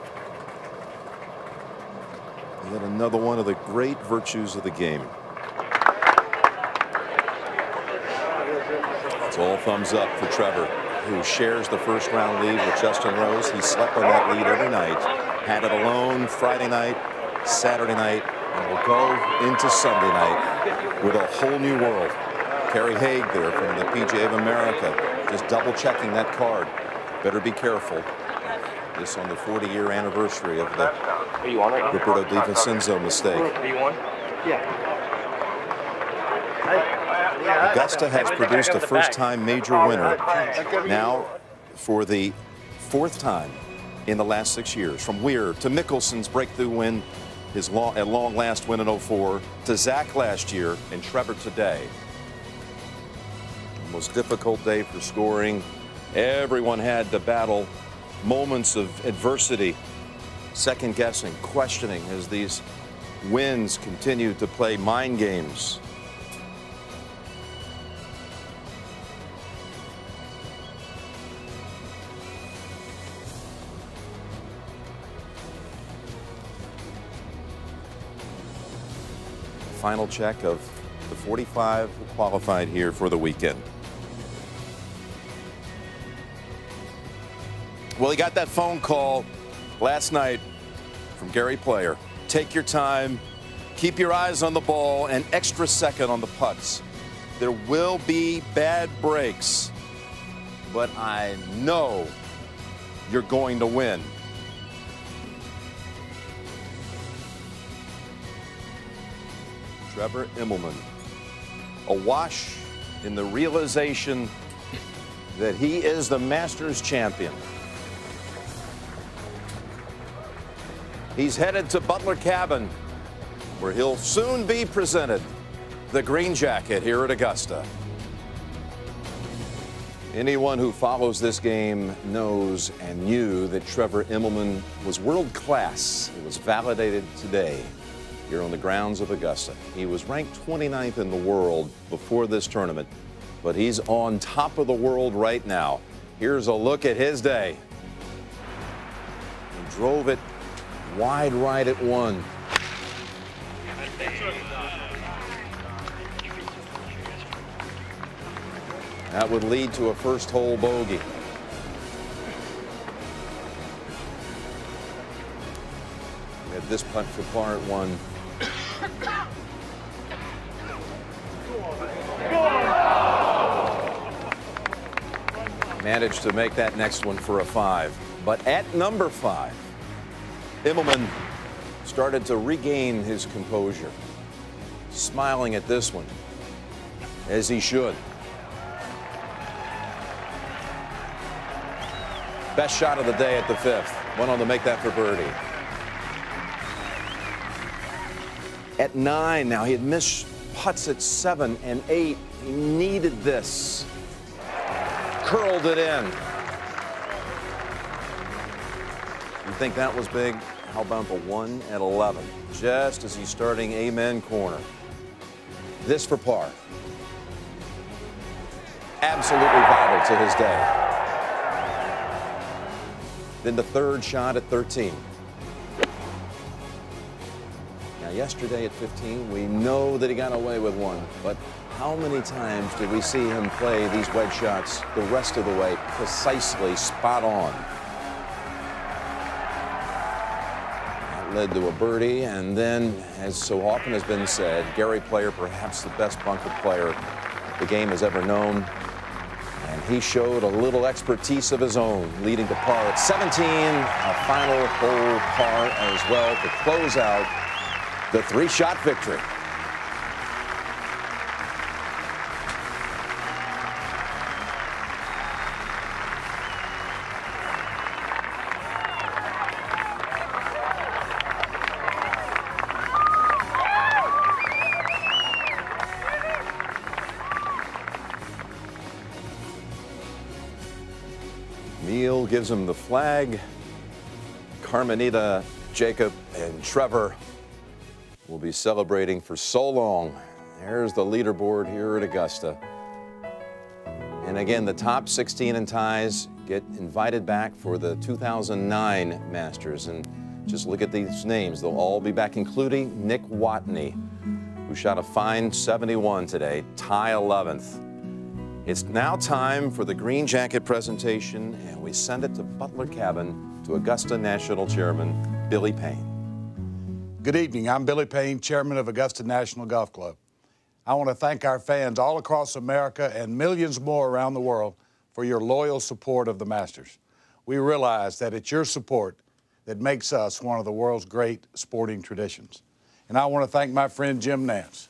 Yet another one of the great virtues of the game. It's all thumbs up for Trevor, who shares the first round lead with Justin Rose. He slept on that lead every night. Had it alone Friday night, Saturday night, and will go into Sunday night with a whole new world. Kerry Haigh there from the PGA of America, just double checking that card. Better be careful. This on the 40 year anniversary of the Are you on right? Roberto De Vicenzo mistake. Are you on? Yeah. Augusta has produced a first-time major winner now for the fourth time in the last six years. From Weir to Mickelson's breakthrough win, his long, at long last win in 04, to Zach last year, and Trevor today. Most difficult day for scoring. Everyone had to battle moments of adversity, second guessing, questioning as these winds continue to play mind games. final check of the 45 who qualified here for the weekend. Well, he got that phone call last night from Gary Player. Take your time, keep your eyes on the ball, and extra second on the putts. There will be bad breaks, but I know you're going to win. Trevor Immelman, awash in the realization that he is the Masters champion. He's headed to Butler Cabin, where he'll soon be presented the green jacket here at Augusta. Anyone who follows this game knows and knew that Trevor Immelman was world class. It was validated today here on the grounds of Augusta. He was ranked 29th in the world before this tournament, but he's on top of the world right now. Here's a look at his day. He drove it wide right at one. That would lead to a first hole bogey. We this putt for par at one. Managed to make that next one for a five. But at number five, Immelman started to regain his composure, smiling at this one, as he should. Best shot of the day at the fifth. Went on to make that for birdie. At nine now, he had missed putts at seven and eight. He needed this. Curled it in. You think that was big? How about the one at 11? Just as he's starting amen corner. This for par. Absolutely vital to his day. Then the third shot at 13. Now yesterday at 15, we know that he got away with one, but how many times did we see him play these wedge shots the rest of the way precisely spot on? Led to a birdie, and then, as so often has been said, Gary Player, perhaps the best bunker player the game has ever known. And he showed a little expertise of his own, leading to par at 17, a final hole par as well to close out the three-shot victory. Gives him the flag. Carminita, Jacob, and Trevor will be celebrating for so long. There's the leaderboard here at Augusta. And again, the top 16 in ties get invited back for the 2009 Masters. And just look at these names. They'll all be back, including Nick Watney, who shot a fine 71 today, tie 11th. It's now time for the Green Jacket presentation, and we send it to Butler Cabin to Augusta National Chairman Billy Payne. Good evening. I'm Billy Payne, Chairman of Augusta National Golf Club. I want to thank our fans all across America and millions more around the world for your loyal support of the Masters. We realize that it's your support that makes us one of the world's great sporting traditions. And I want to thank my friend Jim Nantz.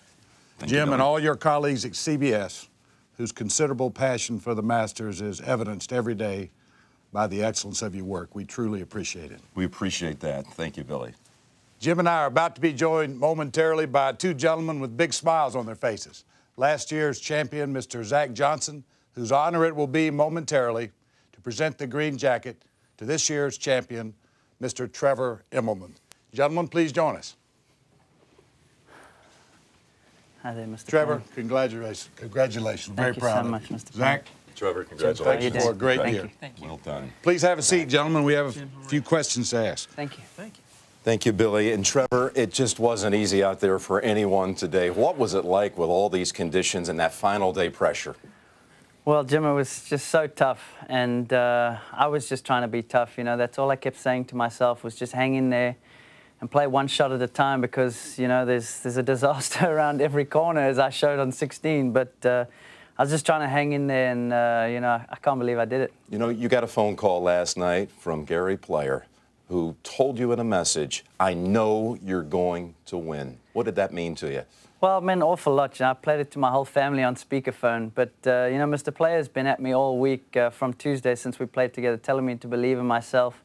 Thank you, Jim and all your colleagues at CBS, whose considerable passion for the Masters is evidenced every day by the excellence of your work. We truly appreciate it. We appreciate that. Thank you, Billy. Jim and I are about to be joined momentarily by two gentlemen with big smiles on their faces. Last year's champion, Mr. Zach Johnson, whose honor it will be momentarily to present the green jacket to this year's champion, Mr. Trevor Immelman. Gentlemen, please join us. Hi there, Mr. Trevor, Payne. congratulations. Congratulations. Very proud. Thank you proud so much. Mr. Zach, Trevor, congratulations. thank you for a great Thank year. you. Well done. Please have a seat, gentlemen. We have a few questions to ask. Thank you. Thank you. Thank you, Billy. And Trevor, it just wasn't easy out there for anyone today. What was it like with all these conditions and that final day pressure? Well, Jim, it was just so tough, and uh, I was just trying to be tough. You know, that's all I kept saying to myself was just hang in there and play one shot at a time because you know there's there's a disaster around every corner, as I showed on 16. But uh, I was just trying to hang in there, and uh, you know, I can't believe I did it. You know, you got a phone call last night from Gary Player who told you in a message, I know you're going to win. What did that mean to you? Well, it meant an awful lot. You know, I played it to my whole family on speakerphone. But, uh, you know, Mr. Player's been at me all week uh, from Tuesday since we played together, telling me to believe in myself,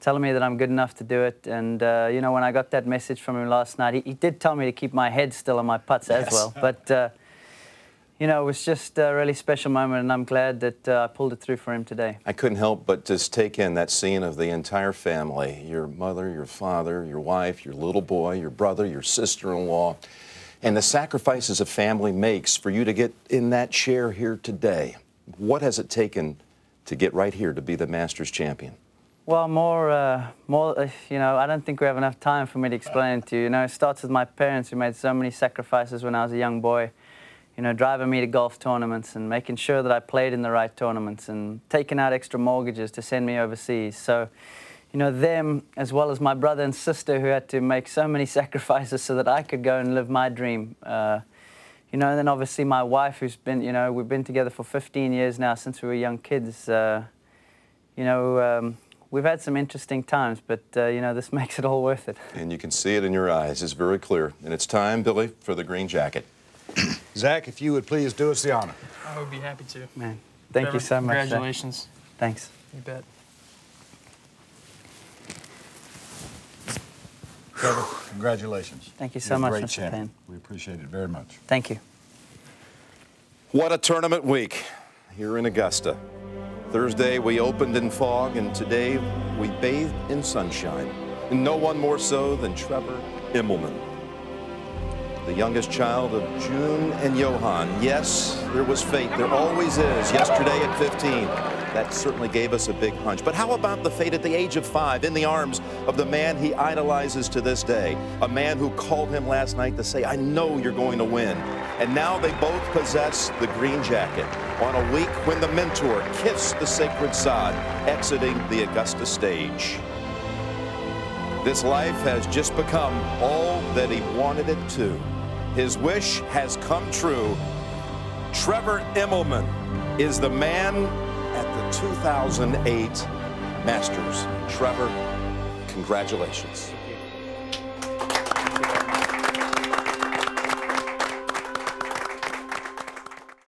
telling me that I'm good enough to do it. And, uh, you know, when I got that message from him last night, he, he did tell me to keep my head still on my putts as well. But, uh, you know, it was just a really special moment, and I'm glad that uh, I pulled it through for him today. I couldn't help but just take in that scene of the entire family your mother, your father, your wife, your little boy, your brother, your sister in law, and the sacrifices a family makes for you to get in that chair here today. What has it taken to get right here to be the Masters champion? Well, more, uh, more. Uh, you know, I don't think we have enough time for me to explain it to you. You know, it starts with my parents who made so many sacrifices when I was a young boy. You know, driving me to golf tournaments and making sure that I played in the right tournaments and taking out extra mortgages to send me overseas. So, you know, them as well as my brother and sister who had to make so many sacrifices so that I could go and live my dream. Uh, you know, and then obviously my wife, who's been, you know, we've been together for 15 years now since we were young kids. Uh, you know, um, we've had some interesting times, but uh, you know, this makes it all worth it. And you can see it in your eyes. It's very clear. And it's time, Billy, for the green jacket. Zach, if you would please do us the honor. I would be happy to. Man, thank you so much. sir. Congratulations. Thanks. You bet. Trevor, congratulations. Thank you so You're much, great Mr. champion. Payne. We appreciate it very much. Thank you. What a tournament week here in Augusta. Thursday we opened in fog, and today we bathed in sunshine. And no one more so than Trevor Immelman, the youngest child of June and Johan. Yes, there was fate. There always is. Yesterday at 15, that certainly gave us a big hunch. But how about the fate at the age of five in the arms of the man he idolizes to this day? A man who called him last night to say, I know you're going to win. And now they both possess the green jacket on a week when the mentor kissed the sacred sod, exiting the Augusta stage. This life has just become all that he wanted it to. His wish has come true. Trevor Immelman is the man 2008 Masters. Trevor, congratulations.